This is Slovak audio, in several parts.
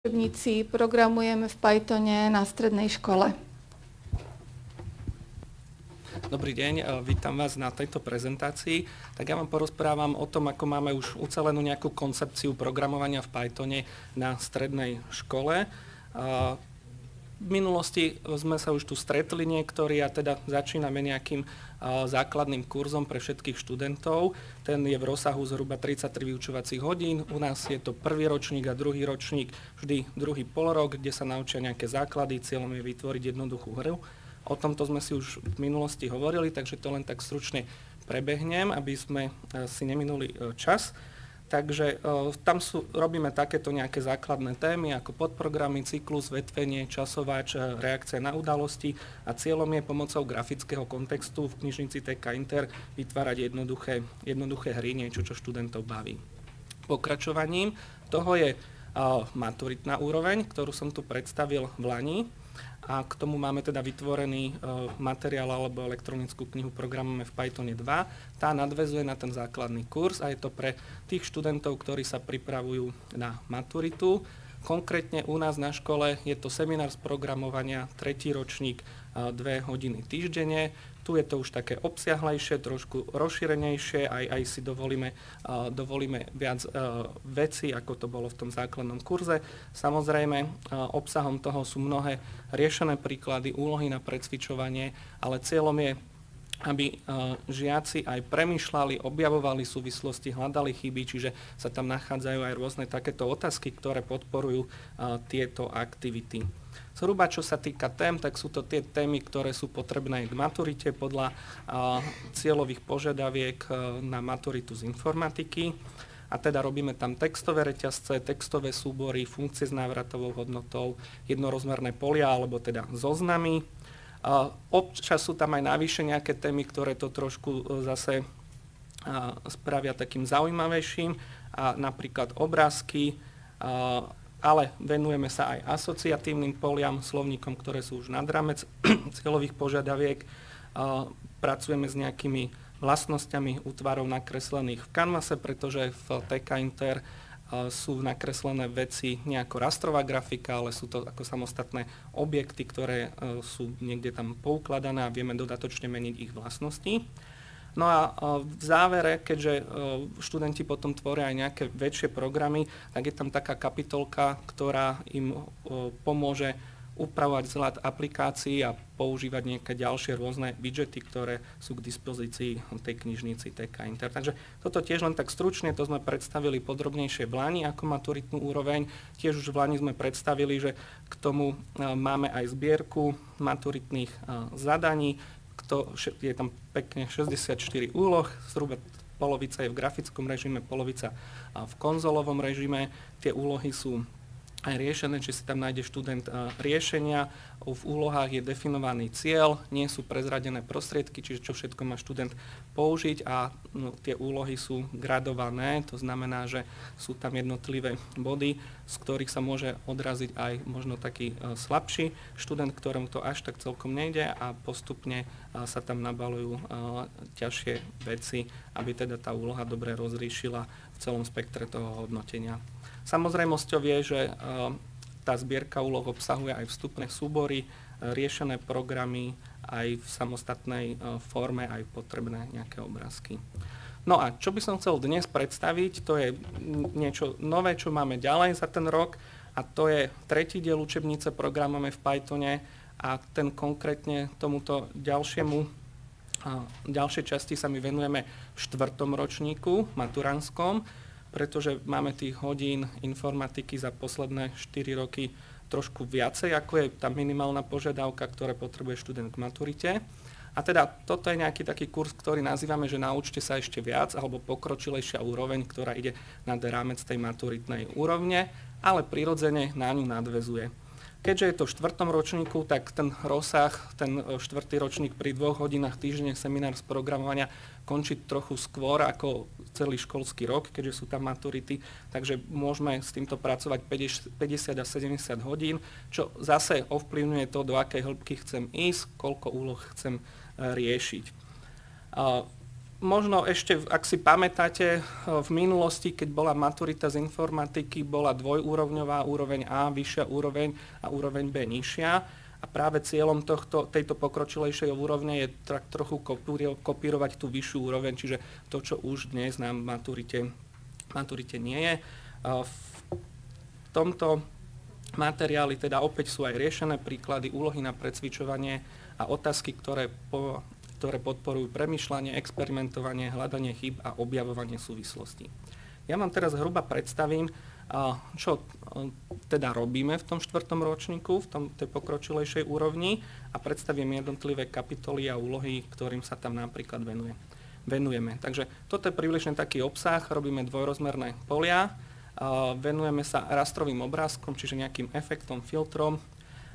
učebnici programujeme v Pythone na strednej škole. Dobrý deň, e, vítam vás na tejto prezentácii. Tak ja vám porozprávam o tom, ako máme už ucelenú nejakú koncepciu programovania v Pythone na strednej škole. V minulosti sme sa už tu stretli niektorí a teda začíname nejakým základným kurzom pre všetkých študentov. Ten je v rozsahu zhruba 33 vyučovacích hodín. U nás je to prvý ročník a druhý ročník, vždy druhý polorok, kde sa naučia nejaké základy. Cieľom je vytvoriť jednoduchú hru. O tomto sme si už v minulosti hovorili, takže to len tak stručne prebehnem, aby sme si neminuli e, čas. Takže uh, tam sú, robíme takéto nejaké základné témy ako podprogramy, cyklus, vetvenie, časovač, e, reakcia na udalosti a cieľom je pomocou grafického kontextu v knižnici TK Inter vytvárať jednoduché, jednoduché hry, niečo, čo študentov baví. Pokračovaním toho je uh, maturitná úroveň, ktorú som tu predstavil v Lani a k tomu máme teda vytvorený uh, materiál alebo elektronickú knihu programujeme v Pythone 2. Tá nadvezuje na ten základný kurz a je to pre tých študentov, ktorí sa pripravujú na maturitu. Konkrétne u nás na škole je to seminár z programovania, tretí ročník, uh, dve hodiny týždenne. Tu je to už také obsiahlejšie, trošku rozšírenejšie, aj, aj si dovolíme, uh, dovolíme viac uh, veci, ako to bolo v tom základnom kurze. Samozrejme, uh, obsahom toho sú mnohé riešené príklady, úlohy na predsvičovanie, ale cieľom je aby žiaci aj premýšľali, objavovali súvislosti, hľadali chyby, čiže sa tam nachádzajú aj rôzne takéto otázky, ktoré podporujú tieto aktivity. Zhruba čo sa týka tém, tak sú to tie témy, ktoré sú potrebné k maturite podľa cieľových požiadaviek e, na maturitu z informatiky. A teda robíme tam textové reťazce, textové súbory, funkcie s návratovou hodnotou, jednorozmerné polia alebo teda zoznamy. Občas sú tam aj navyše nejaké témy, ktoré to trošku e, zase spravia takým zaujímavejším, a napríklad obrázky, ale venujeme sa aj asociatívnym poliam, slovníkom, ktoré sú už nad rámec cieľových požiadaviek. Pracujeme s nejakými vlastnosťami útvarov nakreslených v Canvase, pretože v TK Inter sú nakreslené veci nejako rastrová grafika, ale sú to ako samostatné objekty, ktoré sú niekde tam poukladané a vieme dodatočne meniť ich vlastnosti. No a v závere, keďže e, študenti potom tvoria aj nejaké väčšie programy, tak je tam taká kapitolka, ktorá im e, pomôže upravovať vzhľad aplikácií a používať nejaké ďalšie rôzne widgety, ktoré sú k dispozícii tej knižnici TK Inter. Takže toto tiež len tak stručne, to sme predstavili podrobnejšie v Lani ako maturitnú úroveň. Tiež už v Lani sme predstavili, že k tomu e, máme aj zbierku maturitných zadaní, to, je tam pekne 64 úloh, zhruba polovica je v grafickom režime, polovica v konzolovom režime. Tie úlohy sú aj riešené, či si tam nájde študent riešenia. V úlohách je definovaný cieľ, nie sú prezradené prostriedky, čiže čo všetko má študent použiť a no, tie úlohy sú gradované, to znamená, že sú tam jednotlivé body, z ktorých sa môže odraziť aj možno taký slabší študent, ktorom to až tak celkom nejde a postupne sa tam nabalujú ťažšie veci, aby teda tá úloha dobre rozríšila v celom spektre toho hodnotenia. Samozrejmosťou je, že e, tá zbierka úloh obsahuje aj vstupné súbory, e, riešené programy, aj v samostatnej e, forme, aj potrebné nejaké obrázky. No a čo by som chcel dnes predstaviť, to je niečo nové, čo máme ďalej za ten rok a to je tretí diel učebnice programujeme v Pythone a ten konkrétne tomuto ďalšiemu ďalšej časti sa my venujeme v štvrtom ročníku, maturanskom, pretože máme tých hodín informatiky za posledné 4 roky trošku viacej, ako je tá minimálna požiadavka, ktoré potrebuje študent k maturite. A teda toto je nejaký taký kurz, ktorý nazývame, že naučte sa ešte viac, alebo pokročilejšia úroveň, ktorá ide nad rámec tej maturitnej úrovne, ale prirodzene na ňu nadvezuje. Keďže je to v štvrtom ročníku, tak ten rozsah, ten e, štvrtý ročník pri dvoch hodinách týždenne seminár z programovania končí trochu skôr ako celý školský rok, keďže sú tam maturity, takže môžeme s týmto pracovať 50 a 70 hodín, čo zase ovplyvňuje to, do akej hĺbky chcem ísť, koľko úloh chcem e, riešiť. možno ešte, ak si pamätáte, v minulosti, keď bola maturita z informatiky, bola dvojúrovňová úroveň A, vyššia úroveň a úroveň B nižšia. A práve cieľom tohto, tejto pokročilejšej úrovne je tak trochu kopírovať tú vyššiu úroveň, čiže to, čo už dnes na maturite, maturite nie je. V tomto materiáli teda opäť sú aj riešené príklady, úlohy na precvičovanie a otázky, ktoré po, ktoré podporujú premyšľanie, experimentovanie, hľadanie chyb a objavovanie súvislostí. Ja vám teraz hruba predstavím, čo teda robíme v tom štvrtom ročníku, v tom, tej pokročilejšej úrovni a predstavím jednotlivé kapitoly a úlohy, ktorým sa tam napríklad venuje, venujeme. Takže toto je približne taký obsah, robíme dvojrozmerné polia, venujeme sa rastrovým obrázkom, čiže nejakým efektom, filtrom,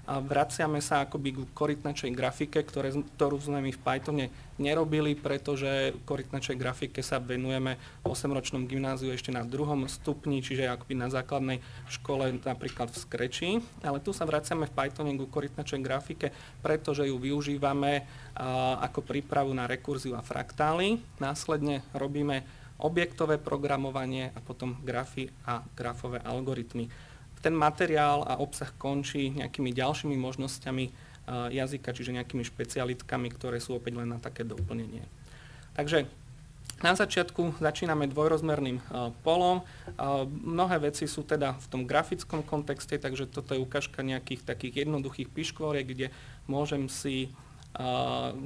a vraciame sa akoby k korytnačej grafike, ktoré, ktorú sme my v Pythone nerobili, pretože korytnačej grafike sa venujeme v 8-ročnom gymnáziu ešte na druhom stupni, čiže akoby na základnej škole napríklad v Scratchi. Ale tu sa vraciame v Pythone k korytnačej grafike, pretože ju využívame a, ako prípravu na rekurziu a fraktály. Následne robíme objektové programovanie a potom grafy a grafové algoritmy ten materiál a obsah končí nejakými ďalšími možnosťami jazyka, čiže nejakými špecialitkami, ktoré sú opäť len na také doplnenie. Takže na začiatku začíname dvojrozmerným polom. Mnohé veci sú teda v tom grafickom kontexte, takže toto je ukážka nejakých takých jednoduchých piškvoriek, kde môžem si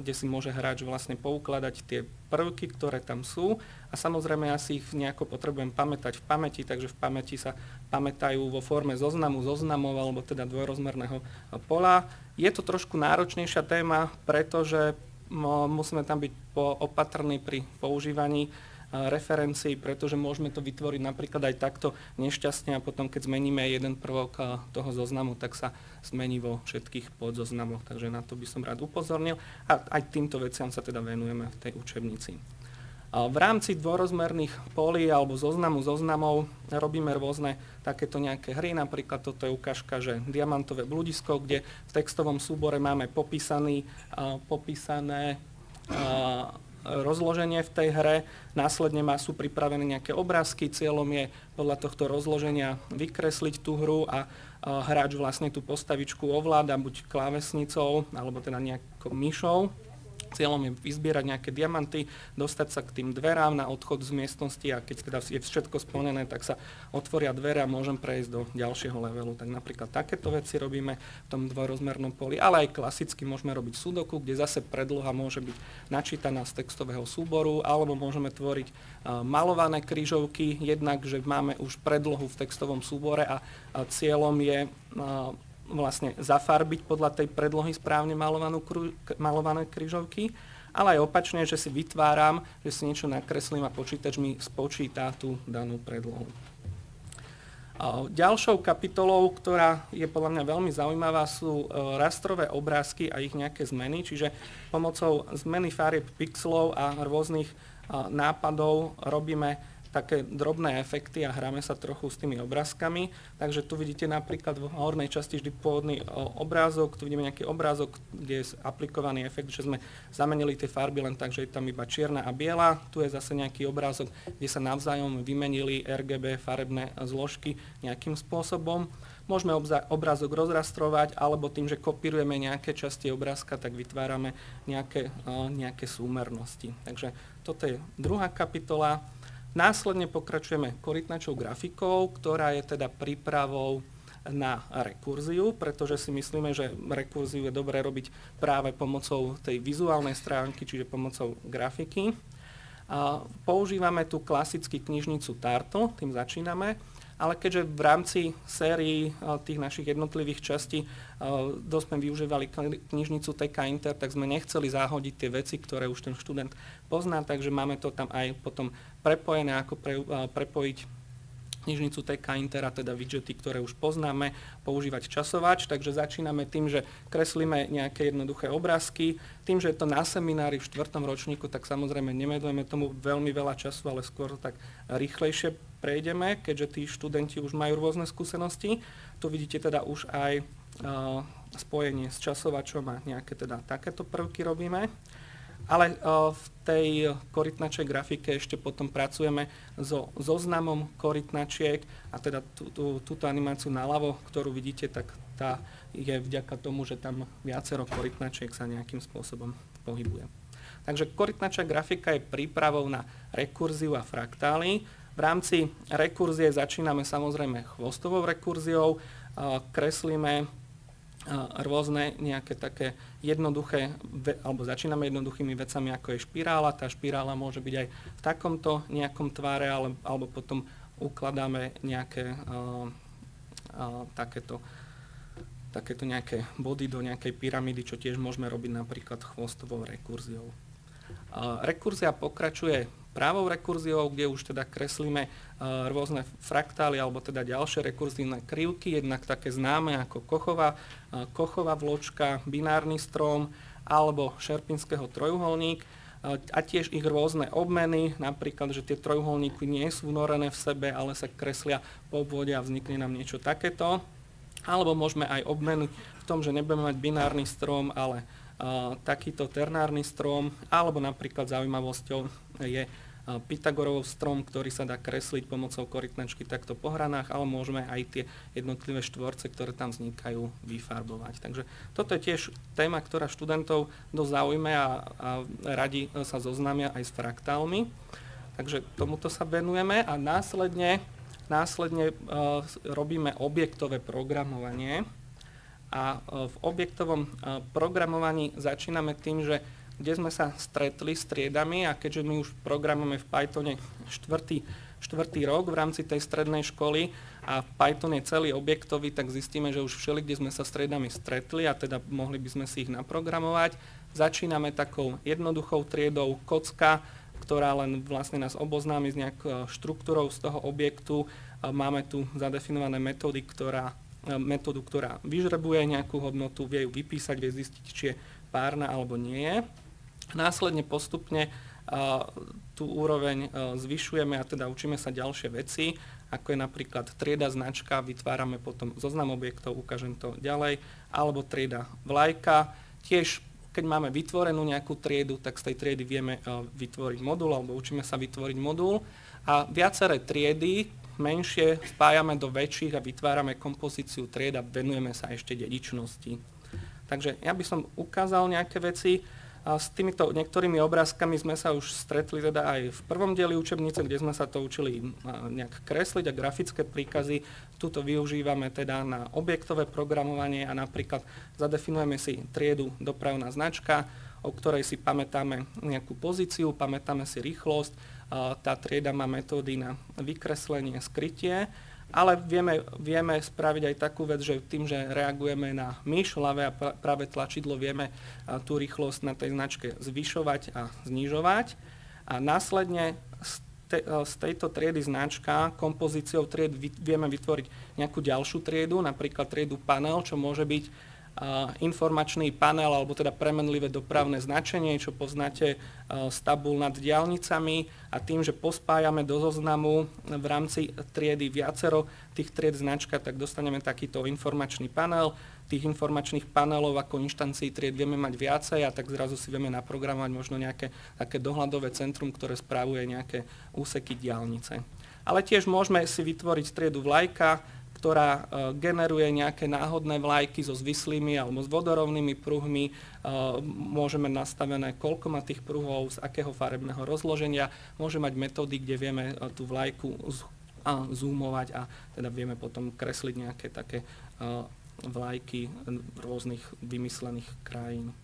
kde si môže hráč vlastne poukladať tie prvky, ktoré tam sú a samozrejme ja si ich nejako potrebujem pamätať v pamäti, takže v pamäti sa pamätajú vo forme zoznamu, zoznamov alebo teda dvojrozmerného pola. Je to trošku náročnejšia téma, pretože musíme tam byť opatrní pri používaní referencií, pretože môžeme to vytvoriť napríklad aj takto nešťastne a potom keď zmeníme jeden prvok toho zoznamu, tak sa zmení vo všetkých podzoznamoch. Takže na to by som rád upozornil a aj týmto veciam sa teda venujeme v tej učebnici. V rámci dvorozmerných polí alebo zoznamu zoznamov robíme rôzne takéto nejaké hry, napríklad toto je ukážka, že diamantové bludisko, kde v textovom súbore máme popísaný, popísané rozloženie v tej hre, následne má, sú pripravené nejaké obrázky, cieľom je podľa tohto rozloženia vykresliť tú hru a, hráč vlastne tú postavičku ovláda buď klávesnicou alebo teda nejakou myšou Cieľom je vyzbierať nejaké diamanty, dostať sa k tým dverám na odchod z miestnosti a keď teda je všetko splnené, tak sa otvoria dvere a môžem prejsť do ďalšieho levelu. Tak napríklad takéto veci robíme v tom dvojrozmernom poli, ale aj klasicky môžeme robiť sudoku, kde zase predloha môže byť načítaná z textového súboru, alebo môžeme tvoriť uh, malované krížovky, jednak, že máme už predlohu v textovom súbore a, cieľom je uh, vlastne zafarbiť podľa tej predlohy správne malovanú, malované kryžovky, ale aj opačne, že si vytváram, že si niečo nakreslím a počítač mi spočíta tú danú predlohu. Ďalšou kapitolou, ktorá je podľa mňa veľmi zaujímavá, sú e, rastrové obrázky a ich nejaké zmeny, čiže pomocou zmeny farieb pixelov a rôznych nápadov robíme také drobné efekty a hráme sa trochu s tými obrázkami. Takže tu vidíte napríklad v hornej časti vždy pôvodný obrázok, tu vidíme nejaký obrázok, kde je aplikovaný efekt, že sme zamenili tie farby len tak, že je tam iba čierna a biela. Tu je zase nejaký obrázok, kde sa navzájom vymenili RGB farebné zložky nejakým spôsobom. Môžeme obrázok rozrastrovať, alebo tým, že kopírujeme nejaké časti obrázka, tak vytvárame nejaké, nejaké súmernosti. Takže toto je druhá kapitola. Následne pokračujeme korytnačou grafikou, ktorá je teda prípravou na rekurziu, pretože si myslíme, že rekurziu je dobré robiť práve pomocou tej vizuálnej stránky, čiže pomocou grafiky. Používame tu klasicky knižnicu Tarto, tým začíname ale keďže v rámci sérií eh, tých našich jednotlivých častí eh, dosť sme využívali knižnicu TK Inter, tak sme nechceli zahodiť tie veci, ktoré už ten študent pozná, takže máme to tam aj potom prepojené, ako pre, eh, prepojiť knižnicu TK Intera, teda widgety, ktoré už poznáme, používať časovač, takže začíname tým, že kreslíme nejaké jednoduché obrázky. Tým, že je to na seminári v štvrtom ročníku, tak samozrejme nemedujeme tomu veľmi veľa času, ale skôr tak rýchlejšie prejdeme, keďže tí študenti už majú rôzne skúsenosti. Tu vidíte teda už aj uh, spojenie s časovačom a nejaké teda takéto prvky robíme. Ale v tej korytnačej grafike ešte potom pracujeme so zoznamom korytnačiek a teda tú, tú, túto animáciu naľavo, ktorú vidíte, tak tá je vďaka tomu, že tam viacero korytnačiek sa nejakým spôsobom pohybuje. Takže korytnačia grafika je prípravou na rekurziu a fraktály. V rámci rekurzie začíname samozrejme chvostovou rekurziou, kreslíme rôzne nejaké také jednoduché, alebo začíname jednoduchými vecami, ako je špirála. Tá špirála môže byť aj v takomto nejakom tváre, ale, alebo potom ukladáme nejaké uh, uh, takéto, takéto nejaké body do nejakej pyramídy, čo tiež môžeme robiť napríklad chvostovou rekurziou. Uh, rekurzia pokračuje právou rekurziou, kde už teda kreslíme uh, rôzne fraktály alebo teda ďalšie rekurzívne krivky, jednak také známe ako Kochová, uh, Kochová vločka, binárny strom alebo šerpinského trojuholník uh, a tiež ich rôzne obmeny, napríklad, že tie trojuholníky nie sú vnorené v sebe, ale sa kreslia po obvode a vznikne nám niečo takéto. Alebo môžeme aj obmeny v tom, že nebudeme mať binárny strom, ale takýto ternárny strom, alebo napríklad zaujímavosťou je Pythagorov strom, ktorý sa dá kresliť pomocou korytnačky takto po hranách, ale môžeme aj tie jednotlivé štvorce, ktoré tam vznikajú, vyfarbovať. Takže toto je tiež téma, ktorá študentov dosť zaujme a, a radi sa zoznámia aj s fraktálmi. Takže tomuto sa venujeme a následne, následne uh, robíme objektové programovanie. A uh, v objektovom uh, programovaní začíname tým, že kde sme sa stretli s triedami a keďže my už programujeme v Pythone štvrtý, štvrtý rok v rámci tej strednej školy a Python je celý objektový, tak zistíme, že už všeli, kde sme sa s triedami stretli a teda mohli by sme si ich naprogramovať. Začíname takou jednoduchou triedou kocka, ktorá len vlastne nás oboznámi s nejakou štruktúrou z toho objektu. Máme tu zadefinované metódy, ktorá, metódu, ktorá vyžrebuje nejakú hodnotu, vie ju vypísať, vie zistiť, či je párna alebo nie je. Následne postupne tú úroveň zvyšujeme a teda učíme sa ďalšie veci, ako je napríklad trieda značka, vytvárame potom zoznam objektov, ukážem to ďalej, alebo trieda vlajka. Tiež keď máme vytvorenú nejakú triedu, tak z tej triedy vieme vytvoriť modul, alebo učíme sa vytvoriť modul. A viaceré triedy, menšie, spájame do väčších a vytvárame kompozíciu tried a venujeme sa ešte dedičnosti. Takže ja by som ukázal nejaké veci. S týmito niektorými obrázkami sme sa už stretli teda aj v prvom dieli učebnice, kde sme sa to učili nejak kresliť a grafické príkazy. Tuto využívame teda na objektové programovanie a napríklad zadefinujeme si triedu dopravná značka, o ktorej si pamätáme nejakú pozíciu, pamätáme si rýchlosť. Tá trieda má metódy na vykreslenie, skrytie ale vieme, vieme spraviť aj takú vec, že tým, že reagujeme na myš, ľavé a práve tlačidlo, vieme tú rýchlosť na tej značke zvyšovať a znižovať. A následne z, te, z tejto triedy značka kompozíciou tried vieme vytvoriť nejakú ďalšiu triedu, napríklad triedu panel, čo môže byť informačný panel alebo teda premenlivé dopravné značenie, čo poznáte z tabul nad diálnicami a tým, že pospájame do zoznamu v rámci triedy viacero tých tried značka, tak dostaneme takýto informačný panel. Tých informačných panelov ako inštancií tried vieme mať viacej a tak zrazu si vieme naprogramovať možno nejaké také dohľadové centrum, ktoré správuje nejaké úseky diálnice. Ale tiež môžeme si vytvoriť triedu vlajka, ktorá e, generuje nejaké náhodné vlajky so zvislými alebo s vodorovnými pruhmi. E, môžeme nastavené, koľko má tých pruhov, z akého farebného rozloženia. Môže mať metódy, kde vieme e, tú vlajku zoomovať a teda vieme potom kresliť nejaké také vlajky rôznych vymyslených krajín.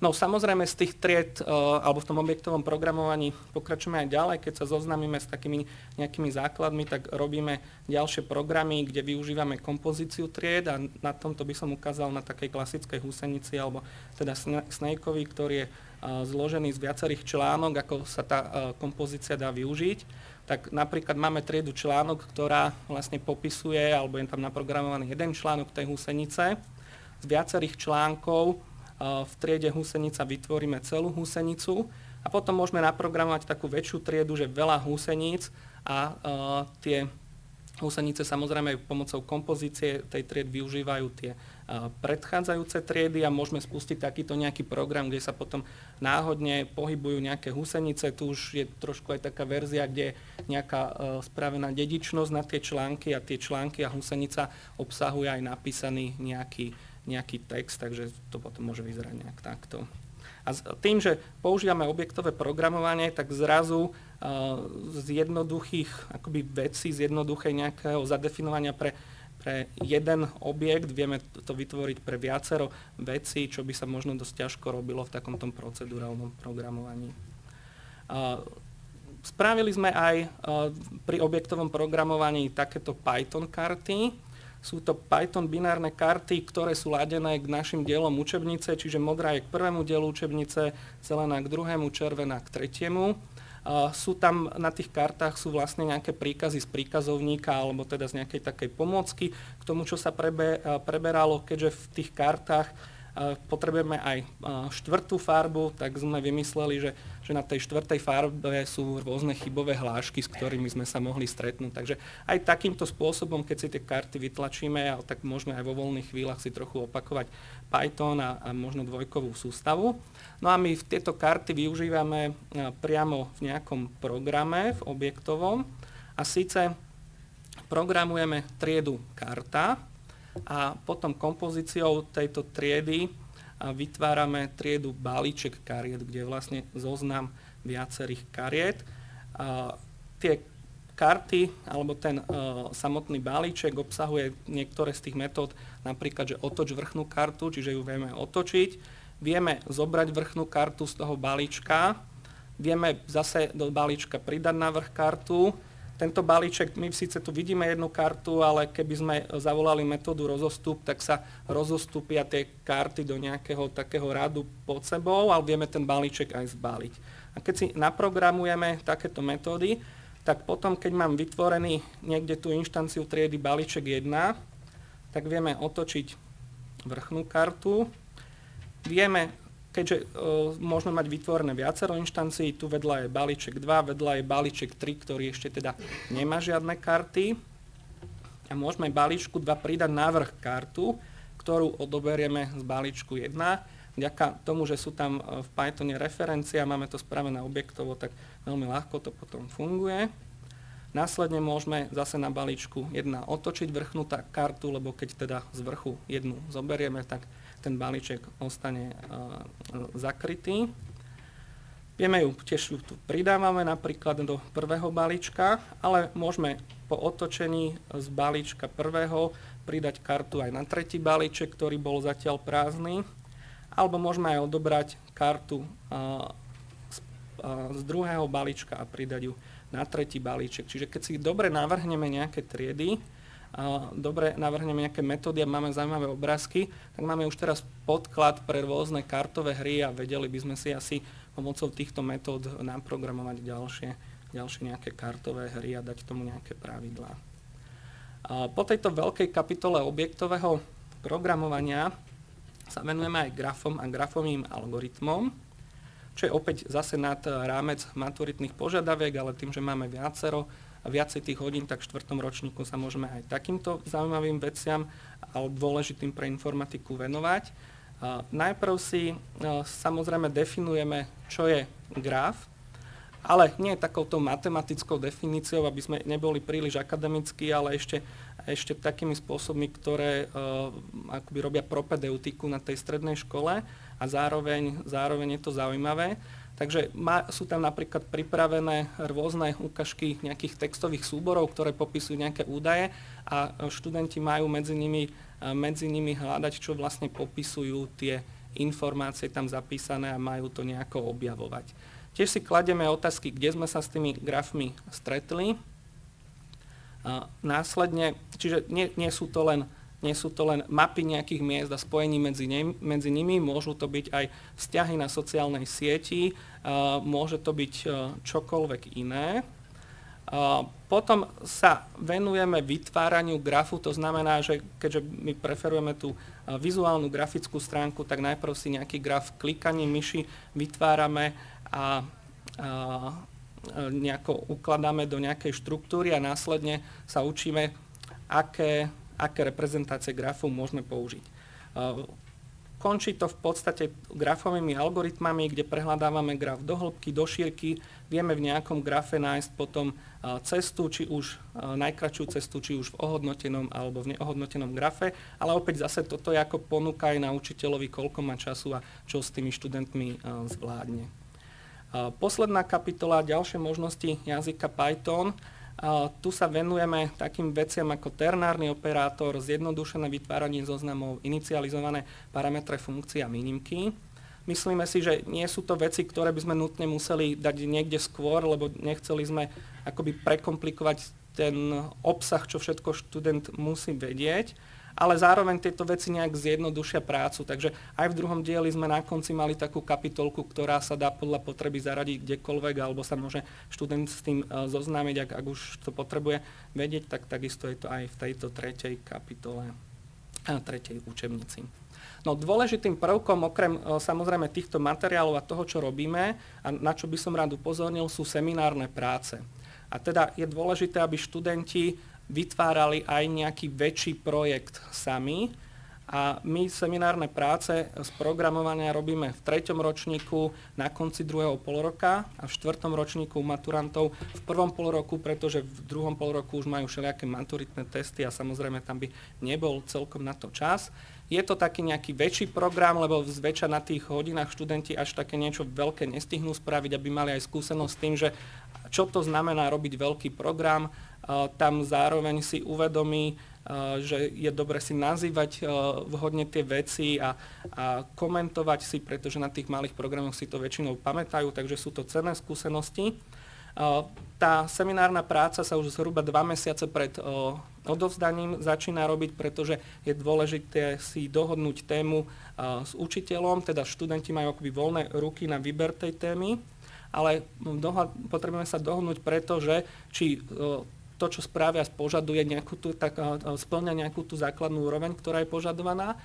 No samozrejme z tých tried uh, alebo v tom objektovom programovaní pokračujeme aj ďalej, keď sa zoznámime s takými nejakými základmi, tak robíme ďalšie programy, kde využívame kompozíciu tried a na tomto by som ukázal na takej klasickej húsenici alebo teda snakeovi, ktorý je uh, zložený z viacerých článok, ako sa tá uh, kompozícia dá využiť. Tak napríklad máme triedu článok, ktorá vlastne popisuje, alebo je tam naprogramovaný jeden článok tej húsenice z viacerých článkov v triede húsenica vytvoríme celú húsenicu a potom môžeme naprogramovať takú väčšiu triedu, že veľa húseníc a tie Husenice samozrejme pomocou kompozície tej tried využívajú tie predchádzajúce triedy a môžeme spustiť takýto nejaký program, kde sa potom náhodne pohybujú nejaké husenice. Tu už je trošku aj taká verzia, kde je nejaká spravená dedičnosť na tie články a tie články a husenica obsahuje aj napísaný nejaký, nejaký text, takže to potom môže vyzerať nejak takto. A tým, že používame objektové programovanie, tak zrazu z jednoduchých akoby vecí, z jednoduchej nejakého zadefinovania pre, pre jeden objekt, vieme to vytvoriť pre viacero vecí, čo by sa možno dosť ťažko robilo v takomto procedurálnom programovaní. Spravili sme aj pri objektovom programovaní takéto Python karty. Sú to Python binárne karty, ktoré sú ladené k našim dielom učebnice, čiže modrá je k prvému dielu učebnice, zelená k druhému, červená k tretiemu. Sú tam na tých kartách sú vlastne nejaké príkazy z príkazovníka alebo teda z nejakej takej pomôcky k tomu, čo sa prebe, preberalo, keďže v tých kartách potrebujeme aj štvrtú farbu, tak sme vymysleli, že, že na tej štvrtej farbe sú rôzne chybové hlášky, s ktorými sme sa mohli stretnúť. Takže aj takýmto spôsobom, keď si tie karty vytlačíme, tak môžeme aj vo voľných chvíľach si trochu opakovať Python a, a možno dvojkovú sústavu. No a my tieto karty využívame priamo v nejakom programe, v objektovom. A síce programujeme triedu karta, a potom kompozíciou tejto triedy vytvárame triedu balíček kariet, kde je vlastne zoznam viacerých kariet. A tie karty alebo ten uh, samotný balíček obsahuje niektoré z tých metód, napríklad, že otoč vrchnú kartu, čiže ju vieme otočiť. Vieme zobrať vrchnú kartu z toho balíčka, vieme zase do balíčka pridať na vrch kartu, tento balíček, my síce tu vidíme jednu kartu, ale keby sme zavolali metódu rozostup, tak sa rozostupia tie karty do nejakého takého radu pod sebou, ale vieme ten balíček aj zbaliť. A keď si naprogramujeme takéto metódy, tak potom, keď mám vytvorený niekde tú inštanciu triedy balíček 1, tak vieme otočiť vrchnú kartu, vieme keďže uh, môžeme mať vytvorené viacero inštancií, tu vedľa je balíček 2, vedľa je balíček 3, ktorý ešte teda nemá žiadne karty. A môžeme balíčku 2 pridať návrh kartu, ktorú odoberieme z balíčku 1. Vďaka tomu, že sú tam v Pythone referencie a máme to spravené objektovo, tak veľmi ľahko to potom funguje. Následne môžeme zase na balíčku 1 otočiť vrchnutá kartu, lebo keď teda z vrchu jednu zoberieme, tak ten balíček ostane zakrytý. Vieme ju, tiež ju tu pridávame napríklad do prvého balíčka, ale môžeme po otočení z balíčka prvého pridať kartu aj na tretí balíček, ktorý bol zatiaľ prázdny, alebo môžeme aj odobrať kartu z druhého balíčka a pridať ju na tretí balíček. Čiže keď si dobre navrhneme nejaké triedy, dobre navrhneme nejaké metódy a máme zaujímavé obrázky, tak máme už teraz podklad pre rôzne kartové hry a vedeli by sme si asi pomocou týchto metód naprogramovať ďalšie, ďalšie nejaké kartové hry a dať tomu nejaké pravidlá. Po tejto veľkej kapitole objektového programovania sa venujeme aj grafom a grafovým algoritmom, čo je opäť zase nad rámec maturitných požiadaviek, ale tým, že máme viacero viacej tých hodín, tak v štvrtom ročníku sa môžeme aj takýmto zaujímavým veciam, ale dôležitým pre informatiku venovať. Najprv si samozrejme definujeme, čo je graf, ale nie takouto matematickou definíciou, aby sme neboli príliš akademickí, ale ešte, ešte takými spôsobmi, ktoré uh, akoby robia propedeutiku na tej strednej škole a zároveň, zároveň je to zaujímavé. Takže má, sú tam napríklad pripravené rôzne ukážky nejakých textových súborov, ktoré popisujú nejaké údaje a študenti majú medzi nimi, medzi nimi hľadať, čo vlastne popisujú tie informácie tam zapísané a majú to nejako objavovať. Tiež si kladieme otázky, kde sme sa s tými grafmi stretli. A následne, čiže nie, nie sú to len nie sú to len mapy nejakých miest a spojení medzi, ne, medzi nimi, môžu to byť aj vzťahy na sociálnej sieti, uh, môže to byť uh, čokoľvek iné. Uh, potom sa venujeme vytváraniu grafu, to znamená, že keďže my preferujeme tú uh, vizuálnu grafickú stránku, tak najprv si nejaký graf klikaním myši vytvárame a uh, nejako ukladáme do nejakej štruktúry a následne sa učíme, aké, aké reprezentácie grafu môžeme použiť. Končí to v podstate grafovými algoritmami, kde prehľadávame graf do hĺbky, do šírky, vieme v nejakom grafe nájsť potom cestu, či už najkračšiu cestu, či už v ohodnotenom alebo v neohodnotenom grafe, ale opäť zase toto je ako ponúka aj na učiteľovi, koľko má času a čo s tými študentmi zvládne. Posledná kapitola, ďalšie možnosti jazyka Python. Tu sa venujeme takým veciam ako ternárny operátor, zjednodušené vytváranie zoznamov, inicializované parametre funkcie a minimky. Myslíme si, že nie sú to veci, ktoré by sme nutne museli dať niekde skôr, lebo nechceli sme akoby prekomplikovať ten obsah, čo všetko študent musí vedieť ale zároveň tieto veci nejak zjednodušia prácu. Takže aj v druhom dieli sme na konci mali takú kapitolku, ktorá sa dá podľa potreby zaradiť kdekoľvek, alebo sa môže študent s tým e, zoznámiť, ak, ak už to potrebuje vedieť, tak takisto je to aj v tejto tretej kapitole a tretej učebnici. No dôležitým prvkom, okrem e, samozrejme týchto materiálov a toho, čo robíme, a na čo by som rád upozornil, sú seminárne práce. A teda je dôležité, aby študenti vytvárali aj nejaký väčší projekt sami. A my seminárne práce z programovania robíme v treťom ročníku na konci druhého polroka a v štvrtom ročníku maturantov v prvom polroku, pretože v druhom polroku už majú všelijaké maturitné testy a samozrejme tam by nebol celkom na to čas. Je to taký nejaký väčší program, lebo zväčša na tých hodinách študenti až také niečo veľké nestihnú spraviť, aby mali aj skúsenosť s tým, že čo to znamená robiť veľký program, tam zároveň si uvedomí, že je dobre si nazývať vhodne tie veci a, a komentovať si, pretože na tých malých programoch si to väčšinou pamätajú, takže sú to cenné skúsenosti. Tá seminárna práca sa už zhruba dva mesiace pred odovzdaním začína robiť, pretože je dôležité si dohodnúť tému s učiteľom, teda študenti majú akoby voľné ruky na výber tej témy, ale potrebujeme sa dohodnúť preto, že či to, čo spravia, požaduje nejakú tú, tak, splňa nejakú tú základnú úroveň, ktorá je požadovaná.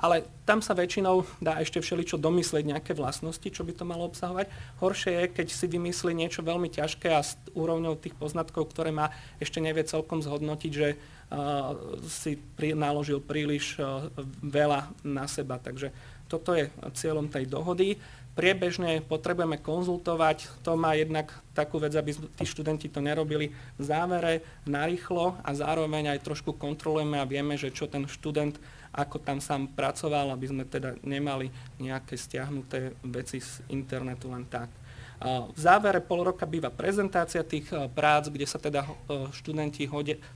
Ale tam sa väčšinou dá ešte všeličo domyslieť, nejaké vlastnosti, čo by to malo obsahovať. Horšie je, keď si vymyslí niečo veľmi ťažké a s úrovňou tých poznatkov, ktoré má, ešte nevie celkom zhodnotiť, že uh, si pri, naložil príliš uh, veľa na seba. Takže toto je cieľom tej dohody priebežne potrebujeme konzultovať. To má jednak takú vec, aby tí študenti to nerobili v závere, narýchlo a zároveň aj trošku kontrolujeme a vieme, že čo ten študent, ako tam sám pracoval, aby sme teda nemali nejaké stiahnuté veci z internetu len tak. V závere pol roka býva prezentácia tých prác, kde sa teda študenti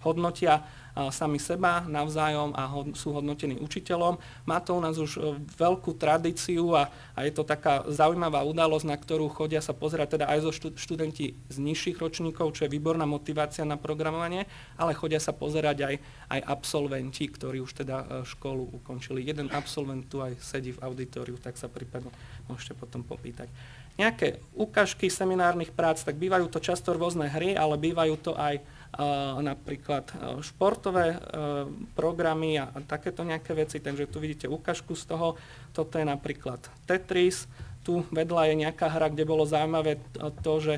hodnotia sami seba navzájom a sú hodnotení učiteľom. Má to u nás už veľkú tradíciu a, a je to taká zaujímavá udalosť, na ktorú chodia sa pozerať teda aj zo študenti z nižších ročníkov, čo je výborná motivácia na programovanie, ale chodia sa pozerať aj, aj absolventi, ktorí už teda školu ukončili. Jeden absolvent tu aj sedí v auditoriu, tak sa prípadne môžete potom popýtať nejaké ukážky seminárnych prác, tak bývajú to často rôzne hry, ale bývajú to aj napríklad športové programy a, a takéto nejaké veci. Takže tu vidíte ukážku z toho. Toto je napríklad Tetris. Tu vedľa je nejaká hra, kde bolo zaujímavé to, že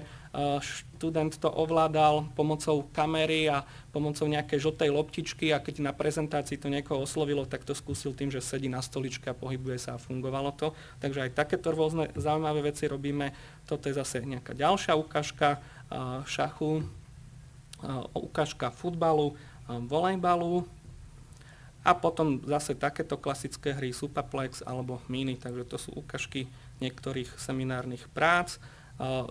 študent to ovládal pomocou kamery a pomocou nejakej žltej loptičky a keď na prezentácii to niekoho oslovilo, tak to skúsil tým, že sedí na stoličke a pohybuje sa a fungovalo to. Takže aj takéto rôzne zaujímavé veci robíme. Toto je zase nejaká ďalšia ukážka šachu, ukážka futbalu, volejbalu a potom zase takéto klasické hry Superplex alebo Mini, takže to sú ukážky niektorých seminárnych prác.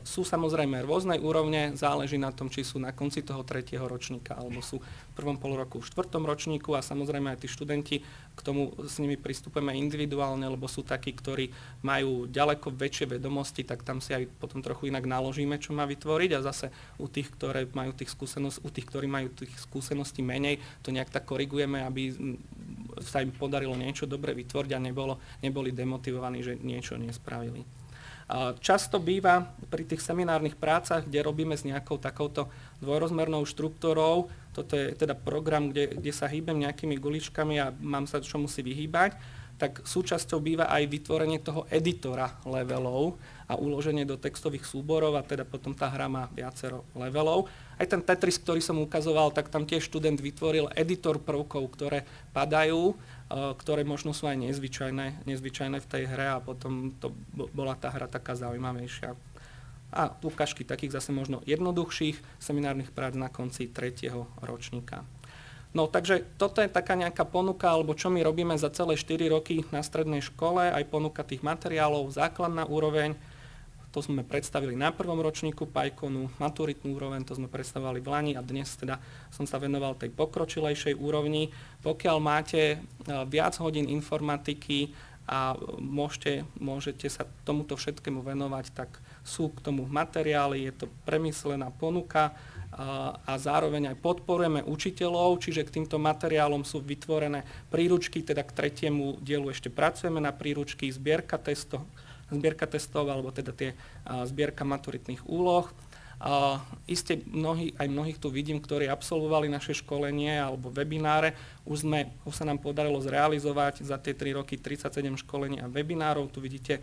Sú samozrejme rôznej úrovne, záleží na tom, či sú na konci toho tretieho ročníka alebo sú v prvom pol roku v štvrtom ročníku a samozrejme aj tí študenti k tomu s nimi pristupujeme individuálne, lebo sú takí, ktorí majú ďaleko väčšie vedomosti, tak tam si aj potom trochu inak naložíme, čo má vytvoriť a zase u tých, ktoré majú tých skúsenosť, u tých, ktorí majú tých skúseností menej, to nejak tak korigujeme, aby sa im podarilo niečo dobre vytvoriť a nebolo, neboli demotivovaní, že niečo nespravili. Často býva pri tých seminárnych prácach, kde robíme s nejakou takouto dvojrozmernou štruktúrou, toto je teda program, kde, kde sa hýbem nejakými guličkami a mám sa čo musí vyhýbať, tak súčasťou býva aj vytvorenie toho editora levelov a uloženie do textových súborov a teda potom tá hra má viacero levelov. Aj ten Tetris, ktorý som ukazoval, tak tam tiež študent vytvoril editor prvkov, ktoré padajú, ktoré možno sú aj nezvyčajné, nezvyčajné v tej hre a potom to bola tá hra taká zaujímavejšia a ukážky takých zase možno jednoduchších seminárnych prác na konci tretieho ročníka. No takže toto je taká nejaká ponuka, alebo čo my robíme za celé 4 roky na strednej škole, aj ponuka tých materiálov, základná úroveň, to sme predstavili na prvom ročníku PyConu, maturitnú úroveň, to sme predstavovali v Lani a dnes teda som sa venoval tej pokročilejšej úrovni. Pokiaľ máte e, viac hodín informatiky a môžete, môžete sa tomuto všetkému venovať, tak sú k tomu materiály, je to premyslená ponuka a zároveň aj podporujeme učiteľov, čiže k týmto materiálom sú vytvorené príručky, teda k tretiemu dielu ešte pracujeme na príručky, zbierka testov, zbierka testov alebo teda tie zbierka maturitných úloh. Uh, iste mnohí, aj mnohých tu vidím, ktorí absolvovali naše školenie alebo webináre. Už, sme, už sa nám podarilo zrealizovať za tie 3 roky 37 školení a webinárov. Tu vidíte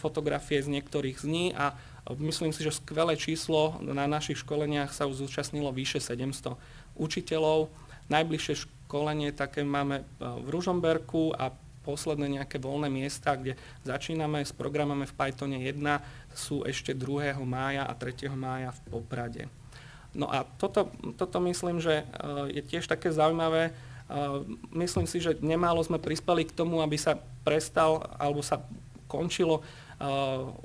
fotografie z niektorých z ní a myslím si, že skvelé číslo na našich školeniach sa už zúčastnilo vyše 700 učiteľov. Najbližšie školenie také máme v Ružomberku a posledné nejaké voľné miesta, kde začíname s programami v Pythone 1, sú ešte 2. mája a 3. mája v Poprade. No a toto, toto myslím, že je tiež také zaujímavé. Myslím si, že nemálo sme prispeli k tomu, aby sa prestal alebo sa končilo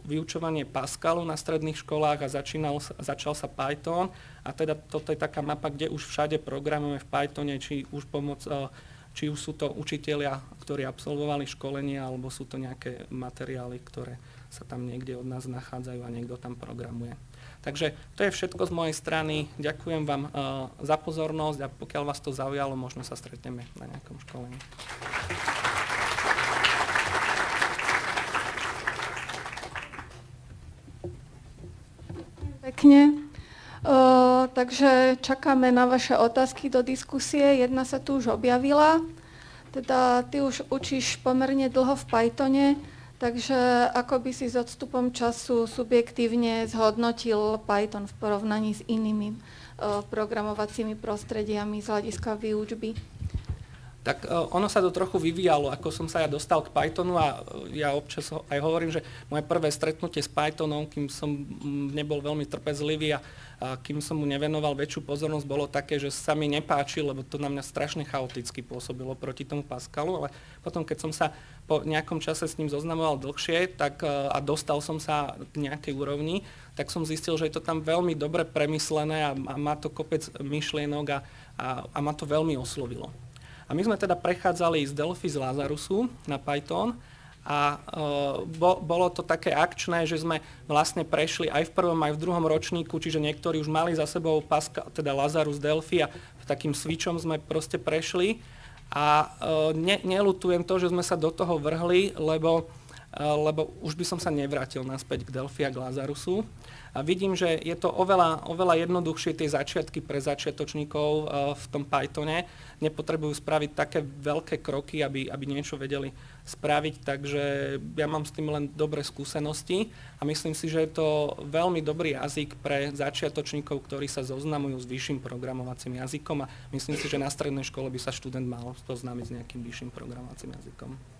vyučovanie Pascalu na stredných školách a začínal, začal sa Python. A teda toto je taká mapa, kde už všade programujeme v Pythone, či už pomoc, či už sú to učitelia, ktorí absolvovali školenie, alebo sú to nejaké materiály, ktoré sa tam niekde od nás nachádzajú a niekto tam programuje. Takže to je všetko z mojej strany. Ďakujem vám za pozornosť a pokiaľ vás to zaujalo, možno sa stretneme na nejakom školení. pekne. Takže čakáme na vaše otázky do diskusie. Jedna sa tu už objavila. Teda ty už učíš pomerne dlho v Pythone, takže ako by si s odstupom času subjektívne zhodnotil Python v porovnaní s inými uh, programovacími prostrediami z hľadiska výučby? Tak ono sa to trochu vyvíjalo, ako som sa ja dostal k Pythonu a ja občas aj hovorím, že moje prvé stretnutie s Pythonom, kým som nebol veľmi trpezlivý a, a kým som mu nevenoval väčšiu pozornosť, bolo také, že sa mi nepáči, lebo to na mňa strašne chaoticky pôsobilo proti tomu Pascalu, ale potom, keď som sa po nejakom čase s ním zoznamoval dlhšie tak, a dostal som sa k nejakej úrovni, tak som zistil, že je to tam veľmi dobre premyslené a, a má to kopec myšlienok a, a, a ma to veľmi oslovilo. A my sme teda prechádzali z Delphi z Lazarusu na Python a e, bo, bolo to také akčné, že sme vlastne prešli aj v prvom, aj v druhom ročníku, čiže niektorí už mali za sebou Pascal, teda Lazarus Delphi a takým switchom sme proste prešli. A e, ne, nelutujem to, že sme sa do toho vrhli, lebo, e, lebo už by som sa nevrátil naspäť k Delphi a k Lazarusu. A vidím, že je to oveľa, oveľa jednoduchšie tie začiatky pre začiatočníkov uh, v tom Pythone. Nepotrebujú spraviť také veľké kroky, aby, aby niečo vedeli spraviť, takže ja mám s tým len dobré skúsenosti a myslím si, že je to veľmi dobrý jazyk pre začiatočníkov, ktorí sa zoznamujú s vyšším programovacím jazykom a myslím si, že na strednej škole by sa študent mal zoznámiť s nejakým vyšším programovacím jazykom.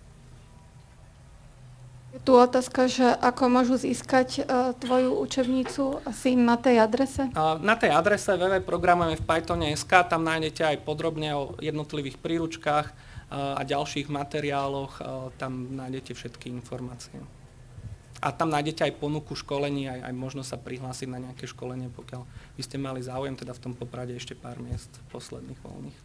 Je tu otázka, že ako môžu získať uh, tvoju učebnicu asi na tej adrese? Uh, na tej adrese www.programujeme v Pythone.sk, tam nájdete aj podrobne o jednotlivých príručkách uh, a ďalších materiáloch, uh, tam nájdete všetky informácie. A tam nájdete aj ponuku školení, aj, aj možno sa prihlásiť na nejaké školenie, pokiaľ by ste mali záujem, teda v tom poprade ešte pár miest posledných voľných.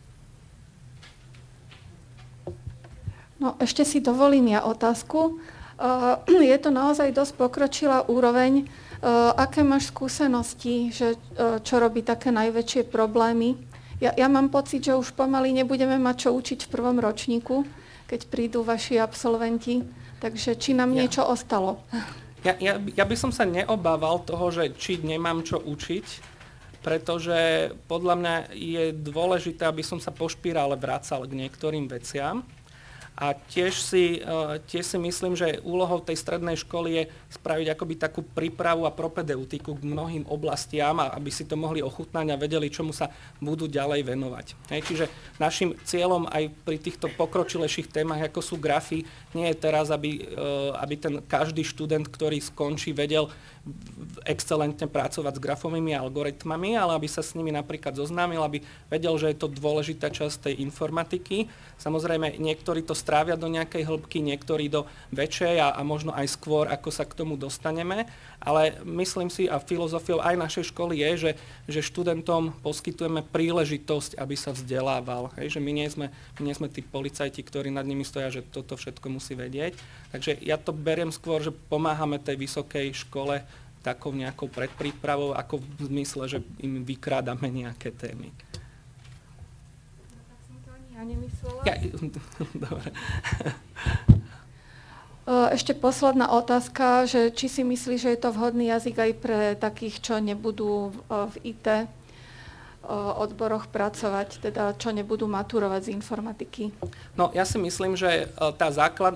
No ešte si dovolím ja otázku. Je to naozaj dosť pokročilá úroveň. Aké máš skúsenosti, že čo robí také najväčšie problémy? Ja, ja mám pocit, že už pomaly nebudeme mať čo učiť v prvom ročníku, keď prídu vaši absolventi. Takže či nám ja. niečo ostalo? Ja, ja, ja by som sa neobával toho, že či nemám čo učiť, pretože podľa mňa je dôležité, aby som sa pošpíral vracal k niektorým veciam A tiež si, e, tiež si myslím, že úlohou tej strednej školy je spraviť akoby takú prípravu a propedeutiku k mnohým oblastiam, aby si to mohli ochutnať a vedeli, čomu sa budú ďalej venovať. Hej, čiže našim cieľom aj pri týchto pokročilejších témach, ako sú grafy, nie je teraz, aby, e, aby ten každý študent, ktorý skončí, vedel excelentne pracovať s grafovými algoritmami, ale aby sa s nimi napríklad zoznámil, aby vedel, že je to dôležitá časť tej informatiky. Samozrejme, niektorí to strávia do nejakej hĺbky, niektorí do väčšej a, a možno aj skôr, ako sa k tomu dostaneme. Ale myslím si, a filozofiou aj našej školy je, že, že študentom poskytujeme príležitosť, aby sa vzdelával. Hej, že my nie, sme, my nie sme tí policajti, ktorí nad nimi stoja, že toto všetko musí vedieť. Takže ja to beriem skôr, že pomáhame tej vysokej škole takou nejakou predprípravou, ako v zmysle, že im vykrádame nejaké témy. Nemyslela. Ja, dobre. Ešte posledná otázka, že či si myslíš, že je to vhodný jazyk aj pre takých, čo nebudú v IT odboroch pracovať, teda čo nebudú maturovať z informatiky? No ja si myslím, že tá základ,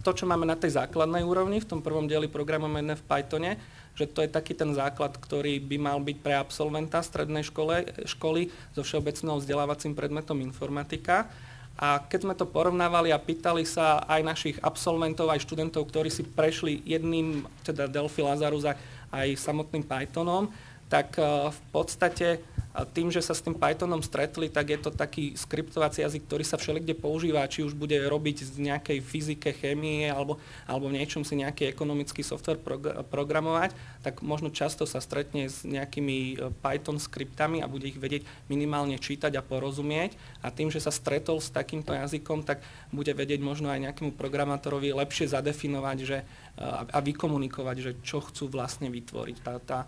to, čo máme na tej základnej úrovni, v tom prvom dieli programovania v Pythone, že to je taký ten základ, ktorý by mal byť pre absolventa strednej škole, školy so všeobecnou vzdelávacím predmetom informatika. A keď sme to porovnávali a pýtali sa aj našich absolventov, aj študentov, ktorí si prešli jedným, teda Delphi Lazarus aj samotným Pythonom, tak eh, v podstate a tým, že sa s tým Pythonom stretli, tak je to taký skriptovací jazyk, ktorý sa všelikde používa, či už bude robiť z nejakej fyzike, chémie alebo, alebo niečom si nejaký ekonomický software programovať, tak možno často sa stretne s nejakými e, Python skriptami a bude ich vedieť minimálne čítať a porozumieť. A tým, že sa stretol s takýmto jazykom, tak bude vedieť možno aj nejakému programátorovi lepšie zadefinovať že, e, a vykomunikovať, že čo chcú vlastne vytvoriť. Tá, tá,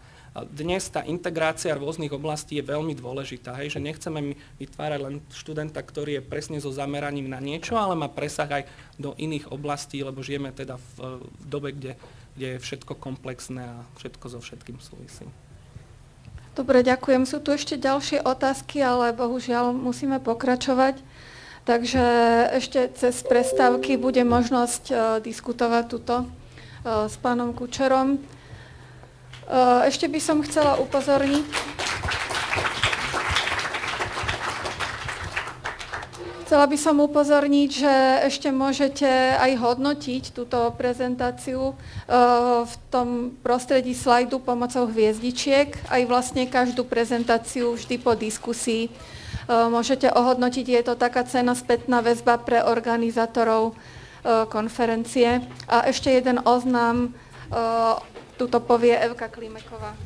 dnes tá integrácia rôznych oblastí je veľmi dôležitá, hej, že nechceme vytvárať len študenta, ktorý je presne so zameraním na niečo, ale má presah aj do iných oblastí, lebo žijeme teda v, v dobe, kde, kde je všetko komplexné a všetko so všetkým súvisí. Dobre, ďakujem. Sú tu ešte ďalšie otázky, ale bohužiaľ musíme pokračovať. Takže ešte cez prestávky bude možnosť uh, diskutovať tuto uh, s pánom Kučerom. Eh, ešte by som chcela upozorniť, Chcela by som upozorniť, že ešte môžete aj hodnotiť túto prezentáciu eh, v tom prostredí slajdu pomocou hviezdičiek. Aj vlastne každú prezentáciu vždy po diskusii eh, môžete ohodnotiť. Je to taká cena spätná väzba pre organizátorov konferencie. A ešte jeden oznám Tuto povie Evka Klimeková.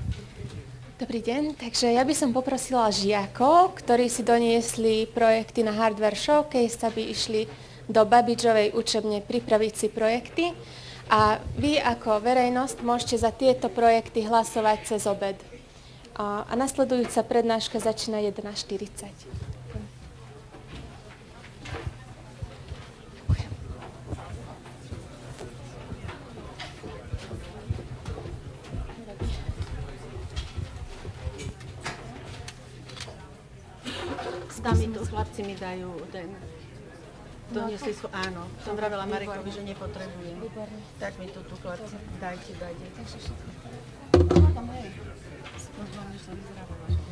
Dobrý deň, takže ja by som poprosila žiakov, ktorí si doniesli projekty na Hardware Showcase, aby išli do Babidžovej učebne pripraviť si projekty. A vy ako verejnosť môžete za tieto projekty hlasovať cez obed. A, nasledujúca prednáška začína 11.40. Tam mi tu chlapci mi dajú ten... Doniesli sú, áno, som vravela Marekovi, že nepotrebujem. Tak mi to tu chlapci, dajte, dajte. No, tam hej. Možno, že sa vyzerávalo, že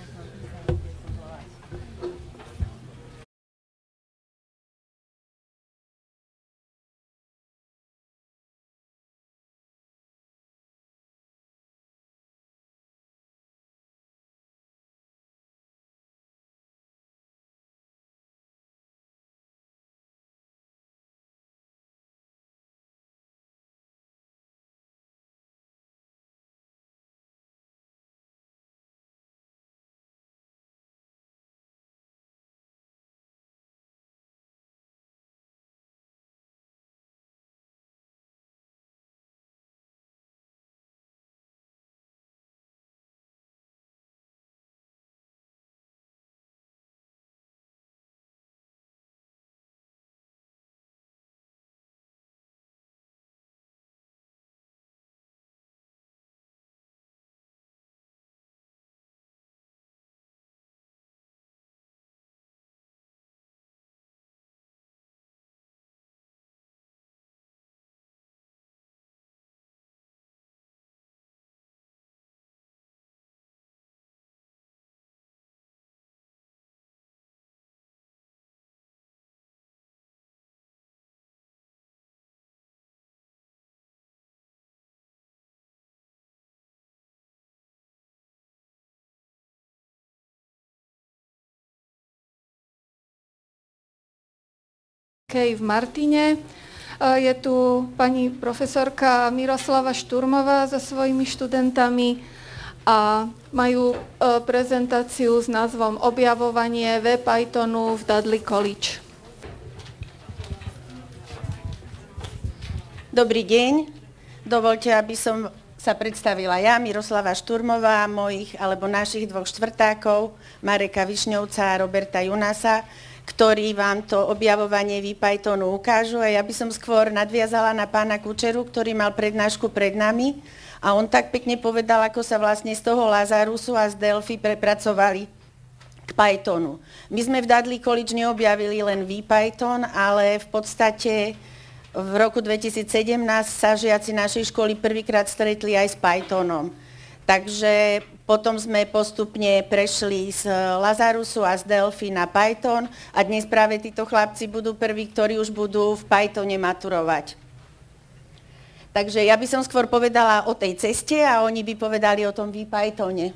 v Martine. Je tu pani profesorka Miroslava Šturmová so svojimi študentami a majú prezentáciu s názvom Objavovanie V Pythonu v Dudley College. Dobrý deň. Dovolte, aby som sa predstavila ja, Miroslava Šturmová, mojich alebo našich dvoch štvrtákov, Mareka Višňovca a Roberta Junasa, ktorí vám to objavovanie Pythonu ukážu. A ja by som skôr nadviazala na pána Kučeru, ktorý mal prednášku pred nami a on tak pekne povedal, ako sa vlastne z toho Lazarusu a z Delphi prepracovali k Pythonu. My sme v Dudley College neobjavili len VPython, ale v podstate v roku 2017 sa žiaci našej školy prvýkrát stretli aj s Pythonom. Takže potom sme postupne prešli z Lazarusu a z Delphi na Python a dnes práve títo chlapci budú prví, ktorí už budú v Pythone maturovať. Takže ja by som skôr povedala o tej ceste a oni by povedali o tom Pythone.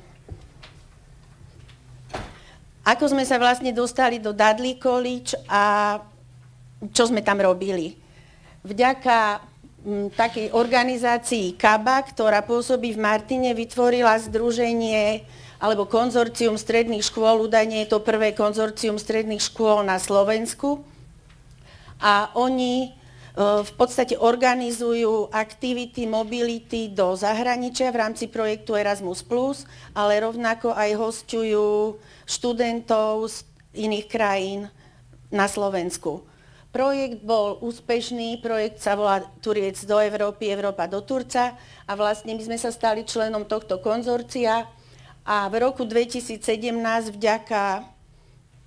Ako sme sa vlastne dostali do Dudley College a čo sme tam robili vďaka takej organizácii KABA, ktorá pôsobí v Martine, vytvorila združenie alebo konzorcium stredných škôl, údajne je to prvé konzorcium stredných škôl na Slovensku. A oni e, v podstate organizujú aktivity mobility do zahraničia v rámci projektu Erasmus+, ale rovnako aj hostujú študentov z iných krajín na Slovensku. Projekt bol úspešný, projekt sa volá Turiec do Európy, Európa do Turca a vlastne my sme sa stali členom tohto konzorcia a v roku 2017 vďaka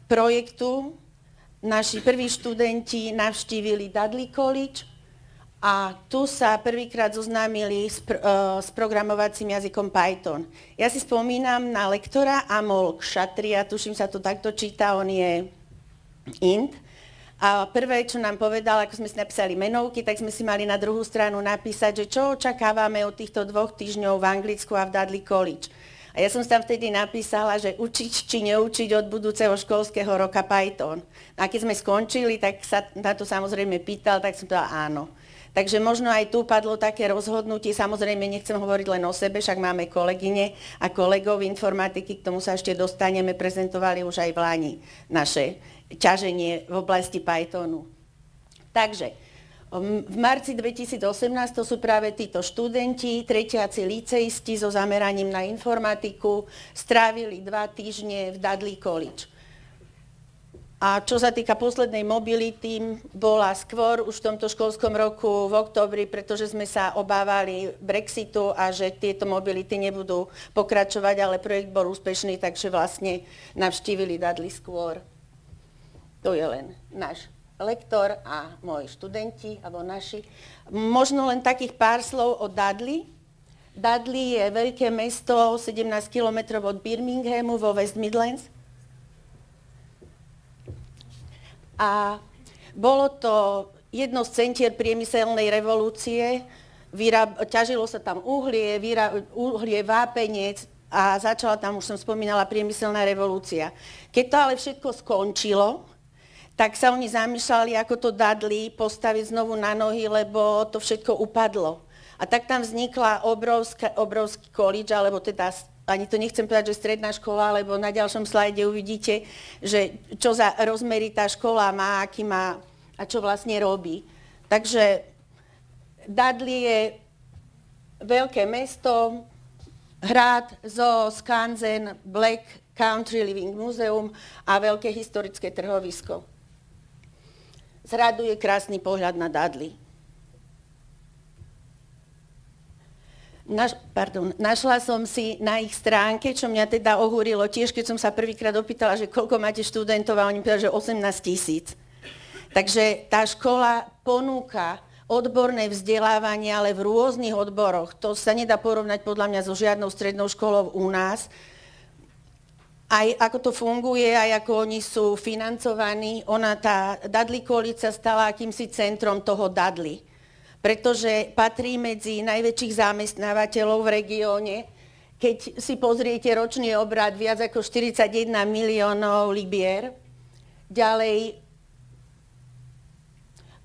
projektu naši prví študenti navštívili Dudley College a tu sa prvýkrát zoznámili s, pr- uh, s programovacím jazykom Python. Ja si spomínam na lektora Amol Kshatria, tuším sa to takto číta, on je Int, a prvé, čo nám povedal, ako sme si napísali menovky, tak sme si mali na druhú stranu napísať, že čo očakávame od týchto dvoch týždňov v Anglicku a v Dudley College. A ja som tam vtedy napísala, že učiť či neučiť od budúceho školského roka Python. A keď sme skončili, tak sa na to samozrejme pýtal, tak som povedala áno. Takže možno aj tu padlo také rozhodnutie, samozrejme nechcem hovoriť len o sebe, však máme kolegyne a kolegov informatiky, k tomu sa ešte dostaneme, prezentovali už aj v Lani naše ťaženie v oblasti Pythonu. Takže um, v marci 2018 to sú práve títo študenti, tretiaci liceisti so zameraním na informatiku, strávili dva týždne v Dudley College. A čo sa týka poslednej mobility, bola skôr už v tomto školskom roku v oktobri, pretože sme sa obávali Brexitu a že tieto mobility nebudú pokračovať, ale projekt bol úspešný, takže vlastne navštívili Dudley skôr. To je len náš lektor a moji študenti, alebo naši. Možno len takých pár slov o Dudley. Dudley je veľké mesto 17 km od Birminghamu vo West Midlands. A bolo to jedno z centier priemyselnej revolúcie. Vyráb, ťažilo sa tam uhlie, vyra, uhlie, vápenec a začala tam, už som spomínala, priemyselná revolúcia. Keď to ale všetko skončilo, tak sa oni zamýšľali, ako to dadli postaviť znovu na nohy, lebo to všetko upadlo. A tak tam vznikla obrovská, obrovský college, alebo teda ani to nechcem povedať, že stredná škola, lebo na ďalšom slajde uvidíte, že čo za rozmery tá škola má, aký má a čo vlastne robí. Takže Dudley je veľké mesto, hrad, zoo, skanzen, Black Country Living Museum a veľké historické trhovisko. Zraduje krásny pohľad na Dudley. Naš, pardon, našla som si na ich stránke, čo mňa teda ohúrilo tiež, keď som sa prvýkrát opýtala, že koľko máte študentov a oni povedali, že 18 tisíc. Takže tá škola ponúka odborné vzdelávanie, ale v rôznych odboroch. To sa nedá porovnať podľa mňa so žiadnou strednou školou u nás aj ako to funguje, aj ako oni sú financovaní. Ona, tá Dudley College stala akýmsi centrom toho Dudley, pretože patrí medzi najväčších zamestnávateľov v regióne. Keď si pozriete ročný obrad viac ako 41 miliónov libier, ďalej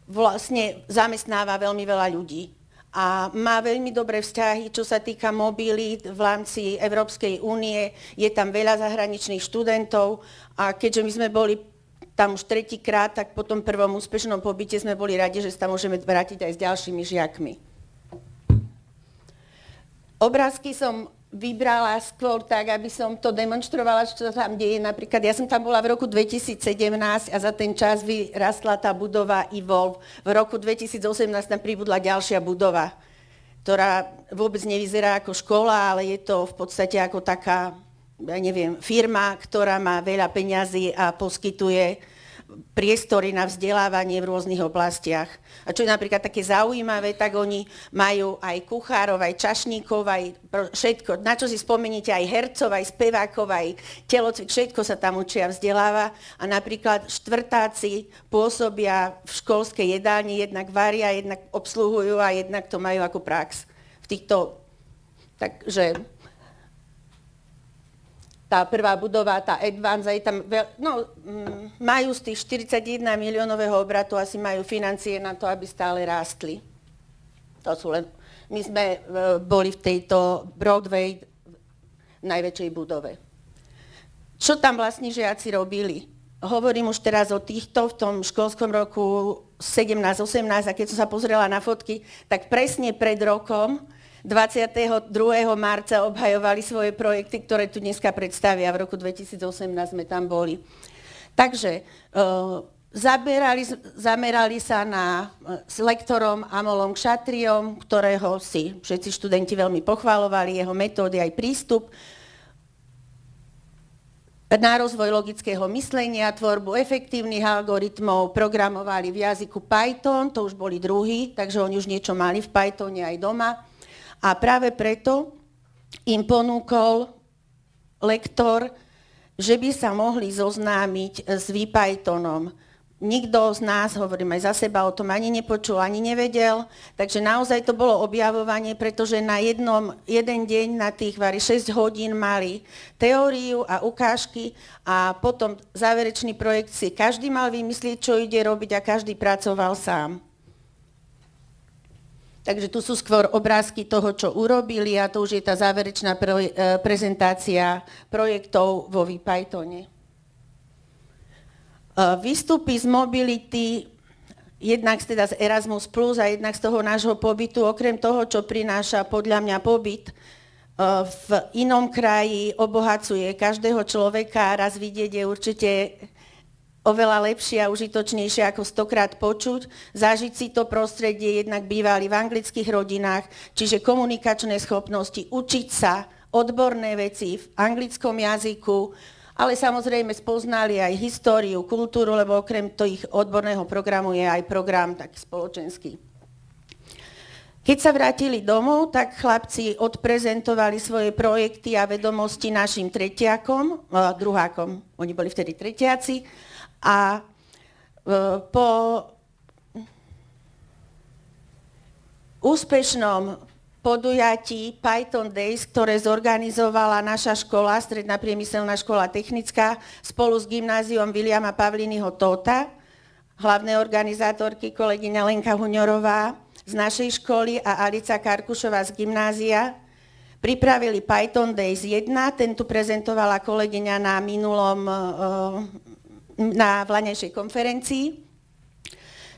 vlastne zamestnáva veľmi veľa ľudí a má veľmi dobré vzťahy, čo sa týka mobilít v rámci Európskej únie. Je tam veľa zahraničných študentov a keďže my sme boli tam už tretíkrát, tak po tom prvom úspešnom pobyte sme boli radi, že sa môžeme vrátiť aj s ďalšími žiakmi. Obrázky som vybrala skôr tak, aby som to demonstrovala, čo tam deje. Napríklad ja som tam bola v roku 2017 a za ten čas vyrastla tá budova Evolve. V roku 2018 tam pribudla ďalšia budova, ktorá vôbec nevyzerá ako škola, ale je to v podstate ako taká, ja neviem, firma, ktorá má veľa peňazí a poskytuje priestory na vzdelávanie v rôznych oblastiach. A čo je napríklad také zaujímavé, tak oni majú aj kuchárov, aj čašníkov, aj všetko. Na čo si spomeniete, aj hercov, aj spevákov, aj telocvik, všetko sa tam učia, vzdeláva. A napríklad štvrtáci pôsobia v školskej jedálni, jednak varia, jednak obsluhujú a jednak to majú ako prax. V týchto, takže tá prvá budova, tá Advance, je tam veľ, no, mm, majú z tých 41 miliónového obratu, asi majú financie na to, aby stále rástli. To sú len, my sme e, boli v tejto Broadway najväčšej budove. Čo tam vlastne žiaci robili? Hovorím už teraz o týchto v tom školskom roku 17-18 a keď som sa pozrela na fotky, tak presne pred rokom 22. marca obhajovali svoje projekty, ktoré tu dneska predstavia. V roku 2018 sme tam boli. Takže uh, zaberali, zamerali sa na, uh, s lektorom Amolom Kšatriom, ktorého si všetci študenti veľmi pochvalovali, jeho metódy aj prístup na rozvoj logického myslenia, tvorbu efektívnych algoritmov, programovali v jazyku Python, to už boli druhí, takže oni už niečo mali v Pythone aj doma. A práve preto im ponúkol lektor, že by sa mohli zoznámiť s VPythonom. Nikto z nás, hovorím aj za seba, o tom ani nepočul, ani nevedel. Takže naozaj to bolo objavovanie, pretože na jednom, jeden deň na tých vari 6 hodín mali teóriu a ukážky a potom záverečný projekt si každý mal vymyslieť, čo ide robiť a každý pracoval sám. Takže tu sú skôr obrázky toho, čo urobili a to už je tá záverečná pre, prezentácia projektov vo VPythone. Výstupy z mobility, jednak teda z Erasmus+, Plus a jednak z toho nášho pobytu, okrem toho, čo prináša podľa mňa pobyt v inom kraji, obohacuje každého človeka, raz vidieť je určite oveľa lepšie a užitočnejšie ako stokrát počuť, zažiť si to prostredie, jednak bývali v anglických rodinách, čiže komunikačné schopnosti, učiť sa odborné veci v anglickom jazyku, ale samozrejme spoznali aj históriu, kultúru, lebo okrem toho ich odborného programu je aj program taký spoločenský. Keď sa vrátili domov, tak chlapci odprezentovali svoje projekty a vedomosti našim tretiakom, druhákom, oni boli vtedy tretiaci, a e, po úspešnom podujatí Python Days, ktoré zorganizovala naša škola, Stredná priemyselná škola technická, spolu s gymnáziom Viliama Pavliniho Tóta, hlavné organizátorky kolegyňa Lenka Huňorová z našej školy a Alica Karkušová z gymnázia, pripravili Python Days 1, ten tu prezentovala kolegyňa na minulom uh, na vlanejšej konferencii,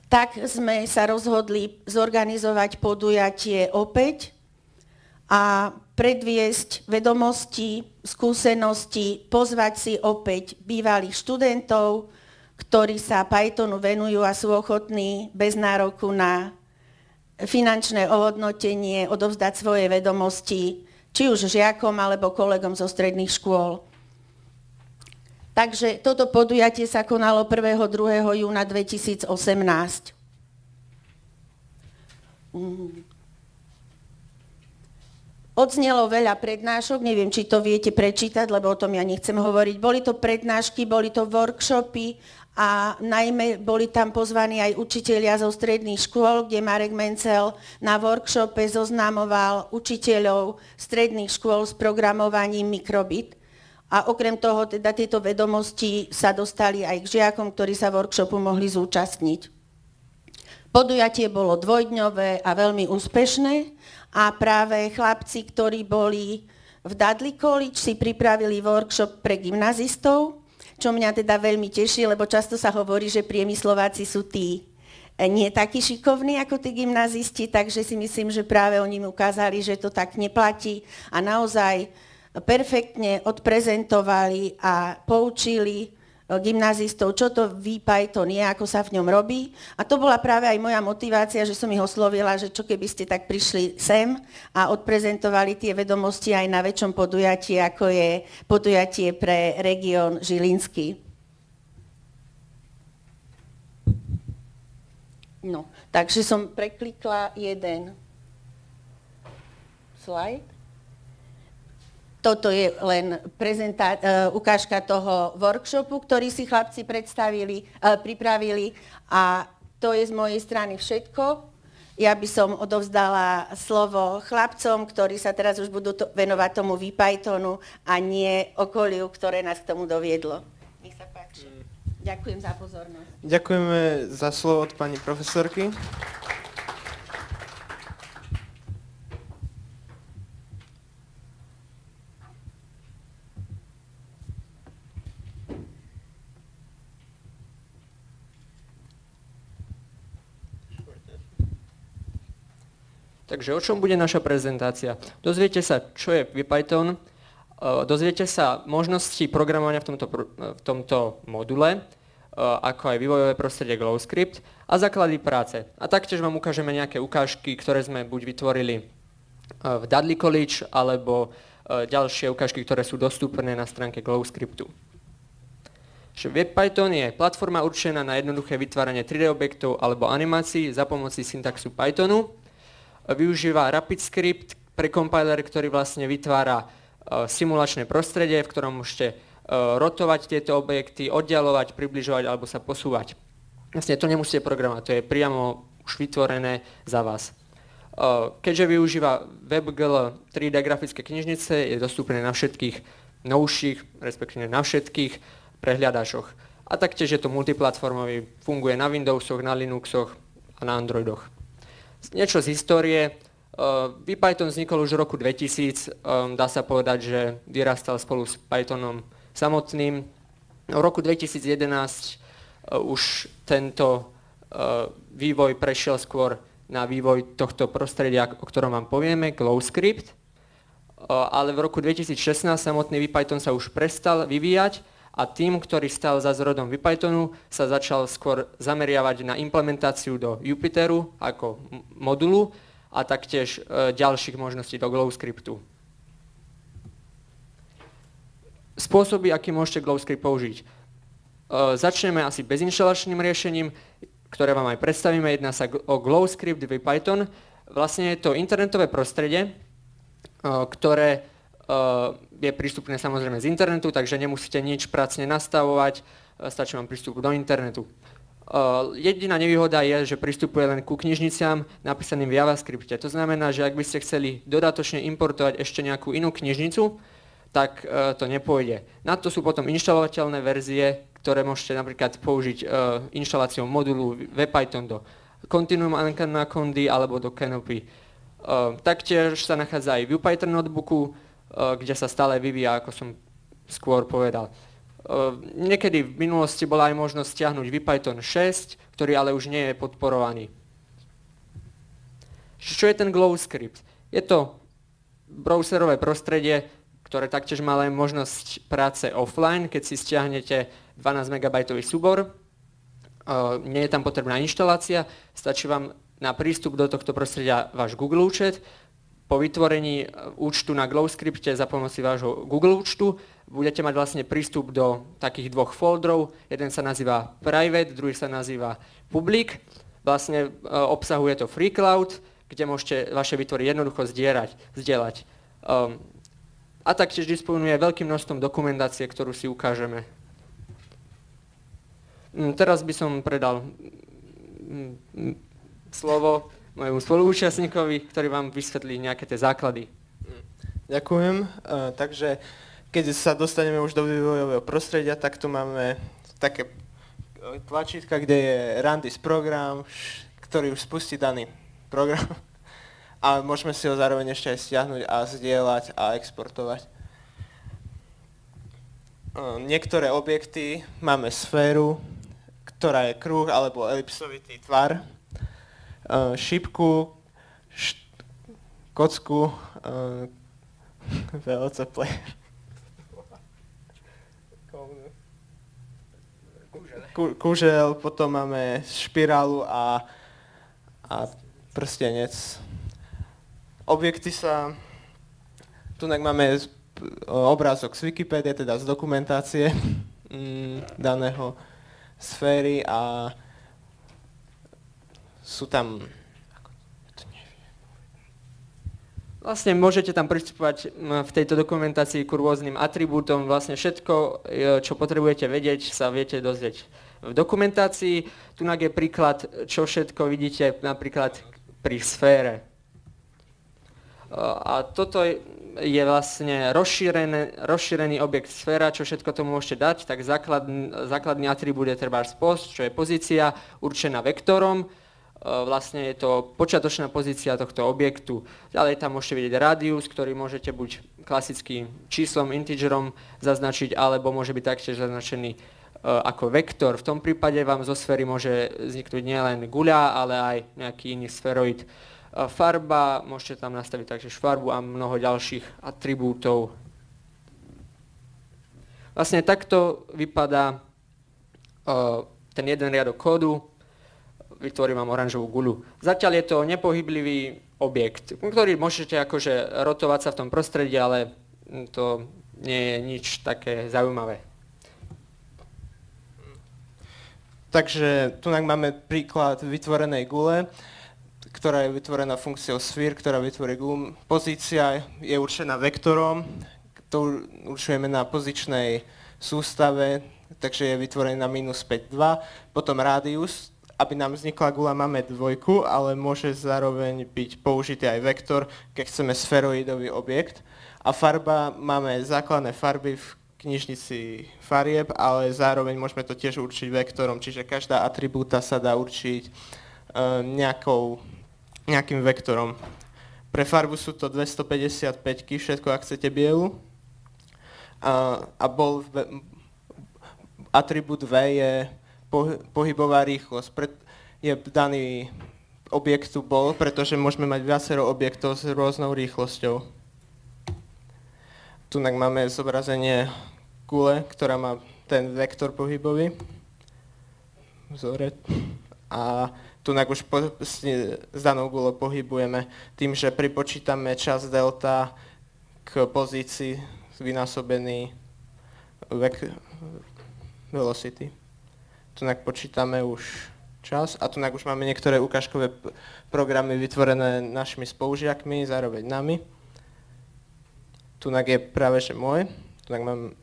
tak sme sa rozhodli zorganizovať podujatie opäť a predviesť vedomosti, skúsenosti, pozvať si opäť bývalých študentov, ktorí sa Pythonu venujú a sú ochotní bez nároku na finančné ohodnotenie odovzdať svoje vedomosti či už žiakom alebo kolegom zo stredných škôl. Takže toto podujatie sa konalo 1. 2. júna 2018. Mm. Odznelo veľa prednášok, neviem, či to viete prečítať, lebo o tom ja nechcem hovoriť. Boli to prednášky, boli to workshopy a najmä boli tam pozvaní aj učitelia zo stredných škôl, kde Marek Mencel na workshope zoznamoval učiteľov stredných škôl s programovaním Mikrobit. A okrem toho, teda tieto vedomosti sa dostali aj k žiakom, ktorí sa workshopu mohli zúčastniť. Podujatie bolo dvojdňové a veľmi úspešné a práve chlapci, ktorí boli v Dudley College, si pripravili workshop pre gymnazistov, čo mňa teda veľmi teší, lebo často sa hovorí, že priemyslováci sú tí eh, nie takí šikovní ako tí gymnazisti, takže si myslím, že práve oni mi ukázali, že to tak neplatí a naozaj perfektne odprezentovali a poučili gymnazistov, čo to V-Python je, ako sa v ňom robí. A to bola práve aj moja motivácia, že som ich oslovila, že čo keby ste tak prišli sem a odprezentovali tie vedomosti aj na väčšom podujatí, ako je podujatie pre región Žilinský. No, takže som preklikla jeden slajd toto je len prezentá- uh, ukážka toho workshopu, ktorý si chlapci predstavili, uh, pripravili a to je z mojej strany všetko. Ja by som odovzdala slovo chlapcom, ktorí sa teraz už budú to, venovať tomu V-Pythonu a nie okoliu, ktoré nás k tomu doviedlo. Nech sa páči. Ďakujem za pozornosť. Ďakujeme za slovo od pani profesorky. Takže o čom bude naša prezentácia? Dozviete sa, čo je Python, e, dozviete sa možnosti programovania v tomto, v tomto module, ako aj vývojové prostredie GlowScript a základy práce. A taktiež vám ukážeme nejaké ukážky, ktoré sme buď vytvorili v Dudley College, alebo ďalšie ukážky, ktoré sú dostupné na stránke GlowScriptu. WebPython je platforma určená na jednoduché vytváranie 3D objektov alebo animácií za pomoci syntaxu Pythonu využíva RapidScript pre compiler, ktorý vlastne vytvára e, simulačné prostredie, v ktorom môžete e, rotovať tieto objekty, oddialovať, približovať alebo sa posúvať. Vlastne to nemusíte programovať, to je priamo už vytvorené za vás. E, keďže využíva WebGL 3D grafické knižnice, je dostupné na všetkých novších, respektíve na všetkých prehľadačoch. A taktiež je to multiplatformový, funguje na Windowsoch, na Linuxoch a na Androidoch. Niečo z histórie. Uh, Python vznikol už v roku 2000, um, dá sa povedať, že vyrastal spolu s Pythonom samotným. V roku 2011 uh, už tento vývoj prešiel skôr na vývoj tohto prostredia, o ktorom vám povieme, GlowScript. Ale v roku 2016 samotný Python sa už prestal vyvíjať a tým, ktorý stal za zrodom Pythonu, sa začal skôr zameriavať na implementáciu do Jupiteru ako modulu a taktiež e, ďalších možností do GlowScriptu. Spôsoby, aký môžete GlowScript použiť. E, začneme asi bezinštalačným riešením, ktoré vám aj predstavíme. Jedná sa o GlowScript Python. Vlastne je to internetové prostredie, e, ktoré je prístupné samozrejme z internetu, takže nemusíte nič pracne nastavovať, e, stačí vám prístup do internetu. E, jediná nevýhoda je, že pristupuje len ku knižniciam napísaným v JavaScripte. To znamená, že ak by ste chceli dodatočne importovať ešte nejakú inú knižnicu, tak e, to nepôjde. Na to sú potom inštalovateľné verzie, ktoré môžete napríklad použiť inštaláciou modulu VPython do Continuum Anacondy alebo do Canopy. Taktiež sa nachádza aj v Python notebooku, kde sa stále vyvíja, ako som skôr povedal. Eh, niekedy v minulosti bola aj možnosť stiahnuť VPython 6, ktorý ale už nie je podporovaný. Čo je ten GlowScript? Je to browserové prostredie, ktoré taktiež má len možnosť práce offline, keď si stiahnete 12 MB súbor. Uh, nie je tam potrebná inštalácia, stačí vám na prístup do tohto prostredia váš Google účet, po vytvorení e, účtu na GlowScripte za pomoci vášho Google účtu budete mať vlastne prístup do takých dvoch folderov. Jeden sa nazýva Private, druhý sa nazýva Public. Vlastne e, obsahuje to Free Cloud, kde môžete vaše vytvory jednoducho zdierať, zdieľať. Um, a taktiež disponuje veľkým množstvom dokumentácie, ktorú si ukážeme. Um, teraz by som predal um, slovo mojemu spoluúčastníkovi, ktorý vám vysvetlí nejaké tie základy. Ďakujem. Uh, takže keď sa dostaneme už do vývojového prostredia, tak tu máme také tlačítka, kde je run this program, ktorý už spustí daný program a môžeme si ho zároveň ešte aj stiahnuť a zdieľať a exportovať. Niektoré objekty máme sféru, ktorá je kruh alebo elipsovitý tvar, šipku, št- kocku, VLC player. Kúžel, potom máme špirálu a, a prstenec. Objekty sa... Tu máme obrázok z Wikipédie, teda z dokumentácie mm, daného sféry a sú tam Vlastne môžete tam pristupovať v tejto dokumentácii k rôznym atribútom. Vlastne všetko, e, čo potrebujete vedieť, sa viete dozrieť v dokumentácii. Tu je príklad, čo všetko vidíte napríklad pri sfére. E, a toto je vlastne rozšírený, rozšírený objekt sféra, čo všetko tomu môžete dať, tak základný, základný atribút je treba post, čo je pozícia určená vektorom, vlastne je to počiatočná pozícia tohto objektu. Ďalej tam môžete vidieť radius, ktorý môžete buď klasickým číslom, integerom zaznačiť, alebo môže byť taktiež zaznačený e, ako vektor. V tom prípade vám zo sféry môže vzniknúť nielen guľa, ale aj nejaký iný sferoid. E, farba, môžete tam nastaviť taktiež farbu a mnoho ďalších atribútov. Vlastne takto vypadá ten jeden riadok kódu vytvorím vám oranžovú guľu. Zatiaľ je to nepohyblivý objekt, ktorý môžete akože rotovať sa v tom prostredí, ale to nie je nič také zaujímavé. Takže tu máme príklad vytvorenej gule, ktorá je vytvorená funkciou sphere, ktorá vytvorí gulu. Pozícia je určená vektorom, to určujeme na pozičnej sústave, takže je vytvorený na minus 5,2. Potom rádius, aby nám vznikla gula, máme dvojku, ale môže zároveň byť použitý aj vektor, keď chceme sferoidový objekt. A farba, máme základné farby v knižnici farieb, ale zároveň môžeme to tiež určiť vektorom, čiže každá atribúta sa dá určiť uh, nejakou, nejakým vektorom. Pre farbu sú to 255 všetko, ak chcete bielu. A, a bol, atribút V je pohybová rýchlosť. Pre, je daný objektu bol, pretože môžeme mať viacero objektov s rôznou rýchlosťou. Tu máme zobrazenie kule, ktorá má ten vektor pohybový. Vzore. A tu už po, s, s danou gulou pohybujeme tým, že pripočítame čas delta k pozícii vynásobený vek, velocity. Tu počítame už čas a tu už máme niektoré ukážkové programy vytvorené našimi spolužiakmi, zároveň nami. Tu je práve že môj. Tu mám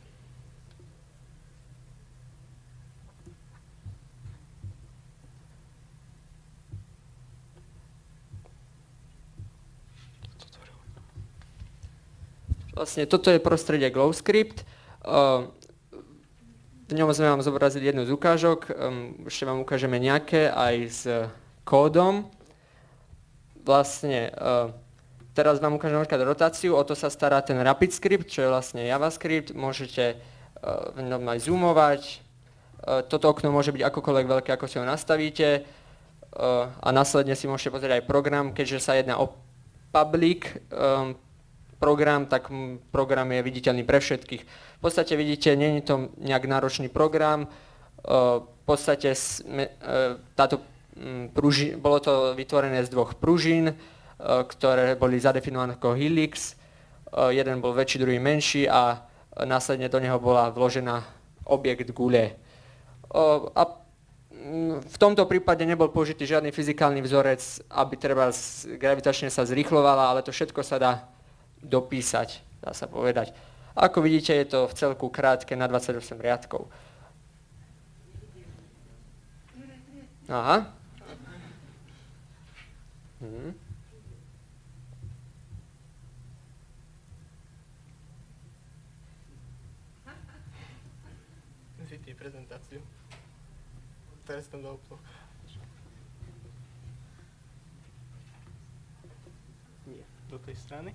Vlastne toto je prostredie GlowScript. Uh, v ňom sme vám zobrazili jednu z ukážok, ešte vám ukážeme nejaké aj s kódom. Vlastne uh, teraz vám ukážem napríklad rotáciu, o to sa stará ten RapidScript, čo je vlastne JavaScript, môžete uh, v ňom aj zoomovať, toto okno môže byť akokoľvek veľké, ako si ho nastavíte. A následne si môžete pozrieť aj program, keďže sa jedná o public um, program, tak program je viditeľný pre všetkých. V podstate vidíte, nie je to nejak náročný program, v podstate e, táto pruži, bolo to vytvorené z dvoch pružín, ktoré boli zadefinované ako helix, jeden bol väčší, druhý menší a následne do neho bola vložená objekt gule. A v tomto prípade nebol použitý žiadny fyzikálny vzorec, aby treba gravitačne sa zrýchlovala, ale to všetko sa dá dopísať, dá sa povedať. Ako vidíte, je to v celku krátke na 28 riadkov. Aha. Hm. prezentáciu. Teraz tam dal Nie, do tej strany.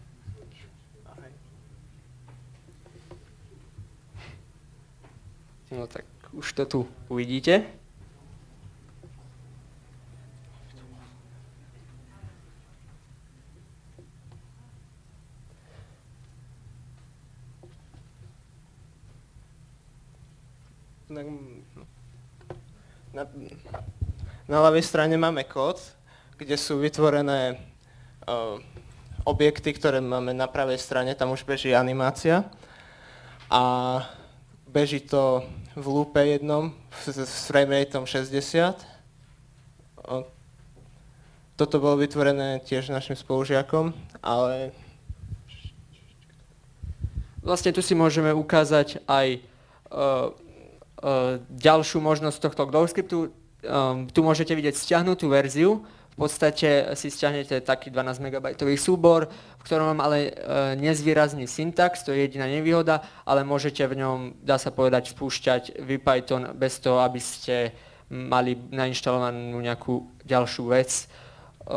Aj. No tak už to tu uvidíte. Na, na, na ľavej strane máme kód, kde sú vytvorené uh, objekty, ktoré máme na pravej strane, tam už beží animácia. A beží to v lúpe jednom, s frame rateom 60. O, toto bolo vytvorené tiež našim spolužiakom, ale... Vlastne tu si môžeme ukázať aj uh, uh, ďalšiu možnosť tohto GlowScriptu. Um, tu môžete vidieť stiahnutú verziu, v podstate si stiahnete taký 12 MB súbor, v ktorom vám ale e, nezvýrazní syntax, to je jediná nevýhoda, ale môžete v ňom, dá sa povedať, spúšťať VPython bez toho, aby ste mali nainštalovanú nejakú ďalšiu vec. E,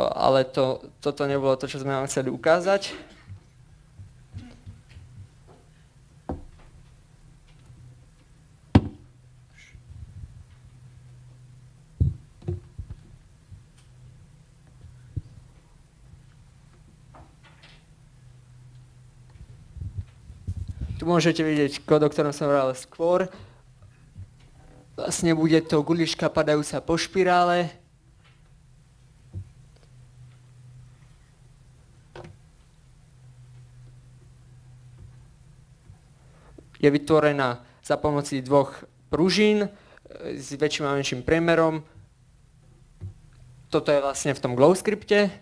ale to, toto nebolo to, čo sme vám chceli ukázať. Tu môžete vidieť kód, o ktorom som hovoril skôr. Vlastne bude to guliška padajúca po špirále. Je vytvorená za pomoci dvoch pružín e, s väčším a menším priemerom. Toto je vlastne v tom GlowScripte.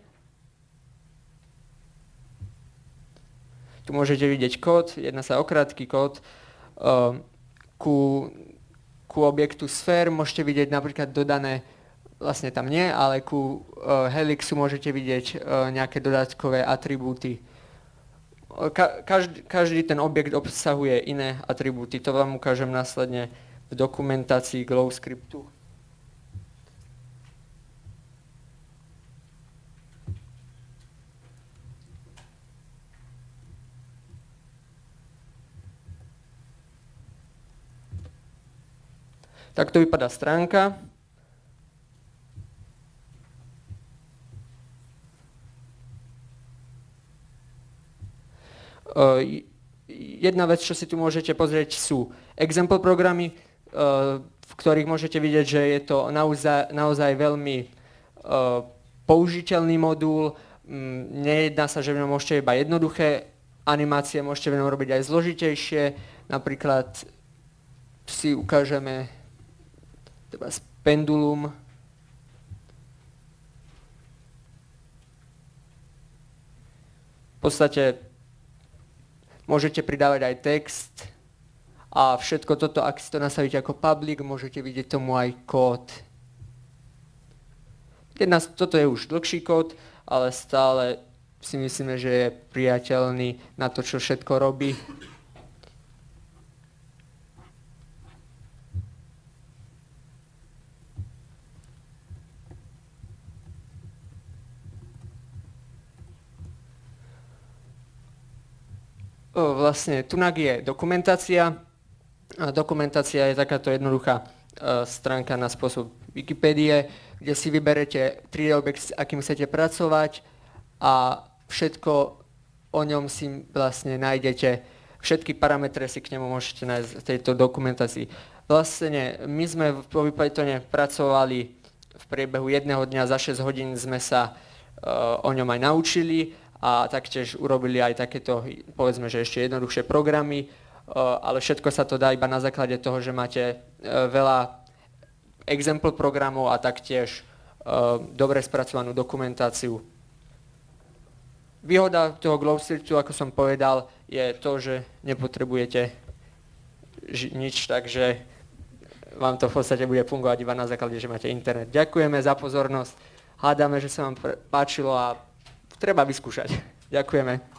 Tu môžete vidieť kód, jedná sa o krátky kód. Ehm, ku, ku objektu sfér môžete vidieť napríklad dodané, vlastne tam nie, ale ku uh, Helixu môžete vidieť uh, nejaké dodatkové atribúty. Ka- každý, každý ten objekt obsahuje iné atribúty, to vám ukážem následne v dokumentácii GlowScriptu. Takto vypadá stránka. Jedna vec, čo si tu môžete pozrieť, sú example programy, v ktorých môžete vidieť, že je to naozaj, naozaj veľmi použiteľný modul. Mm, nejedná sa, že v ňom môžete iba jednoduché animácie, môžete v ňom robiť aj zložitejšie. Napríklad si ukážeme treba pendulum, v podstate môžete pridávať aj text a všetko toto, ak si to nastavíte ako public, môžete vidieť tomu aj kód. Toto je už dlhší kód, ale stále si myslíme, že je priateľný na to, čo všetko robí. Vlastne tunak je dokumentácia. Dokumentácia je takáto jednoduchá stránka na spôsob Wikipédie, kde si vyberete 3D objekt, s akým chcete pracovať a všetko o ňom si vlastne nájdete, všetky parametre si k nemu môžete nájsť v tejto dokumentácii. Vlastne my sme v Pythone pracovali v priebehu jedného dňa, za 6 hodín sme sa uh, o ňom aj naučili a taktiež urobili aj takéto, povedzme, že ešte jednoduchšie programy, e, ale všetko sa to dá iba na základe toho, že máte e, veľa example programov a taktiež e, dobre spracovanú dokumentáciu. Výhoda toho GlowScriptu, ako som povedal, je to, že nepotrebujete nič, takže vám to v podstate bude fungovať iba na základe, že máte internet. Ďakujeme za pozornosť. Hádame, že sa vám páčilo a treba vyskúšať. Ďakujeme.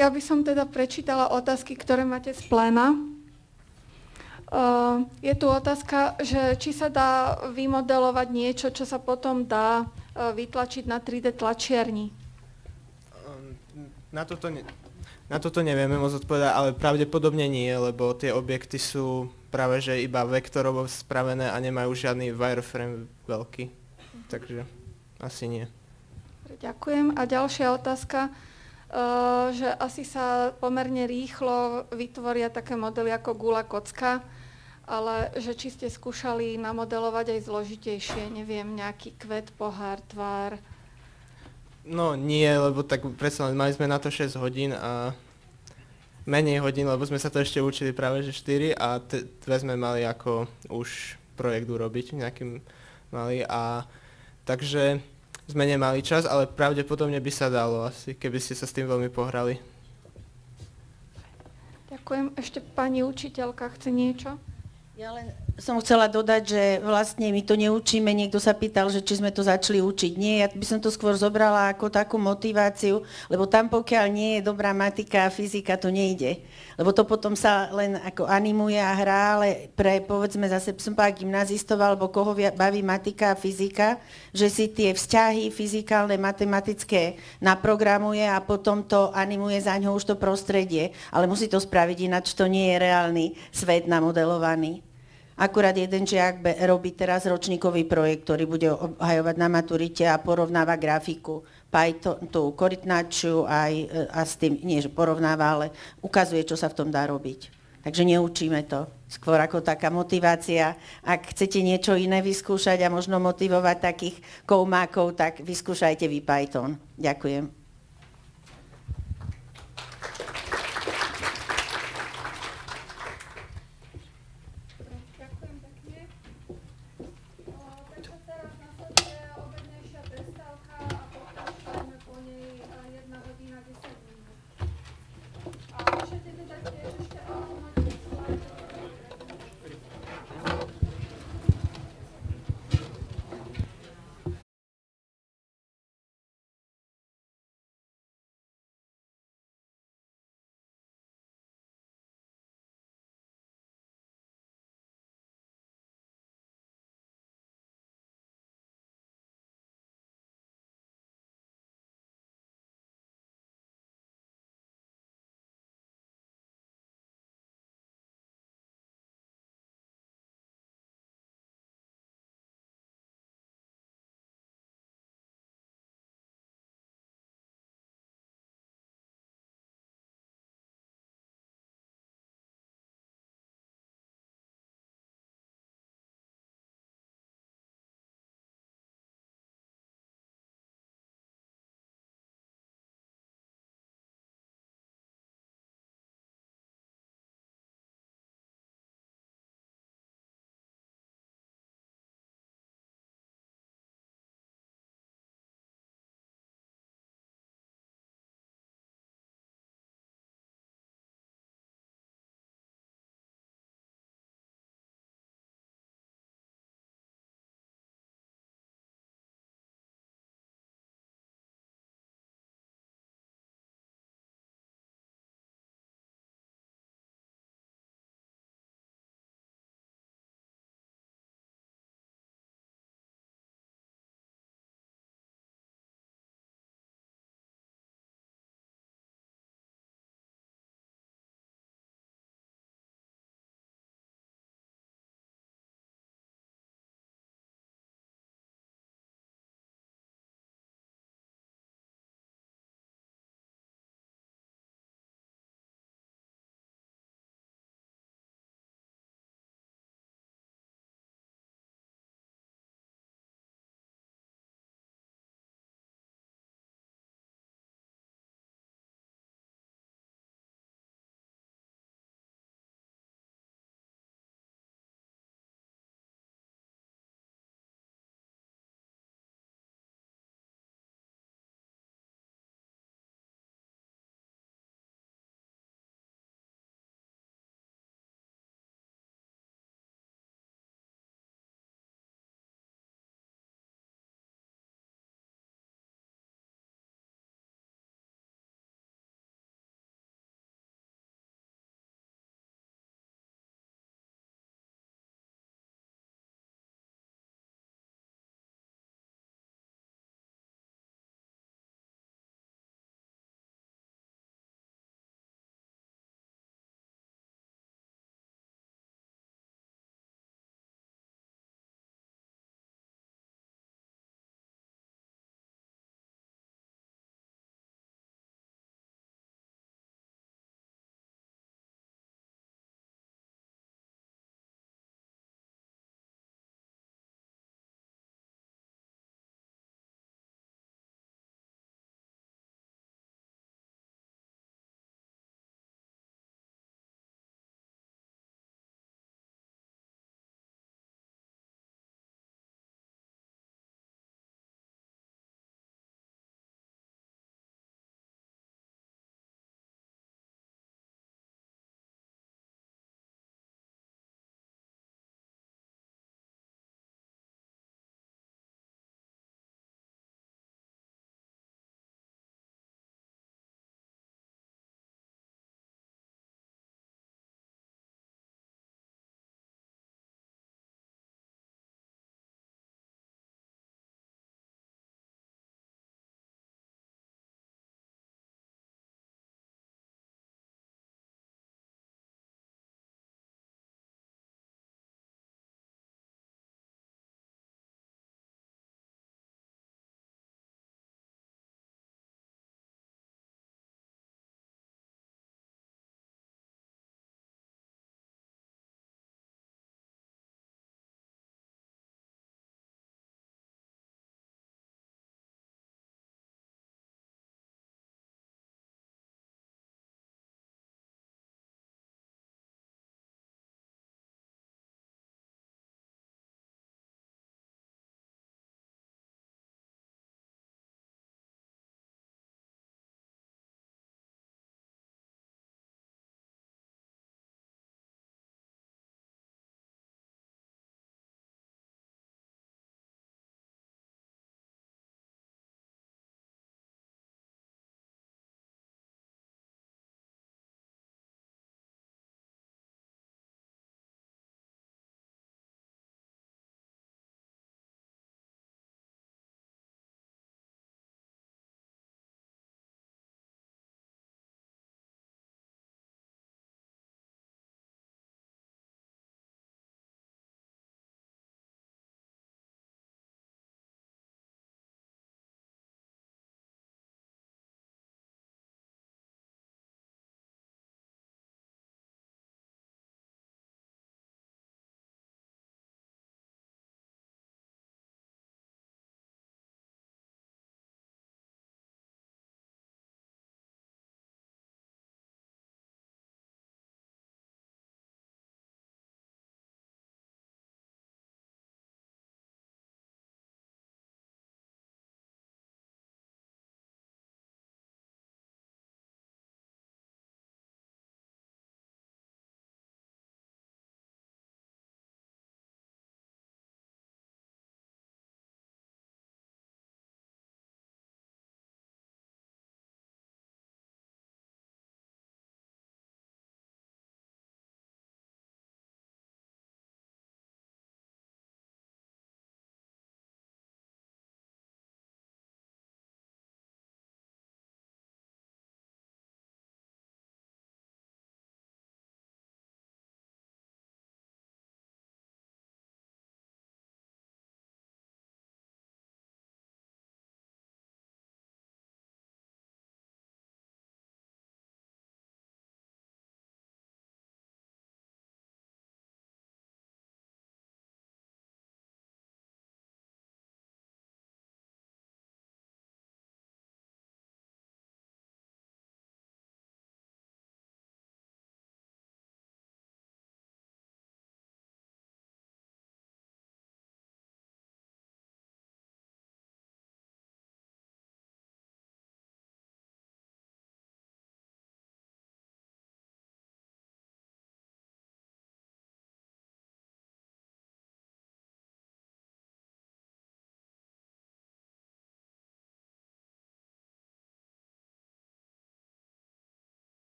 ja by som teda prečítala otázky, ktoré máte z pléna. Uh, je tu otázka, že či sa dá vymodelovať niečo, čo sa potom dá uh, vytlačiť na 3D tlačiarni. Na toto, ne, na toto nevieme moc odpovedať, ale pravdepodobne nie, lebo tie objekty sú práve že iba vektorovo spravené a nemajú žiadny wireframe veľký. Takže asi nie. Ďakujem. A ďalšia otázka, uh, že asi sa pomerne rýchlo vytvoria také modely ako gula kocka, ale že či ste skúšali namodelovať aj zložitejšie, neviem, nejaký kvet, pohár, tvár. No nie, lebo tak predsa len mali sme na to 6 hodín a menej hodín, lebo sme sa to ešte učili práve že 4 a dve sme mali ako už projekt urobiť nejakým mali a takže sme nemali čas, ale pravdepodobne by sa dalo asi, keby ste sa s tým veľmi pohrali. Ďakujem. Ešte pani učiteľka chce niečo? Ja len som chcela dodať, že vlastne my to neučíme. Niekto sa pýtal, že či sme to začali učiť. Nie, ja by som to skôr zobrala ako takú motiváciu, lebo tam pokiaľ nie je dobrá matika a fyzika, to nejde. Lebo to potom sa len ako animuje a hrá, ale pre, povedzme, zase som pár gymnazistov, alebo koho baví matika a fyzika, že si tie vzťahy fyzikálne, matematické naprogramuje a potom to animuje za ňou už to prostredie. Ale musí to spraviť, ináč to nie je reálny svet namodelovaný. Akurát jeden žiak robí teraz ročníkový projekt, ktorý bude obhajovať na maturite a porovnáva grafiku Python, tú korytnačiu aj e, a s tým, nie že porovnáva, ale ukazuje, čo sa v tom dá robiť. Takže neučíme to. Skôr ako taká motivácia. Ak chcete niečo iné vyskúšať a možno motivovať takých koumákov, tak vyskúšajte vy Python. Ďakujem.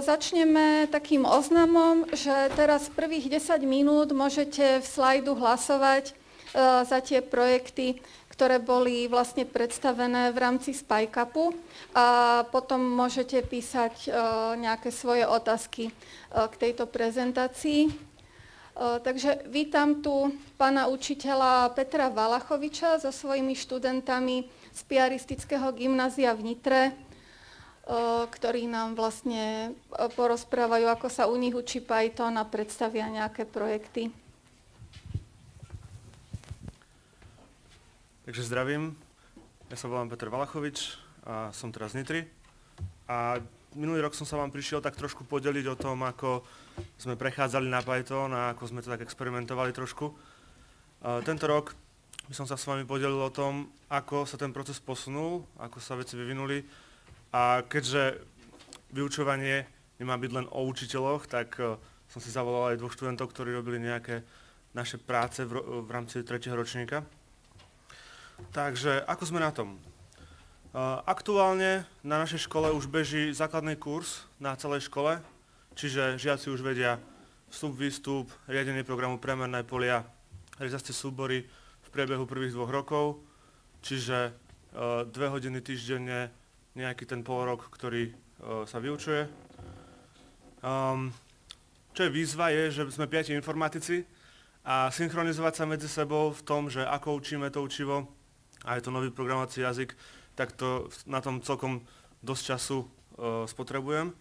Začneme takým oznamom, že teraz prvých 10 minút môžete v slajdu hlasovať za tie projekty, ktoré boli vlastne predstavené v rámci SpyCupu a potom môžete písať nejaké svoje otázky k tejto prezentácii. Takže vítam tu pána učiteľa Petra Valachoviča so svojimi študentami z Piaristického gymnázia v Nitre, ktorí nám vlastne porozprávajú, ako sa u nich učí Python a predstavia nejaké projekty. Takže zdravím, ja sa volám Petr Valachovič a som teraz z Nitry. A minulý rok som sa vám prišiel tak trošku podeliť o tom, ako sme prechádzali na Python a ako sme to tak experimentovali trošku. Tento rok by som sa s vami podelil o tom, ako sa ten proces posunul, ako sa veci vyvinuli a keďže vyučovanie nemá byť len o učiteľoch, tak uh, som si zavolal aj dvoch študentov, ktorí robili nejaké naše práce v, v rámci tretieho ročníka. Takže ako sme na tom? Uh, aktuálne na našej škole už beží základný kurz na celej škole, čiže žiaci už vedia vstup, výstup, riadenie programu premerné polia, rezaste súbory v priebehu prvých dvoch rokov, čiže uh, dve hodiny týždenne nejaký ten pol rok, ktorý uh, sa vyučuje. Um, čo je výzva je, že sme piati informatici a synchronizovať sa medzi sebou v tom, že ako učíme to učivo a je to nový programovací jazyk, tak to na tom celkom dosť času uh, spotrebujem.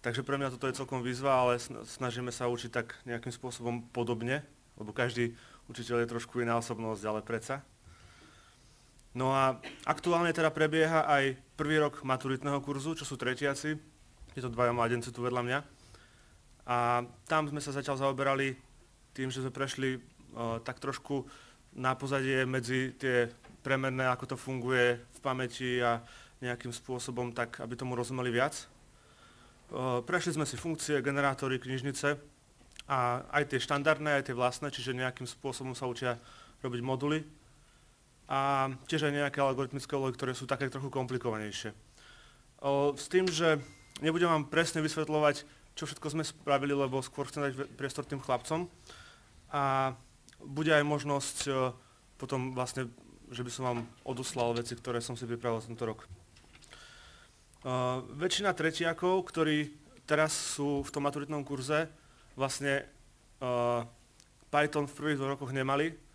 Takže pre mňa toto je celkom výzva, ale snažíme sa učiť tak nejakým spôsobom podobne, lebo každý učiteľ je trošku iná osobnosť, ale predsa. No a aktuálne teda prebieha aj prvý rok maturitného kurzu, čo sú tretiaci. Je to dvaja mladenci tu vedľa mňa. A tam sme sa zatiaľ zaoberali tým, že sme prešli uh, tak trošku na pozadie medzi tie premenné, ako to funguje v pamäti a nejakým spôsobom tak, aby tomu rozumeli viac. Uh, prešli sme si funkcie, generátory, knižnice a aj tie štandardné, aj tie vlastné, čiže nejakým spôsobom sa učia robiť moduly a tiež aj nejaké algoritmické úlohy, ktoré sú také trochu komplikovanejšie. O, s tým, že nebudem vám presne vysvetľovať, čo všetko sme spravili, lebo skôr chcem dať priestor tým chlapcom. A bude aj možnosť o, potom vlastne, že by som vám odoslal veci, ktoré som si pripravil tento rok. O, väčšina tretiakov, ktorí teraz sú v tom maturitnom kurze, vlastne o, Python v prvých dvoch rokoch nemali,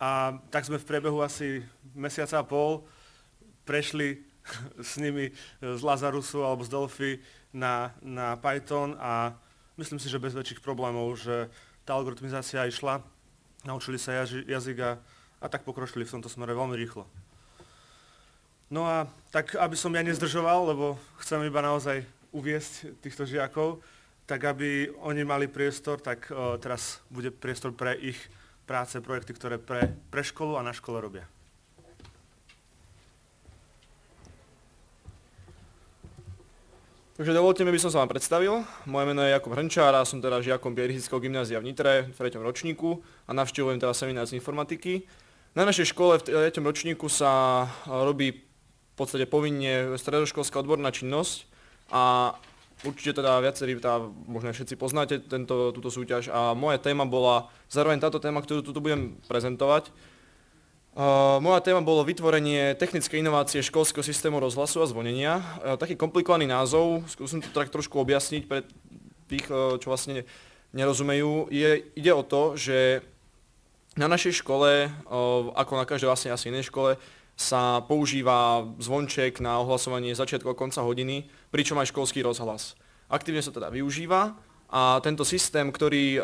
a tak sme v priebehu asi mesiaca a pol prešli s nimi z Lazarusu alebo z Delphi na, na Python a myslím si, že bez väčších problémov, že tá algoritmizácia išla, naučili sa jazy, jazyk a, a tak pokročili v tomto smere veľmi rýchlo. No a tak, aby som ja nezdržoval, lebo chcem iba naozaj uviesť týchto žiakov, tak aby oni mali priestor, tak uh, teraz bude priestor pre ich práce, projekty, ktoré pre, pre školu a na škole robia. Takže dovolte mi, by som sa vám predstavil. Moje meno je Jakub Hrnčár a som teda žiakom Pieristického gymnázia v Nitre v 3. ročníku a navštevujem teda seminár z informatiky. Na našej škole v 3. ročníku sa robí v podstate povinne stredoškolská odborná činnosť a Určite teda viacerí, teda možno všetci poznáte tento, túto súťaž a moja téma bola, zároveň táto téma, ktorú tu budem prezentovať, Uh, moja téma bolo vytvorenie technickej inovácie školského systému rozhlasu a zvonenia. Uh, taký komplikovaný názov, skúsim to tak trošku objasniť pre tých, uh, čo vlastne nerozumejú. Je, ide o to, že na našej škole, ako na každej vlastne asi inej škole, sa používa zvonček na ohlasovanie začiatku a konca hodiny, pričom aj školský rozhlas. Aktívne sa teda využíva a tento systém, ktorý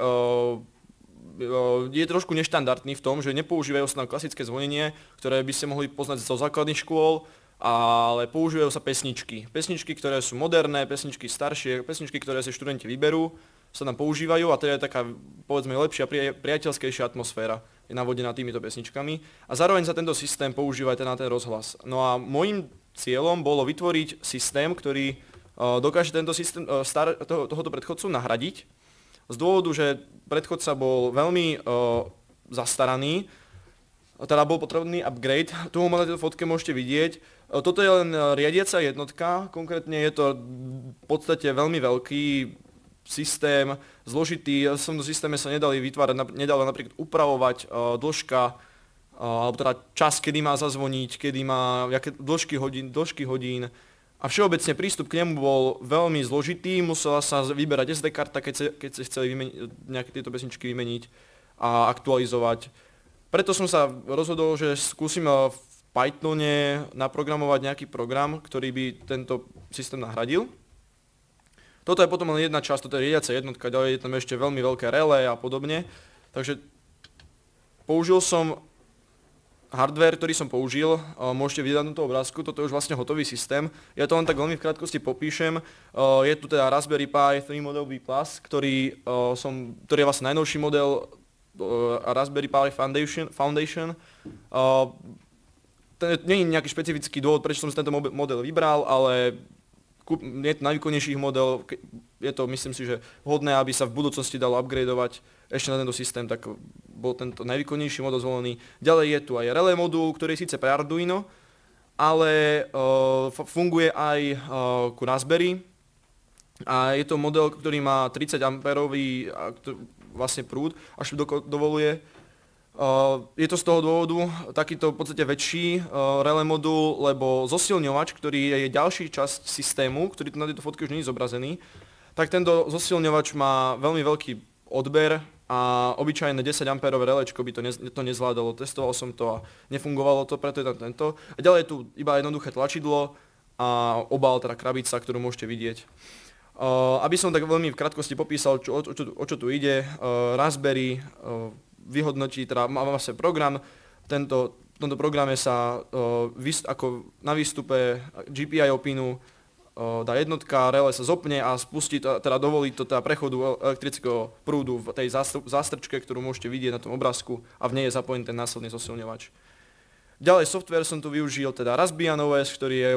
je trošku neštandardný v tom, že nepoužívajú sa na klasické zvonenie, ktoré by ste mohli poznať zo základných škôl, ale používajú sa pesničky. Pesničky, ktoré sú moderné, pesničky staršie, pesničky, ktoré si študenti vyberú, sa tam používajú a to je taká, povedzme, lepšia, priateľskejšia atmosféra je navodená týmito pesničkami a zároveň sa tento systém používa aj na ten rozhlas. No a môjim cieľom bolo vytvoriť systém, ktorý uh, dokáže tento systém, uh, star, toho, tohoto predchodcu nahradiť z dôvodu, že predchodca bol veľmi uh, zastaraný teda bol potrebný upgrade. Tu ho na tejto fotke môžete vidieť. Toto je len riadiaca jednotka, konkrétne je to v podstate veľmi veľký systém, zložitý. V tomto systéme sa nedali vytvárať, nedala napríklad upravovať dĺžka alebo teda čas, kedy má zazvoniť, kedy má, aké dĺžky hodín, dĺžky hodín. A všeobecne prístup k nemu bol veľmi zložitý, musela sa vyberať SD karta, keď, sa, keď sa chceli vymeniť, nejaké tieto pesničky vymeniť a aktualizovať. Preto som sa rozhodol, že skúsim v Pythone naprogramovať nejaký program, ktorý by tento systém nahradil. Toto je potom len jedna časť, toto je riadiaca jednotka, ďalej je tam ešte veľmi veľké relé a podobne. Takže použil som hardware, ktorý som použil, môžete vidieť na tomto obrázku, toto je už vlastne hotový systém. Ja to len tak veľmi v krátkosti popíšem. Je tu teda Raspberry Pi 3 Model B+, ktorý, som, ktorý je vlastne najnovší model Raspberry Pi Foundation. Foundation. nie je nejaký špecifický dôvod, prečo som si tento model vybral, ale je to najvýkonnejší model, je to myslím si, že vhodné, aby sa v budúcnosti dalo upgradeovať ešte na tento systém, tak bol tento najvýkonnejší modul zvolený. Ďalej je tu aj relé modul, ktorý je síce pre Arduino, ale uh, funguje aj uh, ku Raspberry. A je to model, ktorý má 30 amperový vlastne prúd, až do, dovoluje. Uh, je to z toho dôvodu takýto v podstate väčší uh, relé modul, lebo zosilňovač, ktorý je ďalší časť systému, ktorý tu na tejto fotke už nie je zobrazený, tak tento zosilňovač má veľmi veľký odber a obyčajné 10 A relečko by to, nez, to nezvládalo. Testoval som to a nefungovalo to, preto je tam tento. A ďalej je tu iba jednoduché tlačidlo a obal, teda krabica, ktorú môžete vidieť. Uh, aby som tak veľmi v krátkosti popísal, čo, o, čo, o čo tu ide, uh, Raspberry uh, vyhodnotí, teda má vlastne program, tento, v tomto programe sa uh, vys, ako na výstupe GPIO pinu dá jednotka, relé sa zopne a spustí, to, teda dovolí to teda prechodu elektrického prúdu v tej zástrčke, ktorú môžete vidieť na tom obrázku a v nej je zapojený ten následný zosilňovač. Ďalej software som tu využil, teda Raspbian OS, ktorý je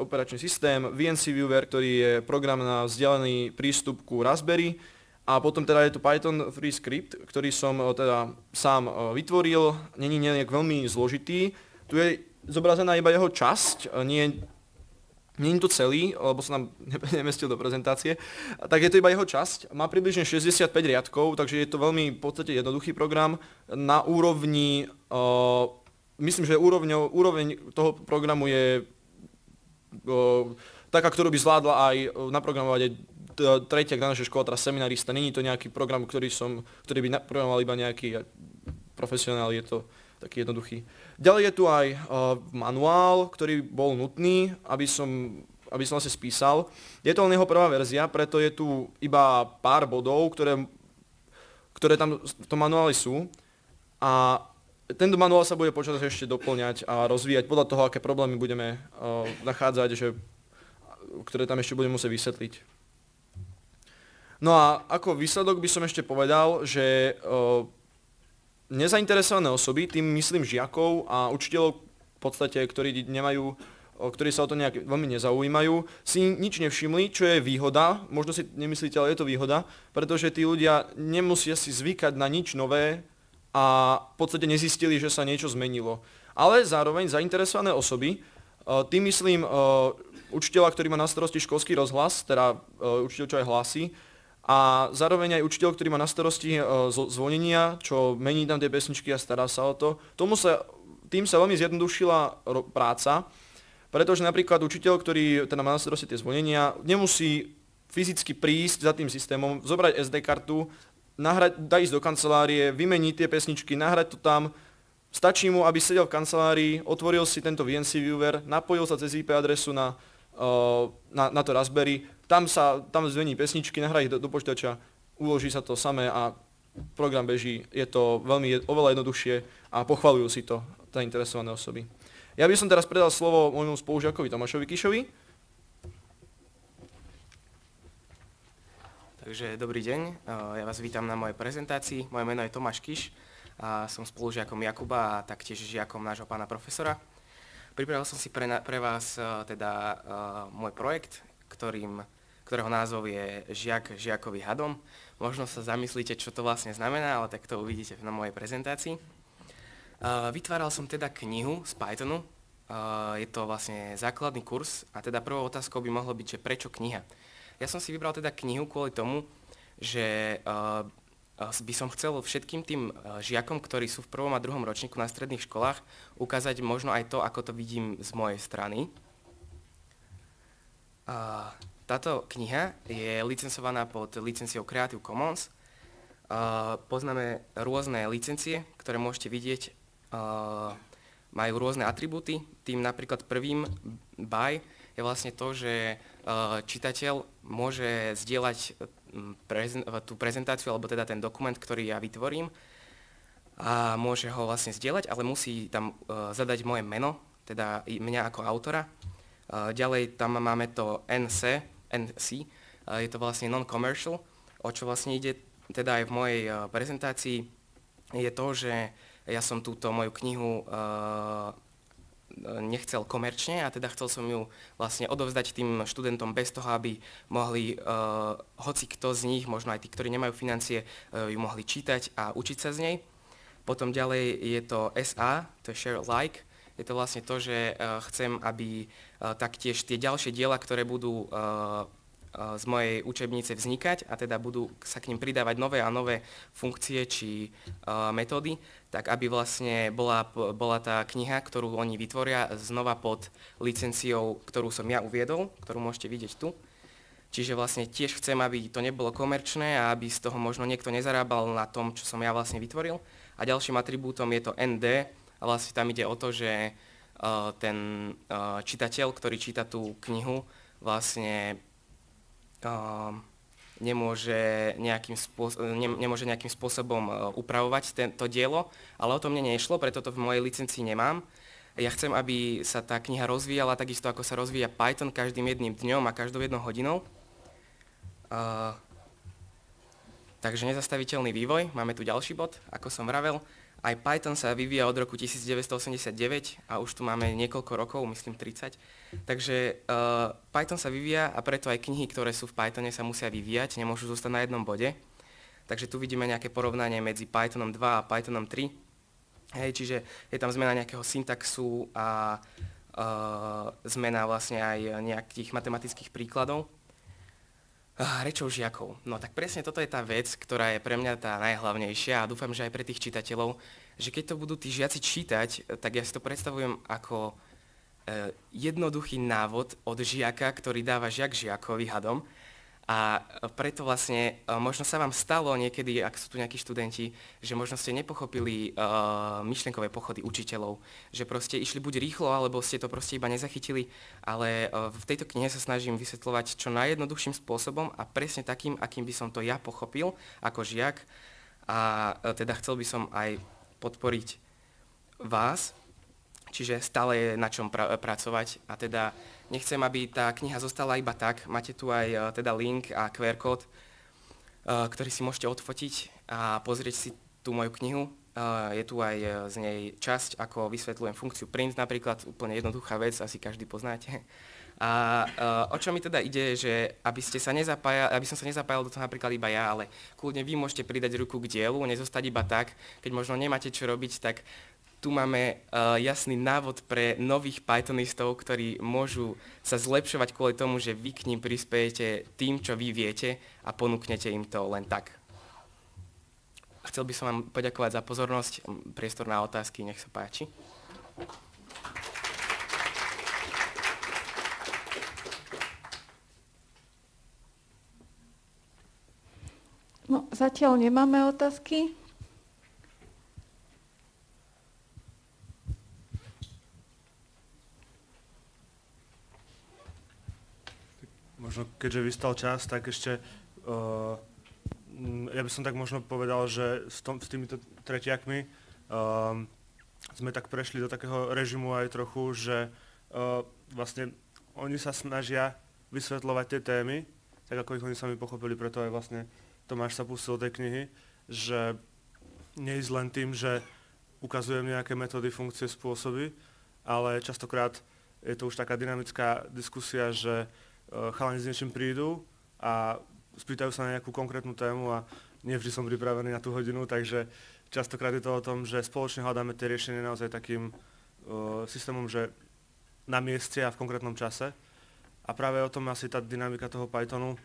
operačný systém, VNC Viewer, ktorý je program na vzdialený prístup ku Raspberry a potom teda je tu Python Free Script, ktorý som teda sám vytvoril, není nejak veľmi zložitý. Tu je zobrazená iba jeho časť, nie Není to celý, lebo sa nám nemestil do prezentácie, tak je to iba jeho časť. Má približne 65 riadkov, takže je to veľmi v podstate jednoduchý program. Na úrovni, uh, myslím, že úrovňo, úroveň toho programu je uh, taká, ktorú by zvládla aj naprogramovať aj tretia na našej škole, teda seminarista. Není to nejaký program, ktorý, som, ktorý by naprogramoval iba nejaký profesionál, je to taký jednoduchý. Ďalej je tu aj uh, manuál, ktorý bol nutný, aby som, aby som vlastne spísal. Je to len jeho prvá verzia, preto je tu iba pár bodov, ktoré, ktoré tam v tom manuáli sú. A tento manuál sa bude počas ešte doplňať a rozvíjať podľa toho, aké problémy budeme uh, nachádzať, že, ktoré tam ešte budeme musieť vysvetliť. No a ako výsledok by som ešte povedal, že uh, nezainteresované osoby, tým myslím žiakov a učiteľov v podstate, ktorí nemajú ktorí sa o to nejak veľmi nezaujímajú, si nič nevšimli, čo je výhoda, možno si nemyslíte, ale je to výhoda, pretože tí ľudia nemusia si zvykať na nič nové a v podstate nezistili, že sa niečo zmenilo. Ale zároveň zainteresované osoby, tým myslím učiteľa, ktorý má na starosti školský rozhlas, teda učiteľ, čo aj hlasí, a zároveň aj učiteľ, ktorý má na starosti e, zvonenia, čo mení tam tie pesničky a stará sa o to. Tomu sa, tým sa veľmi zjednodušila práca, pretože napríklad učiteľ, ktorý teda má na starosti tie zvonenia, nemusí fyzicky prísť za tým systémom, zobrať SD kartu, nahrať, dať ísť do kancelárie, vymeniť tie pesničky, nahrať to tam, stačí mu, aby sedel v kancelárii, otvoril si tento VNC Viewer, napojil sa cez IP adresu na, na, na to Raspberry, tam sa, tam zvení pesničky, nahrají do, do počítača, uloží sa to samé a program beží. Je to veľmi je, oveľa jednoduchšie a pochvalujú si to zainteresované osoby. Ja by som teraz predal slovo môjmu spolužiakovi Tomášovi Kišovi. Takže dobrý deň, ja vás vítam na mojej prezentácii. Moje meno je Tomáš Kiš a som spolužiakom Jakuba a taktiež žiakom nášho pána profesora. Pripravil som si pre, pre vás teda uh, môj projekt, ktorým ktorého názov je Žiak žiakový hadom. Možno sa zamyslíte, čo to vlastne znamená, ale tak to uvidíte na mojej prezentácii. Vytváral som teda knihu z Pythonu, je to vlastne základný kurz a teda prvou otázkou by mohlo byť, že prečo kniha. Ja som si vybral teda knihu kvôli tomu, že by som chcel všetkým tým žiakom, ktorí sú v prvom a druhom ročníku na stredných školách, ukázať možno aj to, ako to vidím z mojej strany. Táto kniha je licencovaná pod licenciou Creative Commons poznáme rôzne licencie, ktoré môžete vidieť, majú rôzne atribúty. Tým napríklad prvým by je vlastne to, že čitateľ môže zdieľať tú prezentáciu, alebo teda ten dokument, ktorý ja vytvorím. A môže ho vlastne zdieľať, ale musí tam zadať moje meno, teda mňa ako autora. Ďalej tam máme to NC, NC, je to vlastne non-commercial, o čo vlastne ide teda aj v mojej prezentácii, je to, že ja som túto moju knihu nechcel komerčne a teda chcel som ju vlastne odovzdať tým študentom bez toho, aby mohli, uh, hoci kto z nich, možno aj tí, ktorí nemajú financie, uh, ju mohli čítať a učiť sa z nej. Potom ďalej je to SA, to je Share Like. Je to vlastne to, že uh, chcem, aby uh, taktiež tie ďalšie diela, ktoré budú uh, z mojej učebnice vznikať a teda budú sa k ním pridávať nové a nové funkcie či uh, metódy, tak aby vlastne bola, bola tá kniha, ktorú oni vytvoria znova pod licenciou, ktorú som ja uviedol, ktorú môžete vidieť tu. Čiže vlastne tiež chcem, aby to nebolo komerčné a aby z toho možno niekto nezarábal na tom, čo som ja vlastne vytvoril. A ďalším atribútom je to ND a vlastne tam ide o to, že uh, ten čitateľ, ktorý číta tú knihu, vlastne nemôže nejakým, spôsob, ne, nemôže nejakým spôsobom upravovať tento dielo, ale o tom mne nešlo, preto to v mojej licencii nemám. Ja chcem, aby sa tá kniha rozvíjala takisto, ako sa rozvíja Python každým jedným dňom a každou jednou hodinou. Uh, takže nezastaviteľný vývoj, máme tu ďalší bod, ako som vravel. Aj Python sa vyvíja od roku 1989 a už tu máme niekoľko rokov, myslím 30. Takže uh, Python sa vyvíja a preto aj knihy, ktoré sú v Pythone sa musia vyvíjať, nemôžu zostať na jednom bode. Takže tu vidíme nejaké porovnanie medzi Pythonom 2 a Pythonom 3. Hej, čiže je tam zmena nejakého syntaxu a uh, zmena vlastne aj nejakých matematických príkladov. Uh, rečou žiakov. No tak presne toto je tá vec, ktorá je pre mňa tá najhlavnejšia a dúfam, že aj pre tých čitateľov, že keď to budú tí žiaci čítať, tak ja si to predstavujem ako uh, jednoduchý návod od žiaka, ktorý dáva žiak žiakovi hadom a preto vlastne e, možno sa vám stalo niekedy, ak sú tu nejakí študenti, že možno ste nepochopili uh, myšlienkové pochody učiteľov, že proste išli buď rýchlo, alebo ste to proste iba nezachytili, ale uh, v tejto knihe sa snažím vysvetľovať čo najjednoduchším spôsobom a presne takým, akým by som to ja pochopil ako žiak. A uh, teda chcel by som aj podporiť vás, čiže stále je na čom pra- pracovať. A teda Nechcem, aby tá kniha zostala iba tak. Máte tu aj uh, teda link a QR kód, uh, ktorý si môžete odfotiť a pozrieť si tú moju knihu. Uh, je tu aj z nej časť, ako vysvetľujem funkciu print napríklad, úplne jednoduchá vec, asi každý poznáte. A o čo mi teda ide, že aby, ste sa nezapájali, aby som sa nezapájal do toho napríklad iba ja, ale kľudne vy môžete pridať ruku k dielu, nezostať iba tak, keď možno nemáte čo robiť, tak tu máme uh, jasný návod pre nových Pythonistov, ktorí môžu sa zlepšovať kvôli tomu, že vy k ním prispiejete tým, čo vy viete a ponúknete im to len tak. Chcel by som vám poďakovať za pozornosť. Priestor na otázky, nech sa páči. No, zatiaľ nemáme otázky. Možno keďže vystal čas, tak ešte uh, ja by som tak možno povedal, že s, tom, s týmito tretiakmi um, sme tak prešli do takého režimu aj trochu, že uh, vlastne oni sa snažia vysvetľovať tie témy, tak ako ich oni sami pochopili, preto aj vlastne Tomáš sa pustil do tej knihy, že neísť len tým, že ukazujem nejaké metódy, funkcie, spôsoby, ale častokrát je to už taká dynamická diskusia, že Eh, chalani s niečím prídu a spýtajú sa na nejakú konkrétnu tému a nevždy som pripravený na tú hodinu, takže častokrát je to o tom, že spoločne hľadáme tie riešenie naozaj takým uh, systémom, že na mieste a v konkrétnom čase. A práve o tom asi tá dynamika toho Pythonu,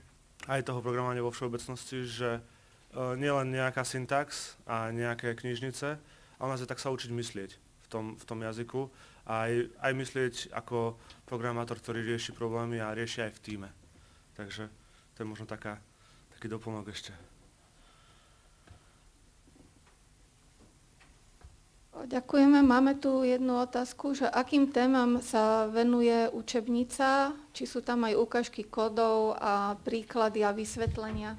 aj toho programovania vo všeobecnosti, že uh, nielen nejaká syntax a nejaké knižnice, ale naozaj tak sa učiť myslieť v tom, v tom jazyku aj, aj myslieť ako programátor, ktorý rieši problémy a rieši aj v týme. Takže to je možno taká, taký doplnok ešte. Ďakujeme. Máme tu jednu otázku, že akým témam sa venuje učebnica, či sú tam aj ukážky kodov a príklady a vysvetlenia.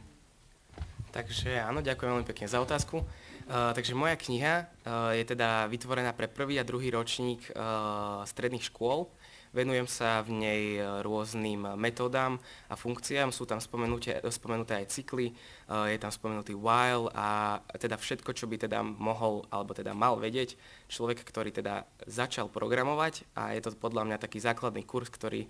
Takže áno, ďakujem veľmi pekne za otázku. Takže moja kniha uh, je teda vytvorená pre prvý a druhý ročník uh, stredných škôl. Venujem sa v nej e, rôznym metódám a funkciám, sú tam spomenuté, aj cykly, e, je tam spomenutý while a teda všetko, čo by teda mohol alebo teda mal vedieť človek, ktorý teda začal programovať. A je to podľa mňa taký základný kurz, ktorý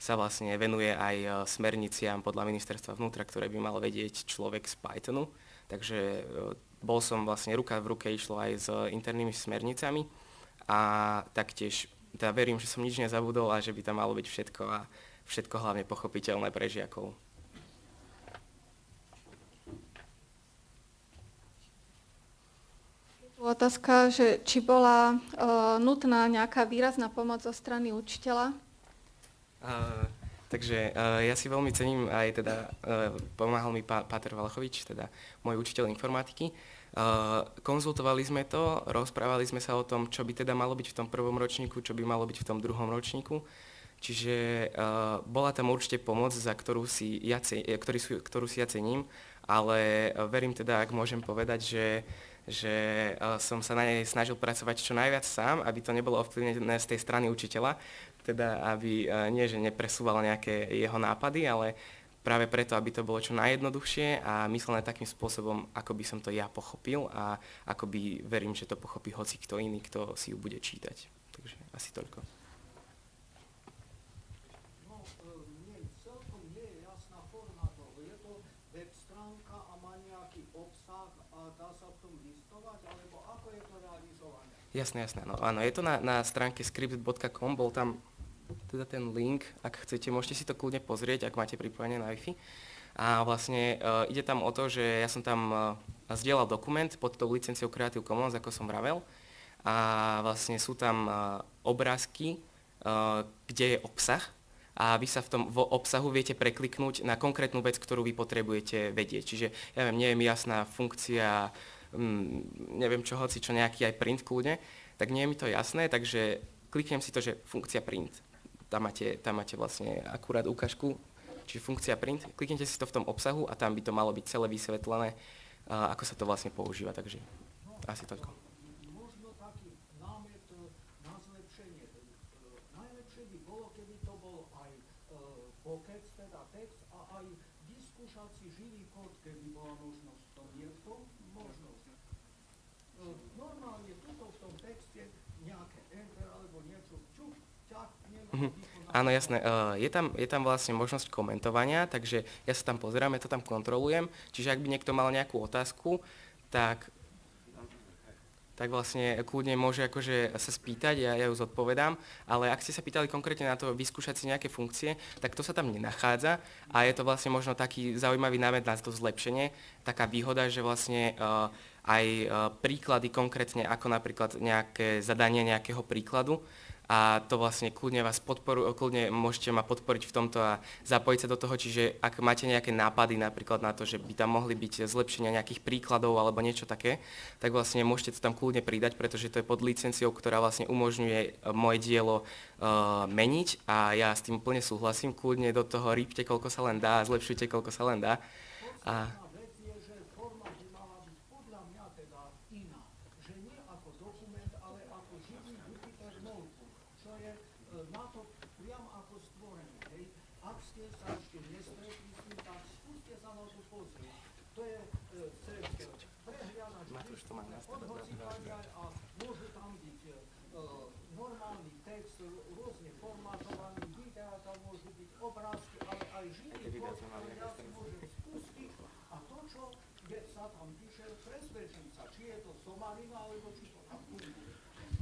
sa vlastne venuje aj e, smerniciam podľa ministerstva vnútra, ktoré by mal vedieť človek z Pythonu. Takže bol som vlastne ruka v ruke, išlo aj s internými smernicami a taktiež teda verím, že som nič nezabudol a že by tam malo byť všetko a všetko hlavne pochopiteľné pre žiakov. Otázka, že či bola uh, nutná nejaká výrazná pomoc zo strany učiteľa? Uh, takže uh, ja si veľmi cením aj teda, uh, pomáhal mi pá, Páter Valachovič, teda môj učiteľ informatiky, konzultovali sme to, rozprávali sme sa o tom, čo by teda malo byť v tom prvom ročníku, čo by malo byť v tom druhom ročníku. Čiže uh, bola tam určite pomoc, za ktorú si ja, ktorý, ktorú si ja cením, ale verím teda, ak môžem povedať, že, že uh, som sa na nej snažil pracovať čo najviac sám, aby to nebolo ovplyvnené z tej strany učiteľa, teda aby uh, nie, že nepresúval nejaké jeho nápady, ale práve preto, aby to bolo čo najjednoduchšie a myslené takým spôsobom, ako by som to ja pochopil a ako by verím, že to pochopí hoci kto iný, kto si ju bude čítať. Takže asi toľko. No, nie, celkom nie je jasná forma toho. Je to web stránka a má nejaký obsah a dá sa v tom listovať, alebo ako je to realizované? Jasné, jasné. No, áno, je to na, na stránke script.com, bol tam teda ten link, ak chcete, môžete si to kľudne pozrieť, ak máte pripojené na Wi-Fi. A vlastne uh, ide tam o to, že ja som tam uh, zdieľal dokument pod tou licenciou Creative Commons, ako som vravel. A vlastne sú tam uh, obrázky, uh, kde je obsah a vy sa v tom vo obsahu viete prekliknúť na konkrétnu vec, ktorú vy potrebujete vedieť. Čiže ja viem, nie je mi jasná funkcia, um, neviem čo, hoci čo nejaký aj print kľudne, tak nie je mi to jasné, takže kliknem si to, že funkcia print tam máte, tam máte vlastne akurát ukážku, čiže funkcia print, kliknite si to v tom obsahu a tam by to malo byť celé vysvetlené, ako sa to vlastne používa, takže asi toľko. Možno taký námet e, na zlepšenie. E, najlepšie by bolo, keby to bol aj e, pokec, teda text a aj vyskúšací živý kód, keby bola možnosť. To je v tom možnosť. Normálne tuto v tom texte nejaké enter alebo niečo čuch, ťah, Mhm. Áno, jasné. Je tam, je tam vlastne možnosť komentovania, takže ja sa tam pozerám, ja to tam kontrolujem, čiže ak by niekto mal nejakú otázku, tak tak vlastne kľudne môže akože sa spýtať, ja, ja ju zodpovedám, ale ak ste sa pýtali konkrétne na to vyskúšať si nejaké funkcie, tak to sa tam nenachádza. A je to vlastne možno taký zaujímavý námed na to zlepšenie, taká výhoda, že vlastne uh, aj uh, príklady konkrétne, ako napríklad nejaké zadanie nejakého príkladu, a to vlastne kľudne vás podporu, kľudne môžete ma podporiť v tomto a zapojiť sa do toho, čiže ak máte nejaké nápady napríklad na to, že by tam mohli byť zlepšenia nejakých príkladov alebo niečo také, tak vlastne môžete to tam kľudne pridať, pretože to je pod licenciou, ktorá vlastne umožňuje e, moje dielo uh, meniť. A ja s tým úplne súhlasím, kľudne do toho rýpte, koľko sa len dá, zlepšujte, koľko sa len dá. A,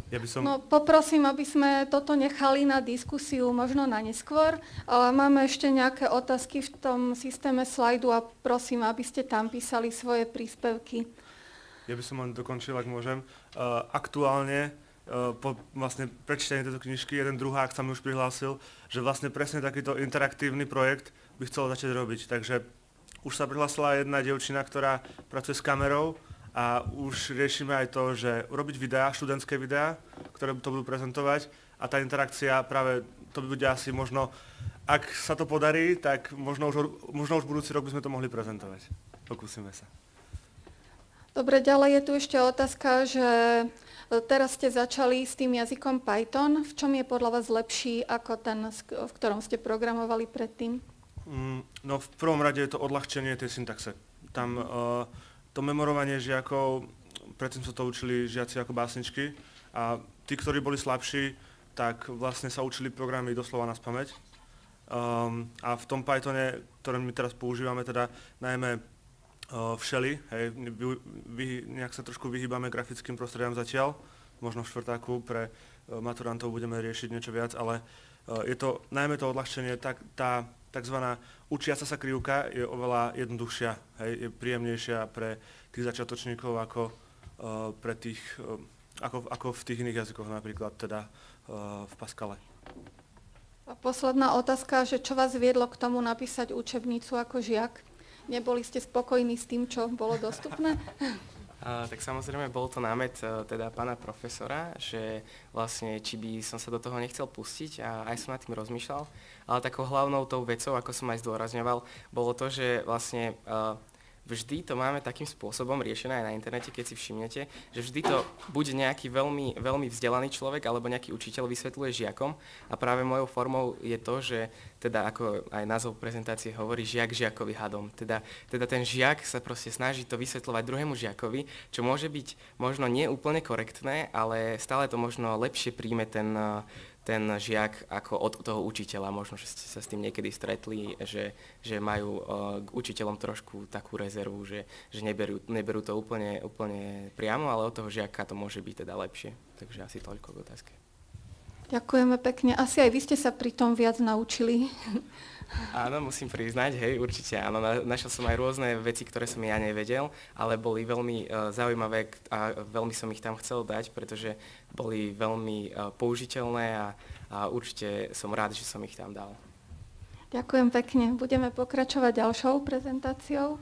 Ja by som... No, poprosím, aby sme toto nechali na diskusiu možno na neskôr, ale máme ešte nejaké otázky v tom systéme slajdu a prosím, aby ste tam písali svoje príspevky. Ja by som len dokončil, ak môžem. Uh, aktuálne uh, po vlastne prečítaní tejto knižky jeden druhák sa mi už prihlásil, že vlastne presne takýto interaktívny projekt by chcel začať robiť. Takže už sa prihlásila jedna dievčina, ktorá pracuje s kamerou a už riešime aj to, že urobiť videá, študentské videá, ktoré to budú prezentovať a tá interakcia práve, to bude asi možno, ak sa to podarí, tak možno už, možno už budúci rok by sme to mohli prezentovať. Pokúsime sa. Dobre, ďalej je tu ešte otázka, že teraz ste začali s tým jazykom Python. V čom je podľa vás lepší ako ten, v ktorom ste programovali predtým? Mm, no v prvom rade je to odľahčenie tej syntaxe. Tam uh, to memorovanie žiakov, predtým sa to učili žiaci ako básničky a tí, ktorí boli slabší, tak vlastne sa učili programy doslova na spameť. Um, a v tom Pythone, ktoré my teraz používame, teda najmä uh, všeli, hej, vy, vy, nejak sa trošku vyhýbame grafickým prostrediam zatiaľ, možno v štvrtáku pre uh, maturantov budeme riešiť niečo viac, ale uh, je to najmä to odľahčenie, tak, tá tzv. Učiaca sa krivka je oveľa jednoduchšia, hej, je príjemnejšia pre tých začiatočníkov ako, uh, pre tých, uh, ako, ako v tých iných jazykoch, napríklad teda uh, v Pascale. A posledná otázka, že čo vás viedlo k tomu napísať učebnicu ako žiak? Neboli ste spokojní s tým, čo bolo dostupné? Tak samozrejme bol to námet e, teda pána profesora, že vlastne či by som sa do toho nechcel pustiť a aj som nad tým rozmýšľal. Ale takou hlavnou tou vecou, ako som aj zdôrazňoval, bolo to, že vlastne uh, vždy to máme takým spôsobom riešené aj na internete, keď si všimnete, že vždy to bude nejaký veľmi, veľmi vzdelaný človek alebo nejaký učiteľ vysvetľuje žiakom a práve mojou formou je to, že teda ako aj názov prezentácie hovorí, žiak žiakovi hadom. Teda, teda ten žiak sa proste snaží to vysvetľovať druhému žiakovi, čo môže byť možno nie úplne korektné, ale stále to možno lepšie príjme ten, ten žiak ako od toho učiteľa. Možno, že ste sa s tým niekedy stretli, že, že majú k učiteľom trošku takú rezervu, že, že neberú, neberú to úplne, úplne priamo, ale od toho žiaka to môže byť teda lepšie. Takže asi toľko k otázke. Ďakujeme pekne. Asi aj vy ste sa pri tom viac naučili. Áno, musím priznať, hej, určite áno. Našiel som aj rôzne veci, ktoré som ja nevedel, ale boli veľmi uh, zaujímavé a veľmi som ich tam chcel dať, pretože boli veľmi uh, použiteľné a, a určite som rád, že som ich tam dal. Ďakujem pekne. Budeme pokračovať ďalšou prezentáciou.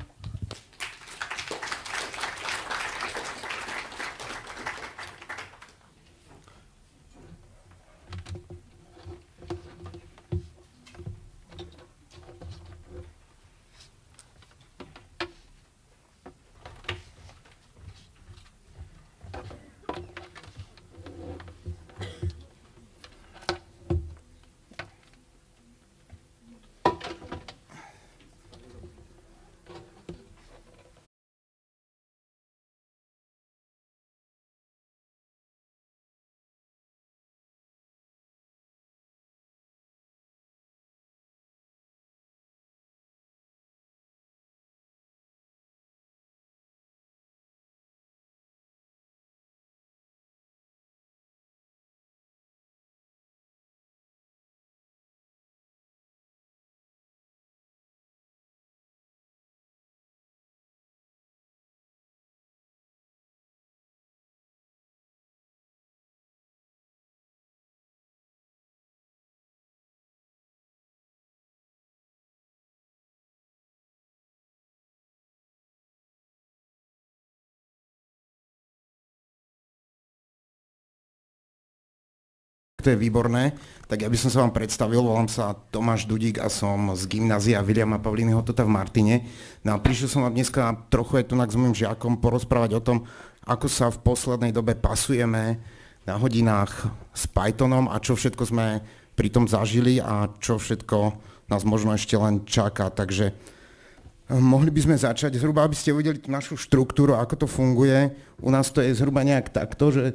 To je výborné. Tak ja by som sa vám predstavil, volám sa Tomáš Dudík a som z gymnázia Viliama Pavlínyho Tota v Martine. No a prišiel som vám dneska trochu aj tu s mojim žiakom porozprávať o tom, ako sa v poslednej dobe pasujeme na hodinách s Pythonom a čo všetko sme pri tom zažili a čo všetko nás možno ešte len čaká. Takže eh, Mohli by sme začať zhruba, aby ste uvideli tú našu štruktúru, ako to funguje. U nás to je zhruba nejak takto, že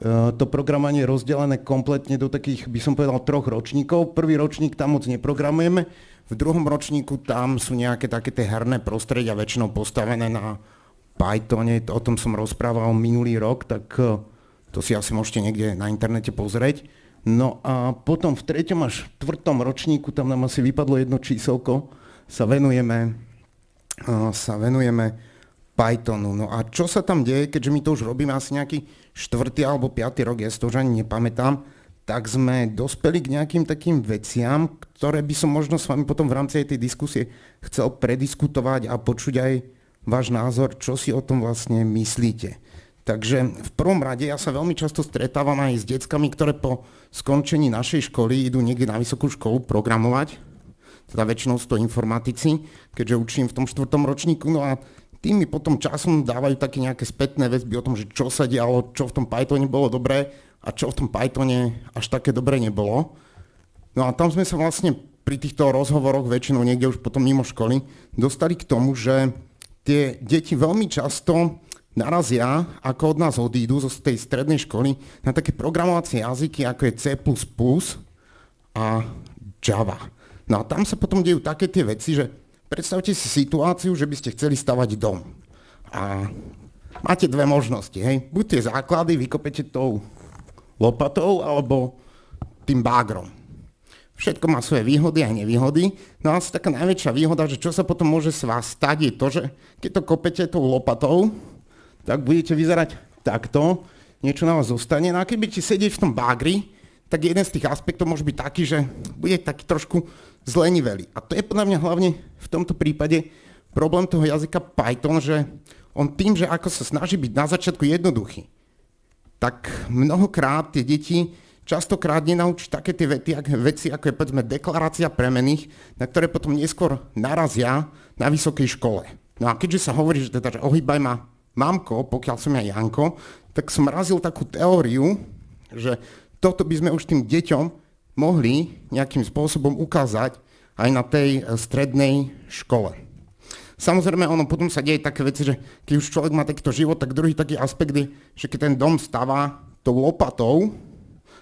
to programovanie je rozdelené kompletne do takých, by som povedal, troch ročníkov. Prvý ročník tam moc neprogramujeme, v druhom ročníku tam sú nejaké také tie herné prostredia väčšinou postavené na Pythone, o tom som rozprával minulý rok, tak e, to si asi môžete niekde na internete pozrieť. No a potom v treťom až štvrtom ročníku, tam nám asi vypadlo jedno číselko, sa venujeme, e, sa venujeme Pythonu. No a čo sa tam deje, keďže my to už robíme asi nejaký štvrtý alebo piatý rok, ja si to už ani nepamätám, tak sme dospeli k nejakým takým veciam, ktoré by som možno s vami potom v rámci aj tej diskusie chcel prediskutovať a počuť aj váš názor, čo si o tom vlastne myslíte. Takže v prvom rade ja sa veľmi často stretávam aj s deckami, ktoré po skončení našej školy idú niekde na vysokú školu programovať, teda väčšinou sú to informatici, keďže učím v tom štvrtom ročníku, no a tým mi potom časom dávajú také nejaké spätné väzby o tom, že čo sa dialo, čo v tom Pythone bolo dobré a čo v tom Pythone až také dobre nebolo. No a tam sme sa vlastne pri týchto rozhovoroch, väčšinou niekde už potom mimo školy, dostali k tomu, že tie deti veľmi často narazia, ako od nás odídu zo tej strednej školy, na také programovacie jazyky, ako je C++ a Java. No a tam sa potom dejú také tie veci, že predstavte si situáciu, že by ste chceli stavať dom. A máte dve možnosti, hej. Buď tie základy vykopete tou lopatou alebo tým bágrom. Všetko má svoje výhody a nevýhody. No a asi taká najväčšia výhoda, že čo sa potom môže s vás stať, je to, že keď to kopete tou lopatou, tak budete vyzerať takto, niečo na vás zostane. No a keď budete sedieť v tom bágri, tak jeden z tých aspektov môže byť taký, že bude taký trošku zlenivelý. A to je podľa mňa hlavne v tomto prípade problém toho jazyka Python, že on tým, že ako sa snaží byť na začiatku jednoduchý, tak mnohokrát tie deti častokrát nenaučí také tie vety, veci, ako je povedzme deklarácia premených, na ktoré potom neskôr narazia na vysokej škole. No a keďže sa hovorí, že teda, že ohýbaj ma mamko, pokiaľ som ja Janko, tak som razil takú teóriu, že toto by sme už tým deťom mohli nejakým spôsobom ukázať aj na tej strednej škole. Samozrejme, ono potom sa deje také veci, že keď už človek má takýto život, tak druhý taký aspekt je, že keď ten dom stáva tou lopatou,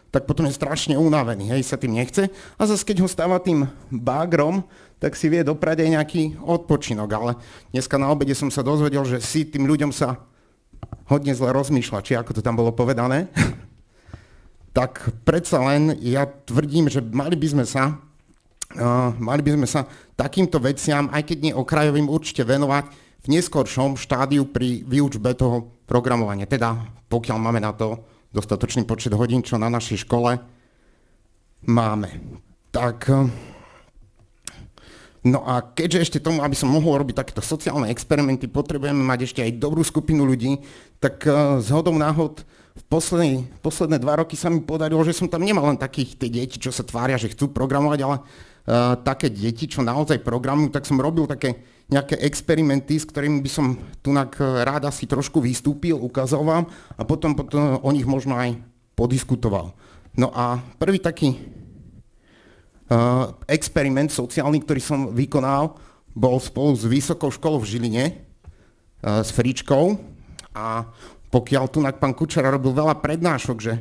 tak potom je strašne unavený, hej, sa tým nechce. A zase keď ho stáva tým bágrom, tak si vie doprať aj nejaký odpočinok. Ale dneska na obede som sa dozvedel, že si tým ľuďom sa hodne zle rozmýšľa, či ako to tam bolo povedané. tak predsa len ja tvrdím, že mali by sme sa Uh, mali by sme sa takýmto veciam, aj keď nie okrajovým, určite venovať v neskoršom štádiu pri výučbe toho programovania. Teda pokiaľ máme na to dostatočný počet hodín, čo na našej škole máme. Tak, no a keďže ešte tomu, aby som mohol robiť takéto sociálne experimenty, potrebujeme mať ešte aj dobrú skupinu ľudí, tak uh, zhodou náhod v poslednej, posledné dva roky sa mi podarilo, že som tam nemal len takých tie deti, čo sa tvária, že chcú programovať, ale Eh, také deti, čo naozaj programujú, tak som robil také nejaké experimenty, s ktorými by som tu eh, rád asi trošku vystúpil, ukázal vám a potom, potom o nich možno aj podiskutoval. No a prvý taký uh, experiment sociálny, ktorý som vykonal, bol spolu s Vysokou školou v Žiline, uh, s Fričkou a pokiaľ tu pán Kučera robil veľa prednášok, že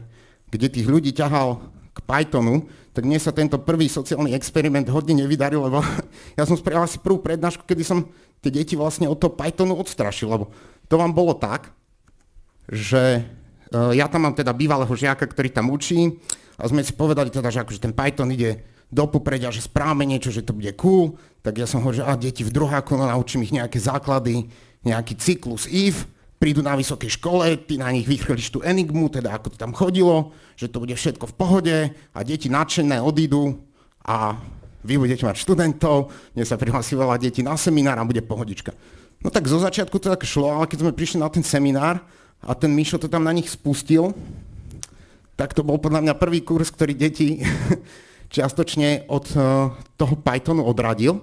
kde tých ľudí ťahal k Pythonu, tak mne sa tento prvý sociálny experiment hodne nevydaril, lebo ja som spravil asi prvú prednášku, kedy som tie deti vlastne od toho Pythonu odstrašil, lebo to vám bolo tak, že uh, ja tam mám teda bývalého žiaka, ktorý tam učí a sme si povedali teda, že akože ten Python ide do popredia, že správame niečo, že to bude cool, tak ja som hovoril, že a deti v druháku, no naučím ich nejaké základy, nejaký cyklus if, prídu na vysokej škole, ty na nich vychrliš tú enigmu, teda ako to tam chodilo, že to bude všetko v pohode a deti nadšené odídu a vy budete mať študentov, mne sa prihlási veľa detí na seminár a bude pohodička. No tak zo začiatku to tak šlo, ale keď sme prišli na ten seminár a ten Mišo to tam na nich spustil, tak to bol podľa mňa prvý kurz, ktorý deti čiastočne od eh, toho Pythonu odradil.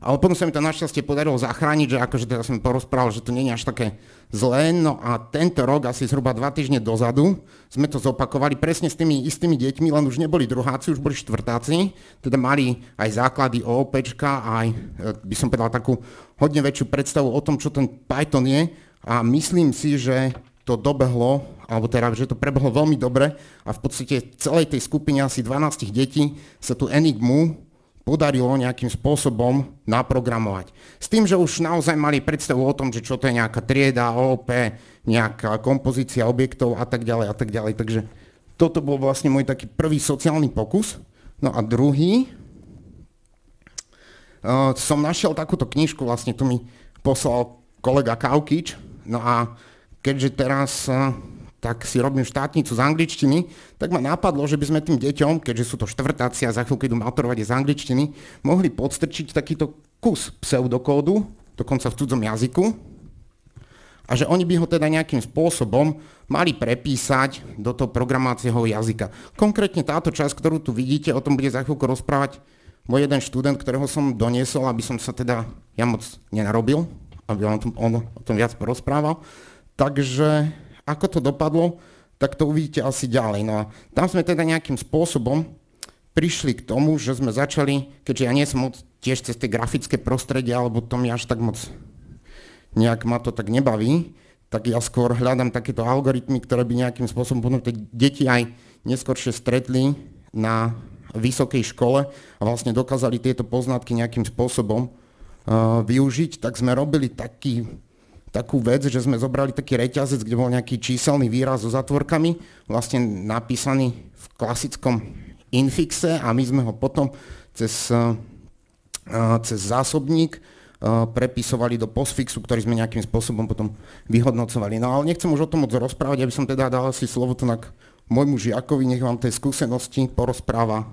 Ale potom sa mi to našťastie podarilo zachrániť, že akože teda som porozprával, že to nie je až také zlé. No a tento rok, asi zhruba dva týždne dozadu, sme to zopakovali presne s tými istými deťmi, len už neboli druháci, už boli štvrtáci, teda mali aj základy OOPčka, aj e, by som povedal takú hodne väčšiu predstavu o tom, čo ten Python je. A myslím si, že to dobehlo, alebo teda, že to prebehlo veľmi dobre. A v podstate celej tej skupine asi 12 detí sa tu Enigmu podarilo nejakým spôsobom naprogramovať. S tým, že už naozaj mali predstavu o tom, že čo to je nejaká trieda, OP, nejaká kompozícia objektov a tak ďalej a tak ďalej. Takže toto bol vlastne môj taký prvý sociálny pokus. No a druhý, uh, som našiel takúto knižku, vlastne tu mi poslal kolega Kaukič, no a keďže teraz uh, tak si robím štátnicu z angličtiny, tak ma napadlo, že by sme tým deťom, keďže sú to štvrtáci a za chvíľku idú maturovať z angličtiny, mohli podstrčiť takýto kus pseudokódu, dokonca v cudzom jazyku, a že oni by ho teda nejakým spôsobom mali prepísať do toho programácieho jazyka. Konkrétne táto časť, ktorú tu vidíte, o tom bude za chvíľku rozprávať môj jeden študent, ktorého som doniesol, aby som sa teda ja moc nenarobil, aby on, on o tom viac porozprával. Takže ako to dopadlo, tak to uvidíte asi ďalej. No a tam sme teda nejakým spôsobom prišli k tomu, že sme začali, keďže ja nie som moc tiež cez tie grafické prostredie, alebo to mi až tak moc nejak ma to tak nebaví, tak ja skôr hľadám takéto algoritmy, ktoré by nejakým spôsobom potom tie deti aj neskôršie stretli na vysokej škole a vlastne dokázali tieto poznatky nejakým spôsobom uh, využiť, tak sme robili taký takú vec, že sme zobrali taký reťazec, kde bol nejaký číselný výraz so zatvorkami, vlastne napísaný v klasickom infixe a my sme ho potom cez, uh, cez zásobník uh, prepisovali do postfixu, ktorý sme nejakým spôsobom potom vyhodnocovali. No ale nechcem už o tom moc rozprávať, aby som teda dal si slovo to k môjmu žiakovi, nech vám tej skúsenosti porozpráva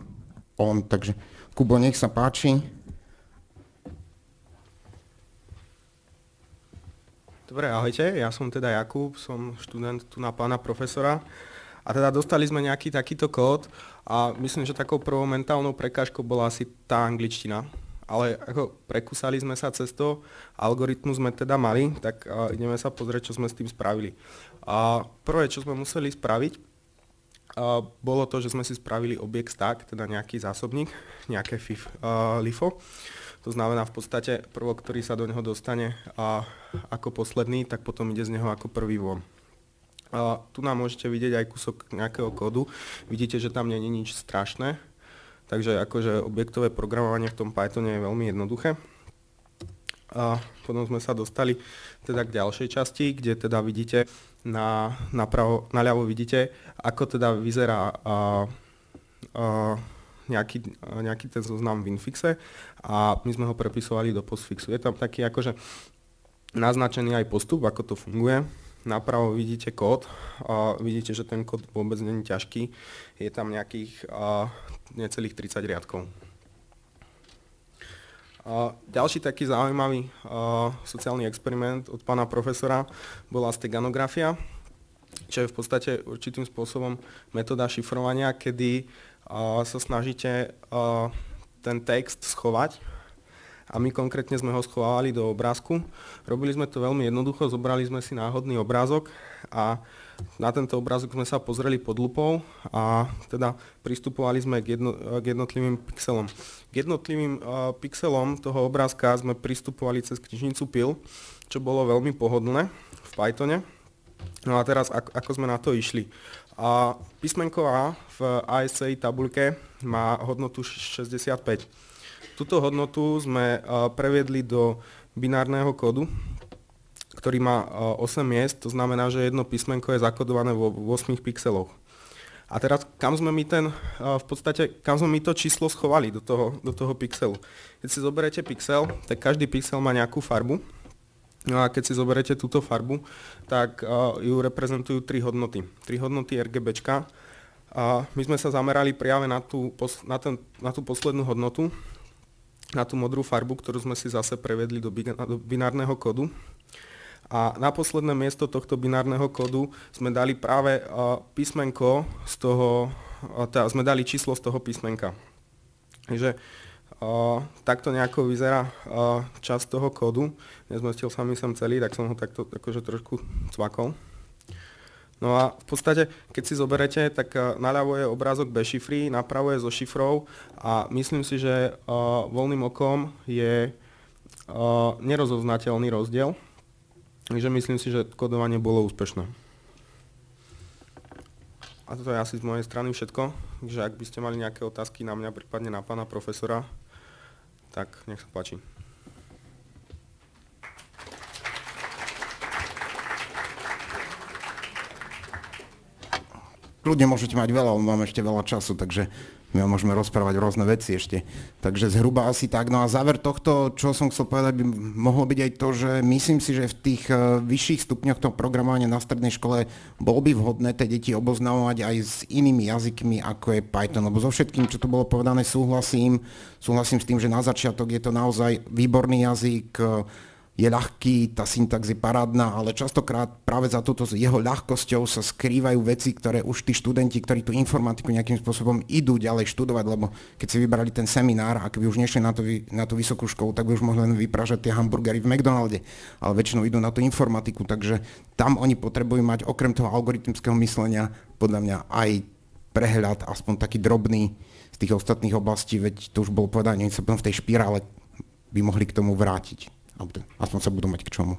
on. Takže Kubo, nech sa páči. Dobre, ahojte, ja som teda Jakub, som študent tu na pána profesora a teda dostali sme nejaký takýto kód a myslím, že takou prvou mentálnou prekážkou bola asi tá angličtina. Ale ako prekúsali sme sa cez to, algoritmus sme teda mali, tak uh, ideme sa pozrieť, čo sme s tým spravili. A prvé, čo sme museli spraviť, uh, bolo to, že sme si spravili objekt stack, teda nejaký zásobník, nejaké FIF, uh, LIFO. To znamená v podstate prvok, ktorý sa do neho dostane a ako posledný, tak potom ide z neho ako prvý von. A tu nám môžete vidieť aj kúsok nejakého kódu. Vidíte, že tam nie je nič strašné, takže akože objektové programovanie v tom Pythone je veľmi jednoduché. A potom sme sa dostali teda k ďalšej časti, kde teda vidíte na, napravo, naľavo vidíte, ako teda vyzerá a, a, nejaký, nejaký ten zoznam v Infixe a my sme ho prepisovali do postfixu. Je tam taký akože naznačený aj postup, ako to funguje. Napravo vidíte kód a vidíte, že ten kód vôbec není ťažký. Je tam nejakých a, necelých 30 riadkov. A ďalší taký zaujímavý a, sociálny experiment od pána profesora bola steganografia, čo je v podstate určitým spôsobom metóda šifrovania, kedy sa snažíte ten text schovať a my konkrétne sme ho schovávali do obrázku. Robili sme to veľmi jednoducho, zobrali sme si náhodný obrázok a na tento obrázok sme sa pozreli pod lupou a teda pristupovali sme k, jedno, k jednotlivým pixelom. K jednotlivým uh, pixelom toho obrázka sme pristupovali cez knižnicu PIL, čo bolo veľmi pohodlné v Pythone. No a teraz ako, ako sme na to išli. A písmenko A v ASCII tabulke má hodnotu 65. Tuto hodnotu sme previedli do binárneho kódu, ktorý má 8 miest, to znamená, že jedno písmenko je zakodované vo 8 pixeloch. A teraz kam sme my ten, v podstate, kam sme my to číslo schovali do toho, do toho pixelu. Keď si zoberiete pixel, tak každý pixel má nejakú farbu No a keď si zoberete túto farbu, tak uh, ju reprezentujú tri hodnoty. Tri hodnoty RGBčka. A my sme sa zamerali práve na tú, na, ten, na tú poslednú hodnotu, na tú modrú farbu, ktorú sme si zase prevedli do, do binárneho kódu. A na posledné miesto tohto binárneho kódu sme dali práve uh, písmenko z toho, uh, teda sme dali číslo z toho písmenka. Takže Takto nejako vyzerá uh, časť toho kódu. Nezmestil sa mi sem celý, tak som ho takto akože trošku cvakol. No a v podstate, keď si zoberete, tak uh, naľavo je obrázok bez šifry, napravo je so šifrou a myslím si, že uh, voľným okom je uh, nerozoznateľný rozdiel. Takže myslím si, že kodovanie bolo úspešné. A toto je asi z mojej strany všetko. Takže ak by ste mali nejaké otázky na mňa, prípadne na pána profesora, Tak, nech sa páči. Kľudne môžete mať veľa, máme ešte veľa času, takže my môžeme rozprávať rôzne veci ešte. Takže zhruba asi tak. No a záver tohto, čo som chcel povedať, by mohlo byť aj to, že myslím si, že v tých uh, vyšších stupňoch toho programovania na strednej škole bolo by vhodné tie deti oboznamovať aj s inými jazykmi, ako je Python. Lebo so všetkým, čo tu bolo povedané, súhlasím. Súhlasím s tým, že na začiatok je to naozaj výborný jazyk, je ľahký, tá syntax je parádna, ale častokrát práve za túto jeho ľahkosťou sa skrývajú veci, ktoré už tí študenti, ktorí tú informatiku nejakým spôsobom idú ďalej študovať, lebo keď si vybrali ten seminár a keby už nešli na, to, na tú vysokú školu, tak by už mohli len vypražať tie hamburgery v McDonalde, ale väčšinou idú na tú informatiku, takže tam oni potrebujú mať okrem toho algoritmického myslenia podľa mňa aj prehľad, aspoň taký drobný z tých ostatných oblastí, veď to už bolo povedané, oni sa potom v tej špirále by mohli k tomu vrátiť alebo aspoň sa budú mať k čomu.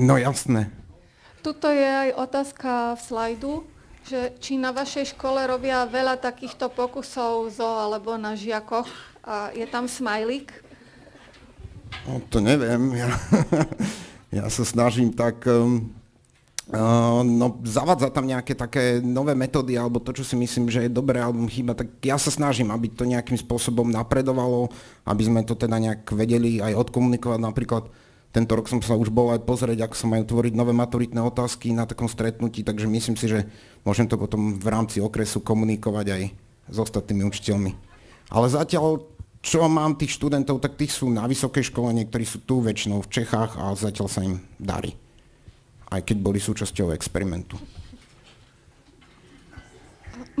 No jasné. Tuto je aj otázka v slajdu, že či na vašej škole robia veľa takýchto pokusov zo alebo na žiakoch a je tam smajlík? No, to neviem. Ja, ja sa snažím tak um, Uh, no, zavádza tam nejaké také nové metódy, alebo to, čo si myslím, že je dobré, alebo chýba, tak ja sa snažím, aby to nejakým spôsobom napredovalo, aby sme to teda nejak vedeli aj odkomunikovať. Napríklad tento rok som sa už bol aj pozrieť, ako sa majú tvoriť nové maturitné otázky na takom stretnutí, takže myslím si, že môžem to potom v rámci okresu komunikovať aj s ostatnými učiteľmi. Ale zatiaľ, čo mám tých študentov, tak tých sú na vysokej škole, niektorí sú tu väčšinou v Čechách a zatiaľ sa im darí aj keď boli súčasťou experimentu.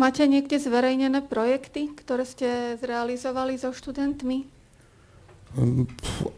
Máte niekde zverejnené projekty, ktoré ste zrealizovali so študentmi? Hm,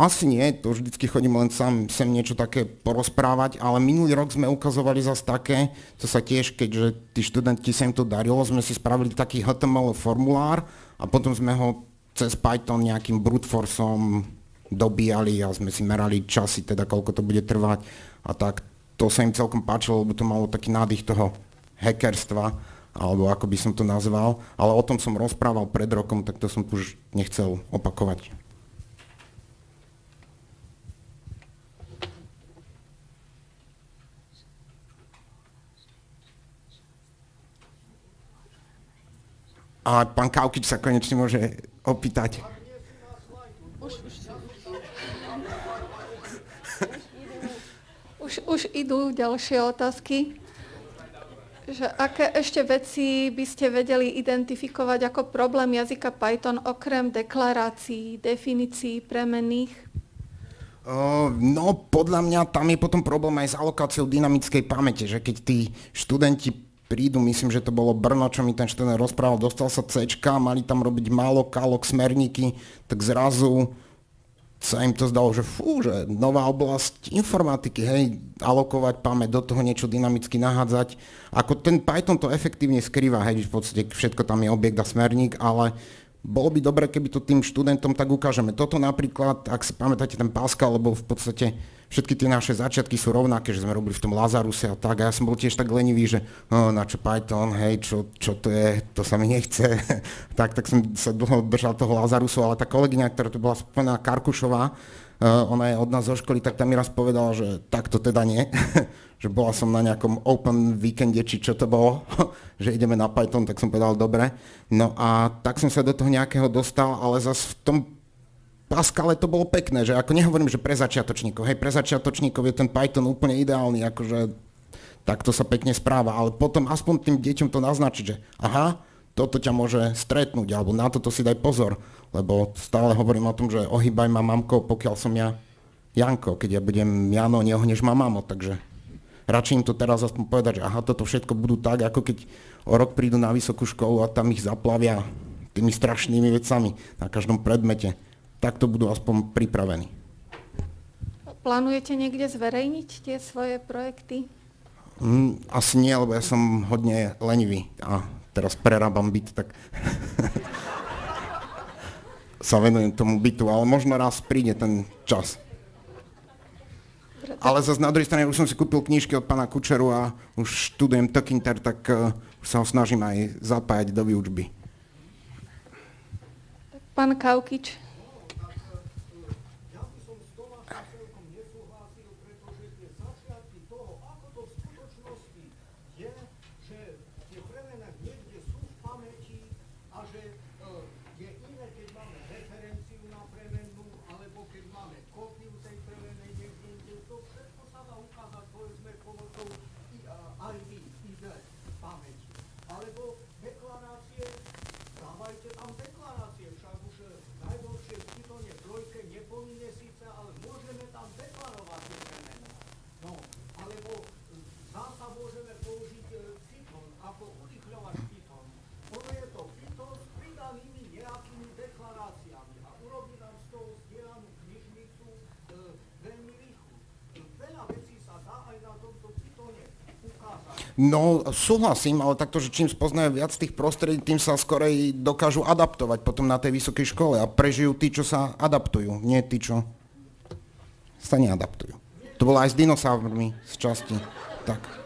asi nie, to vždycky chodím len sám sem niečo také porozprávať, ale minulý rok sme ukazovali zase také, to sa tiež, keďže tí študenti sa im to darilo, sme si spravili taký HTML formulár a potom sme ho cez Python nejakým brute forceom dobíjali a sme si merali časy, teda koľko to bude trvať a tak to sa im celkom páčilo, lebo to malo taký nádych toho hackerstva, alebo ako by som to nazval, ale o tom som rozprával pred rokom, tak to som už nechcel opakovať. A pán Kaukič sa konečne môže opýtať. Už, už Už, už idú ďalšie otázky. Že aké ešte veci by ste vedeli identifikovať ako problém jazyka Python okrem deklarácií, definícií premenných? Uh, no, podľa mňa tam je potom problém aj s alokáciou dynamickej pamäte, že keď tí študenti prídu, myslím, že to bolo Brno, čo mi ten študent rozprával, dostal sa C, mali tam robiť málo kalok, smerníky, tak zrazu sa im to zdalo, že fú, že nová oblasť informatiky, hej, alokovať pamäť, do toho niečo dynamicky nahádzať. Ako ten Python to efektívne skrýva, hej, v podstate všetko tam je objekt a smerník, ale bolo by dobre, keby to tým študentom tak ukážeme. Toto napríklad, ak si pamätáte ten Pascal, lebo v podstate všetky tie naše začiatky sú rovnaké, že sme robili v tom Lazaruse a tak. A ja som bol tiež tak lenivý, že no, na čo Python, hej, čo, čo to je, to sa mi nechce. tak, tak som sa dlho držal toho Lazarusu, ale tá kolegyňa, ktorá tu bola spomená Karkušová, uh, ona je od nás zo školy, tak tam mi raz povedala, že tak to teda nie. že bola som na nejakom open víkende, či čo to bolo, že ideme na Python, tak som povedal dobre. No a tak som sa do toho nejakého dostal, ale zase v tom Pascale to bolo pekné, že ako nehovorím, že pre začiatočníkov, hej, pre začiatočníkov je ten Python úplne ideálny, akože takto sa pekne správa, ale potom aspoň tým deťom to naznačiť, že aha, toto ťa môže stretnúť, alebo na toto si daj pozor, lebo stále hovorím o tom, že ohýbaj ma mamko, pokiaľ som ja Janko, keď ja budem Jano, neohneš ma mamo, takže radšej im to teraz aspoň povedať, že aha, toto všetko budú tak, ako keď o rok prídu na vysokú školu a tam ich zaplavia tými strašnými vecami na každom predmete takto budú aspoň pripravení. Plánujete niekde zverejniť tie svoje projekty? Mm, asi nie, lebo ja som hodne lenivý a teraz prerábam byt, tak sa venujem tomu bytu, ale možno raz príde ten čas. Ale zase na druhej strane už som si kúpil knižky od pána Kučeru a už študujem Tokinter, tak uh, sa ho snažím aj zapájať do výučby. Pán Kaukič. No, súhlasím, ale takto, že čím spoznajú viac tých prostredí, tým sa skorej dokážu adaptovať potom na tej vysokej škole a prežijú tí, čo sa adaptujú, nie tí, čo sa neadaptujú. To bolo aj s dinosaurmi z časti. Tak.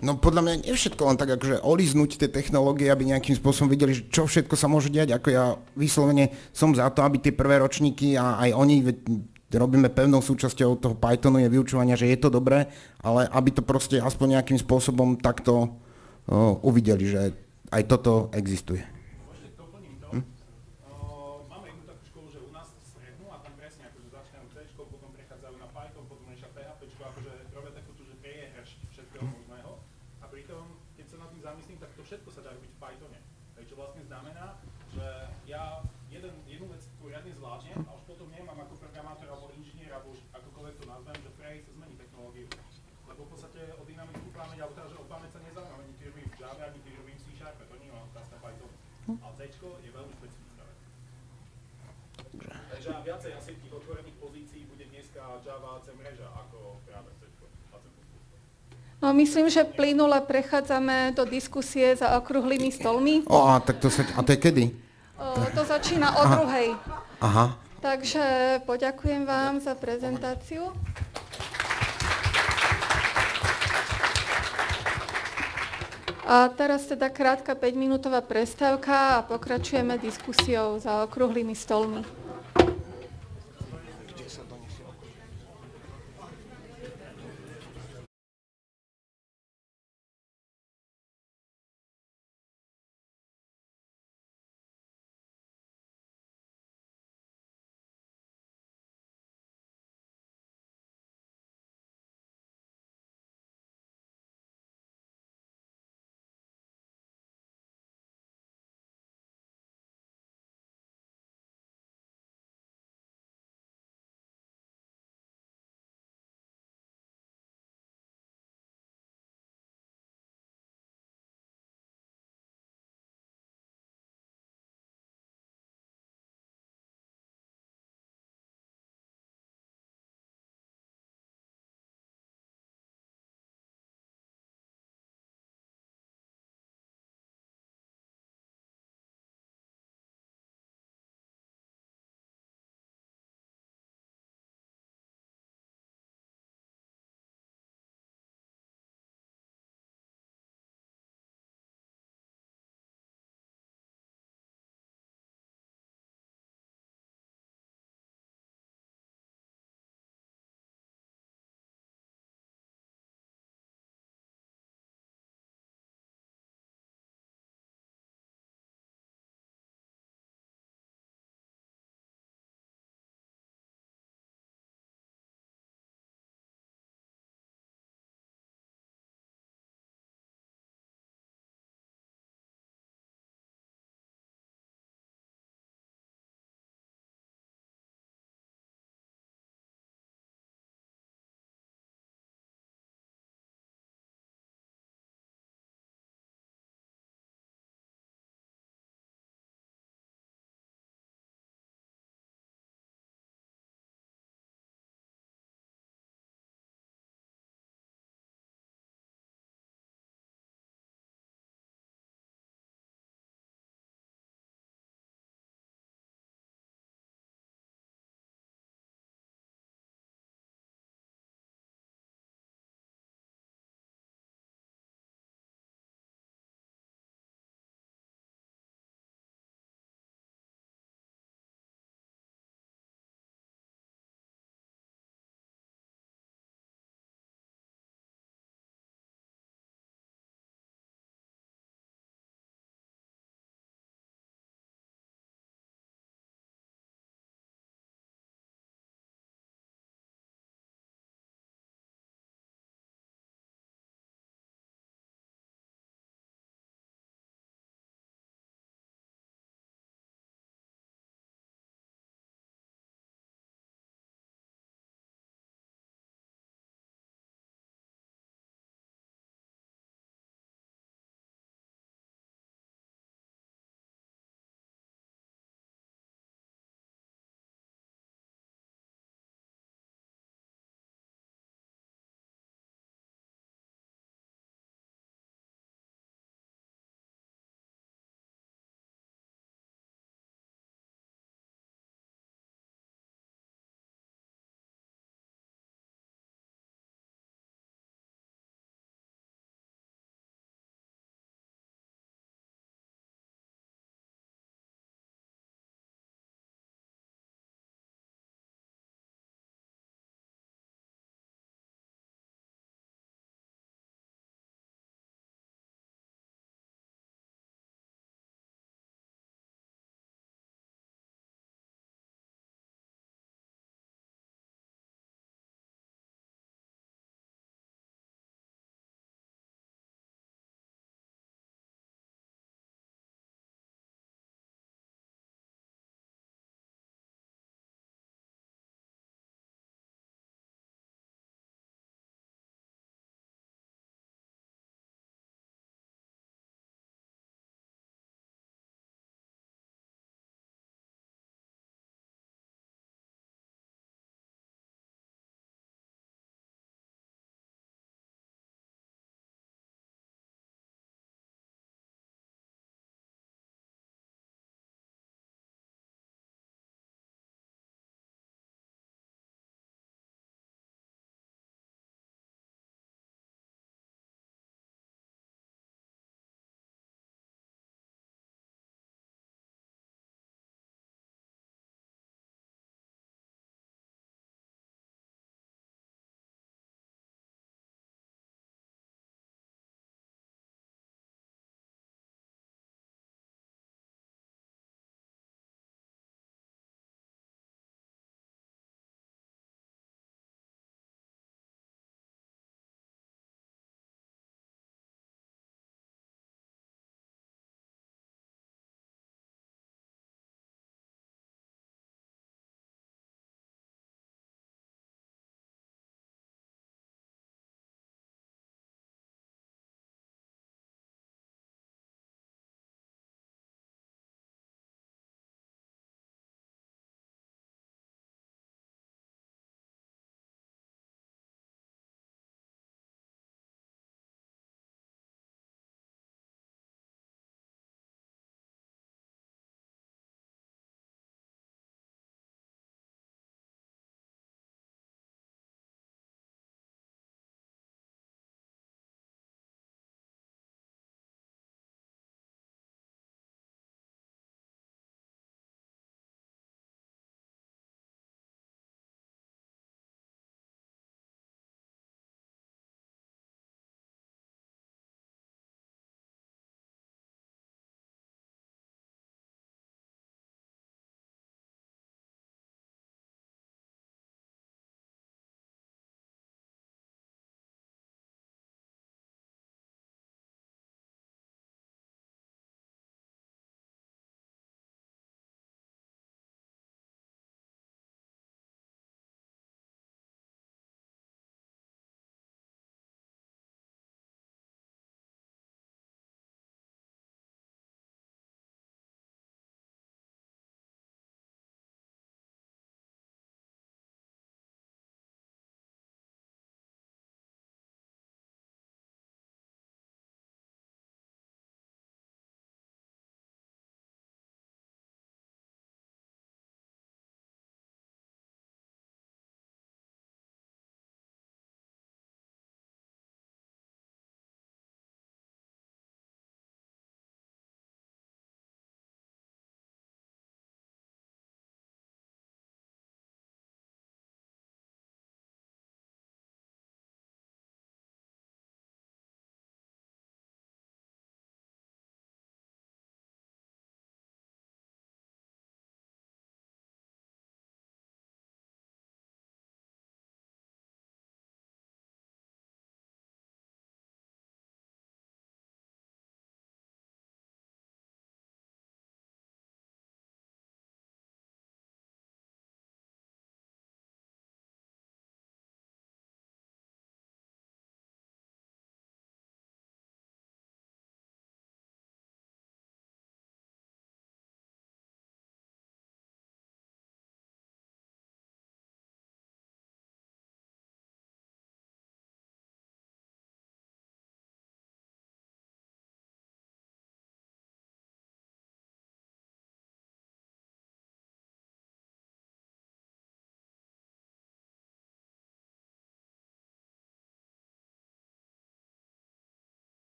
No podľa mňa nie všetko len tak akože oliznúť tie technológie, aby nejakým spôsobom videli, čo všetko sa môže diať. Ako ja vyslovene som za to, aby tie prvé ročníky a aj oni, robíme pevnou súčasťou toho Pythonu je vyučovania, že je to dobré, ale aby to proste aspoň nejakým spôsobom takto uh, uvideli, že aj toto existuje. No myslím, že plynule prechádzame do diskusie za okrúhlymi stolmi. O, a, tak to sa, a to je kedy? O, to začína o Aha. druhej. Aha. Takže poďakujem vám za prezentáciu. A teraz teda krátka 5-minútová prestávka a pokračujeme diskusiou za okrúhlymi stolmi.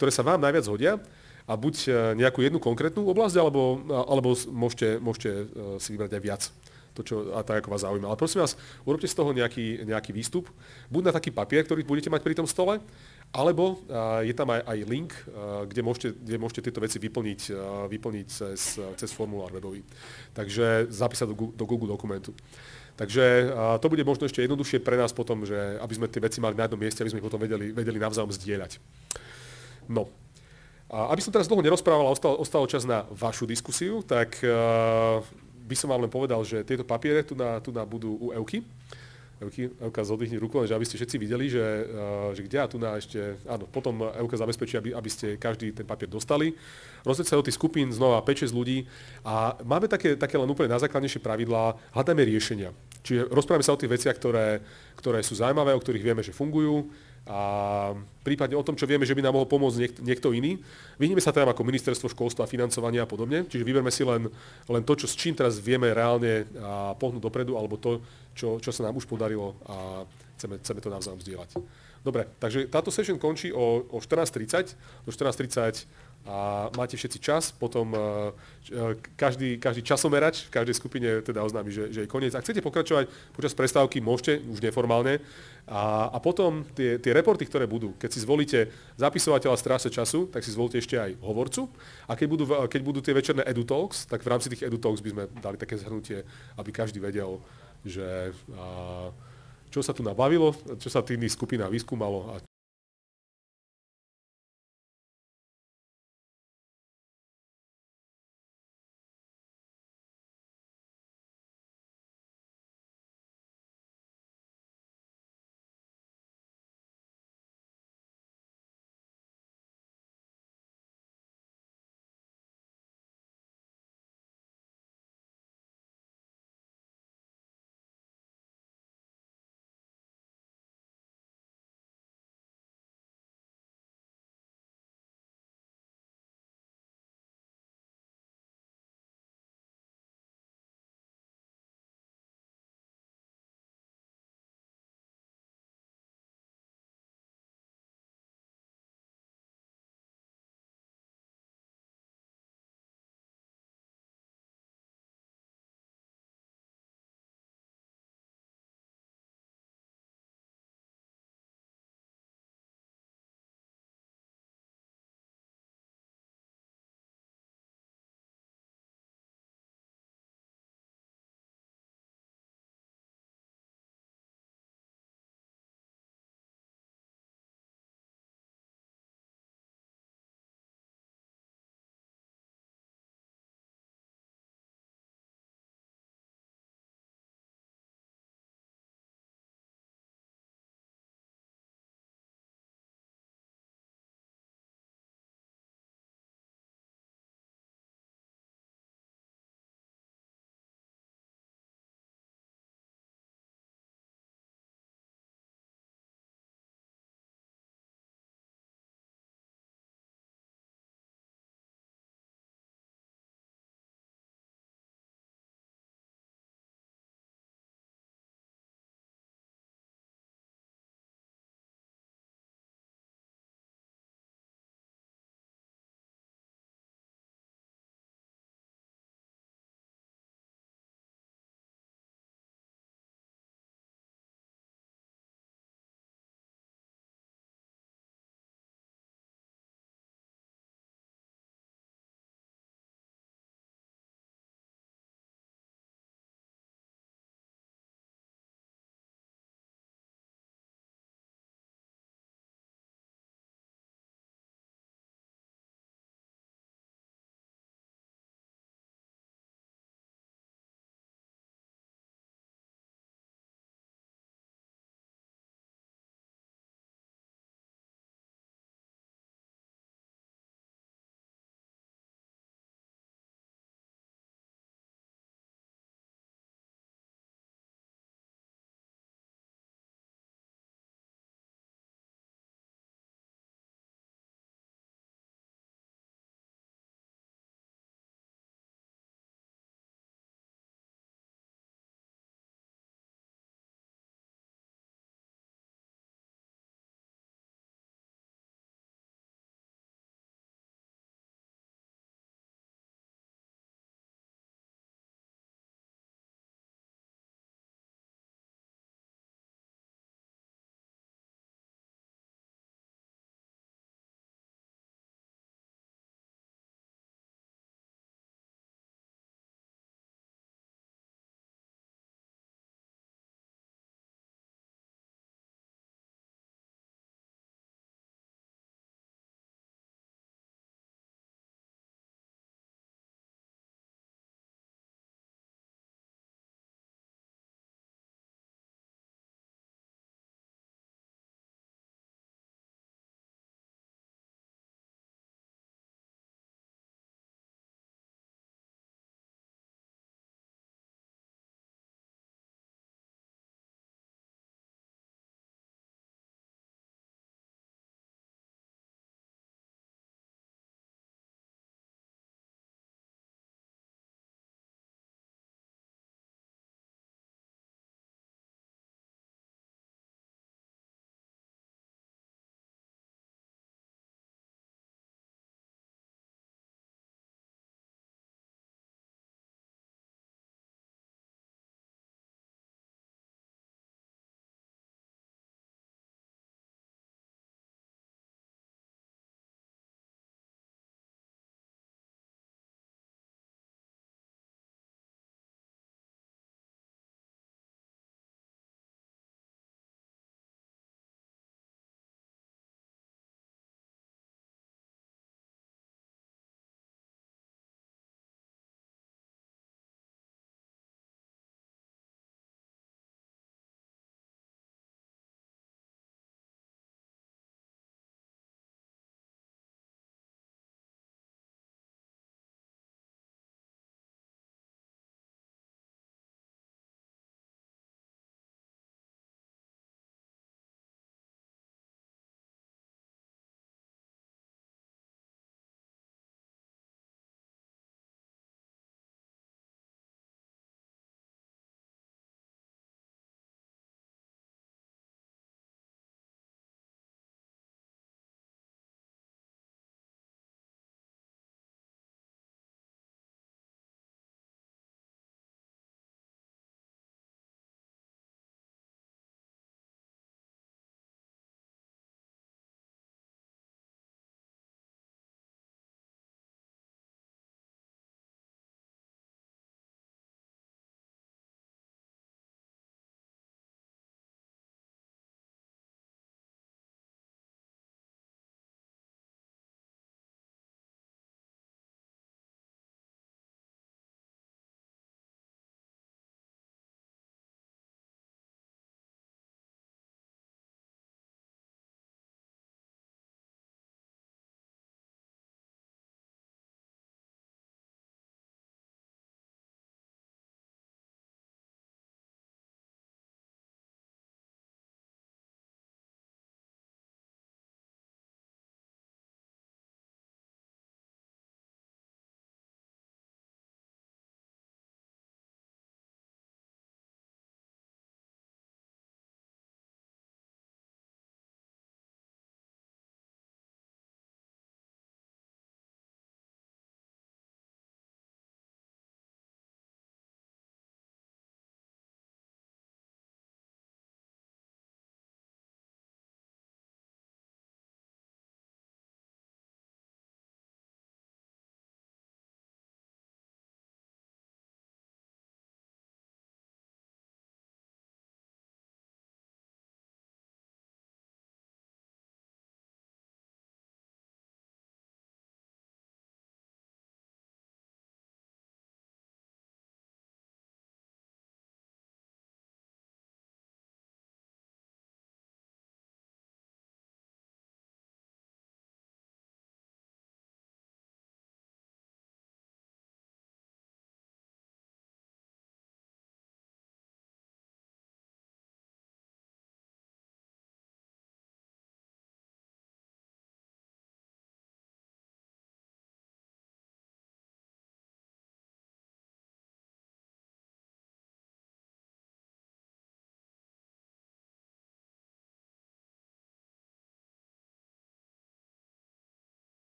Ktoré sa vám najviac hodia a buď e, nejakú jednu konkrétnu oblasť, alebo, alebo môžete, môžete e, si vybrať aj viac to, čo, a tak, ako vás zaujíma. Ale prosím vás, urobte z toho nejaký, nejaký výstup, buď na taký papier, ktorý budete mať pri tom stole, alebo uh, je tam aj, aj link, uh, kde, môžete, kde môžete tieto veci vyplniť, uh, vyplniť cez, cez formulár webový. Takže zapísať do, do Google dokumentu. Takže to bude možno ešte jednoduchšie pre nás potom, že aby sme tie veci mali na jednom mieste, aby sme ich potom vedeli, vedeli navzájom zdieľať. No. A aby som teraz dlho nerozprával a ostal, ostalo čas na vašu diskusiu, tak uh, by som vám len povedal, že tieto papiere tu na, tu na budú u Euky. Euky, Euka zodvihni ruku, že aby ste všetci videli, že, uh, že kde a tu na ešte, áno, potom Euka zabezpečí, aby, aby ste každý ten papier dostali. Rozdieť sa do tých skupín znova 5-6 ľudí a máme také, také len úplne najzákladnejšie pravidlá, hľadáme riešenia. Čiže rozprávame sa o tých veciach, ktoré, ktoré sú zaujímavé, o ktorých vieme, že fungujú, a prípadne o tom, čo vieme, že by nám mohol pomôcť niekto, iný. Vyhneme sa teda ako ministerstvo školstva, financovania a podobne, čiže vyberme si len, len to, čo, s čím teraz vieme reálne a pohnúť dopredu, alebo to, čo, čo sa nám už podarilo a chceme, chceme to navzájom zdieľať. Dobre, takže táto session končí o, o 14.30. Do 14.30 a máte všetci čas, potom uh, každý, každý časomerač v každej skupine teda oznámi, že, že je koniec. Ak chcete pokračovať počas prestávky, môžete, už neformálne. A, a potom tie, tie reporty, ktoré budú, keď si zvolíte zapisovateľa stráse času, tak si zvolíte ešte aj hovorcu. A keď budú, keď budú tie večerné edutalks, tak v rámci tých edutalks by sme dali také zhrnutie, aby každý vedel, že uh, čo sa tu nabavilo, čo sa tými skupina vyskúmalo a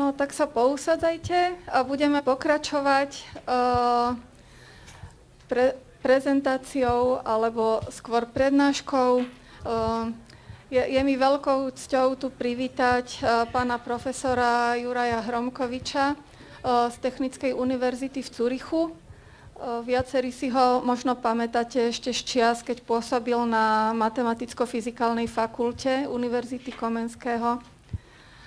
No tak sa pousadzajte a budeme pokračovať uh, pre, prezentáciou alebo skôr prednáškou. Uh, je, je mi veľkou cťou tu privítať uh, pána profesora Juraja Hromkoviča z Technickej univerzity v Curichu. Viacerí si ho možno pamätáte ešte z čias, keď pôsobil na Matematicko-fyzikálnej fakulte Univerzity Komenského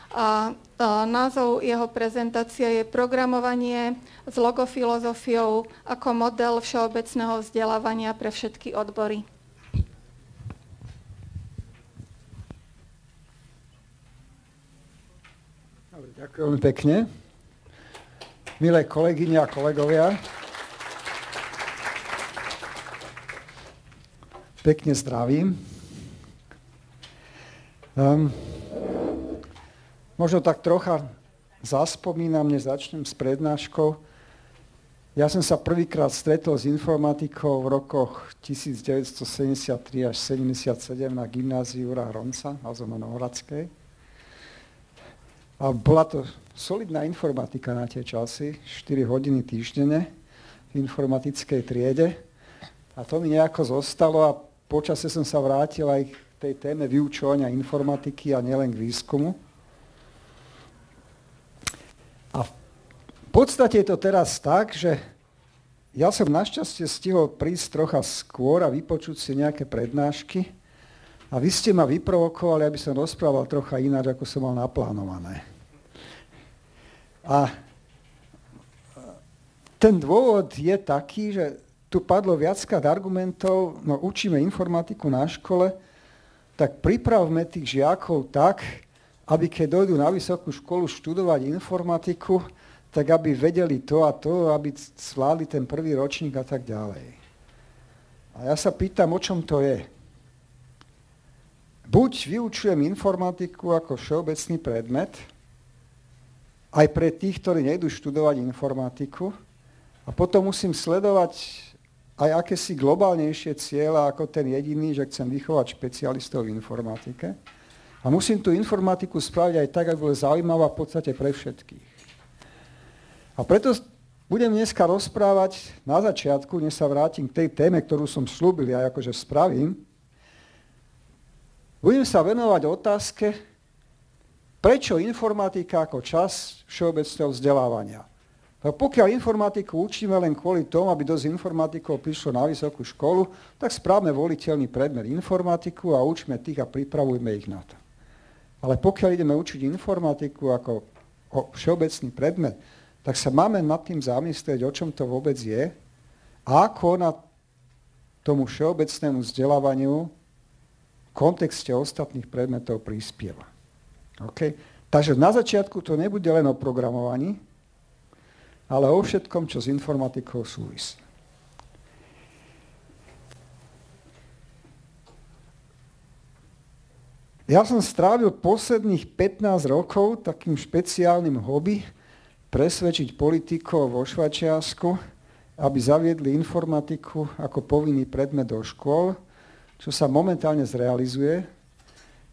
a, názov jeho prezentácie je Programovanie s logofilozofiou ako model všeobecného vzdelávania pre všetky odbory. Dobre, ďakujem pekne. Milé kolegyne a kolegovia, pekne zdravím. Um, Možno tak trocha zaspomínam, než začnem s prednáškou. Ja som sa prvýkrát stretol s informatikou v rokoch 1973 až 77 na gymnáziu Jura Hronca na Zomanohradskej. A bola to solidná informatika na tie časy, 4 hodiny týždenne v informatickej triede. A to mi nejako zostalo a počase som sa vrátil aj k tej téme vyučovania informatiky a nielen k výskumu. podstate je to teraz tak, že ja som našťastie stihol prísť trocha skôr a vypočuť si nejaké prednášky a vy ste ma vyprovokovali, aby som rozprával trocha ináč, ako som mal naplánované. A ten dôvod je taký, že tu padlo viackrát argumentov, no učíme informatiku na škole, tak pripravme tých žiakov tak, aby keď dojdú na vysokú školu študovať informatiku, tak aby vedeli to a to, aby zvládli ten prvý ročník a tak ďalej. A ja sa pýtam, o čom to je. Buď vyučujem informatiku ako všeobecný predmet, aj pre tých, ktorí nejdú študovať informatiku, a potom musím sledovať aj akési globálnejšie cieľa ako ten jediný, že chcem vychovať špecialistov v informatike. A musím tú informatiku spraviť aj tak, aby bola zaujímavá v podstate pre všetkých. A preto budem dneska rozprávať na začiatku, než sa vrátim k tej téme, ktorú som slúbil, ja akože spravím. Budem sa venovať otázke, prečo informatika ako čas všeobecného vzdelávania. No pokiaľ informatiku učíme len kvôli tomu, aby dosť informatikov prišlo na vysokú školu, tak správme voliteľný predmet informatiku a učme tých a pripravujme ich na to. Ale pokiaľ ideme učiť informatiku ako všeobecný predmet, tak sa máme nad tým zamyslieť, o čom to vôbec je a ako na tomu všeobecnému vzdelávaniu v kontexte ostatných predmetov prispieva. Okay? Takže na začiatku to nebude len o programovaní, ale o všetkom, čo s informatikou súvisí. Ja som strávil posledných 15 rokov takým špeciálnym hobby, presvedčiť politikov vo Švačiasku, aby zaviedli informatiku ako povinný predmet do škôl, čo sa momentálne zrealizuje.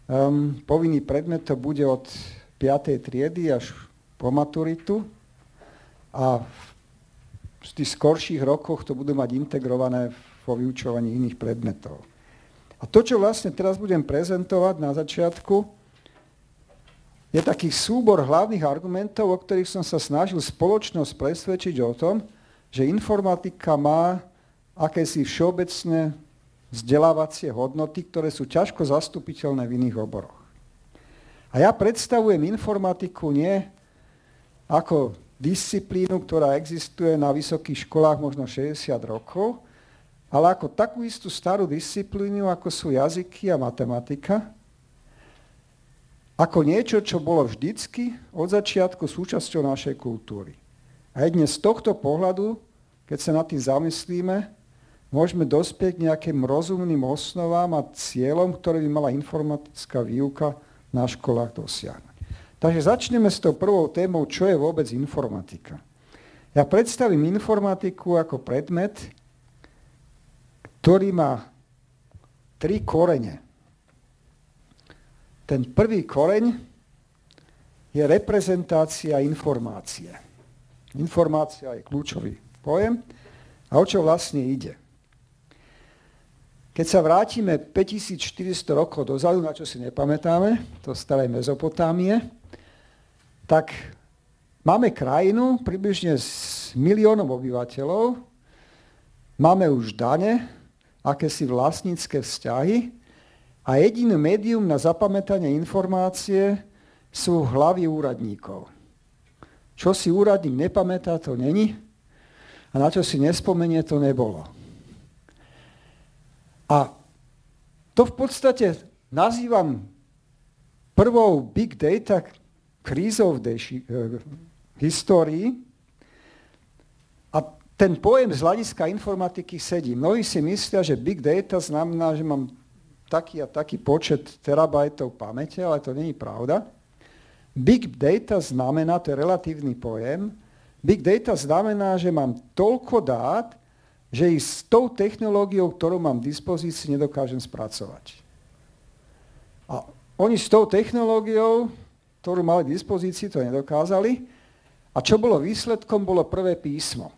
Um, povinný predmet to bude od 5. triedy až po maturitu a v tých skorších rokoch to budú mať integrované vo vyučovaní iných predmetov. A to, čo vlastne teraz budem prezentovať na začiatku, je taký súbor hlavných argumentov, o ktorých som sa snažil spoločnosť presvedčiť o tom, že informatika má akési všeobecné vzdelávacie hodnoty, ktoré sú ťažko zastupiteľné v iných oboroch. A ja predstavujem informatiku nie ako disciplínu, ktorá existuje na vysokých školách možno 60 rokov, ale ako takú istú starú disciplínu, ako sú jazyky a matematika, ako niečo, čo bolo vždycky od začiatku súčasťou našej kultúry. A jedne z tohto pohľadu, keď sa nad tým zamyslíme, môžeme dospieť k nejakým rozumným osnovám a cieľom, ktoré by mala informatická výuka na školách dosiahnuť. Takže začneme s tou prvou témou, čo je vôbec informatika. Ja predstavím informatiku ako predmet, ktorý má tri korene. Ten prvý koreň je reprezentácia informácie. Informácia je kľúčový pojem. A o čo vlastne ide? Keď sa vrátime 5400 rokov dozadu, na čo si nepamätáme, to staré Mezopotámie, tak máme krajinu približne s miliónom obyvateľov, máme už dane, akési vlastnícke vzťahy a jediný médium na zapamätanie informácie sú hlavy úradníkov. Čo si úradník nepamätá, to není a na čo si nespomenie, to nebolo. A to v podstate nazývam prvou big data deši, e, histórii. A ten pojem z hľadiska informatiky sedí. Mnohí si myslia, že big data znamená, že mám taký a taký počet terabajtov pamäte, ale to není pravda. Big data znamená, to je relatívny pojem, big data znamená, že mám toľko dát, že ich s tou technológiou, ktorú mám v dispozícii, nedokážem spracovať. A oni s tou technológiou, ktorú mali k dispozícii, to nedokázali. A čo bolo výsledkom, bolo prvé písmo.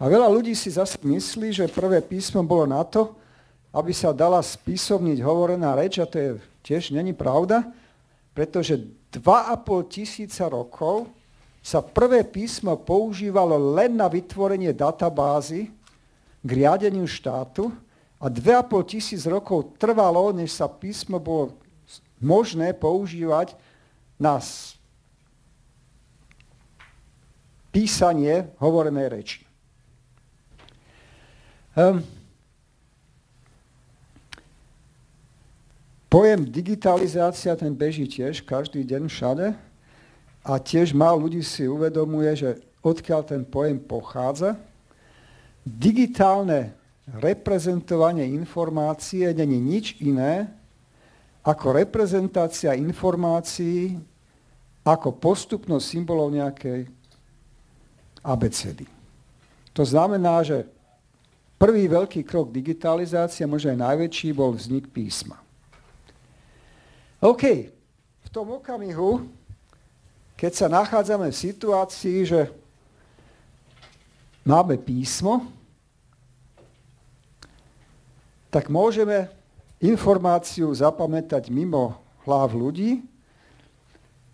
A veľa ľudí si zase myslí, že prvé písmo bolo na to, aby sa dala spísovniť hovorená reč, a to je tiež není pravda, pretože 2,5 tisíca rokov sa prvé písmo používalo len na vytvorenie databázy, k riadeniu štátu a 2,5 tisíc rokov trvalo, než sa písmo bolo možné používať na písanie hovorenej reči. Um, pojem digitalizácia, ten beží tiež každý deň všade a tiež málo ľudí si uvedomuje, že odkiaľ ten pojem pochádza. Digitálne reprezentovanie informácie není nič iné ako reprezentácia informácií ako postupnosť symbolov nejakej abecedy. To znamená, že prvý veľký krok digitalizácie, možno aj najväčší, bol vznik písma. OK, v tom okamihu, keď sa nachádzame v situácii, že máme písmo, tak môžeme informáciu zapamätať mimo hlav ľudí,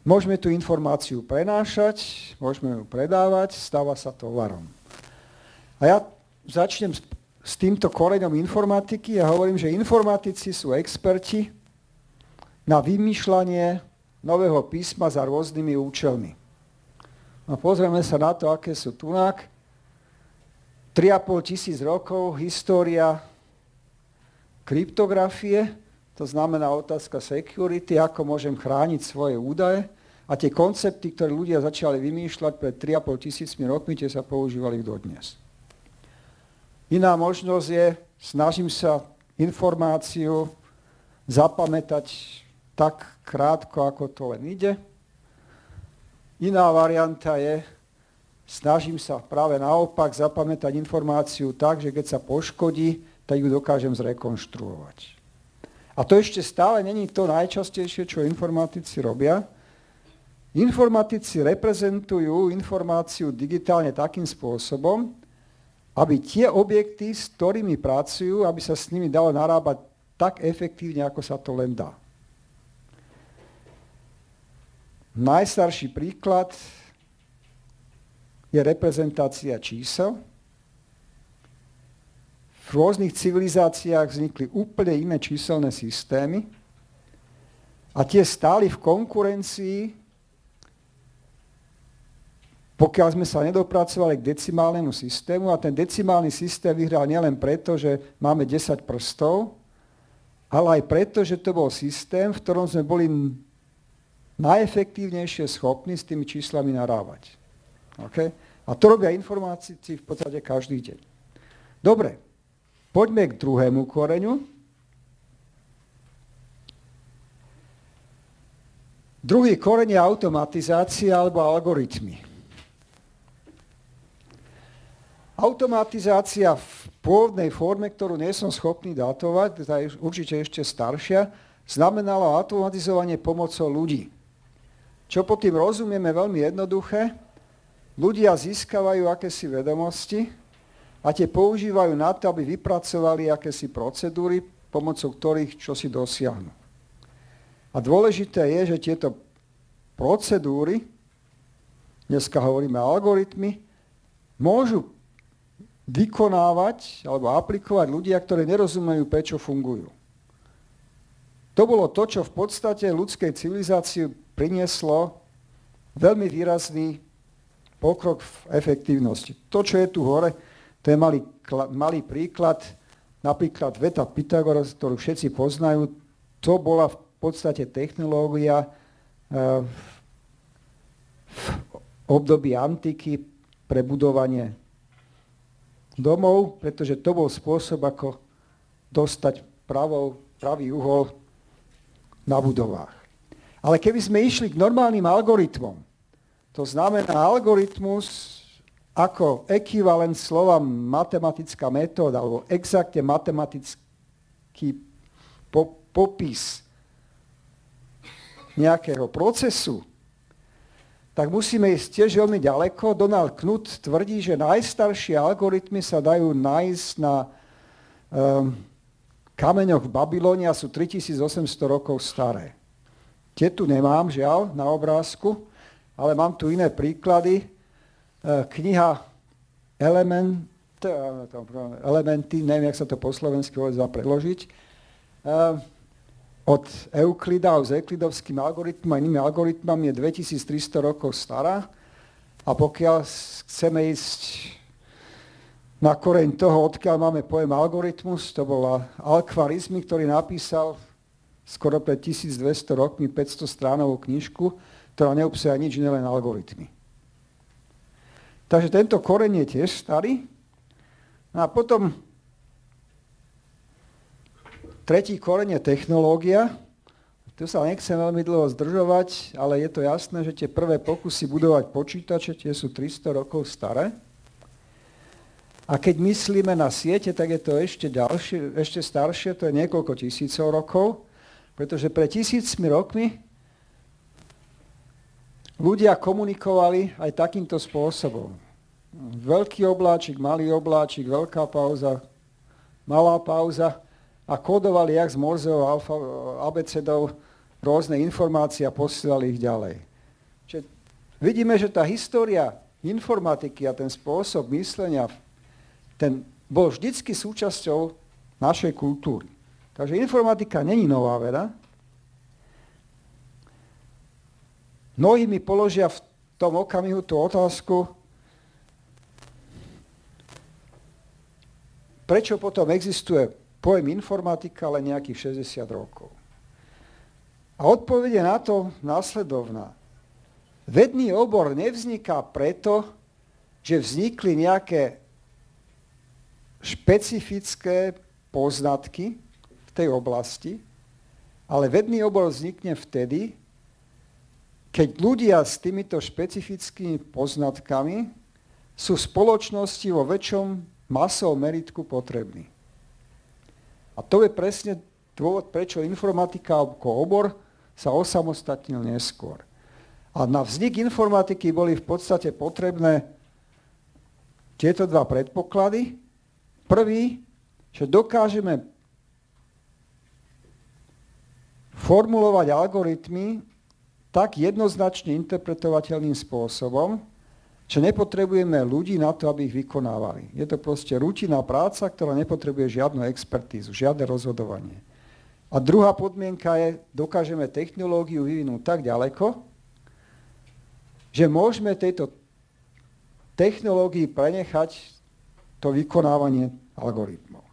môžeme tú informáciu prenášať, môžeme ju predávať, stáva sa tovarom. A ja začnem s týmto koreňom informatiky a hovorím, že informatici sú experti na vymýšľanie nového písma za rôznymi účelmi. No pozrieme sa na to, aké sú tunak. 3,5 tisíc rokov história kryptografie, to znamená otázka security, ako môžem chrániť svoje údaje. A tie koncepty, ktoré ľudia začali vymýšľať pred 3,5 tisícmi rokmi, tie sa používali dodnes. Iná možnosť je, snažím sa informáciu zapamätať tak krátko, ako to len ide. Iná varianta je, snažím sa práve naopak zapamätať informáciu tak, že keď sa poškodí, tak ju dokážem zrekonštruovať. A to ešte stále není to najčastejšie, čo informatici robia. Informatici reprezentujú informáciu digitálne takým spôsobom, aby tie objekty, s ktorými pracujú, aby sa s nimi dalo narábať tak efektívne, ako sa to len dá. Najstarší príklad je reprezentácia čísel. V rôznych civilizáciách vznikli úplne iné číselné systémy a tie stáli v konkurencii, pokiaľ sme sa nedopracovali k decimálnemu systému a ten decimálny systém vyhral nielen preto, že máme 10 prstov, ale aj preto, že to bol systém, v ktorom sme boli najefektívnejšie schopní s tými číslami narávať. Okay? A to robia informácici v podstate každý deň. Dobre, poďme k druhému koreňu. Druhý koreň je automatizácia alebo algoritmy. Automatizácia v pôvodnej forme, ktorú nie som schopný datovať, tá je určite ešte staršia, znamenalo automatizovanie pomocou ľudí. Čo pod tým rozumieme veľmi jednoduché, ľudia získavajú akési vedomosti a tie používajú na to, aby vypracovali akési procedúry, pomocou ktorých čo si dosiahnu. A dôležité je, že tieto procedúry, dneska hovoríme algoritmy, môžu vykonávať alebo aplikovať ľudia, ktorí nerozumejú, prečo fungujú. To bolo to, čo v podstate ľudskej civilizácii prinieslo veľmi výrazný pokrok v efektívnosti. To, čo je tu hore, to je malý, malý príklad, napríklad veta Pythagora, ktorú všetci poznajú, to bola v podstate technológia eh, v období antiky pre budovanie domov, pretože to bol spôsob, ako dostať pravou, pravý uhol na budovách. Ale keby sme išli k normálnym algoritmom, to znamená algoritmus ako ekvivalent slova matematická metóda alebo exakte matematický po, popis nejakého procesu, tak musíme ísť tiež veľmi ďaleko. Donald Knuth tvrdí, že najstaršie algoritmy sa dajú nájsť na um, kameňoch v Babylóne a sú 3800 rokov staré. Tie tu nemám, žiaľ, na obrázku, ale mám tu iné príklady. Uh, kniha Element, uh, Elementy, neviem, jak sa to po slovensky dá preložiť, uh, od Euklida s euklidovským algoritmom a inými algoritmami je 2300 rokov stará a pokiaľ chceme ísť na koreň toho, odkiaľ máme pojem algoritmus, to bola Alkvarizmy, ktorý napísal skoro pred 1200 rokmi 500 stránovú knižku, ktorá neobsahuje nič iné, len algoritmy. Takže tento koreň je tiež starý. No a potom Tretí koreň je technológia. Tu sa nechcem veľmi dlho zdržovať, ale je to jasné, že tie prvé pokusy budovať počítače, tie sú 300 rokov staré. A keď myslíme na siete, tak je to ešte, ďalšie, ešte staršie, to je niekoľko tisícov rokov, pretože pre tisícmi rokmi ľudia komunikovali aj takýmto spôsobom. Veľký obláčik, malý obláčik, veľká pauza, malá pauza a kódovali jak z Morzeho alfa, abecedou rôzne informácie a posielali ich ďalej. Čiže vidíme, že tá história informatiky a ten spôsob myslenia ten bol vždycky súčasťou našej kultúry. Takže informatika není nová veda. Mnohí mi položia v tom okamihu tú otázku, prečo potom existuje pojem informatika len nejakých 60 rokov. A odpovede na to následovná. Vedný obor nevzniká preto, že vznikli nejaké špecifické poznatky v tej oblasti, ale vedný obor vznikne vtedy, keď ľudia s týmito špecifickými poznatkami sú v spoločnosti vo väčšom masovom meritku potrební. A to je presne dôvod, prečo informatika ako obor sa osamostatnil neskôr. A na vznik informatiky boli v podstate potrebné tieto dva predpoklady. Prvý, že dokážeme formulovať algoritmy tak jednoznačne interpretovateľným spôsobom, že nepotrebujeme ľudí na to, aby ich vykonávali. Je to proste rutinná práca, ktorá nepotrebuje žiadnu expertízu, žiadne rozhodovanie. A druhá podmienka je, dokážeme technológiu vyvinúť tak ďaleko, že môžeme tejto technológii prenechať to vykonávanie algoritmov.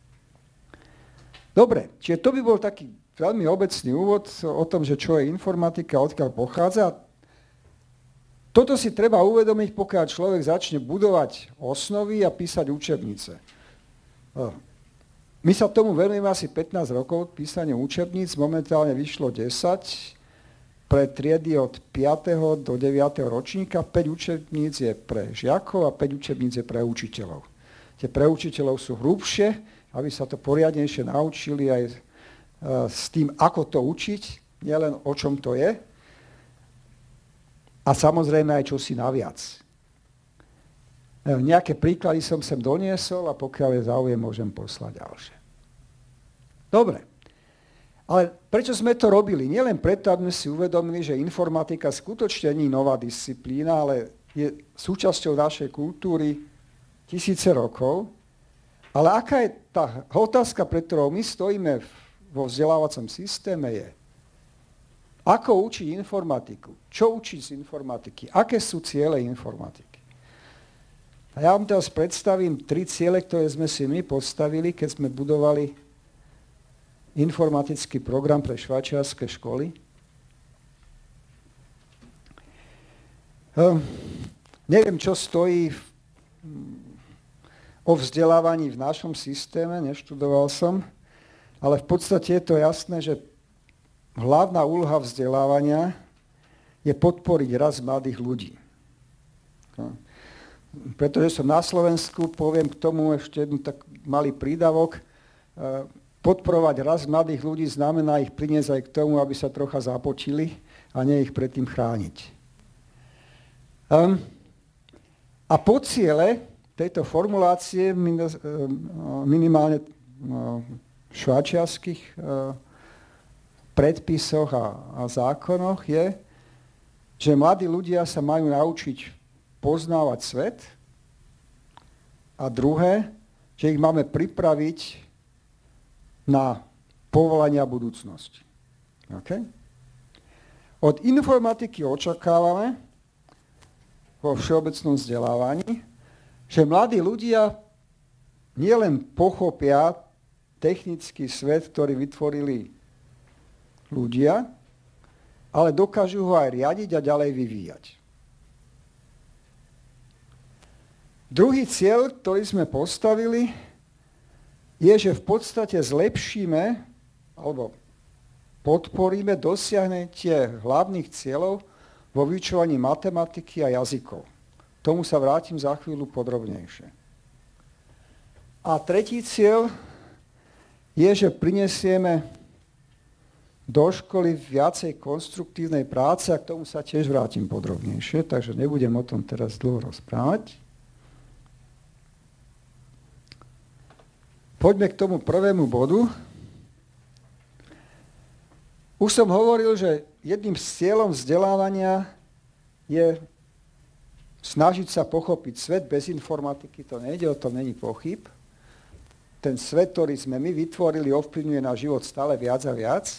Dobre, čiže to by bol taký veľmi obecný úvod o tom, že čo je informatika, odkiaľ pochádza. Toto si treba uvedomiť, pokiaľ človek začne budovať osnovy a písať učebnice. My sa tomu venujeme asi 15 rokov, písanie učebníc, momentálne vyšlo 10 pre triedy od 5. do 9. ročníka, 5 učebníc je pre žiakov a 5 učebníc je pre učiteľov. tie pre učiteľov sú hrubšie, aby sa to poriadnejšie naučili aj s tým, ako to učiť, nielen o čom to je. A samozrejme aj čosi naviac. E, nejaké príklady som sem doniesol a pokiaľ je záujem, môžem poslať ďalšie. Dobre. Ale prečo sme to robili? Nielen preto, aby sme si uvedomili, že informatika skutočne nie je nová disciplína, ale je súčasťou našej kultúry tisíce rokov. Ale aká je tá otázka, pre ktorou my stojíme vo vzdelávacom systéme je, ako učiť informatiku? Čo učiť z informatiky? Aké sú ciele informatiky? A ja vám teraz predstavím tri ciele, ktoré sme si my postavili, keď sme budovali informatický program pre švajčiarske školy. Hm, neviem, čo stojí v, o vzdelávaní v našom systéme, neštudoval som, ale v podstate je to jasné, že hlavná úloha vzdelávania je podporiť raz mladých ľudí. Pretože som na Slovensku, poviem k tomu ešte jednu tak malý prídavok, podporovať raz mladých ľudí znamená ich priniesť aj k tomu, aby sa trocha započili a nie ich predtým chrániť. Um, a po ciele tejto formulácie minimálne v šváčiarských predpisoch a, a zákonoch je, že mladí ľudia sa majú naučiť poznávať svet a druhé, že ich máme pripraviť na povolania budúcnosti. Okay? Od informatiky očakávame vo všeobecnom vzdelávaní, že mladí ľudia nielen pochopia technický svet, ktorý vytvorili ľudia, ale dokážu ho aj riadiť a ďalej vyvíjať. Druhý cieľ, ktorý sme postavili, je, že v podstate zlepšíme alebo podporíme dosiahnutie hlavných cieľov vo vyučovaní matematiky a jazykov. Tomu sa vrátim za chvíľu podrobnejšie. A tretí cieľ je, že prinesieme do školy viacej konstruktívnej práce a k tomu sa tiež vrátim podrobnejšie, takže nebudem o tom teraz dlho rozprávať. Poďme k tomu prvému bodu. Už som hovoril, že jedným z cieľom vzdelávania je snažiť sa pochopiť svet bez informatiky. To nejde, o tom není pochyb. Ten svet, ktorý sme my vytvorili, ovplyvňuje na život stále viac a viac.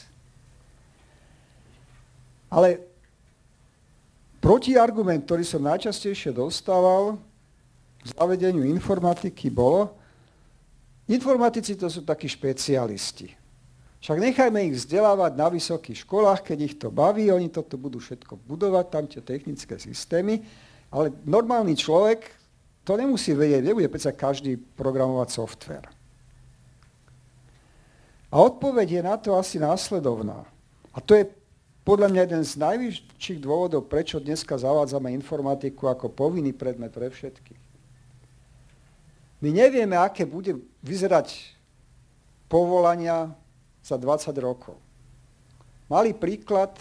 Ale protiargument, ktorý som najčastejšie dostával k zavedeniu informatiky, bolo, Informatici to sú takí špecialisti. Však nechajme ich vzdelávať na vysokých školách, keď ich to baví, oni toto budú všetko budovať, tam tie technické systémy, ale normálny človek to nemusí vedieť, nebude predsa každý programovať software. A odpoveď je na to asi následovná. A to je podľa mňa jeden z najvyšších dôvodov, prečo dneska zavádzame informatiku ako povinný predmet pre všetkých. My nevieme, aké bude vyzerať povolania za 20 rokov. Malý príklad,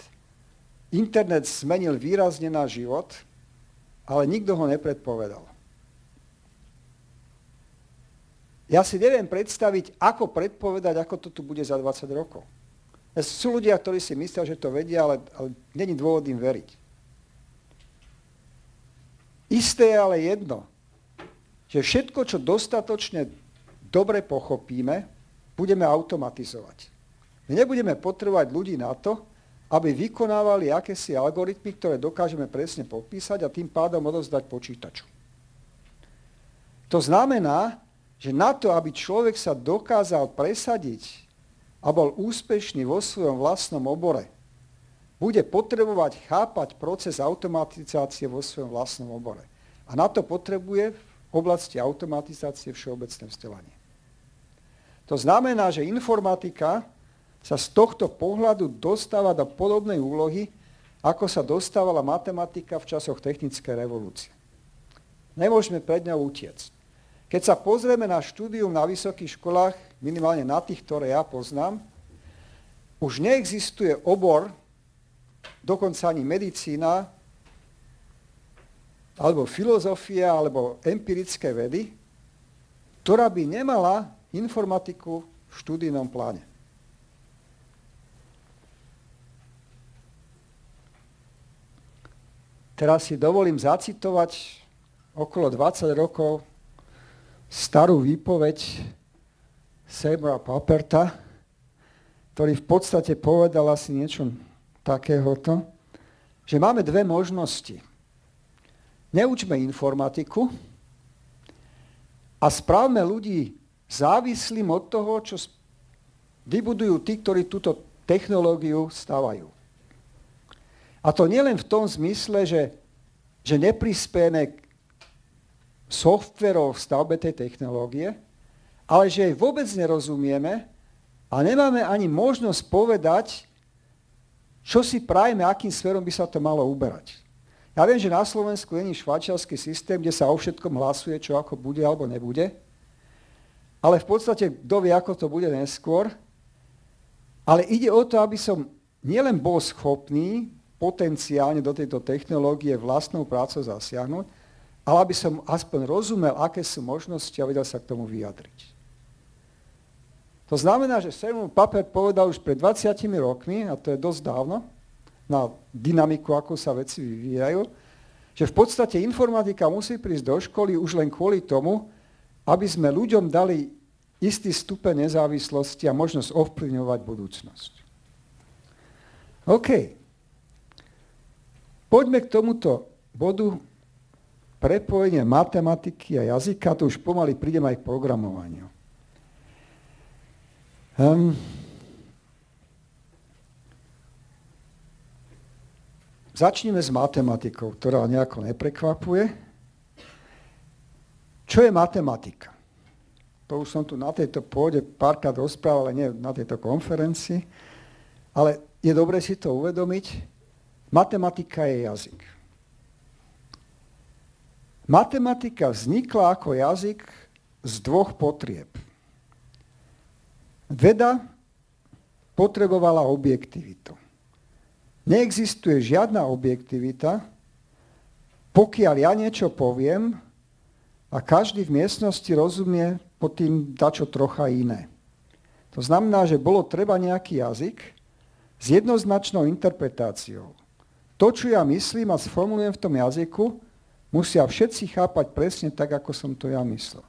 internet zmenil výrazne náš život, ale nikto ho nepredpovedal. Ja si neviem predstaviť, ako predpovedať, ako to tu bude za 20 rokov. Sú ľudia, ktorí si myslia, že to vedia, ale, ale není dôvod im veriť. Isté je ale jedno že všetko, čo dostatočne dobre pochopíme, budeme automatizovať. My nebudeme potrebovať ľudí na to, aby vykonávali akési algoritmy, ktoré dokážeme presne popísať a tým pádom odozdať počítaču. To znamená, že na to, aby človek sa dokázal presadiť a bol úspešný vo svojom vlastnom obore, bude potrebovať chápať proces automatizácie vo svojom vlastnom obore. A na to potrebuje oblasti automatizácie všeobecné vzdelanie. To znamená, že informatika sa z tohto pohľadu dostáva do podobnej úlohy, ako sa dostávala matematika v časoch technickej revolúcie. Nemôžeme pred ňou utiecť. Keď sa pozrieme na štúdium na vysokých školách, minimálne na tých, ktoré ja poznám, už neexistuje obor, dokonca ani medicína, alebo filozofia, alebo empirické vedy, ktorá by nemala informatiku v študijnom pláne. Teraz si dovolím zacitovať okolo 20 rokov starú výpoveď Seymoura Paperta, ktorý v podstate povedal asi niečo takéhoto, že máme dve možnosti. Neučme informatiku a správme ľudí závislým od toho, čo vybudujú tí, ktorí túto technológiu stavajú. A to nielen v tom zmysle, že, že neprispieme softverov v stavbe tej technológie, ale že jej vôbec nerozumieme a nemáme ani možnosť povedať, čo si prajeme, akým smerom by sa to malo uberať. Ja viem, že na Slovensku je švajčiarsky systém, kde sa o všetkom hlasuje, čo ako bude alebo nebude, ale v podstate kto vie, ako to bude neskôr. Ale ide o to, aby som nielen bol schopný potenciálne do tejto technológie vlastnou prácou zasiahnuť, ale aby som aspoň rozumel, aké sú možnosti a vedel sa k tomu vyjadriť. To znamená, že Simon Paper povedal už pred 20 rokmi, a to je dosť dávno, na dynamiku, ako sa veci vyvíjajú, že v podstate informatika musí prísť do školy už len kvôli tomu, aby sme ľuďom dali istý stupeň nezávislosti a možnosť ovplyvňovať budúcnosť. OK. Poďme k tomuto bodu prepojenie matematiky a jazyka, to už pomaly prídem aj k programovaniu. Um, začneme s matematikou, ktorá nejako neprekvapuje. Čo je matematika? To už som tu na tejto pôde párkrát rozprával, ale nie na tejto konferencii. Ale je dobre si to uvedomiť. Matematika je jazyk. Matematika vznikla ako jazyk z dvoch potrieb. Veda potrebovala objektivitu. Neexistuje žiadna objektivita, pokiaľ ja niečo poviem a každý v miestnosti rozumie pod tým dačo trocha iné. To znamená, že bolo treba nejaký jazyk s jednoznačnou interpretáciou. To, čo ja myslím a sformulujem v tom jazyku, musia všetci chápať presne tak, ako som to ja myslel.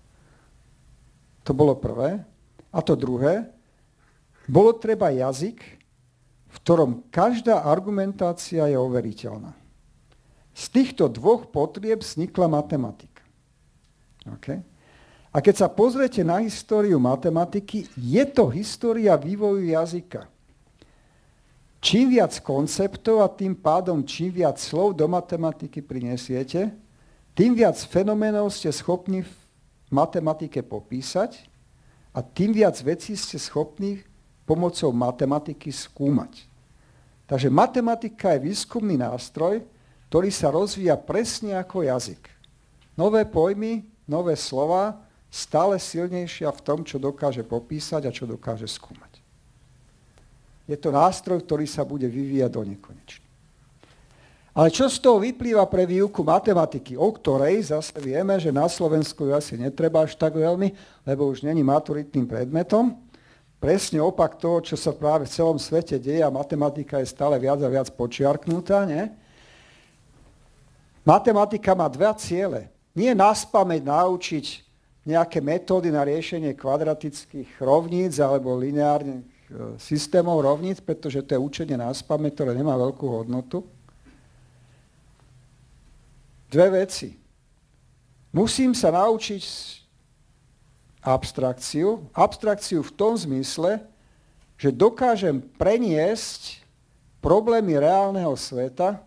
To bolo prvé. A to druhé, bolo treba jazyk, v ktorom každá argumentácia je overiteľná. Z týchto dvoch potrieb vznikla matematika. Okay? A keď sa pozriete na históriu matematiky, je to história vývoju jazyka. Čím viac konceptov a tým pádom čím viac slov do matematiky prinesiete, tým viac fenoménov ste schopní v matematike popísať a tým viac vecí ste schopní pomocou matematiky skúmať. Takže matematika je výskumný nástroj, ktorý sa rozvíja presne ako jazyk. Nové pojmy, nové slova, stále silnejšia v tom, čo dokáže popísať a čo dokáže skúmať. Je to nástroj, ktorý sa bude vyvíjať do nekonečna. Ale čo z toho vyplýva pre výuku matematiky, o ktorej zase vieme, že na Slovensku ju asi netreba až tak veľmi, lebo už není maturitným predmetom. Presne opak toho, čo sa práve v celom svete deje a matematika je stále viac a viac počiarknutá. Nie? Matematika má dva ciele. Nie nás pamäť naučiť nejaké metódy na riešenie kvadratických rovníc alebo lineárnych e, systémov rovníc, pretože to je učenie nás pamäť, ktoré nemá veľkú hodnotu dve veci. Musím sa naučiť abstrakciu. Abstrakciu v tom zmysle, že dokážem preniesť problémy reálneho sveta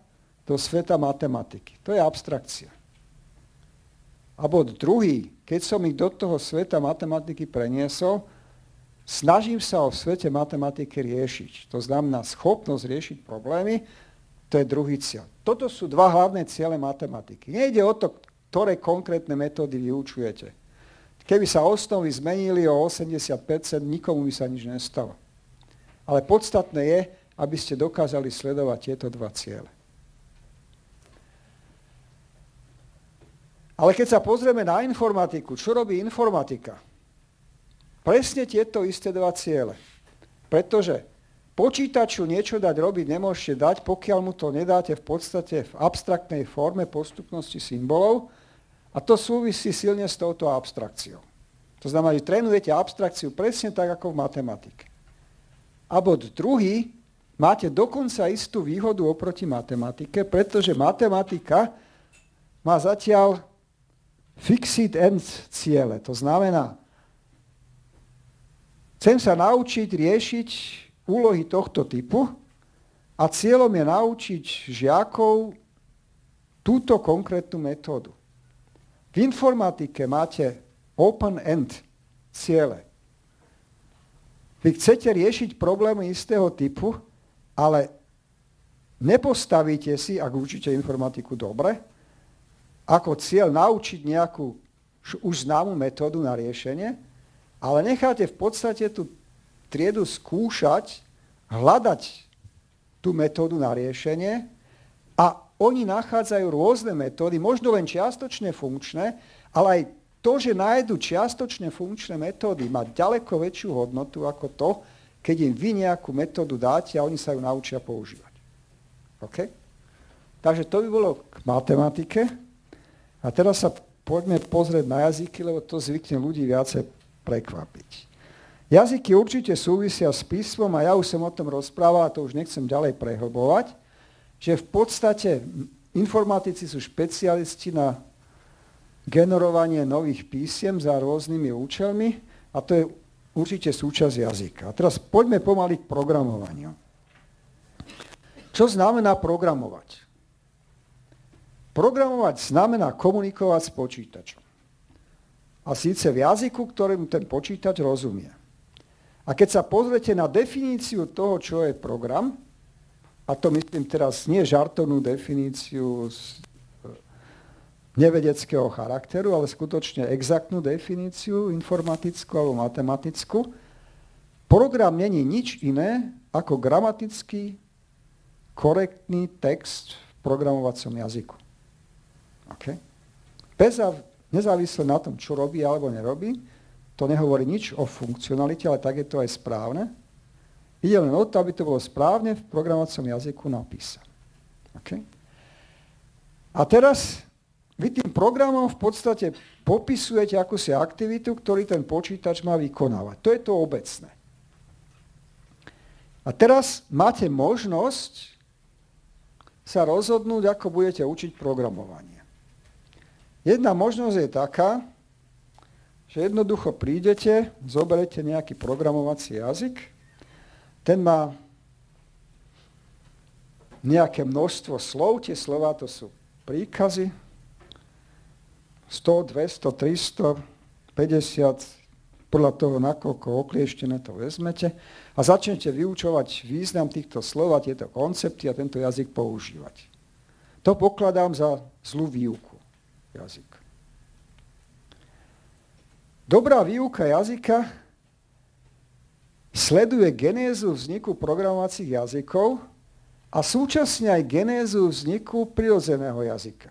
do sveta matematiky. To je abstrakcia. A bod druhý, keď som ich do toho sveta matematiky preniesol, snažím sa o svete matematiky riešiť. To znamená schopnosť riešiť problémy, to je druhý cieľ. Toto sú dva hlavné ciele matematiky. Nejde o to, ktoré konkrétne metódy vyučujete. Keby sa osnovy zmenili o 80%, nikomu by sa nič nestalo. Ale podstatné je, aby ste dokázali sledovať tieto dva ciele. Ale keď sa pozrieme na informatiku, čo robí informatika? Presne tieto isté dva ciele. Pretože počítaču niečo dať robiť nemôžete dať, pokiaľ mu to nedáte v podstate v abstraktnej forme postupnosti symbolov a to súvisí silne s touto abstrakciou. To znamená, že trénujete abstrakciu presne tak, ako v matematike. A bod druhý, máte dokonca istú výhodu oproti matematike, pretože matematika má zatiaľ fixed end ciele. To znamená, chcem sa naučiť riešiť úlohy tohto typu a cieľom je naučiť žiakov túto konkrétnu metódu. V informatike máte open-end ciele. Vy chcete riešiť problémy istého typu, ale nepostavíte si, ak učíte informatiku dobre, ako cieľ naučiť nejakú už známu metódu na riešenie, ale necháte v podstate tú triedu skúšať, hľadať tú metódu na riešenie a oni nachádzajú rôzne metódy, možno len čiastočne funkčné, ale aj to, že nájdu čiastočne funkčné metódy, má ďaleko väčšiu hodnotu ako to, keď im vy nejakú metódu dáte a oni sa ju naučia používať. OK? Takže to by bolo k matematike. A teraz sa poďme pozrieť na jazyky, lebo to zvykne ľudí viacej prekvapiť. Jazyky určite súvisia s písmom a ja už som o tom rozprával a to už nechcem ďalej prehlbovať, že v podstate informatici sú špecialisti na generovanie nových písiem za rôznymi účelmi a to je určite súčasť jazyka. A teraz poďme pomaly k programovaniu. Čo znamená programovať? Programovať znamená komunikovať s počítačom. A síce v jazyku, ktorému ten počítač rozumie. A keď sa pozrete na definíciu toho, čo je program, a to myslím teraz nie žartovnú definíciu z e, nevedeckého charakteru, ale skutočne exaktnú definíciu, informatickú alebo matematickú, program není nič iné ako gramatický korektný text v programovacom jazyku. Okay? Bez nezávisle na tom, čo robí alebo nerobí, to nehovorí nič o funkcionalite, ale tak je to aj správne. Ide len o to, aby to bolo správne v programovacom jazyku napísané. Okay? A teraz vy tým programom v podstate popisujete akúsi aktivitu, ktorý ten počítač má vykonávať. To je to obecné. A teraz máte možnosť sa rozhodnúť, ako budete učiť programovanie. Jedna možnosť je taká, že jednoducho prídete, zoberete nejaký programovací jazyk, ten má nejaké množstvo slov, tie slova to sú príkazy, 100, 200, 300, 50, podľa toho, nakoľko oklieštené to vezmete a začnete vyučovať význam týchto slov a tieto koncepty a tento jazyk používať. To pokladám za zlú výuku jazyk. Dobrá výuka jazyka sleduje genézu vzniku programovacích jazykov a súčasne aj genézu vzniku prirodzeného jazyka.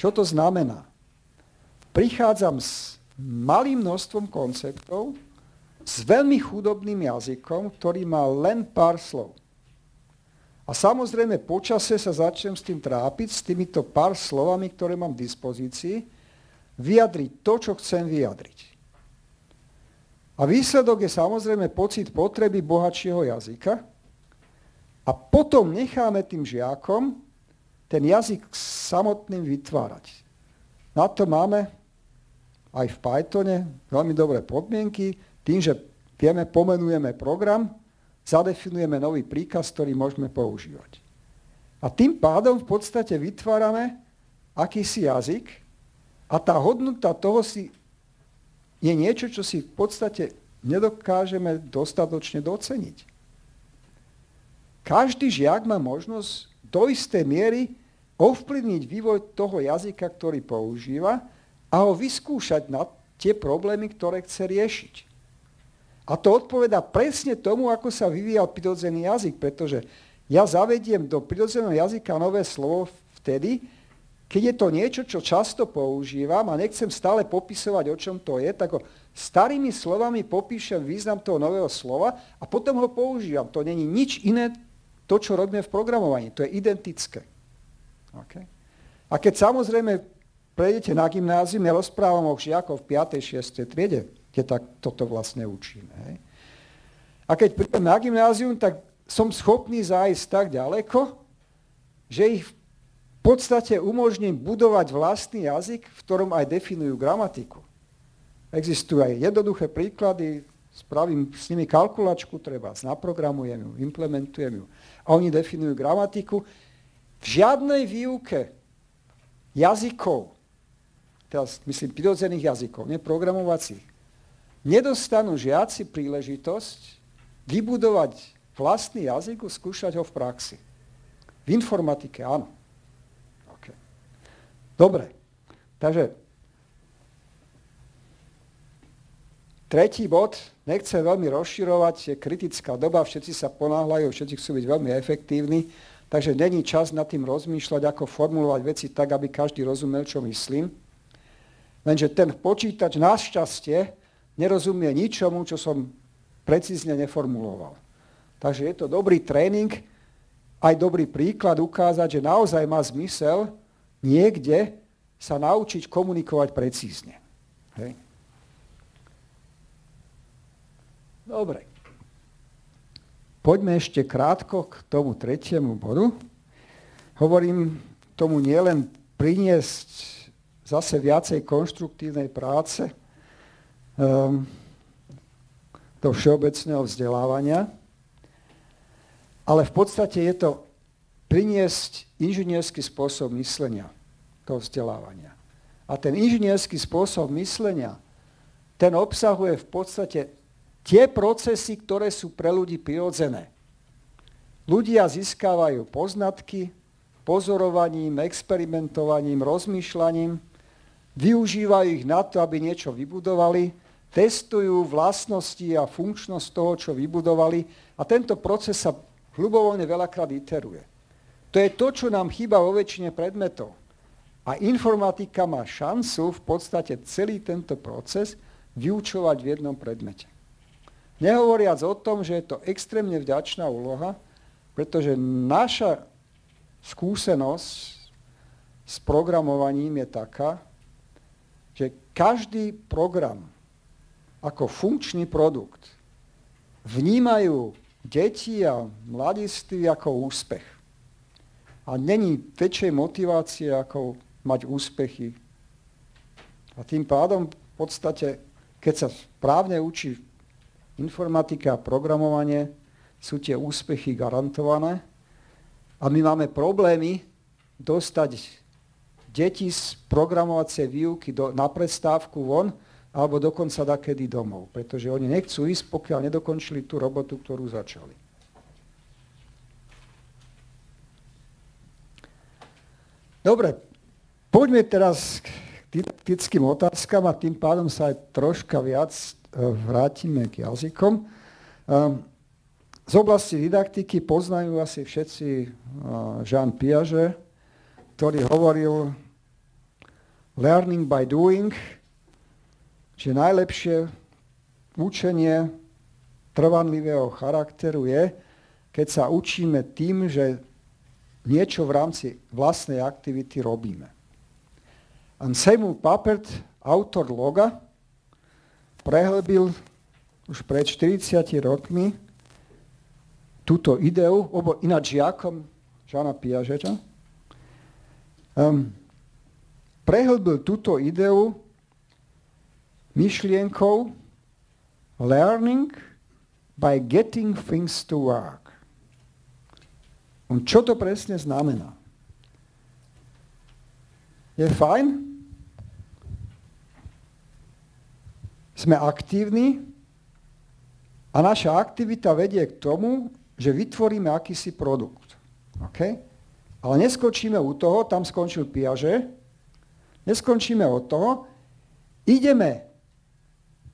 Čo to znamená? Prichádzam s malým množstvom konceptov, s veľmi chudobným jazykom, ktorý má len pár slov. A samozrejme počase sa začnem s tým trápiť, s týmito pár slovami, ktoré mám v dispozícii, vyjadriť to, čo chcem vyjadriť. A výsledok je samozrejme pocit potreby bohatšieho jazyka a potom necháme tým žiakom ten jazyk samotným vytvárať. Na to máme aj v Pythone veľmi dobré podmienky, tým, že vieme, pomenujeme program, zadefinujeme nový príkaz, ktorý môžeme používať. A tým pádom v podstate vytvárame akýsi jazyk a tá hodnota toho si je niečo, čo si v podstate nedokážeme dostatočne doceniť. Každý žiak má možnosť do istej miery ovplyvniť vývoj toho jazyka, ktorý používa a ho vyskúšať na tie problémy, ktoré chce riešiť. A to odpoveda presne tomu, ako sa vyvíjal prirodzený jazyk, pretože ja zavediem do prirodzeného jazyka nové slovo vtedy, keď je to niečo, čo často používam a nechcem stále popisovať, o čom to je, tak ho starými slovami popíšem význam toho nového slova a potom ho používam. To není nič iné, to, čo robíme v programovaní. To je identické. Okay? A keď samozrejme prejdete na gymnázium, ja rozprávam o žiakov v 5. 6. triede, kde tak toto vlastne učíme. Hej? A keď prídem na gymnázium, tak som schopný zájsť tak ďaleko, že ich v podstate umožním budovať vlastný jazyk, v ktorom aj definujú gramatiku. Existujú aj jednoduché príklady, spravím s nimi kalkulačku, treba, naprogramujem ju, implementujem ju. A oni definujú gramatiku. V žiadnej výuke jazykov, teraz myslím prirodzených jazykov, neprogramovacích, nedostanú žiaci príležitosť vybudovať vlastný jazyk, skúšať ho v praxi. V informatike áno. Dobre. Takže tretí bod, nechcem veľmi rozširovať, je kritická doba, všetci sa ponáhľajú, všetci chcú byť veľmi efektívni, takže není čas nad tým rozmýšľať, ako formulovať veci tak, aby každý rozumel, čo myslím. Lenže ten počítač našťastie nerozumie ničomu, čo som precízne neformuloval. Takže je to dobrý tréning, aj dobrý príklad ukázať, že naozaj má zmysel niekde sa naučiť komunikovať precízne. Hej. Dobre. Poďme ešte krátko k tomu tretiemu bodu. Hovorím tomu nielen priniesť zase viacej konštruktívnej práce um, do všeobecného vzdelávania, ale v podstate je to priniesť inžinierský spôsob myslenia toho vzdelávania. A ten inžinierský spôsob myslenia, ten obsahuje v podstate tie procesy, ktoré sú pre ľudí prirodzené. Ľudia získavajú poznatky pozorovaním, experimentovaním, rozmýšľaním, využívajú ich na to, aby niečo vybudovali, testujú vlastnosti a funkčnosť toho, čo vybudovali a tento proces sa ľubovoľne veľakrát iteruje. To je to, čo nám chýba vo väčšine predmetov. A informatika má šancu v podstate celý tento proces vyučovať v jednom predmete. Nehovoriac o tom, že je to extrémne vďačná úloha, pretože naša skúsenosť s programovaním je taká, že každý program ako funkčný produkt vnímajú deti a mladiství ako úspech. A není väčšej motivácie, ako mať úspechy. A tým pádom v podstate, keď sa správne učí informatika a programovanie, sú tie úspechy garantované. A my máme problémy dostať deti z programovacej výuky do, na prestávku von, alebo dokonca dakedy domov, pretože oni nechcú ísť, pokiaľ nedokončili tú robotu, ktorú začali. Dobre, poďme teraz k didaktickým otázkam a tým pádom sa aj troška viac e, vrátime k jazykom. Ehm, z oblasti didaktiky poznajú asi všetci e, Jean Piaget, ktorý hovoril learning by doing, že najlepšie učenie trvanlivého charakteru je, keď sa učíme tým, že niečo v rámci vlastnej aktivity robíme. Anselm Papert, autor loga, prehlbil už pred 40 rokmi túto ideu, obo ináč žiakom Žana Piažeta, um, prehlbil túto ideu myšlienkou learning by getting things to work. Čo to presne znamená? Je fajn? Sme aktívni a naša aktivita vedie k tomu, že vytvoríme akýsi produkt. Okay? Ale neskončíme u toho, tam skončil Piaže, neskončíme od toho, ideme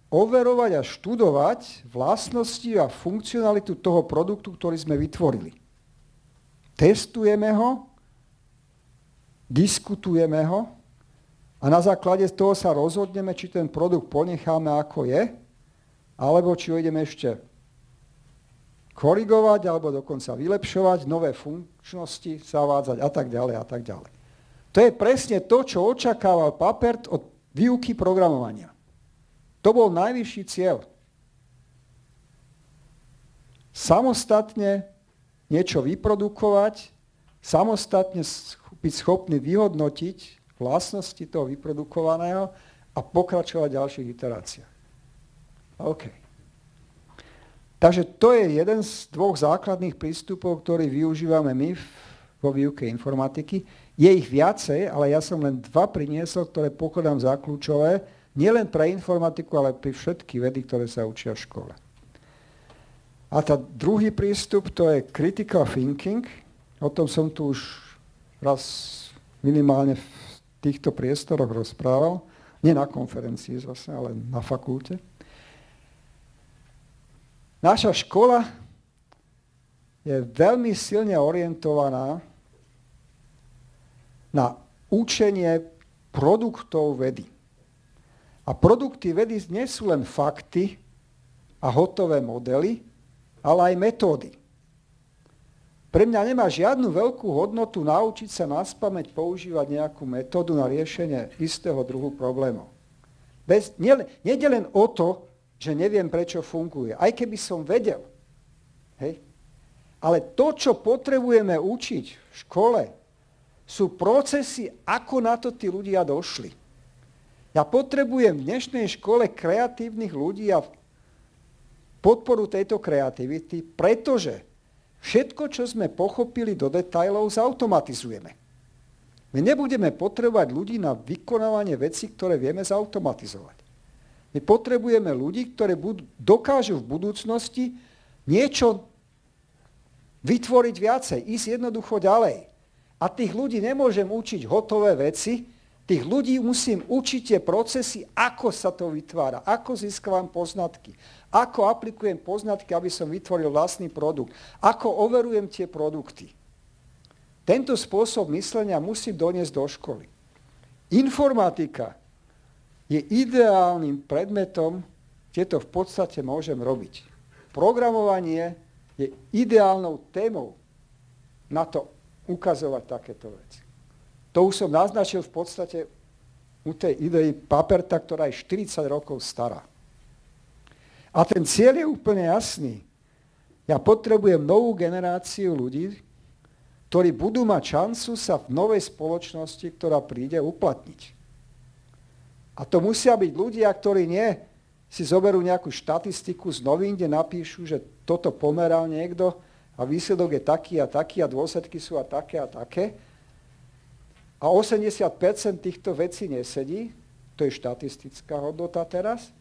overovať a študovať vlastnosti a funkcionalitu toho produktu, ktorý sme vytvorili. Testujeme ho, diskutujeme ho a na základe toho sa rozhodneme, či ten produkt ponecháme ako je, alebo či ho ideme ešte korigovať alebo dokonca vylepšovať, nové funkčnosti zavádzať a tak ďalej a tak ďalej. To je presne to, čo očakával Papert od výuky programovania. To bol najvyšší cieľ. Samostatne niečo vyprodukovať, samostatne byť schopný vyhodnotiť vlastnosti toho vyprodukovaného a pokračovať v ďalších iteráciách. OK. Takže to je jeden z dvoch základných prístupov, ktorý využívame my vo výuke informatiky. Je ich viacej, ale ja som len dva priniesol, ktoré pokladám za kľúčové, nielen pre informatiku, ale pri všetky vedy, ktoré sa učia v škole. A tá druhý prístup, to je critical thinking. O tom som tu už raz minimálne v týchto priestoroch rozprával. Nie na konferencii zase, ale na fakulte. Naša škola je veľmi silne orientovaná na učenie produktov vedy. A produkty vedy nie sú len fakty a hotové modely, ale aj metódy. Pre mňa nemá žiadnu veľkú hodnotu naučiť sa naspameť používať nejakú metódu na riešenie istého druhu problémov. Bez, nie, nie len o to, že neviem, prečo funguje. Aj keby som vedel. Hej? Ale to, čo potrebujeme učiť v škole, sú procesy, ako na to tí ľudia došli. Ja potrebujem v dnešnej škole kreatívnych ľudí a podporu tejto kreativity, pretože všetko, čo sme pochopili do detajlov, zautomatizujeme. My nebudeme potrebovať ľudí na vykonávanie vecí, ktoré vieme zautomatizovať. My potrebujeme ľudí, ktorí dokážu v budúcnosti niečo vytvoriť viacej, ísť jednoducho ďalej. A tých ľudí nemôžem učiť hotové veci, tých ľudí musím učiť tie procesy, ako sa to vytvára, ako získavam poznatky, ako aplikujem poznatky, aby som vytvoril vlastný produkt, ako overujem tie produkty. Tento spôsob myslenia musí doniesť do školy. Informatika je ideálnym predmetom, kde to v podstate môžem robiť. Programovanie je ideálnou témou na to ukazovať takéto veci. To už som naznačil v podstate u tej idei Paperta, ktorá je 40 rokov stará. A ten cieľ je úplne jasný. Ja potrebujem novú generáciu ľudí, ktorí budú mať šancu sa v novej spoločnosti, ktorá príde, uplatniť. A to musia byť ľudia, ktorí nie si zoberú nejakú štatistiku z novín, kde napíšu, že toto pomeral niekto a výsledok je taký a taký a dôsledky sú a také a také. A 80% týchto vecí nesedí, to je štatistická hodnota teraz,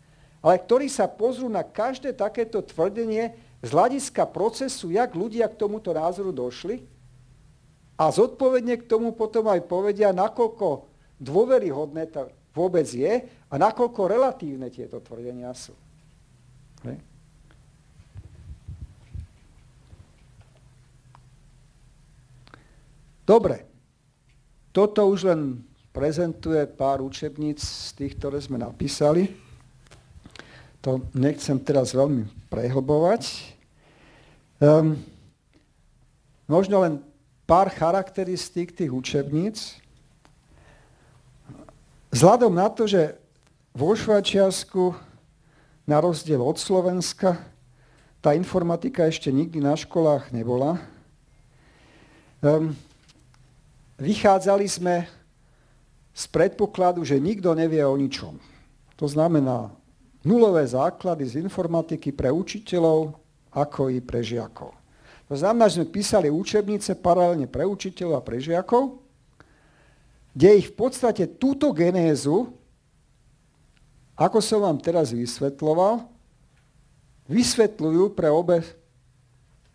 ale ktorí sa pozrú na každé takéto tvrdenie z hľadiska procesu, jak ľudia k tomuto názoru došli a zodpovedne k tomu potom aj povedia, nakoľko dôveryhodné vôbec je a nakoľko relatívne tieto tvrdenia sú. Hej. Dobre, toto už len prezentuje pár učebníc z tých, ktoré sme napísali. To nechcem teraz veľmi prehlbovať. Um, možno len pár charakteristík tých učebníc. Vzhľadom na to, že vo Švajčiarsku, na rozdiel od Slovenska, tá informatika ešte nikdy na školách nebola, um, vychádzali sme z predpokladu, že nikto nevie o ničom. To znamená nulové základy z informatiky pre učiteľov, ako i pre žiakov. To znamená, že sme písali učebnice paralelne pre učiteľov a pre žiakov, kde ich v podstate túto genézu, ako som vám teraz vysvetloval, vysvetľujú pre obe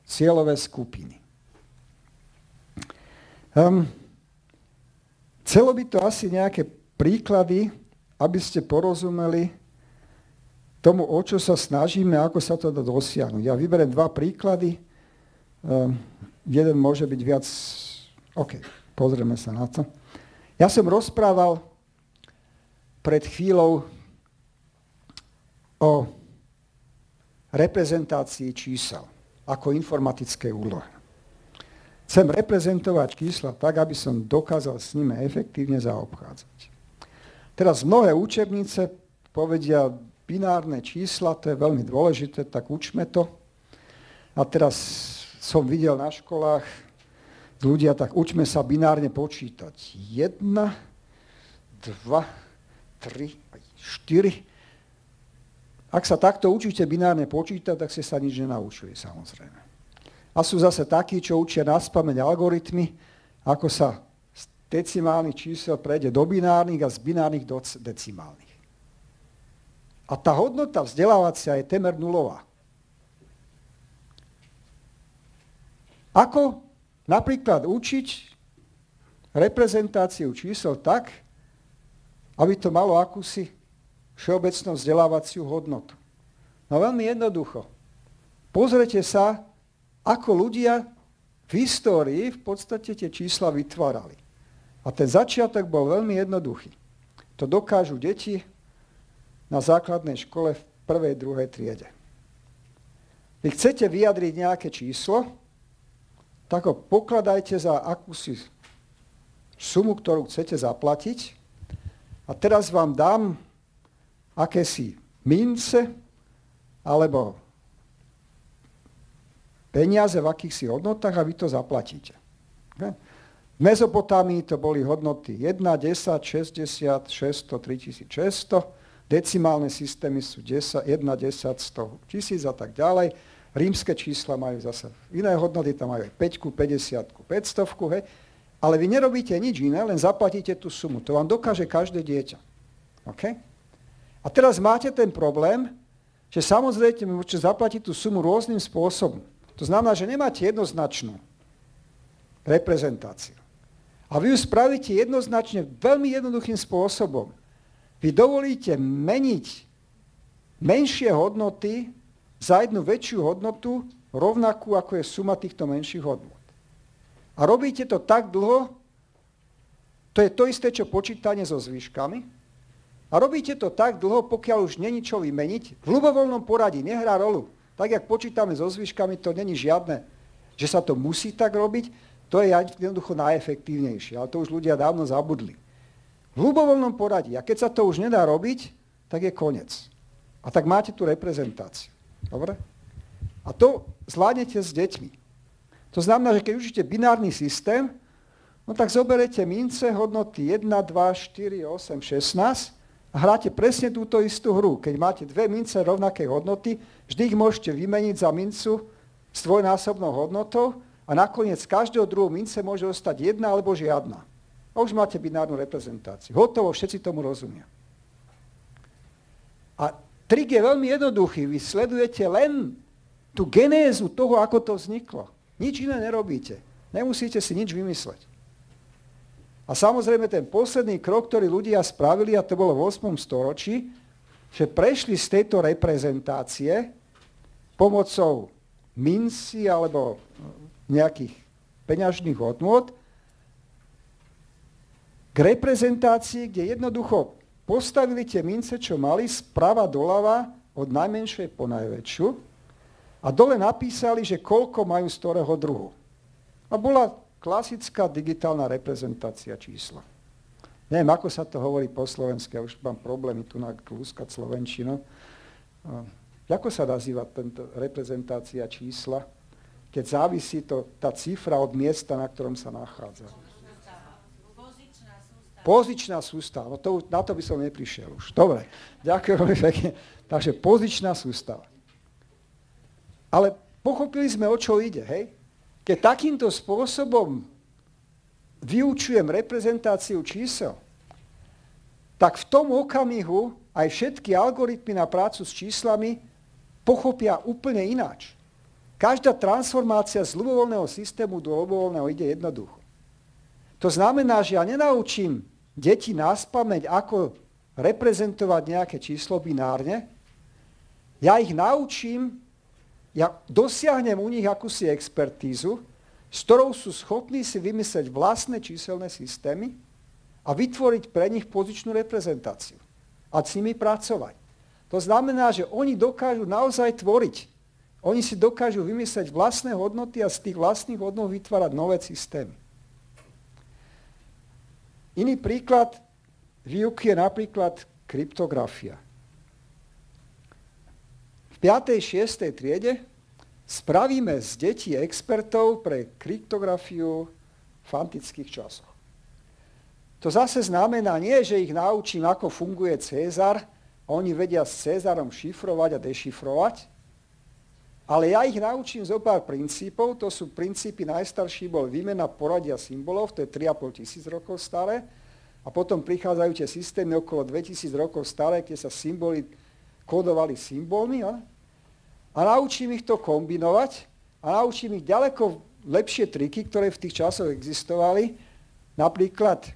cieľové skupiny. Um, chcelo by to asi nejaké príklady, aby ste porozumeli, tomu, o čo sa snažíme, ako sa to dá dosiahnuť. Ja vyberiem dva príklady. Um, jeden môže byť viac... OK, pozrieme sa na to. Ja som rozprával pred chvíľou o reprezentácii čísel ako informatické úlohe. Chcem reprezentovať čísla tak, aby som dokázal s nimi efektívne zaobchádzať. Teraz mnohé učebnice povedia binárne čísla, to je veľmi dôležité, tak učme to. A teraz som videl na školách ľudia, tak učme sa binárne počítať. Jedna, dva, tri, štyri. Ak sa takto učíte binárne počítať, tak ste sa nič nenaučili, samozrejme. A sú zase takí, čo učia na spameň algoritmy, ako sa z decimálnych čísel prejde do binárnych a z binárnych do decimálnych. A tá hodnota vzdelávacia je temer nulová. Ako napríklad učiť reprezentáciu čísel tak, aby to malo akúsi všeobecnú vzdelávaciu hodnotu. No veľmi jednoducho. Pozrite sa, ako ľudia v histórii v podstate tie čísla vytvárali. A ten začiatok bol veľmi jednoduchý. To dokážu deti na základnej škole v prvej, druhej triede. Vy chcete vyjadriť nejaké číslo, tak ho pokladajte za akúsi sumu, ktorú chcete zaplatiť a teraz vám dám akési mince alebo peniaze v akýchsi hodnotách a vy to zaplatíte. V Mezopotámii to boli hodnoty 1, 10, 60, 600, 3600, decimálne systémy sú 10, 1, 10, 100, 1000 a tak ďalej. Rímske čísla majú zase iné hodnoty, tam majú aj 5, 50, 500, hej. Ale vy nerobíte nič iné, len zaplatíte tú sumu. To vám dokáže každé dieťa. Okay? A teraz máte ten problém, že samozrejme môžete zaplatiť tú sumu rôznym spôsobom. To znamená, že nemáte jednoznačnú reprezentáciu. A vy ju spravíte jednoznačne veľmi jednoduchým spôsobom. Vy dovolíte meniť menšie hodnoty za jednu väčšiu hodnotu, rovnakú ako je suma týchto menších hodnot. A robíte to tak dlho, to je to isté, čo počítanie so zvyškami. A robíte to tak dlho, pokiaľ už není čo vymeniť. V ľubovoľnom poradí nehrá rolu. Tak, jak počítame so zvyškami, to není žiadne, že sa to musí tak robiť, to je jednoducho najefektívnejšie. Ale to už ľudia dávno zabudli. V ľubovoľnom poradí. A keď sa to už nedá robiť, tak je koniec. A tak máte tu reprezentáciu. Dobre? A to zvládnete s deťmi. To znamená, že keď učíte binárny systém, no tak zoberete mince hodnoty 1, 2, 4, 8, 16 a hráte presne túto istú hru. Keď máte dve mince rovnakej hodnoty, vždy ich môžete vymeniť za mincu s dvojnásobnou hodnotou a nakoniec každého druhú mince môže ostať jedna alebo žiadna. A už máte binárnu reprezentáciu. Hotovo, všetci tomu rozumia. A trik je veľmi jednoduchý. Vy sledujete len tú genézu toho, ako to vzniklo. Nič iné nerobíte. Nemusíte si nič vymysleť. A samozrejme ten posledný krok, ktorý ľudia spravili, a to bolo v 8. storočí, že prešli z tejto reprezentácie pomocou minci alebo nejakých peňažných hodnôt k reprezentácii, kde jednoducho postavili tie mince, čo mali, sprava doľava od najmenšej po najväčšiu a dole napísali, že koľko majú z ktorého druhu. A bola klasická digitálna reprezentácia čísla. Neviem, ako sa to hovorí po slovensky, ja už mám problémy tu na klúskať slovenčinu. Ako sa nazýva tento reprezentácia čísla, keď závisí to, tá cifra od miesta, na ktorom sa nachádza? Pozičná sústava. No to, na to by som neprišiel už. Dobre, ďakujem veľmi pekne. Takže pozičná sústava. Ale pochopili sme, o čo ide, hej? Keď takýmto spôsobom vyučujem reprezentáciu čísel, tak v tom okamihu aj všetky algoritmy na prácu s číslami pochopia úplne ináč. Každá transformácia z ľubovoľného systému do ľubovoľného ide jednoducho. To znamená, že ja nenaučím deti na spameť, ako reprezentovať nejaké číslo binárne, Ja ich naučím, ja dosiahnem u nich akúsi expertízu, s ktorou sú schopní si vymyslieť vlastné číselné systémy a vytvoriť pre nich pozičnú reprezentáciu a s nimi pracovať. To znamená, že oni dokážu naozaj tvoriť. Oni si dokážu vymyslieť vlastné hodnoty a z tých vlastných hodnot vytvárať nové systémy. Iný príklad výuky je napríklad kryptografia. V 5. 6. triede spravíme z detí expertov pre kryptografiu v antických časoch. To zase znamená nie, že ich naučím, ako funguje Cezar, oni vedia s Cezarom šifrovať a dešifrovať, ale ja ich naučím zo pár princípov, to sú princípy, najstarší bol výmena poradia symbolov, to je 3,5 tisíc rokov staré, a potom prichádzajú tie systémy okolo 2000 rokov staré, kde sa symboly kódovali symbolmi. A? a naučím ich to kombinovať a naučím ich ďaleko lepšie triky, ktoré v tých časoch existovali. Napríklad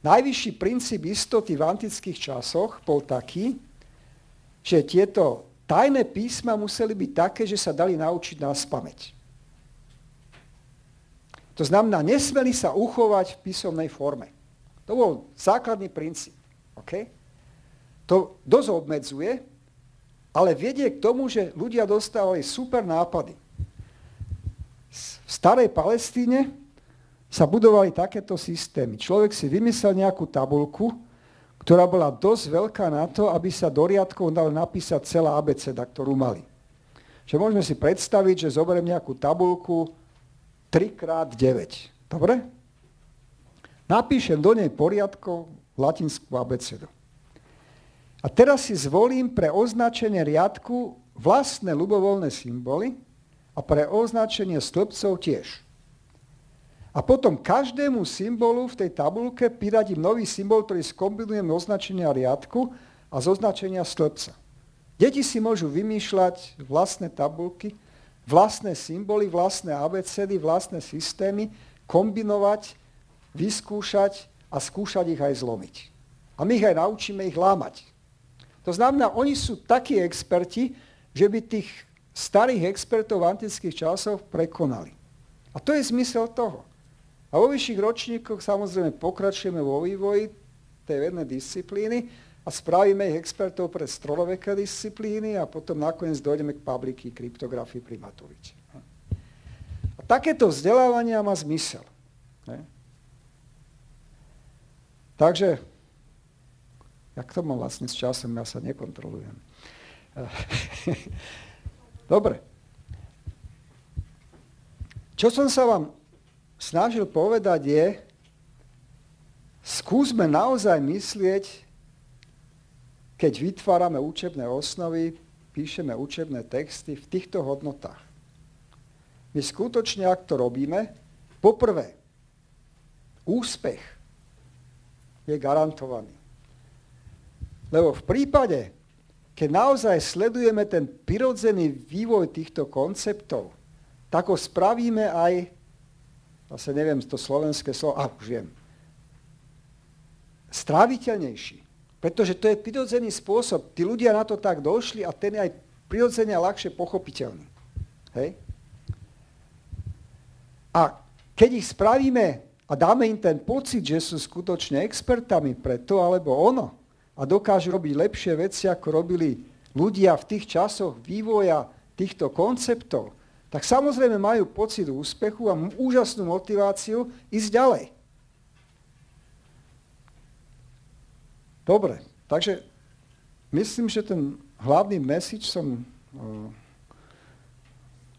najvyšší princíp istoty v antických časoch bol taký, že tieto tajné písma museli byť také, že sa dali naučiť na spameť. To znamená, nesmeli sa uchovať v písomnej forme. To bol základný princíp. Okay? To dosť obmedzuje, ale vedie k tomu, že ľudia dostávali super nápady. V starej Palestíne sa budovali takéto systémy. Človek si vymyslel nejakú tabulku, ktorá bola dosť veľká na to, aby sa do riadkov dal napísať celá abeceda, ktorú mali. Čiže môžeme si predstaviť, že zoberiem nejakú tabulku 3x9. Dobre? Napíšem do nej poriadkov latinskú abecedu. A teraz si zvolím pre označenie riadku vlastné ľubovoľné symboly a pre označenie stĺpcov tiež. A potom každému symbolu v tej tabulke priradím nový symbol, ktorý skombinujem označenia riadku a z označenia stĺpca. Deti si môžu vymýšľať vlastné tabulky, vlastné symboly, vlastné abecedy, vlastné systémy, kombinovať, vyskúšať a skúšať ich aj zlomiť. A my ich aj naučíme ich lámať. To znamená, oni sú takí experti, že by tých starých expertov v antických časoch prekonali. A to je zmysel toho. A vo vyšších ročníkoch samozrejme pokračujeme vo vývoji tej jednej disciplíny a spravíme ich expertov pre strodoveké disciplíny a potom nakoniec dojdeme k publiky kryptografii pri maturite. A takéto vzdelávania má zmysel. Ne? Takže Jak to mám vlastne s časom, ja sa nekontrolujem. Dobre. Čo som sa vám snažil povedať je, skúsme naozaj myslieť, keď vytvárame učebné osnovy, píšeme učebné texty v týchto hodnotách. My skutočne, ak to robíme, poprvé, úspech je garantovaný. Lebo v prípade, keď naozaj sledujeme ten prirodzený vývoj týchto konceptov, tak ho spravíme aj, zase neviem to slovenské slovo, a už viem, stráviteľnejší. Pretože to je prirodzený spôsob. Tí ľudia na to tak došli a ten je aj prirodzene ľahšie pochopiteľný. Hej? A keď ich spravíme a dáme im ten pocit, že sú skutočne expertami pre to alebo ono, a dokážu robiť lepšie veci, ako robili ľudia v tých časoch vývoja týchto konceptov, tak samozrejme majú pocit úspechu a úžasnú motiváciu ísť ďalej. Dobre, takže myslím, že ten hlavný message som, o,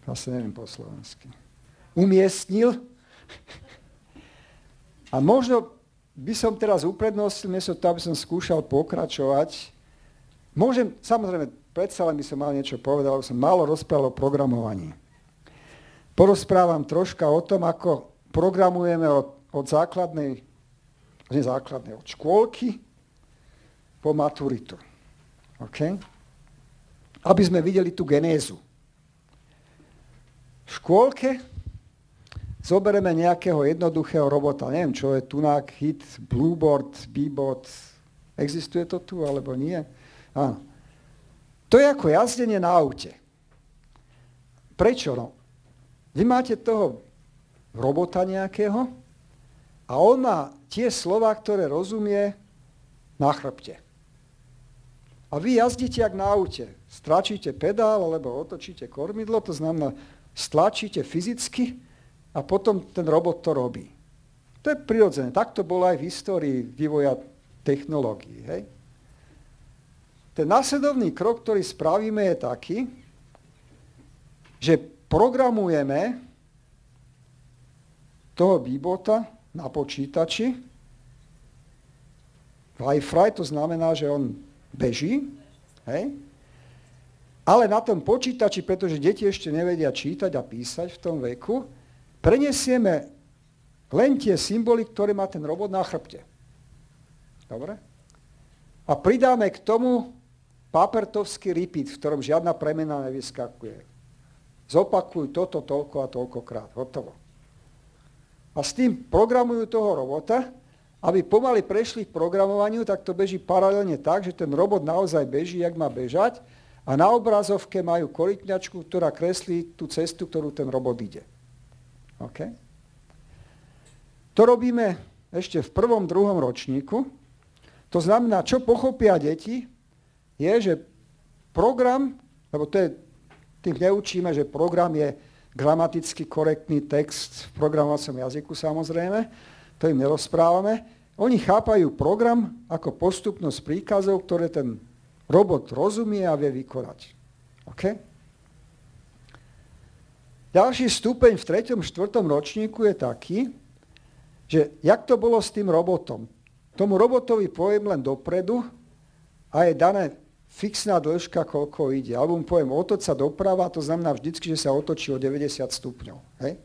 zase neviem po slovensky, umiestnil. A možno by som teraz uprednostil, miesto to, aby som skúšal pokračovať. Môžem, samozrejme, predsa len by som mal niečo povedal, som málo rozprával o programovaní. Porozprávam troška o tom, ako programujeme od, od základnej, nie základnej, od škôlky po maturitu. OK? Aby sme videli tú genézu. V škôlke Zoberieme nejakého jednoduchého robota, neviem, čo je tunák, hit, blueboard, bboard, existuje to tu alebo nie? Áno. To je ako jazdenie na aute. Prečo? No, vy máte toho robota nejakého a on má tie slova, ktoré rozumie na chrbte. A vy jazdíte jak na aute. Stlačíte pedál alebo otočíte kormidlo, to znamená, stlačíte fyzicky a potom ten robot to robí. To je prirodzené. Tak to bolo aj v histórii vývoja technológií. Hej? Ten následovný krok, ktorý spravíme, je taký, že programujeme toho výbota na počítači. Wi-Fi to znamená, že on beží, hej? ale na tom počítači, pretože deti ešte nevedia čítať a písať v tom veku, prenesieme len tie symboly, ktoré má ten robot na chrbte. Dobre? A pridáme k tomu papertovský repeat, v ktorom žiadna premena nevyskakuje. Zopakuj toto toľko a toľkokrát. Hotovo. A s tým programujú toho robota, aby pomaly prešli k programovaniu, tak to beží paralelne tak, že ten robot naozaj beží, jak má bežať a na obrazovke majú korytňačku, ktorá kreslí tú cestu, ktorú ten robot ide. Okay? To robíme ešte v prvom, druhom ročníku. To znamená, čo pochopia deti, je, že program, lebo to je, tým neučíme, že program je gramaticky korektný text v programovacom jazyku samozrejme, to im nerozprávame. Oni chápajú program ako postupnosť príkazov, ktoré ten robot rozumie a vie vykonať. Okay? Ďalší stupeň v 3. 4. ročníku je taký, že jak to bolo s tým robotom. Tomu robotovi poviem len dopredu a je dané fixná dĺžka, koľko ide. Alebo mu poviem otoč sa doprava, to znamená vždycky, že sa otočí o 90 stupňov. Hej?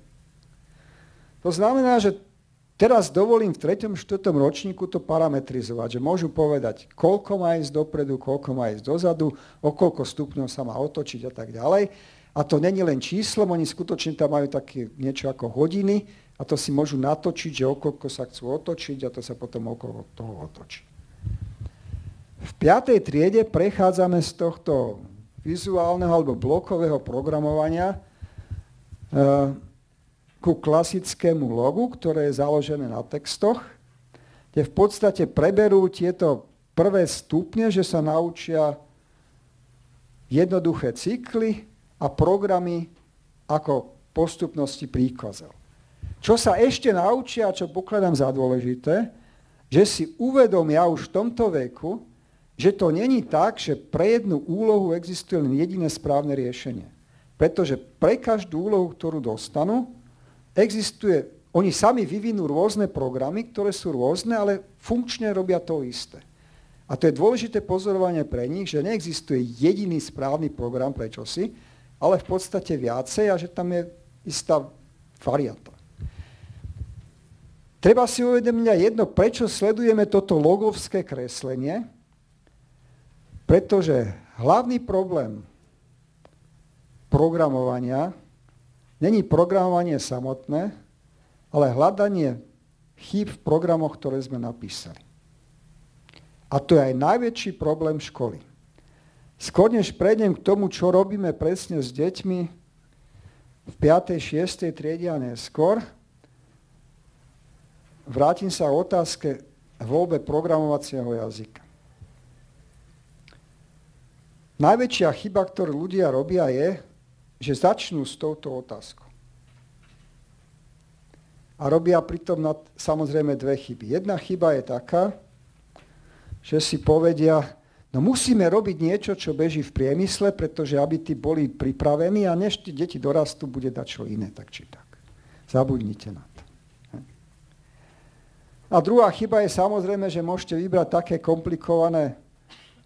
To znamená, že teraz dovolím v 3. 4. ročníku to parametrizovať, že môžu povedať, koľko má ísť dopredu, koľko má ísť dozadu, o koľko stupňov sa má otočiť a tak ďalej. A to není len číslom, oni skutočne tam majú také niečo ako hodiny, a to si môžu natočiť, že okolko sa chcú otočiť a to sa potom okolo toho otočí. V piatej triede prechádzame z tohto vizuálneho alebo blokového programovania e, ku klasickému logu, ktoré je založené na textoch, kde v podstate preberú tieto prvé stupne, že sa naučia jednoduché cykly a programy ako postupnosti príkazov. Čo sa ešte naučia, čo pokladám za dôležité, že si uvedomia už v tomto veku, že to není tak, že pre jednu úlohu existuje len jediné správne riešenie. Pretože pre každú úlohu, ktorú dostanú, existuje, oni sami vyvinú rôzne programy, ktoré sú rôzne, ale funkčne robia to isté. A to je dôležité pozorovanie pre nich, že neexistuje jediný správny program pre čosi, ale v podstate viacej a že tam je istá varianta. Treba si uvedomiť aj jedno, prečo sledujeme toto logovské kreslenie, pretože hlavný problém programovania není programovanie samotné, ale hľadanie chýb v programoch, ktoré sme napísali. A to je aj najväčší problém školy. Skôr než prejdem k tomu, čo robíme presne s deťmi v 5. 6. triede a neskôr, vrátim sa o otázke voľbe programovacieho jazyka. Najväčšia chyba, ktorú ľudia robia, je, že začnú s touto otázkou. A robia pritom na, samozrejme dve chyby. Jedna chyba je taká, že si povedia, no musíme robiť niečo, čo beží v priemysle, pretože aby tí boli pripravení a než tí deti dorastú, bude dať čo iné, tak či tak. Zabudnite na to. A druhá chyba je samozrejme, že môžete vybrať také komplikované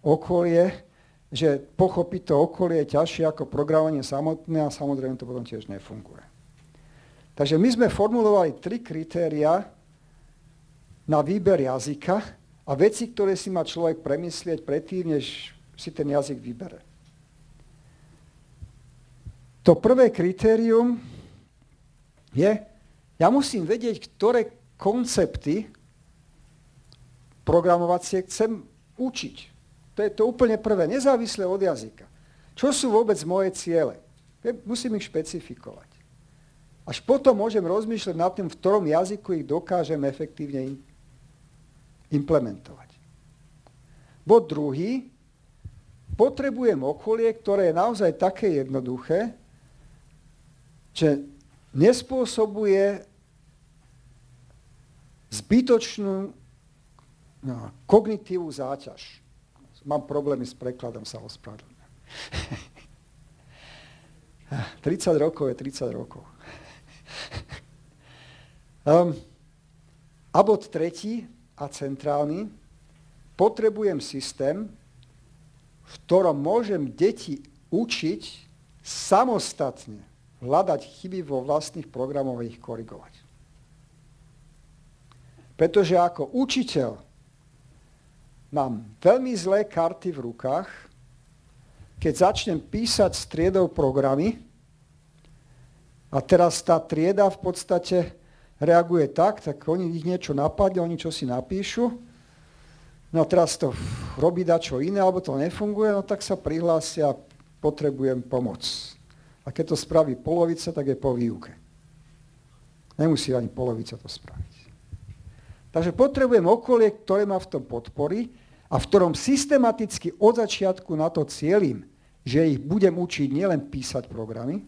okolie, že pochopiť to okolie je ťažšie ako programovanie samotné a samozrejme to potom tiež nefunguje. Takže my sme formulovali tri kritéria na výber jazyka a veci, ktoré si má človek premyslieť predtým, než si ten jazyk vybere. To prvé kritérium je, ja musím vedieť, ktoré koncepty programovacie chcem učiť. To je to úplne prvé, nezávisle od jazyka. Čo sú vôbec moje ciele? Musím ich špecifikovať. Až potom môžem rozmýšľať nad tým, v ktorom jazyku ich dokážem efektívne implementovať. Bod druhý, potrebujem okolie, ktoré je naozaj také jednoduché, že nespôsobuje zbytočnú no, kognitívnu záťaž. Mám problémy s prekladom, sa ospravedlňujem. 30 rokov je 30 rokov. um, a bod tretí a centrálny, potrebujem systém, v ktorom môžem deti učiť samostatne hľadať chyby vo vlastných programoch a ich korigovať. Pretože ako učiteľ mám veľmi zlé karty v rukách, keď začnem písať striedov programy, a teraz tá trieda v podstate reaguje tak, tak oni ich niečo napadne, oni čo si napíšu, no a teraz to robí čo iné, alebo to nefunguje, no tak sa prihlásia, potrebujem pomoc. A keď to spraví polovica, tak je po výuke. Nemusí ani polovica to spraviť. Takže potrebujem okolie, ktoré ma v tom podporí a v ktorom systematicky od začiatku na to cieľim, že ich budem učiť nielen písať programy,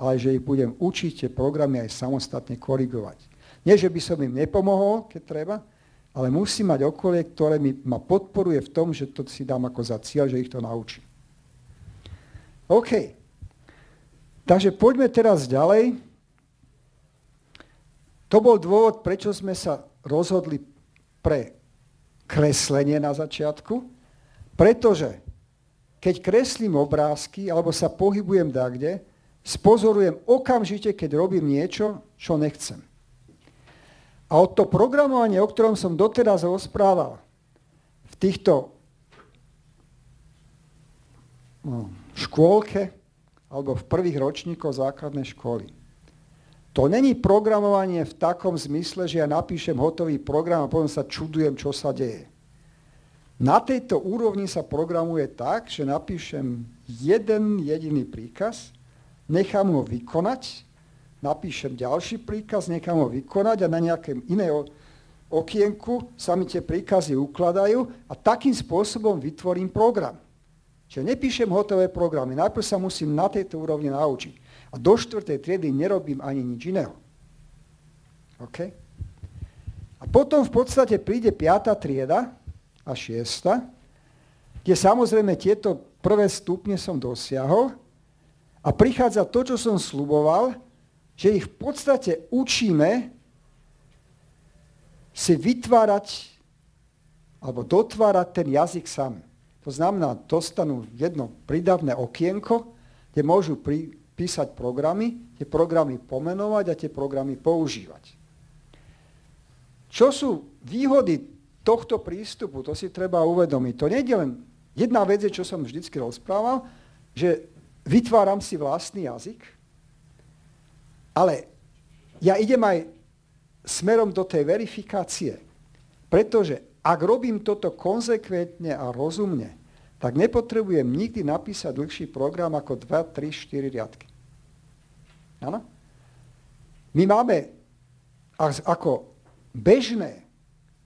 ale že ich budem učiť tie programy aj samostatne korigovať. Nie, že by som im nepomohol, keď treba, ale musím mať okolie, ktoré mi, ma podporuje v tom, že to si dám ako za cieľ, že ich to naučím. OK. Takže poďme teraz ďalej. To bol dôvod, prečo sme sa rozhodli pre kreslenie na začiatku, pretože keď kreslím obrázky alebo sa pohybujem dakde, spozorujem okamžite, keď robím niečo, čo nechcem. A od to programovanie, o ktorom som doteraz rozprával, v týchto no, škôlke alebo v prvých ročníkoch základnej školy. To není programovanie v takom zmysle, že ja napíšem hotový program a potom sa čudujem, čo sa deje. Na tejto úrovni sa programuje tak, že napíšem jeden jediný príkaz nechám ho vykonať, napíšem ďalší príkaz, nechám ho vykonať a na nejakém iné okienku sa mi tie príkazy ukladajú a takým spôsobom vytvorím program. Čiže nepíšem hotové programy, najprv sa musím na tejto úrovni naučiť. A do štvrtej triedy nerobím ani nič iného. OK? A potom v podstate príde piata trieda a šiesta, kde samozrejme tieto prvé stupne som dosiahol, a prichádza to, čo som sluboval, že ich v podstate učíme si vytvárať alebo dotvárať ten jazyk sami. To znamená, dostanú jedno pridavné okienko, kde môžu pri, písať programy, tie programy pomenovať a tie programy používať. Čo sú výhody tohto prístupu, to si treba uvedomiť. To nie je len jedna vec, čo som vždycky rozprával, že vytváram si vlastný jazyk, ale ja idem aj smerom do tej verifikácie, pretože ak robím toto konzekventne a rozumne, tak nepotrebujem nikdy napísať dlhší program ako 2, 3, 4 riadky. Áno? My máme ako bežné,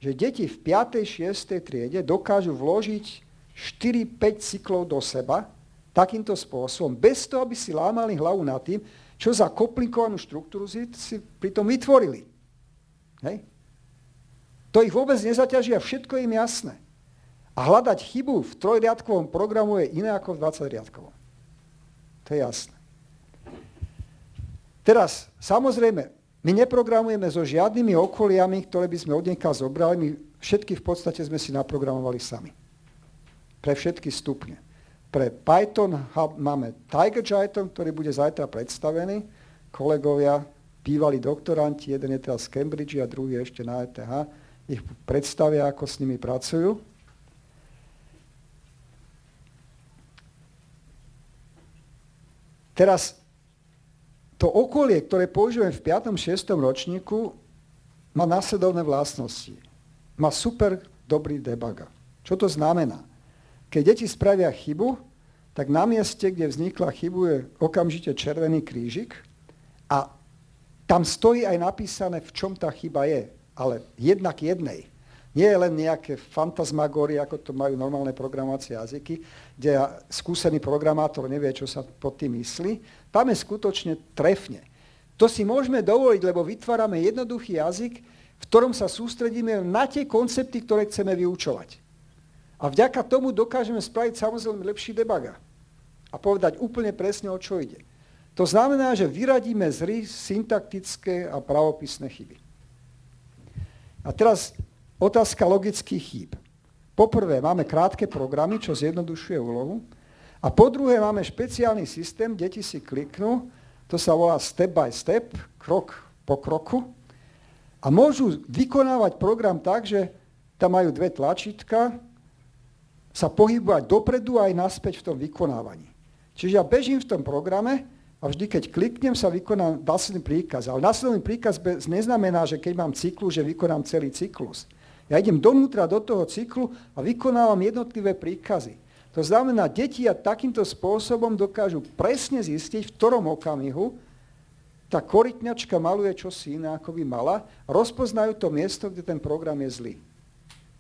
že deti v 5. 6. triede dokážu vložiť 4-5 cyklov do seba, takýmto spôsobom, bez toho, aby si lámali hlavu nad tým, čo za komplikovanú štruktúru si, si pritom vytvorili. Hej? To ich vôbec nezaťaží a všetko im jasné. A hľadať chybu v trojriadkovom programu je iné ako v 20-riadkovom. To je jasné. Teraz, samozrejme, my neprogramujeme so žiadnymi okoliami, ktoré by sme od zobrali, my všetky v podstate sme si naprogramovali sami. Pre všetky stupne. Pre Python máme Tiger Jython, ktorý bude zajtra predstavený. Kolegovia, bývalí doktoranti, jeden je teraz z Cambridge a druhý ešte na ETH, ich predstavia, ako s nimi pracujú. Teraz to okolie, ktoré používame v 5. 6. ročníku, má následovné vlastnosti. Má super dobrý debugger. Čo to znamená? Keď deti spravia chybu, tak na mieste, kde vznikla chybu, je okamžite červený krížik a tam stojí aj napísané, v čom tá chyba je, ale jednak jednej. Nie je len nejaké fantasmagórie, ako to majú normálne programovacie jazyky, kde skúsený programátor nevie, čo sa pod tým myslí. Tam je skutočne trefne. To si môžeme dovoliť, lebo vytvárame jednoduchý jazyk, v ktorom sa sústredíme na tie koncepty, ktoré chceme vyučovať. A vďaka tomu dokážeme spraviť samozrejme lepší debaga a povedať úplne presne, o čo ide. To znamená, že vyradíme z hry syntaktické a pravopisné chyby. A teraz otázka logických chýb. Poprvé, máme krátke programy, čo zjednodušuje úlohu. A po druhé, máme špeciálny systém, deti si kliknú, to sa volá step by step, krok po kroku. A môžu vykonávať program tak, že tam majú dve tlačítka, sa pohybovať dopredu aj naspäť v tom vykonávaní. Čiže ja bežím v tom programe a vždy, keď kliknem, sa vykoná následný príkaz. Ale následný príkaz neznamená, že keď mám cyklus, že vykonám celý cyklus. Ja idem donútra do toho cyklu a vykonávam jednotlivé príkazy. To znamená, deti a takýmto spôsobom dokážu presne zistiť, v ktorom okamihu tá korytňačka maluje čosi iné, ako by mala, rozpoznajú to miesto, kde ten program je zlý.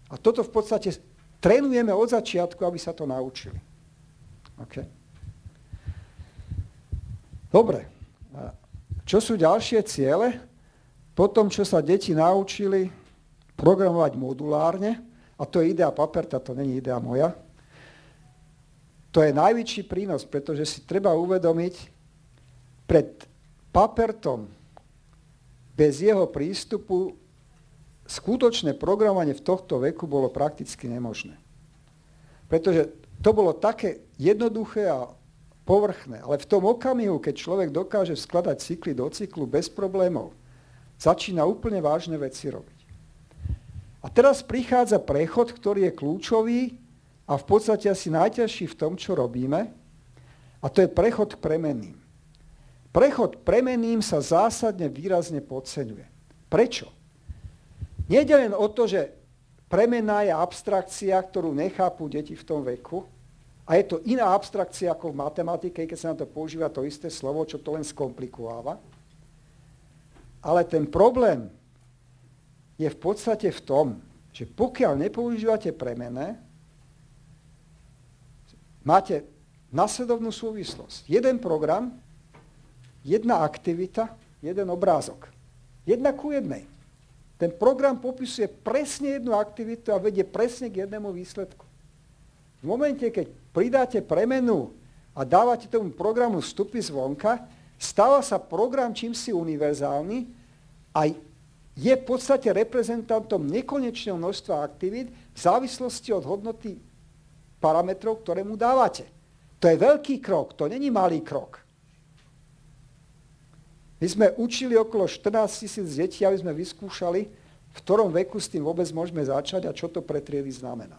A toto v podstate trénujeme od začiatku, aby sa to naučili. Okay. Dobre. Čo sú ďalšie ciele? Po tom, čo sa deti naučili programovať modulárne, a to je idea Paperta, to není idea moja, to je najväčší prínos, pretože si treba uvedomiť, pred Papertom bez jeho prístupu skutočné programovanie v tohto veku bolo prakticky nemožné. Pretože to bolo také jednoduché a povrchné. Ale v tom okamihu, keď človek dokáže skladať cykly do cyklu bez problémov, začína úplne vážne veci robiť. A teraz prichádza prechod, ktorý je kľúčový a v podstate asi najťažší v tom, čo robíme, a to je prechod k premenným. Prechod premenným sa zásadne výrazne podceňuje. Prečo? Nejde len o to, že premena je abstrakcia, ktorú nechápu deti v tom veku, a je to iná abstrakcia ako v matematike, keď sa na to používa to isté slovo, čo to len skomplikováva. Ale ten problém je v podstate v tom, že pokiaľ nepoužívate premené, máte nasledovnú súvislosť. Jeden program, jedna aktivita, jeden obrázok. Jedna ku jednej. Ten program popisuje presne jednu aktivitu a vedie presne k jednému výsledku. V momente, keď pridáte premenu a dávate tomu programu vstupy zvonka, stáva sa program čím si univerzálny a je v podstate reprezentantom nekonečného množstva aktivít v závislosti od hodnoty parametrov, ktoré mu dávate. To je veľký krok, to není malý krok. My sme učili okolo 14 tisíc detí, aby sme vyskúšali, v ktorom veku s tým vôbec môžeme začať a čo to pre triedy znamená.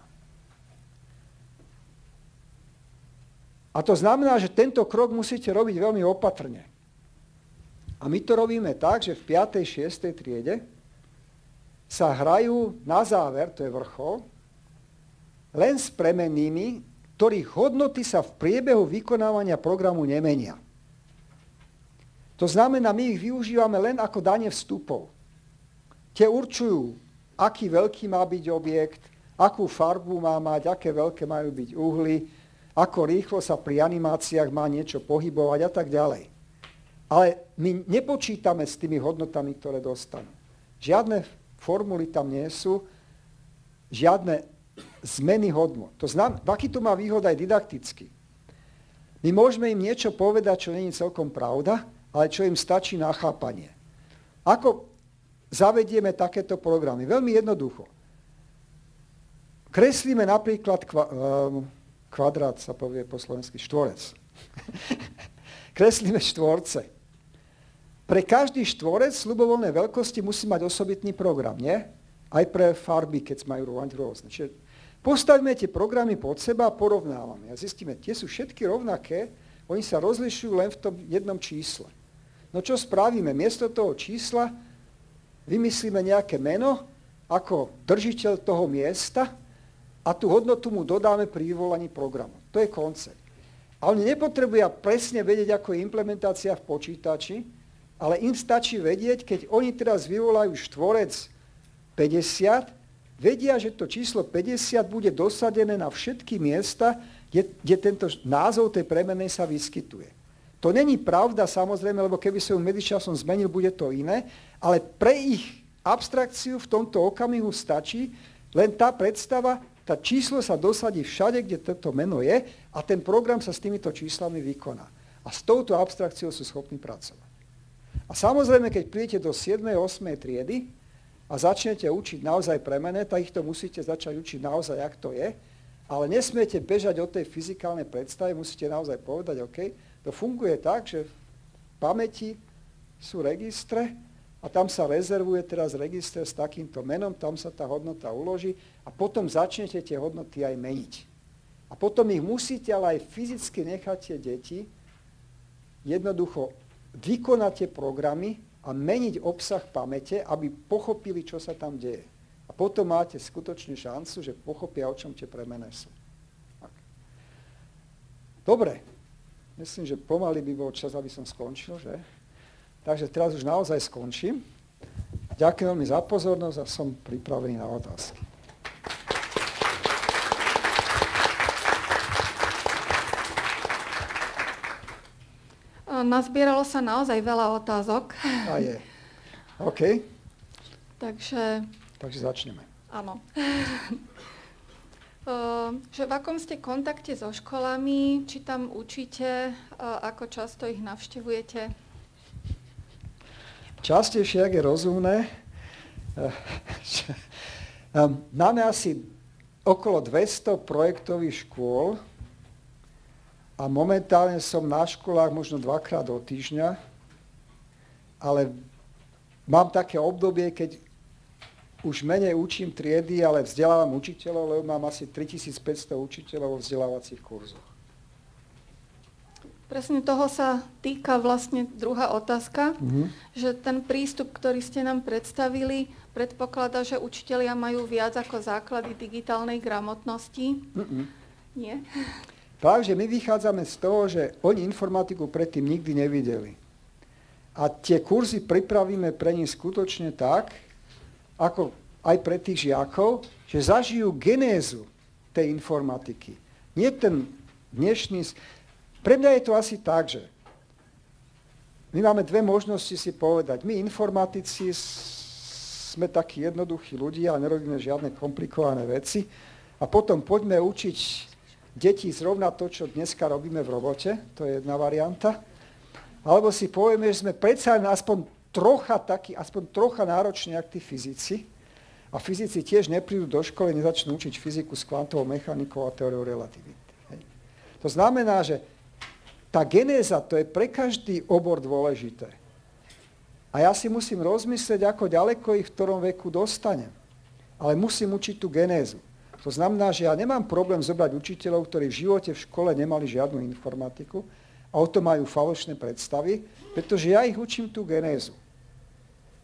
A to znamená, že tento krok musíte robiť veľmi opatrne. A my to robíme tak, že v 5. 6. triede sa hrajú na záver, to je vrchol, len s premennými, ktorých hodnoty sa v priebehu vykonávania programu nemenia. To znamená, my ich využívame len ako dane vstupov. Tie určujú, aký veľký má byť objekt, akú farbu má mať, aké veľké majú byť uhly, ako rýchlo sa pri animáciách má niečo pohybovať a tak ďalej. Ale my nepočítame s tými hodnotami, ktoré dostanú. Žiadne formuly tam nie sú, žiadne zmeny hodnot. To znam, aký to má výhoda aj didakticky. My môžeme im niečo povedať, čo není celkom pravda, ale čo im stačí na chápanie. Ako zavedieme takéto programy? Veľmi jednoducho. Kreslíme napríklad kva, um, kvadrát sa povie po slovensky, štvorec. Kreslíme štvorce. Pre každý štvorec slubovolnej veľkosti musí mať osobitný program, nie? Aj pre farby, keď majú rovnať rôzne. Čiže postavíme tie programy pod seba a porovnávame. A zistíme, tie sú všetky rovnaké, oni sa rozlišujú len v tom jednom čísle. No čo spravíme? Miesto toho čísla vymyslíme nejaké meno ako držiteľ toho miesta a tú hodnotu mu dodáme pri vyvolaní programu. To je koncept. A oni nepotrebujú presne vedieť, ako je implementácia v počítači, ale im stačí vedieť, keď oni teraz vyvolajú štvorec 50, vedia, že to číslo 50 bude dosadené na všetky miesta, kde, kde tento názov tej premenej sa vyskytuje. To není pravda samozrejme, lebo keby som ju medzičasom zmenil, bude to iné, ale pre ich abstrakciu v tomto okamihu stačí len tá predstava, tá číslo sa dosadí všade, kde toto meno je a ten program sa s týmito číslami vykoná. A s touto abstrakciou sú schopní pracovať. A samozrejme, keď prídete do 7. 8. triedy a začnete učiť naozaj premene, tak ich to musíte začať učiť naozaj, jak to je, ale nesmiete bežať od tej fyzikálnej predstavy, musíte naozaj povedať, OK, to funguje tak, že v pamäti sú registre a tam sa rezervuje teraz register s takýmto menom, tam sa tá hodnota uloží a potom začnete tie hodnoty aj meniť. A potom ich musíte ale aj fyzicky nechať tie deti jednoducho vykonať tie programy a meniť obsah pamäte, aby pochopili, čo sa tam deje. A potom máte skutočne šancu, že pochopia, o čom tie premene sú. Tak. Dobre, myslím, že pomaly by bol čas, aby som skončil, že? Takže teraz už naozaj skončím. Ďakujem veľmi za pozornosť a som pripravený na otázky. Nazbieralo sa naozaj veľa otázok. A je. OK. Takže... Takže začneme. Áno. že v akom ste kontakte so školami, či tam učíte, ako často ich navštevujete? častejšie, ak je rozumné. Máme asi okolo 200 projektových škôl a momentálne som na školách možno dvakrát do týždňa, ale mám také obdobie, keď už menej učím triedy, ale vzdelávam učiteľov, lebo mám asi 3500 učiteľov vo vzdelávacích kurzoch. Presne toho sa týka vlastne druhá otázka, mm-hmm. že ten prístup, ktorý ste nám predstavili, predpokladá, že učitelia majú viac ako základy digitálnej gramotnosti. Mm-mm. Nie? Práve, že my vychádzame z toho, že oni informatiku predtým nikdy nevideli. A tie kurzy pripravíme pre nich skutočne tak, ako aj pre tých žiakov, že zažijú genézu tej informatiky. Nie ten dnešný pre mňa je to asi tak, že my máme dve možnosti si povedať. My informatici sme takí jednoduchí ľudia a nerobíme žiadne komplikované veci. A potom poďme učiť deti zrovna to, čo dneska robíme v robote. To je jedna varianta. Alebo si povieme, že sme predsa aspoň trocha taký, aspoň trocha náročný, ako tí fyzici. A fyzici tiež neprídu do školy, nezačnú učiť fyziku s kvantovou mechanikou a teóriou relativity. Hej. To znamená, že tá genéza, to je pre každý obor dôležité. A ja si musím rozmyslieť, ako ďaleko ich v ktorom veku dostanem. Ale musím učiť tú genézu. To znamená, že ja nemám problém zobrať učiteľov, ktorí v živote v škole nemali žiadnu informatiku a o to majú falošné predstavy, pretože ja ich učím tú genézu.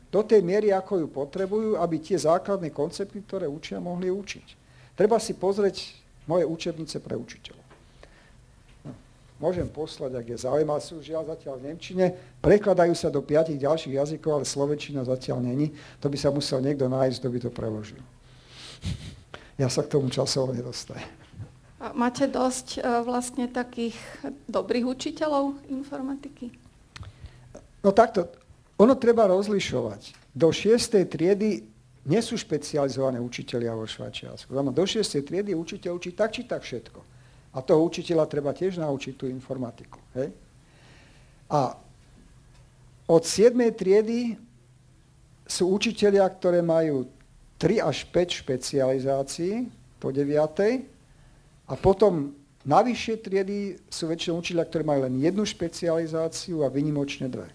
Do tej miery, ako ju potrebujú, aby tie základné koncepty, ktoré učia, mohli učiť. Treba si pozrieť moje učebnice pre učiteľov. Môžem poslať, ak je zaujímavé, sú žiaľ zatiaľ v Nemčine. Prekladajú sa do piatich ďalších jazykov, ale Slovenčina zatiaľ není. To by sa musel niekto nájsť, kto by to preložil. Ja sa k tomu časovo nedostajem. A máte dosť uh, vlastne takých dobrých učiteľov informatiky? No takto, ono treba rozlišovať. Do 6. triedy nie sú špecializované učiteľia vo Švajčiarsku. Do 6. triedy učiteľ učí tak či tak všetko. A toho učiteľa treba tiež naučiť tú informatiku. Hej? A od 7. triedy sú učiteľia, ktoré majú 3 až 5 špecializácií po 9. A potom na vyššie triedy sú väčšinou učiteľia, ktorí majú len jednu špecializáciu a vynimočne dve.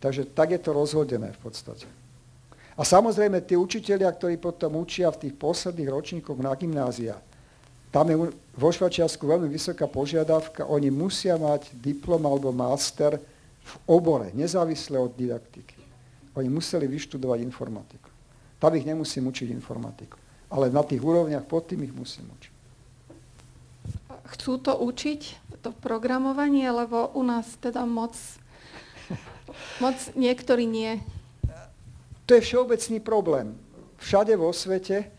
Takže tak je to rozhodené v podstate. A samozrejme, tí učiteľia, ktorí potom učia v tých posledných ročníkoch na gymnázia, tam je vo Švačiarsku veľmi vysoká požiadavka, oni musia mať diplom alebo master v obore, nezávisle od didaktiky. Oni museli vyštudovať informatiku. Tam ich nemusím učiť informatiku. Ale na tých úrovniach pod tým ich musím učiť. chcú to učiť, to programovanie, lebo u nás teda moc, moc niektorí nie. To je všeobecný problém. Všade vo svete,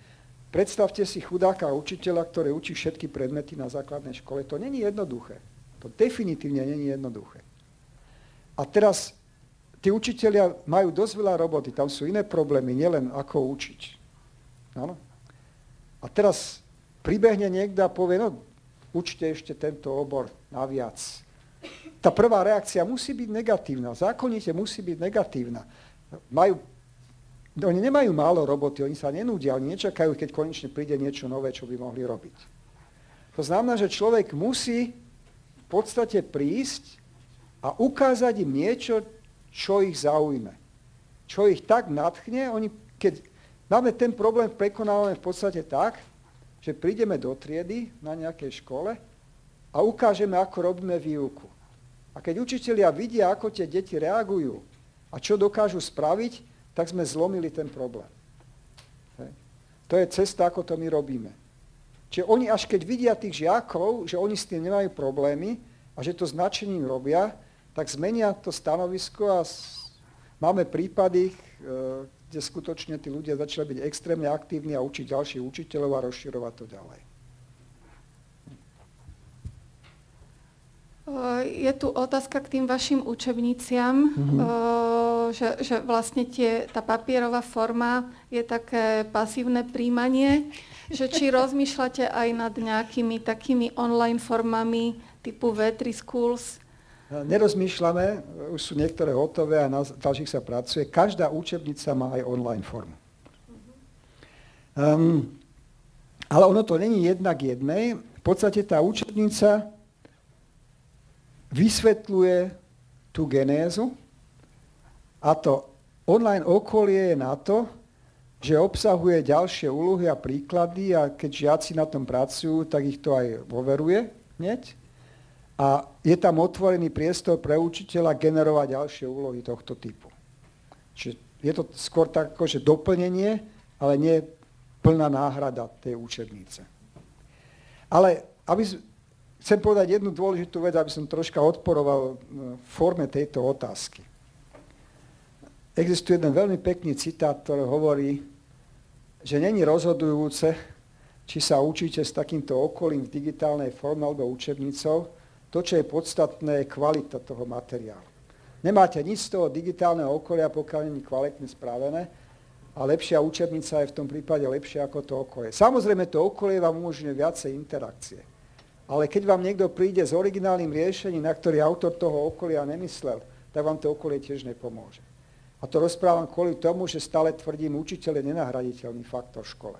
predstavte si chudáka učiteľa, ktorý učí všetky predmety na základnej škole. To není jednoduché. To definitívne není jednoduché. A teraz tí učiteľia majú dosť veľa roboty, tam sú iné problémy, nielen ako učiť. Áno? A teraz pribehne niekto a povie, no učte ešte tento obor naviac. Tá prvá reakcia musí byť negatívna, zákonite musí byť negatívna. Majú, oni nemajú málo roboty, oni sa nenúdia, oni nečakajú, keď konečne príde niečo nové, čo by mohli robiť. To znamená, že človek musí v podstate prísť a ukázať im niečo, čo ich zaujme. Čo ich tak nadchne, oni, keď máme ten problém, prekonávame v podstate tak, že prídeme do triedy na nejakej škole a ukážeme, ako robíme výuku. A keď učitelia vidia, ako tie deti reagujú a čo dokážu spraviť, tak sme zlomili ten problém. Hej. To je cesta, ako to my robíme. Čiže oni až keď vidia tých žiakov, že oni s tým nemajú problémy a že to značením robia, tak zmenia to stanovisko a máme prípady, e, kde skutočne tí ľudia začali byť extrémne aktívni a učiť ďalších učiteľov a rozširovať to ďalej. E, je tu otázka k tým vašim učebniciam, mm-hmm. že, že vlastne tie, tá papierová forma je také pasívne príjmanie, že či rozmýšľate aj nad nejakými takými online formami typu V3 Schools, Nerozmýšľame, už sú niektoré hotové a na ďalších sa pracuje. Každá učebnica má aj online formu. Um, ale ono to není jednak jednej. V podstate tá učebnica vysvetľuje tú genézu a to online okolie je na to, že obsahuje ďalšie úlohy a príklady a keď žiaci na tom pracujú, tak ich to aj overuje hneď a je tam otvorený priestor pre učiteľa generovať ďalšie úlohy tohto typu. Čiže je to skôr tak akože doplnenie, ale nie plná náhrada tej učebnice. Ale aby, chcem povedať jednu dôležitú vec, aby som troška odporoval v forme tejto otázky. Existuje jeden veľmi pekný citát, ktorý hovorí, že není rozhodujúce, či sa učíte s takýmto okolím v digitálnej forme alebo učebnicou, to, čo je podstatné, je kvalita toho materiálu. Nemáte nič z toho digitálneho okolia, pokiaľ je kvalitne spravené a lepšia učebnica je v tom prípade lepšia ako to okolie. Samozrejme, to okolie vám umožňuje viacej interakcie. Ale keď vám niekto príde s originálnym riešením, na ktorý autor toho okolia nemyslel, tak vám to okolie tiež nepomôže. A to rozprávam kvôli tomu, že stále tvrdím, učiteľ je nenahraditeľný faktor v škole.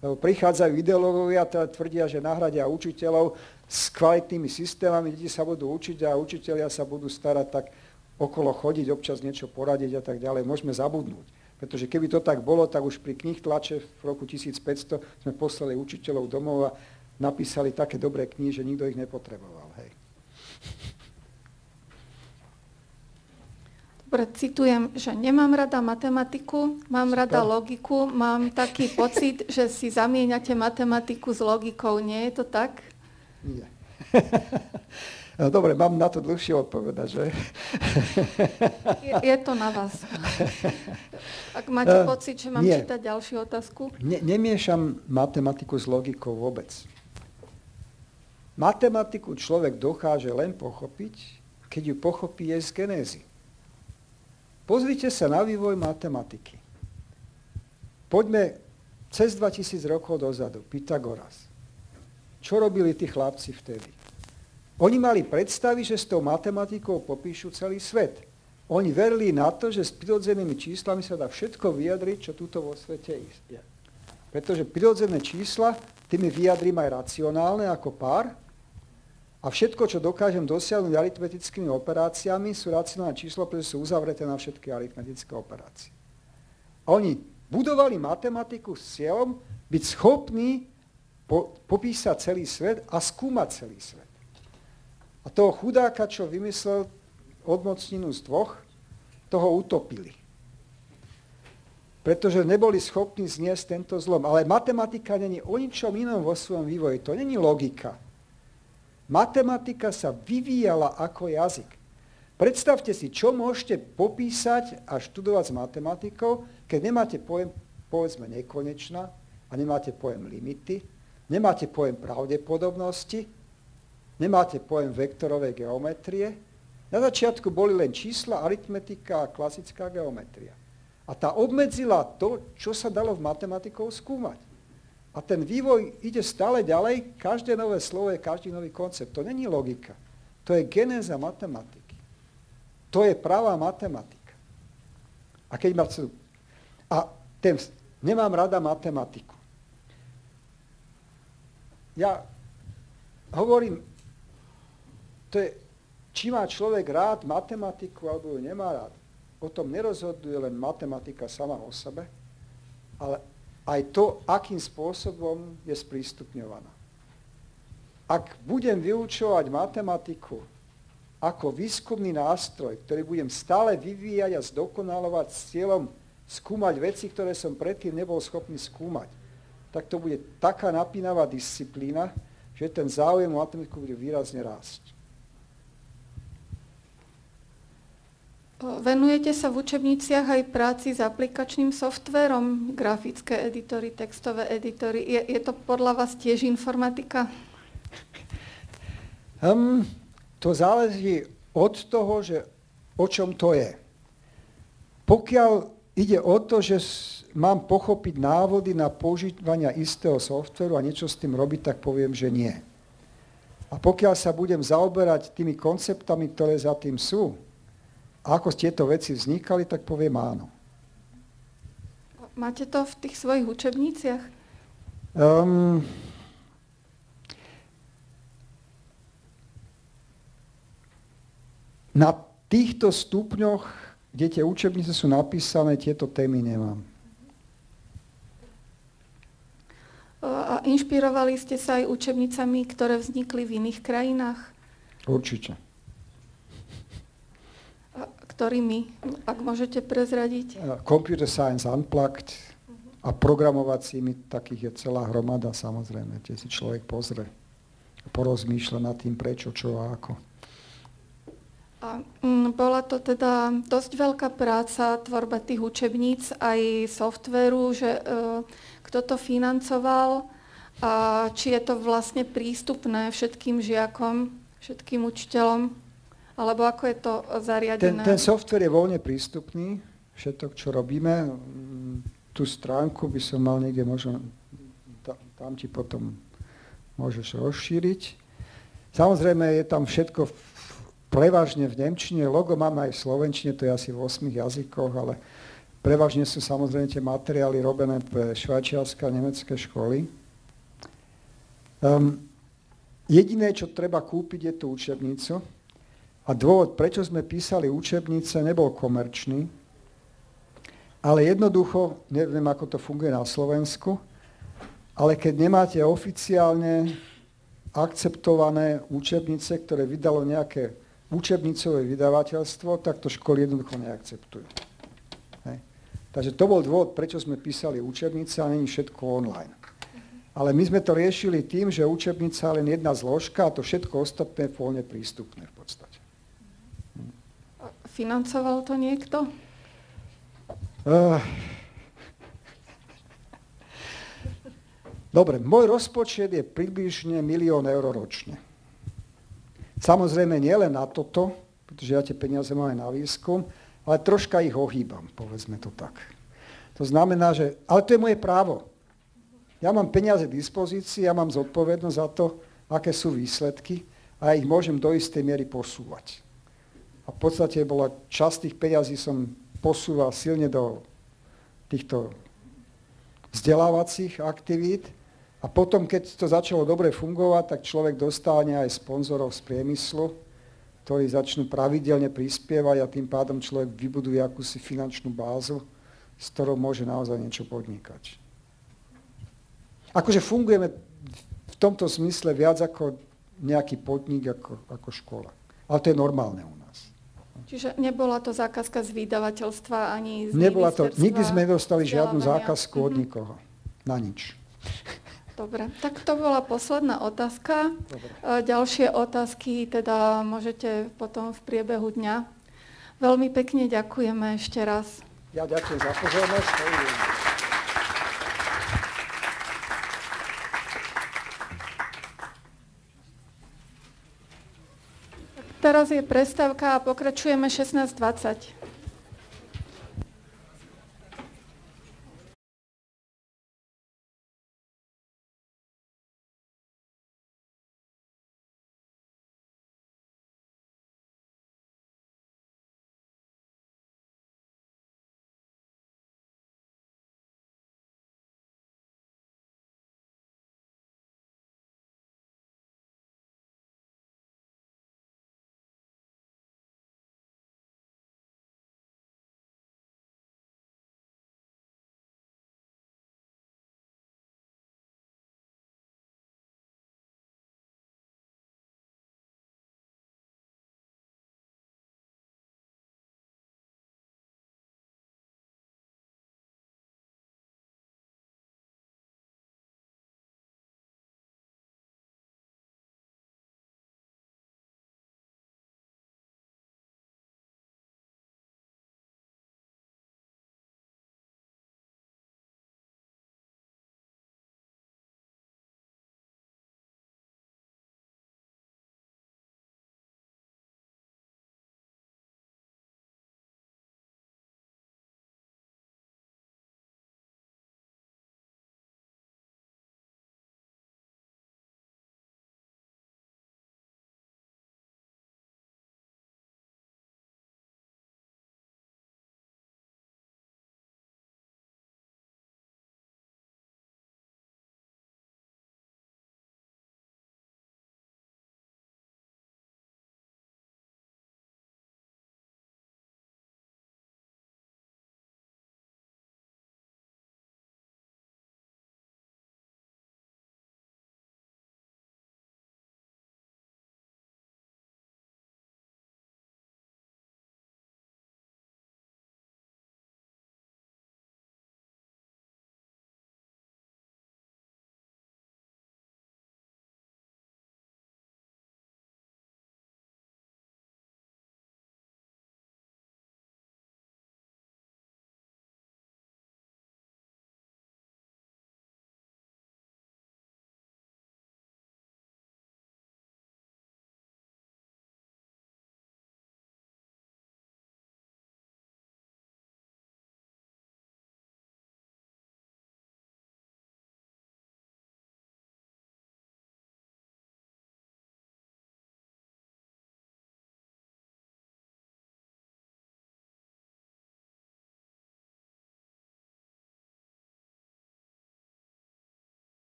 Lebo prichádzajú ideológovia, teda tvrdia, že nahradia učiteľov s kvalitnými systémami, deti sa budú učiť a učiteľia sa budú starať tak okolo chodiť, občas niečo poradiť a tak ďalej. Môžeme zabudnúť. Pretože keby to tak bolo, tak už pri knih tlače v roku 1500 sme poslali učiteľov domov a napísali také dobré knihy, že nikto ich nepotreboval. Hej. Dobre, citujem, že nemám rada matematiku, mám Super. rada logiku, mám taký pocit, že si zamieňate matematiku s logikou. Nie je to tak? Nie. No dobre, mám na to dlhšie odpovedať, že? Je, je to na vás. Ak máte uh, pocit, že mám nie. čítať ďalšiu otázku? Ne, nemiešam matematiku s logikou vôbec. Matematiku človek dokáže len pochopiť, keď ju pochopí je z genézy. Pozrite sa na vývoj matematiky. Poďme cez 2000 rokov dozadu, Pythagoras. Čo robili tí chlapci vtedy? Oni mali predstavy, že s tou matematikou popíšu celý svet. Oni verili na to, že s prirodzenými číslami sa dá všetko vyjadriť, čo tuto vo svete je. Pretože prirodzené čísla, tými vyjadrím aj racionálne ako pár, a všetko, čo dokážem dosiahnuť aritmetickými operáciami, sú racionálne číslo, pretože sú uzavreté na všetky aritmetické operácie. A oni budovali matematiku s cieľom byť schopní po, popísať celý svet a skúmať celý svet. A toho chudáka, čo vymyslel odmocninu z dvoch, toho utopili. Pretože neboli schopní zniesť tento zlom. Ale matematika není o ničom inom vo svojom vývoji. To není logika. Matematika sa vyvíjala ako jazyk. Predstavte si, čo môžete popísať a študovať s matematikou, keď nemáte pojem, povedzme, nekonečná a nemáte pojem limity, nemáte pojem pravdepodobnosti, nemáte pojem vektorovej geometrie. Na začiatku boli len čísla, aritmetika a klasická geometria. A tá obmedzila to, čo sa dalo v matematikou skúmať. A ten vývoj ide stále ďalej, každé nové slovo je každý nový koncept. To není logika. To je genéza matematiky. To je pravá matematika. A keď ma chcú... A ten, nemám rada matematiku. Ja hovorím, to je, či má človek rád matematiku, alebo ju nemá rád. O tom nerozhoduje len matematika sama o sebe, ale aj to, akým spôsobom je sprístupňovaná. Ak budem vyučovať matematiku ako výskumný nástroj, ktorý budem stále vyvíjať a zdokonalovať s cieľom skúmať veci, ktoré som predtým nebol schopný skúmať, tak to bude taká napínavá disciplína, že ten záujem o matematiku bude výrazne rásť. Venujete sa v učebniciach aj práci s aplikačným softverom, grafické editory, textové editory. Je, je to podľa vás tiež informatika? Um, to záleží od toho, že o čom to je. Pokiaľ ide o to, že mám pochopiť návody na používania istého softveru a niečo s tým robiť, tak poviem, že nie. A pokiaľ sa budem zaoberať tými konceptami, ktoré za tým sú, a ako tieto veci vznikali, tak poviem áno. Máte to v tých svojich učebniciach? Um, na týchto stupňoch, kde tie učebnice sú napísané, tieto témy nemám. A inšpirovali ste sa aj učebnicami, ktoré vznikli v iných krajinách? Určite ktorými, ak môžete prezradiť? Computer Science Unplugged a programovacími takých je celá hromada samozrejme, kde si človek pozrie a porozmýšľa nad tým prečo, čo a ako. A m, bola to teda dosť veľká práca, tvorba tých učebníc, aj softveru, že e, kto to financoval a či je to vlastne prístupné všetkým žiakom, všetkým učiteľom? Alebo ako je to zariadené? Ten, ten software je voľne prístupný, všetko, čo robíme. Tú stránku by som mal niekde možno, tam ti potom môžeš rozšíriť. Samozrejme je tam všetko prevažne v Nemčine, logo máme aj v Slovenčine, to je asi v 8 jazykoch, ale prevažne sú samozrejme tie materiály robené pre švajčiarske a nemecké školy. Um, jediné, čo treba kúpiť, je tú učebnicu, a dôvod, prečo sme písali učebnice, nebol komerčný, ale jednoducho, neviem, ako to funguje na Slovensku, ale keď nemáte oficiálne akceptované učebnice, ktoré vydalo nejaké učebnicové vydavateľstvo, tak to školy jednoducho neakceptujú. Hej. Takže to bol dôvod, prečo sme písali učebnice a není všetko online. Ale my sme to riešili tým, že učebnica je len jedna zložka a to všetko ostatné je voľne prístupné v podstate. Financoval to niekto? Uh, Dobre, môj rozpočet je približne milión eur ročne. Samozrejme nie len na toto, pretože ja tie peniaze mám aj na výskum, ale troška ich ohýbam, povedzme to tak. To znamená, že... Ale to je moje právo. Ja mám peniaze k dispozícii, ja mám zodpovednosť za to, aké sú výsledky a ja ich môžem do istej miery posúvať a v podstate bola časť tých peňazí som posúval silne do týchto vzdelávacích aktivít a potom, keď to začalo dobre fungovať, tak človek dostane aj sponzorov z priemyslu, ktorí začnú pravidelne prispievať a tým pádom človek vybuduje akúsi finančnú bázu, s ktorou môže naozaj niečo podnikať. Akože fungujeme v tomto zmysle viac ako nejaký podnik, ako, ako škola. Ale to je normálne u nás. Čiže nebola to zákazka z vydavateľstva ani z Nebola to, nikdy sme nedostali žiadnu zákazku od mhm. nikoho. Na nič. Dobre, tak to bola posledná otázka. Dobre. E, Ďalšie otázky teda môžete potom v priebehu dňa. Veľmi pekne ďakujeme ešte raz. Ja ďakujem za pozornosť. Teraz je prestávka a pokračujeme 16.20.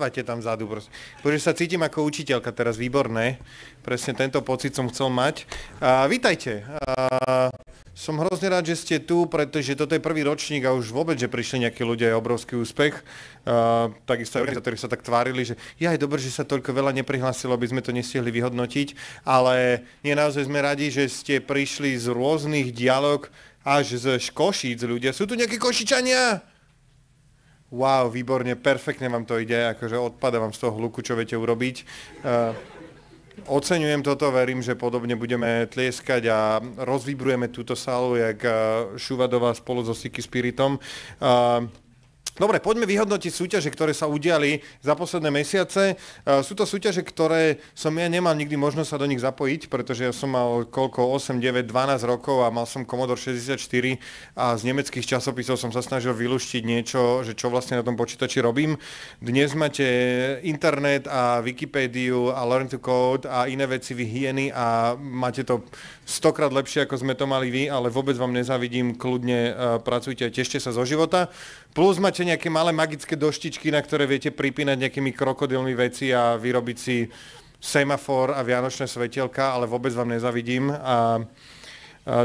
Vate tam vzadu, proste. Bože, sa cítim ako učiteľka teraz, výborné. Presne tento pocit som chcel mať. A, vítajte. A, som hrozne rád, že ste tu, pretože toto je prvý ročník a už vôbec, že prišli nejakí ľudia, je obrovský úspech. A, takisto organizátori sa tak tvárili, že je aj dobré, že sa toľko veľa neprihlásilo, aby sme to nestihli vyhodnotiť, ale nie naozaj sme radi, že ste prišli z rôznych dialog až z Košíc ľudia. Sú tu nejakí Košičania? Wow, výborne, perfektne vám to ide, akože odpada vám z toho hluku, čo viete urobiť. Uh, oceňujem toto, verím, že podobne budeme tlieskať a rozvibrujeme túto sálu, jak Šuvadová spolu so Siki Spiritom. Uh, Dobre, poďme vyhodnotiť súťaže, ktoré sa udiali za posledné mesiace. Sú to súťaže, ktoré som ja nemal nikdy možnosť sa do nich zapojiť, pretože ja som mal koľko, 8, 9, 12 rokov a mal som Commodore 64 a z nemeckých časopisov som sa snažil vylúštiť niečo, že čo vlastne na tom počítači robím. Dnes máte internet a Wikipédiu a Learn to Code a iné veci vy hyeny a máte to stokrát lepšie, ako sme to mali vy, ale vôbec vám nezavidím, kľudne pracujte a tešte sa zo života. Plus máte nejaké malé magické doštičky, na ktoré viete pripínať nejakými krokodilmi veci a vyrobiť si semafor a vianočné svetielka, ale vôbec vám nezavidím. A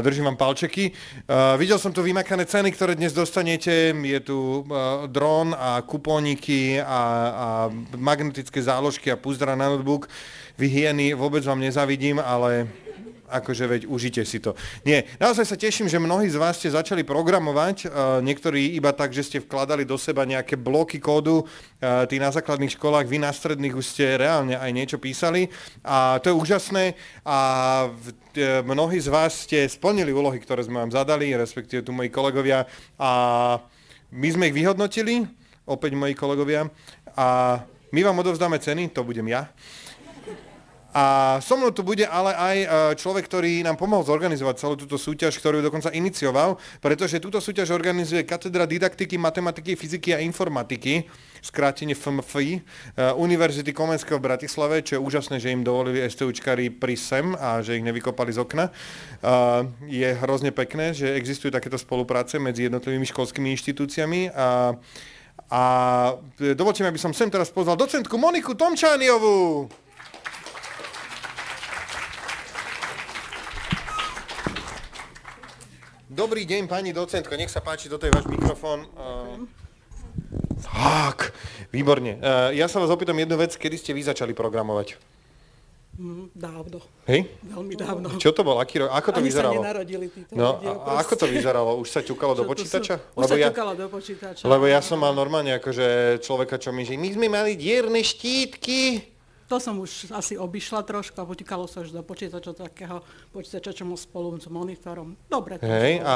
držím vám palčeky. Uh, videl som tu vymakané ceny, ktoré dnes dostanete. Je tu uh, dron a kupóniky a, a magnetické záložky a púzdra na notebook. Vy hyeny vôbec vám nezavidím, ale akože veď užite si to. Nie, naozaj sa teším, že mnohí z vás ste začali programovať, uh, niektorí iba tak, že ste vkladali do seba nejaké bloky kódu, uh, tí na základných školách, vy na stredných už ste reálne aj niečo písali a to je úžasné a uh, mnohí z vás ste splnili úlohy, ktoré sme vám zadali, respektíve tu moji kolegovia a my sme ich vyhodnotili, opäť moji kolegovia a my vám odovzdáme ceny, to budem ja. A so mnou tu bude ale aj e, človek, ktorý nám pomohol zorganizovať celú túto súťaž, ktorú dokonca inicioval, pretože túto súťaž organizuje Katedra didaktiky, matematiky, fyziky a informatiky, skrátenie FMFI, e, Univerzity Komenského v Bratislave, čo je úžasné, že im dovolili STUčkári prísť sem a že ich nevykopali z okna. E, je hrozne pekné, že existujú takéto spolupráce medzi jednotlivými školskými inštitúciami a a dovolte mi, aby som sem teraz pozval docentku Moniku Tomčániovú. Dobrý deň, pani docentko, nech sa páči, toto je váš mikrofón. Uh, tak, výborne. Uh, ja sa vás opýtam jednu vec, kedy ste vy začali programovať? Mm, dávno. Hej? Veľmi dávno. Čo to bol? Aký, ako to Ani vyzeralo? sa nenarodili títo no, ľudia, a, ako to vyzeralo? Už sa ťukalo do počítača? sú- Už sa ťukalo do počítača. Lebo ja som mal normálne akože človeka, čo mi, že my sme mali dierne štítky. To som už asi obišla trošku a potikalo sa už do počítača takého počítača, čo mal spolu s monitorom. Dobre. to Hej, a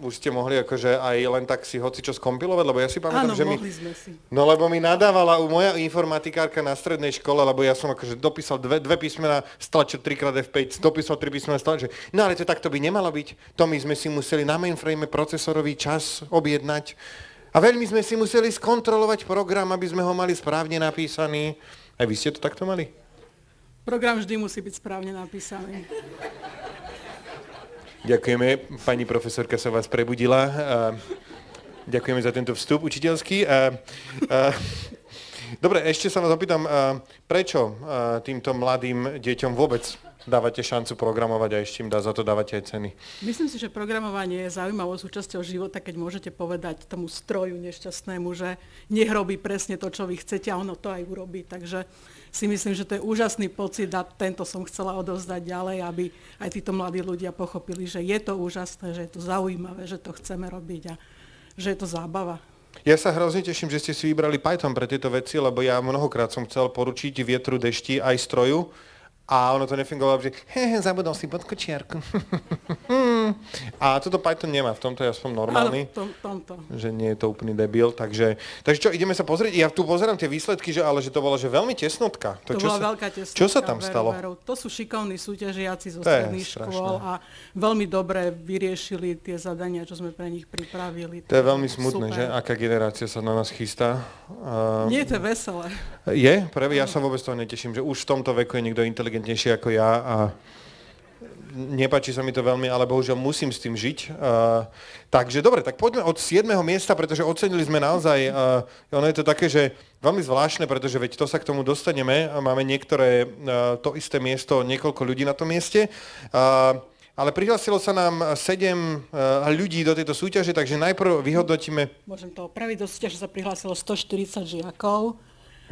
už ste mohli akože aj len tak si hoci čo skompilovať, lebo ja si pamätám, Áno, že mi... mohli sme si. No lebo mi nadávala u moja informatikárka na strednej škole, lebo ja som akože dopísal dve, dve písmena, stlačil 3 krát F5, dopísal 3 písmena, stlačil, no ale to takto by nemalo byť, to my sme si museli na mainframe procesorový čas objednať a veľmi sme si museli skontrolovať program, aby sme ho mali správne napísaný. Aj vy ste to takto mali? Program vždy musí byť správne napísaný. Ďakujeme, pani profesorka sa vás prebudila. Ďakujeme za tento vstup učiteľský. A, a, dobre, ešte sa vás opýtam, prečo týmto mladým deťom vôbec dávate šancu programovať a ešte im dá za to dávate aj ceny? Myslím si, že programovanie je zaujímavou súčasťou života, keď môžete povedať tomu stroju nešťastnému, že nech robí presne to, čo vy chcete a ono to aj urobí. Takže si myslím, že to je úžasný pocit a tento som chcela odovzdať ďalej, aby aj títo mladí ľudia pochopili, že je to úžasné, že je to zaujímavé, že to chceme robiť a že je to zábava. Ja sa hrozne teším, že ste si vybrali Python pre tieto veci, lebo ja mnohokrát som chcel poručiť vietru, dešti aj stroju, a ono to nefungovalo, že hehe, zabudol si pod kočiarku. a toto Python nemá, v tomto je aspoň normálny. Áno, tom, tomto. Že nie je to úplný debil, takže, takže čo, ideme sa pozrieť, ja tu pozerám tie výsledky, že, ale že to bola že veľmi tesnotka. To, čo bola sa, veľká tesnotka. Čo sa tam veru, stalo? Veru. To sú šikovní súťažiaci zo To stredných škôl a veľmi dobre vyriešili tie zadania, čo sme pre nich pripravili. To je veľmi smutné, Super. že? Aká generácia sa na nás chystá. Uh, Nie, to je veselé. Je? Pre, ja sa vôbec toho neteším, že už v tomto veku je niekto inteligentnejší ako ja a nepáči sa mi to veľmi, ale bohužiaľ musím s tým žiť. Uh, takže dobre, tak poďme od 7. miesta, pretože ocenili sme naozaj, uh, ono je to také, že veľmi zvláštne, pretože veď to sa k tomu dostaneme, máme niektoré, uh, to isté miesto, niekoľko ľudí na tom mieste. Uh, ale prihlásilo sa nám 7 uh, ľudí do tejto súťaže, takže najprv vyhodnotíme... Môžem to opraviť, do súťaže sa prihlásilo 140 žiakov.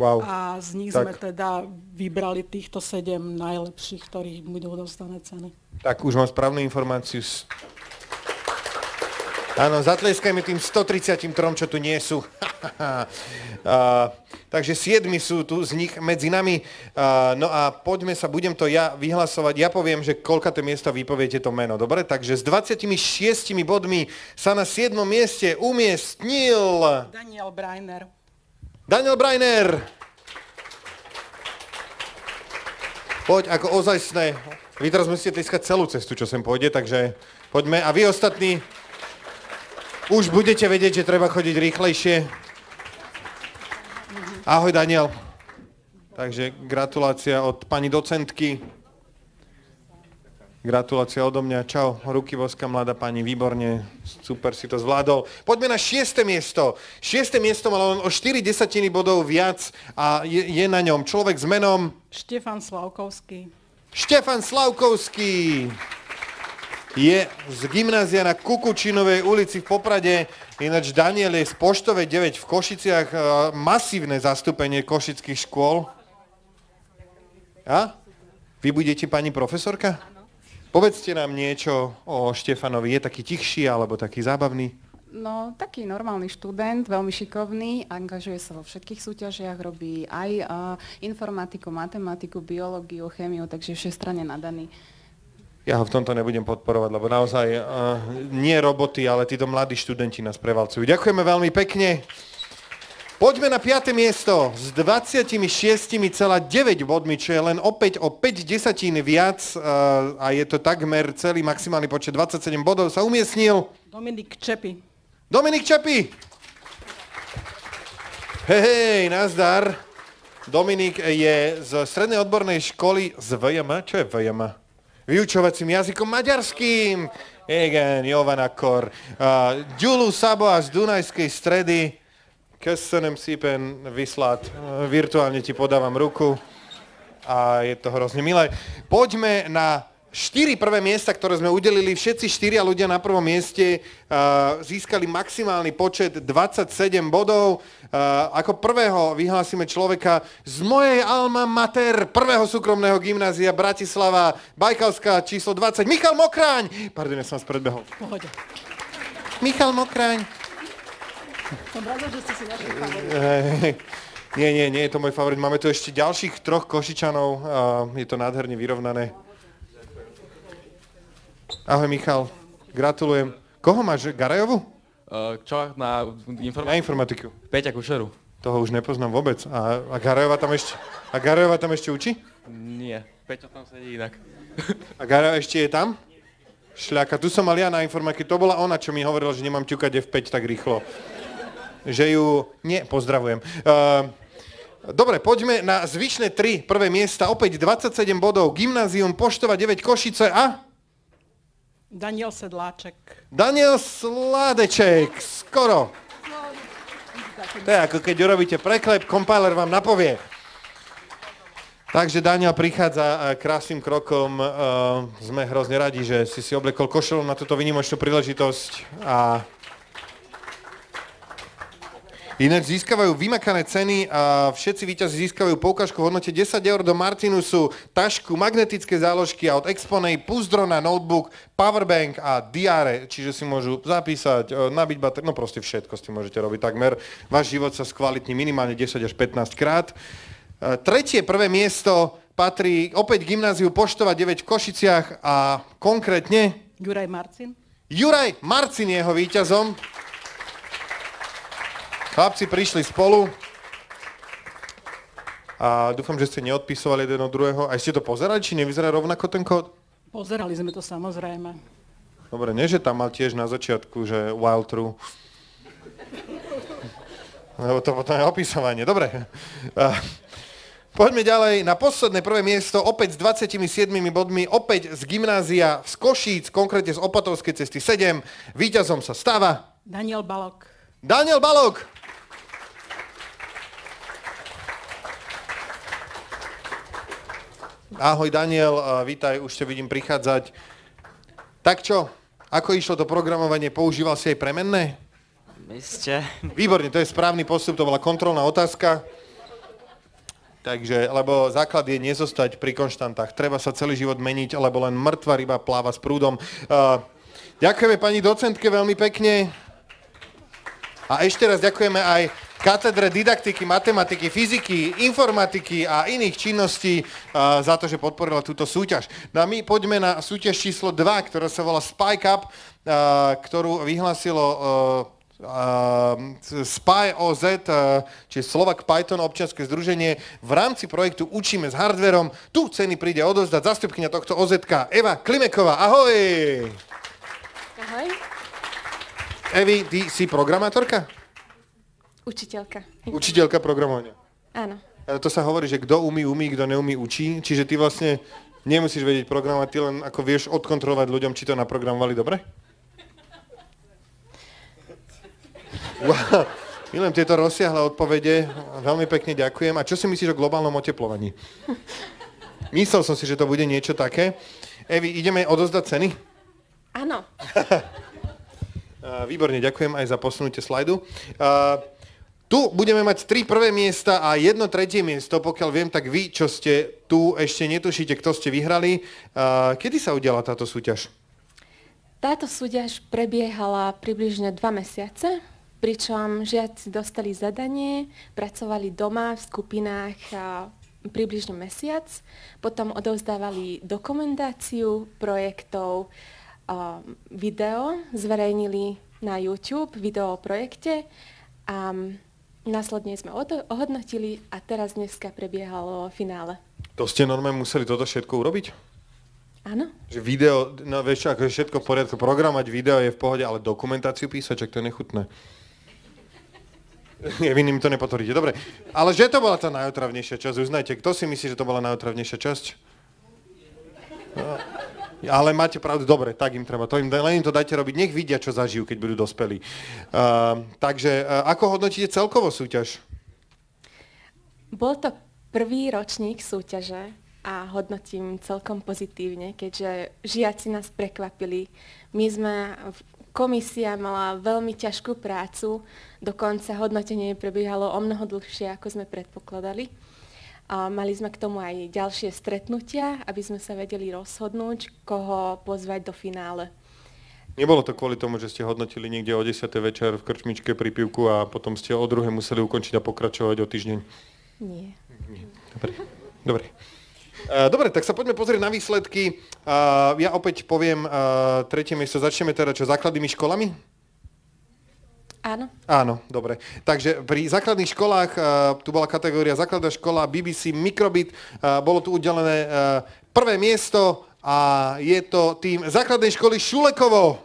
Wow. A z nich Tak. sme teda vybrali týchto sedem najlepších, ktorí budú dostané ceny. Tak už mám správnu informáciu. Áno, zatleskajme tým 133, čo tu nie sú. a, takže siedmi sú tu z nich medzi nami. A, no a poďme sa, budem to ja vyhlasovať. Ja poviem, že koľkaté miesta vypoviete to meno, dobre? Takže s 26 bodmi sa na 7. mieste umiestnil Daniel Breiner. Daniel Breiner. Poď ako ozajstné. Vy teraz musíte tliskať celú cestu, čo sem pôjde, takže poďme. A vy ostatní už budete vedieť, že treba chodiť rýchlejšie. Ahoj, Daniel. Takže gratulácia od pani docentky. Gratulácia odo mňa. Čau, ruky voska, mladá pani, výborne. Super si to zvládol. Poďme na šieste miesto. Šieste miesto malo len o 4 desatiny bodov viac a je, je na ňom človek s menom Štefan Slavkovský. Štefan Slavkovský. Je z gymnázia na Kukučinovej ulici v Poprade. Ináč Daniel je z Poštovej 9 v Košiciach. e, Masívne zastúpenie košických škôl. A? Vy budete pani profesorka? Povedzte nám niečo o Štefanovi. Je taký tichší alebo taký zábavný? No, taký normálny študent, veľmi šikovný, angažuje sa vo všetkých súťažiach, robí aj uh, informatiku, matematiku, biológiu, chémiu, takže všestranne nadaný. Ja ho v tomto nebudem podporovať, lebo naozaj uh, nie roboty, ale títo mladí študenti nás prevalcujú. Ďakujeme veľmi pekne. Poďme na 5. miesto s 26,9 bodmi, čo je len opäť o 5 desatín viac uh, a je to takmer celý maximálny počet 27 bodov sa umiestnil Dominik Čepy. Dominik Čepy. Hej, hej, nazdar. Dominik je z strednej odbornej školy z VJM. Čo je VJM? Vyučovacím jazykom maďarským. Igen, Jovana Kor. Uh, Ďulu Sabo z Dunajskej stredy. Köszönöm szépen, Vyslát. Uh, virtuálne ti podávam ruku. A je to hrozne milé. Poďme na štyri prvé miesta, ktoré sme udelili. Všetci štyria ľudia na prvom mieste uh, získali maximálny počet 27 bodov. Uh, ako prvého vyhlásime človeka z mojej alma mater, prvého súkromného gymnázia Bratislava, Bajkalská číslo 20, Michal Mokráň. Pardon, ja som vás predbehol. Michal Mokráň. Som rada, že ste si našli Nie, nie, nie je to môj favorit. Máme tu ešte ďalších troch Košičanov. Je to nádherne vyrovnané. Ahoj Michal, gratulujem. Koho máš? Garajovu? Čo na informatiku? Na informatiku. Peťa Kušeru. Toho už nepoznám vôbec. A, a Garajova tam ešte, a Garajova tam ešte učí? Nie, Peťa tam sedí inak. A Garajova ešte je tam? Šľaka, tu som mal ja na informatike. To bola ona, čo mi hovorila, že nemám ťukať F5 tak rýchlo. Že ju... Nie, pozdravujem. Uh, Dobre, poďme na zvyšné tri prvé miesta. Opäť 27 bodov. Gymnázium Poštova 9 Košice a Daniel Sedláček. Daniel Sládeček. Skoro. To je ako keď urobíte preklep, kompiler vám napovie. Takže Daniel prichádza eh, krásnym krokom. Eh, Sme hrozne radi, že si si oblekol košelu na túto vynimočnú príležitosť a Ináč získavajú vymakané ceny a všetci víťazi získavajú poukážku v hodnote 10 eur do Martinusu, tašku, magnetické záložky a od Exponej Puzdrona, notebook, powerbank a diare, čiže si môžu zapísať, e, nabiť bater, no proste všetko si môžete robiť takmer. Váš život sa skvalitní minimálne 10 až 15 krát. E, Tretie, prvé miesto patrí opäť gymnáziu Poštova 9 v Košiciach a konkrétne Juraj Marcin. Juraj Marcin je jeho víťazom. Chlapci prišli spolu a dúfam, že ste neodpisovali jeden od druhého. A ste to pozerali, či nevyzerá rovnako ten kód? Pozerali sme to samozrejme. Dobre, nie, že tam mal tiež na začiatku, že wild true. Lebo to potom je opisovanie. Dobre. A, Poďme ďalej na posledné prvé miesto, opäť s 27 bodmi, opäť z gymnázia z Košíc, konkrétne z Opatovskej cesty 7. Výťazom sa stáva Daniel Balok. Daniel Balok. Ahoj Daniel, vítaj, už ťa vidím prichádzať. Tak čo, ako išlo to programovanie, používal si aj premenné? Ste. Výborne, to je správny postup, to bola kontrolná otázka. Takže, lebo základ je nezostať pri konštantách. Treba sa celý život meniť, lebo len mŕtva ryba pláva s prúdom. Uh, ďakujeme pani docentke veľmi pekne. A ešte raz ďakujeme aj katedre didaktiky, matematiky, fyziky, informatiky a iných činností uh, za to, že podporila túto súťaž. No a my poďme na súťaž číslo 2, ktorá sa volá Spike Up, uh, ktorú vyhlásilo uh, Uh, Spy OZ, uh, čiže Slovak Python občianske združenie, v rámci projektu Učíme s hardverom. Tu ceny príde odozdať zastupkynia tohto OZ, Eva Klimeková. Ahoj! Ahoj. Evi, ty si programátorka? Učiteľka. Učiteľka programovania. Áno. E, To sa hovorí, že kto umí, umí, kto neumí, učí. Čiže ty vlastne nemusíš vedieť programovať, ty len ako vieš odkontrolovať ľuďom, či to naprogramovali dobre? Wow. Milujem tieto rozsiahle odpovede. Veľmi pekne ďakujem. A čo si myslíš o globálnom oteplovaní? Myslel som si, že to bude niečo také. Evi, ideme odozdať ceny? Áno. Uh, Výborne, ďakujem aj za posunutie slajdu. Tu budeme mať tri prvé miesta a jedno tretie miesto. Pokiaľ viem, tak vy, čo ste tu, ešte netušíte, kto ste vyhrali. Kedy sa udiala táto súťaž? Táto súťaž prebiehala približne dva mesiace, pričom žiaci dostali zadanie, pracovali doma v skupinách približne mesiac, potom odovzdávali dokumentáciu projektov, video, zverejnili na YouTube video o projekte a následne sme ohodnotili a teraz dneska prebiehalo finále. To ste normálne museli toto všetko urobiť? Áno. Že video, no vieš ako je všetko v poriadku, programovať video je v pohode, ale dokumentáciu písať, čak to je nechutné. Je, vy mi to nepotvrdíte. Dobre, ale že to bola tá najotravnejšia časť, uznajte, kto si myslí, že to bola najotravnejšia časť? No, ale máte pravdu, dobre, tak im treba, to im, len im to dajte robiť, nech vidia, čo zažijú, keď budú dospelí. Uh, takže, uh, ako hodnotíte celkovo súťaž? Bol to prvý ročník súťaže a hodnotím celkom pozitívne, keďže žiaci nás prekvapili. My sme, komisia mala veľmi ťažkú prácu, dokonca hodnotenie prebiehalo o mnoho dlhšie, ako sme predpokladali. A mali sme k tomu aj ďalšie stretnutia, aby sme sa vedeli rozhodnúť, koho pozvať do finále. Nebolo to kvôli tomu, že ste hodnotili niekde o 10. večer v krčmičke pri pivku a potom ste o druhé museli ukončiť a pokračovať o týždeň? Nie. Nie. Dobre. Dobre. Uh, dobre, tak sa poďme pozrieť na výsledky. Uh, ja opäť poviem uh, tretie miesto. Začneme teda čo, základnými školami? Áno. Áno, dobre. Takže pri základných školách, uh, tu bola kategória základná škola BBC Microbit, uh, bolo tu udelené uh, prvé miesto a je to tým základnej školy Šulekovo.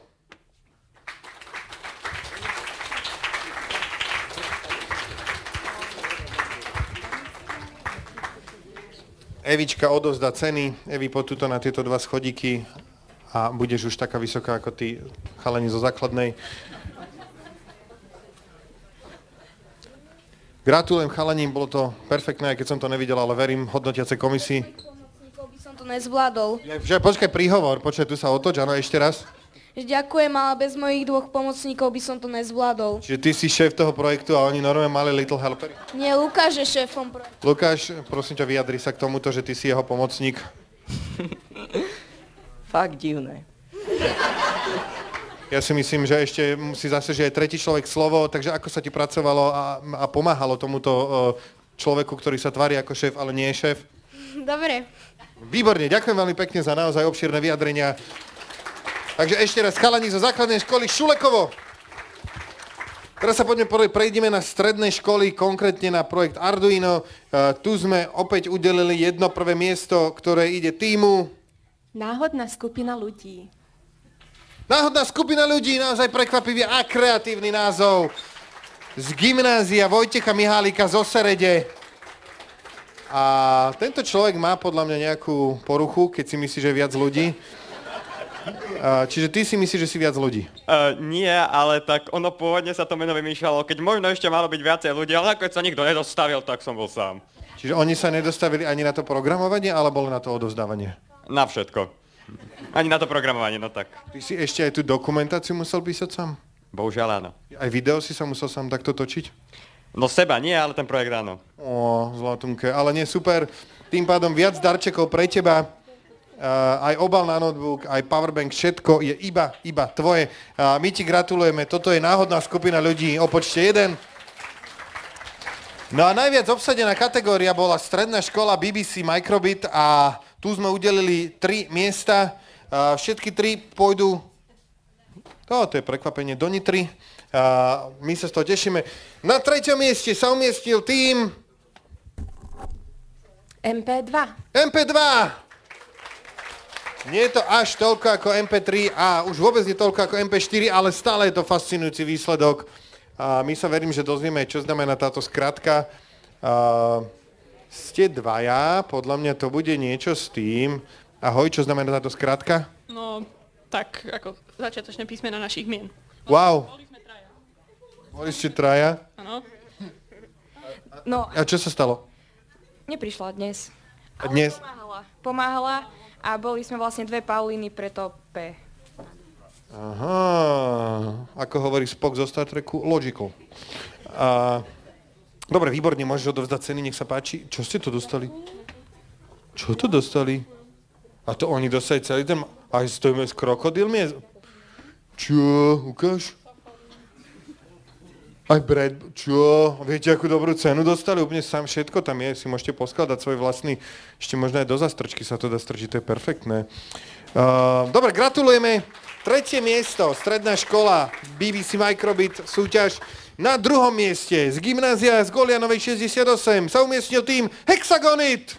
Evička odovzdá ceny. Evi, poď tuto na tieto dva schodíky a budeš už taká vysoká ako tí chalani zo základnej. Gratulujem chalaním, bolo to perfektné, aj keď som to nevidel, ale verím hodnotiacej komisii. by som to nezvládol. Že, počkaj, príhovor, počkaj, tu sa otoč, áno, ešte raz. Ďakujem, ale bez mojich dvoch pomocníkov by som to nezvládol. Čiže ty si šéf toho projektu a oni normálne mali Little Helpery. Nie, Lukáš je šéfom projektu. Lukáš, prosím ťa, vyjadri sa k tomuto, že ty si jeho pomocník. Fakt divné. Ja si myslím, že ešte musí zase, že je tretí človek slovo, takže ako sa ti pracovalo a, a pomáhalo tomuto človeku, ktorý sa tvári ako šéf, ale nie je šéf? Dobre. Výborne, ďakujem veľmi pekne za naozaj obšírne vyjadrenia. Takže ešte raz, chalani zo základnej školy Šulekovo. Teraz sa poďme prejdeme na stredné školy, konkrétne na projekt Arduino. Uh, tu sme opäť udelili jedno prvé miesto, ktoré ide týmu. Náhodná skupina ľudí. Náhodná skupina ľudí, naozaj prekvapivý a kreatívny názov. Z gymnázia Vojtecha Mihálika zo Serede. A tento človek má podľa mňa nejakú poruchu, keď si myslí, že je viac ľudí. Čiže ty si myslíš, že si viac ľudí? Uh, nie, ale tak ono pôvodne sa to meno vymýšľalo, keď možno ešte malo byť viacej ľudí, ale keď sa nikto nedostavil, tak som bol sám. Čiže oni sa nedostavili ani na to programovanie, alebo len na to odozdávanie? Na všetko. Ani na to programovanie, no tak. Ty si ešte aj tú dokumentáciu musel písať sám? Bohužiaľ áno. Aj video si sa musel sám takto točiť? No seba nie, ale ten projekt áno. Ó, zlatunke, ale nie, super. Tým pádom viac darčekov pre teba. Uh, aj obal na notebook, aj powerbank, všetko je iba, iba tvoje. Uh, my ti gratulujeme, toto je náhodná skupina ľudí o počte jeden. No a najviac obsadená kategória bola stredná škola BBC Microbit a tu sme udelili tri miesta. Všetky tri pôjdu, to, to je prekvapenie, do Nitry. My sa z toho tešíme. Na treťom mieste sa umiestnil tým MP2. MP2! Nie je to až toľko ako MP3 a už vôbec nie toľko ako MP4, ale stále je to fascinujúci výsledok. A my sa verím, že dozvieme, čo znamená táto skratka. A ste dvaja, podľa mňa to bude niečo s tým. Ahoj, čo znamená táto skratka? No, tak ako začiatočné písmena našich mien. Wow. Boli ste traja? Áno. No, A čo sa stalo? neprišla dnes. A dnes? Pomáhala. Pomáhala a boli sme vlastne dve Paulíny, preto P. Aha, ako hovorí Spock zo Star Treku, logical. A, dobre, výborne, môžeš odovzdať ceny, nech sa páči. Čo ste to dostali? Čo to dostali? A to oni dostali celý ten... Aj stojíme s krokodilmi? Čo? Ukáž? Aj Brad, čo? Viete, akú dobrú cenu dostali? Úplne sám všetko tam je, si môžete poskladať svoj vlastný, ešte možno aj do zastrčky sa to dá strčiť, to je perfektné. Uh, dobre, gratulujeme. Tretie miesto, stredná škola, BBC Microbit, súťaž. Na druhom mieste z gymnázia z Golianovej 68 sa umiestnil tým Hexagonit.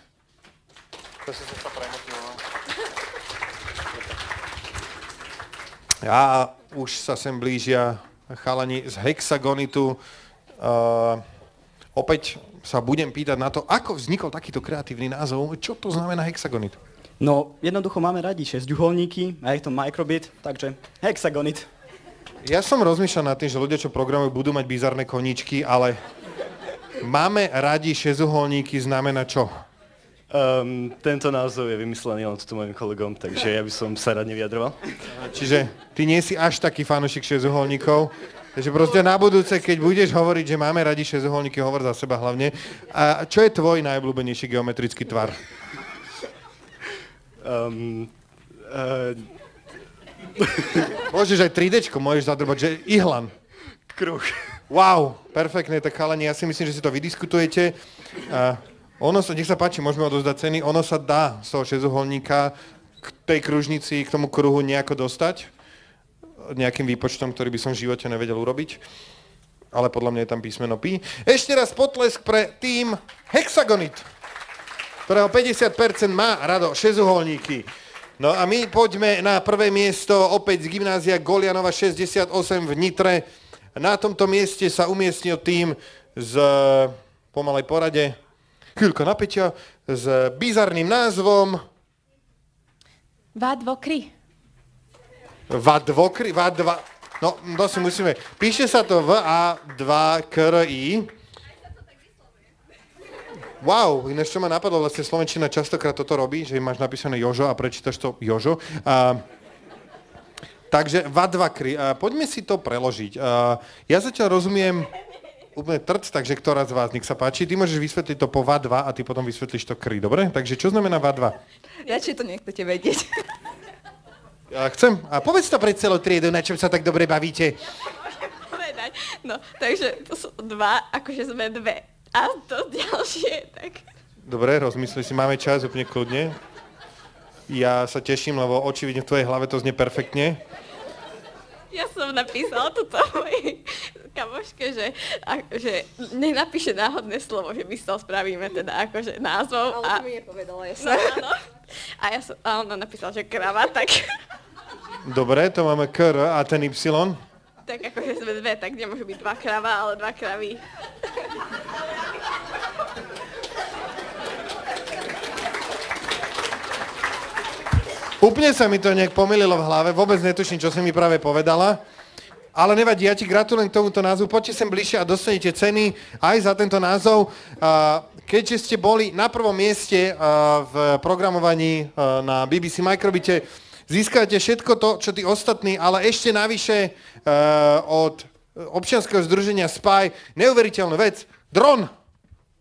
Ja už sa sem blížia chalani z Hexagonitu. Uh, opäť sa budem pýtať na to, ako vznikol takýto kreatívny názov. Čo to znamená Hexagonit? No, jednoducho máme radi 6 uholníky a je to microbit, takže hexagonit. Ja som rozmýšľal nad tým, že ľudia, čo programujú, budú mať bizarné koníčky, ale máme radi šesťuholníky znamená čo? Um, tento názov je vymyslený len tu mojim kolegom, takže ja by som sa rád nevyjadroval. Čiže ty nie si až taký fanúšik šesťuholníkov, takže proste na budúce, keď budeš hovoriť, že máme radi šesťuholníky, hovor za seba hlavne. A čo je tvoj najobľúbenejší geometrický tvar? Um, uh, Môžeš aj 3D, môžeš zadrbať, že ihlan. Kruh. Wow, perfektne, tak chalani, ja si myslím, že si to vydiskutujete. A ono sa, nech sa páči, môžeme odozdať ceny, ono sa dá z toho šesťuholníka k tej kružnici, k tomu kruhu nejako dostať nejakým výpočtom, ktorý by som v živote nevedel urobiť. Ale podľa mňa je tam písmeno Pi. Ešte raz potlesk pre tým Hexagonit, ktorého 50% má rado šesťuholníky. No a my poďme na prvé miesto opäť z gymnázia Golianova 68 v Nitre. Na tomto mieste sa umiestnil tým z pomalej porade chvíľka napätia s bizarným názvom Vadvokry. Vadvokry, Vadva... No, to si musíme... Píše sa to V A 2 K R I. Wow, ináč čo ma napadlo, vlastne Slovenčina častokrát toto robí, že máš napísané Jožo a prečítaš to Jožo. A, takže Vadvakry, a poďme si to preložiť. A, ja zatiaľ rozumiem úplne trc, takže ktorá z vás, nech sa páči. Ty môžeš vysvetliť to po VA2 a ty potom vysvetlíš to kry, dobre? Takže čo znamená VA2? Radšej to nechcete vedieť. Ja chcem. A povedz to pre celú triedu, na čom sa tak dobre bavíte. Povedať. No, takže to sú dva, akože sme dve. A to ďalšie, tak... Dobre, rozmysli si, máme čas, úplne kľudne. Ja sa teším, lebo očividne v tvojej hlave to znie perfektne. Ja som napísala toto mojej kamoške, že, a, že nenapíše náhodné slovo, že my toho spravíme teda akože názov. Ale a, to mi nepovedala, ja no, áno. A, ja som, a ona napísala, že krava, tak, Dobre, to máme KR a ten Y. Tak akože sme dve, tak nemôžu byť dva krava, ale dva kravy. Úplne sa mi to nejak pomylilo v hlave, vôbec netuším, čo si mi práve povedala. Ale nevadí, ja ti gratulujem k tomuto názvu. Poďte sem bližšie a dostanete ceny aj za tento názov. Keďže ste boli na prvom mieste v programovaní na BBC Microbite, získate všetko to, čo tí ostatní, ale ešte navyše a, od občianskeho združenia SPY neuveriteľnú vec, dron.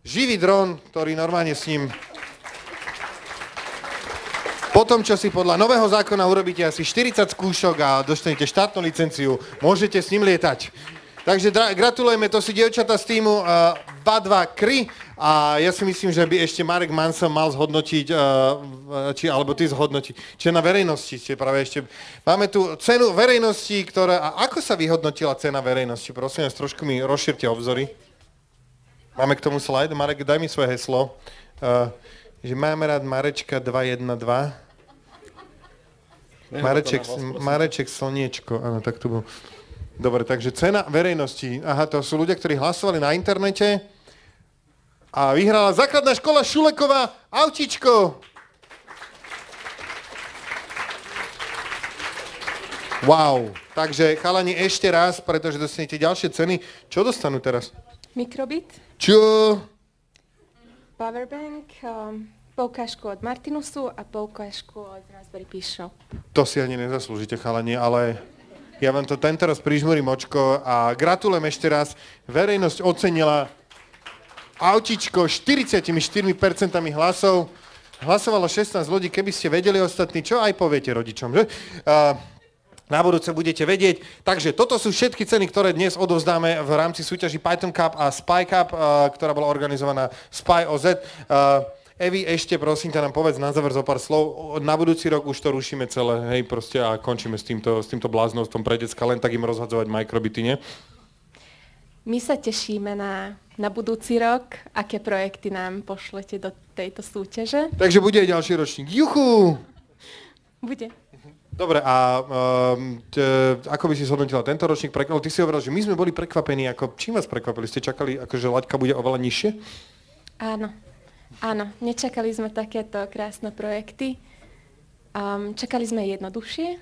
Živý dron, ktorý normálne s ním po tom, čo si podľa nového zákona urobíte asi 40 skúšok a dostanete štátnu licenciu, môžete s ním lietať. Takže gratulujeme, to si dievčata z týmu uh, Badva Kry a ja si myslím, že by ešte Marek Manson mal zhodnotiť, uh, či, alebo ty zhodnotiť, či na verejnosti ste práve ešte... Máme tu cenu verejnosti, ktorá... A ako sa vyhodnotila cena verejnosti? Prosím vás, trošku mi rozšírte obzory. Máme k tomu slide. Marek, daj mi svoje heslo. Uh, že máme rád Marečka 212. Mareček, Mareček Slniečko, áno, tak to bol. Dobre, takže cena verejnosti. Aha, to sú ľudia, ktorí hlasovali na internete a vyhrala základná škola Šuleková autíčko. Wow. Takže chalani ešte raz, pretože dostanete ďalšie ceny. Čo dostanú teraz? Mikrobit, Čo? powerbank, um, poukážku od Martinusu a poukážku od Raspberry Pi Shop. To si ani nezaslúžite, chalani, ale ja vám to tento raz prižmurím očko a gratulujem ešte raz. Verejnosť ocenila autičko 44% hlasov. Hlasovalo 16 ľudí, keby ste vedeli ostatní, čo aj poviete rodičom, že? Uh, na budúce budete vedieť. Takže toto sú všetky ceny, ktoré dnes odovzdáme v rámci súťaži Python Cup a Spy Cup, ktorá bola organizovaná Spy OZ. Uh, Evi, ešte prosím ťa nám povedz na záver zo pár slov. Na budúci rok už to rušíme celé, hej, proste a končíme s týmto, s týmto bláznovstvom pre decka, len tak im rozhadzovať mikrobity, nie? My sa tešíme na, na budúci rok, aké projekty nám pošlete do tejto súťaže. Takže bude aj ďalší ročník. Juchu! Bude. Dobre, a um, t, ako by si zhodnotila tento ročník? Prekvapil, ty si hovoril, že my sme boli prekvapení. Ako, čím vás prekvapili? Ste čakali, ako, že laťka bude oveľa nižšie? Áno, áno, nečakali sme takéto krásne projekty. Um, čakali sme jednoduchšie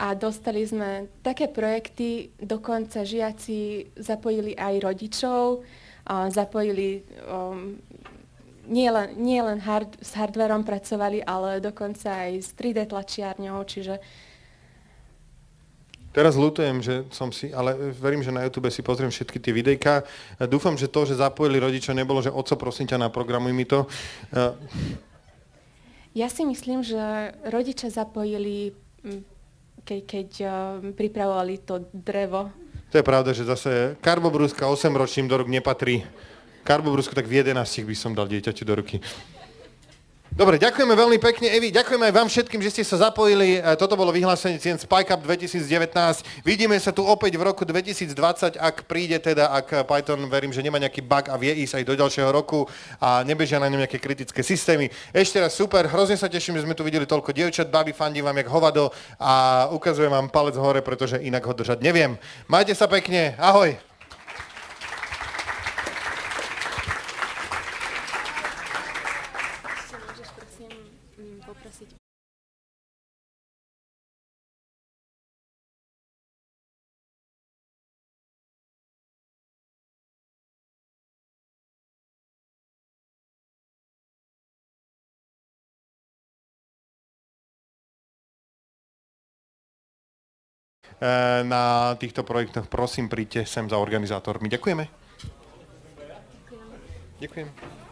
a dostali sme také projekty, dokonca žiaci zapojili aj rodičov, uh, zapojili um, nie len, nie len hard, s hardverom pracovali, ale dokonca aj s 3D tlačiarňou, čiže Teraz ľutujem, že som si, ale verím, že na YouTube si pozriem všetky tie videjka. Dúfam, že to, že zapojili rodiča, nebolo, že oco, prosím ťa, naprogramuj mi to. Uh, ja si myslím, že rodičia zapojili, mm, keď, keď uh, pripravovali to drevo. to je pravda, že zase karbobrúska 8-ročným do rúk nepatrí. Karbobrúsku tak v 11 by som dal dieťaťu do ruky. Dobre, ďakujeme veľmi pekne, Evi. Ďakujeme aj vám všetkým, že ste sa zapojili. E, Toto bolo vyhlásenie cien Spike Up 2019. Vidíme sa tu opäť v roku 2020, ak príde teda, ak Python, verím, že nemá nejaký bug a vie ísť aj do ďalšieho roku a nebežia na ňom nejaké kritické systémy. Ešte raz super, hrozne sa teším, že sme tu videli toľko dievčat, babi, fandím vám jak hovado a ukazujem vám palec hore, pretože inak ho držať neviem. Majte sa pekne, ahoj. Na týchto projektoch, prosím, príďte sem za organizátormi. Ďakujeme. Ďakujem.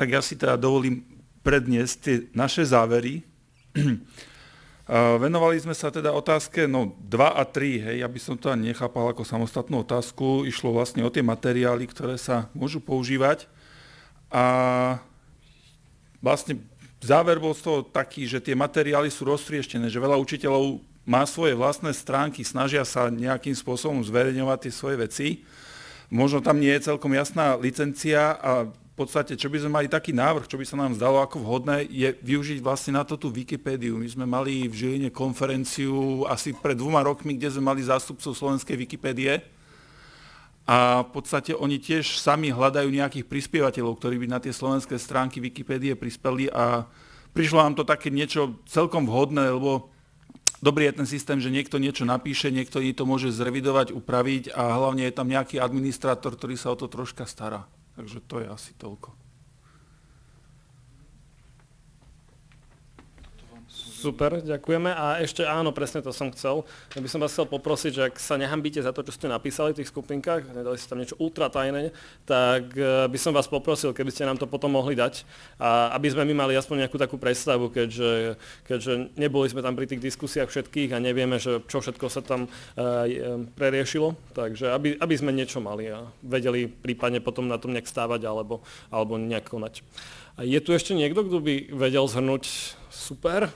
Tak ja si teda dovolím predniesť tie naše závery. Venovali sme sa teda otázke no, 2 a 3, hej, ja by som to ani nechápal ako samostatnú otázku. Išlo vlastne o tie materiály, ktoré sa môžu používať. A vlastne záver bol z toho taký, že tie materiály sú roztrieštené, že veľa učiteľov má svoje vlastné stránky, snažia sa nejakým spôsobom zverejňovať tie svoje veci. Možno tam nie je celkom jasná licencia a podstate, čo by sme mali taký návrh, čo by sa nám zdalo ako vhodné, je využiť vlastne na to tú Wikipédiu. My sme mali v Žiline konferenciu asi pred dvoma rokmi, kde sme mali zástupcov slovenskej Wikipédie. A v podstate oni tiež sami hľadajú nejakých prispievateľov, ktorí by na tie slovenské stránky Wikipédie prispeli a prišlo nám to také niečo celkom vhodné, lebo dobrý je ten systém, že niekto niečo napíše, niekto to môže zrevidovať, upraviť a hlavne je tam nejaký administrátor, ktorý sa o to troška stará. Takže to je asi toľko. Super, ďakujeme. A ešte áno, presne to som chcel. Ja by som vás chcel poprosiť, že ak sa nehambíte za to, čo ste napísali v tých skupinkách, nedali ste tam niečo ultra tajné, tak eh, by som vás poprosil, keby ste nám to potom mohli dať, a aby sme my mali aspoň nejakú takú predstavu, keďže, keďže neboli sme tam pri tých diskusiách všetkých a nevieme, že čo všetko sa tam uh, preriešilo. Takže aby, aby sme niečo mali a vedeli prípadne potom na tom nejak stávať alebo, alebo nejak konať. A je tu ešte niekto, kto by vedel zhrnúť super?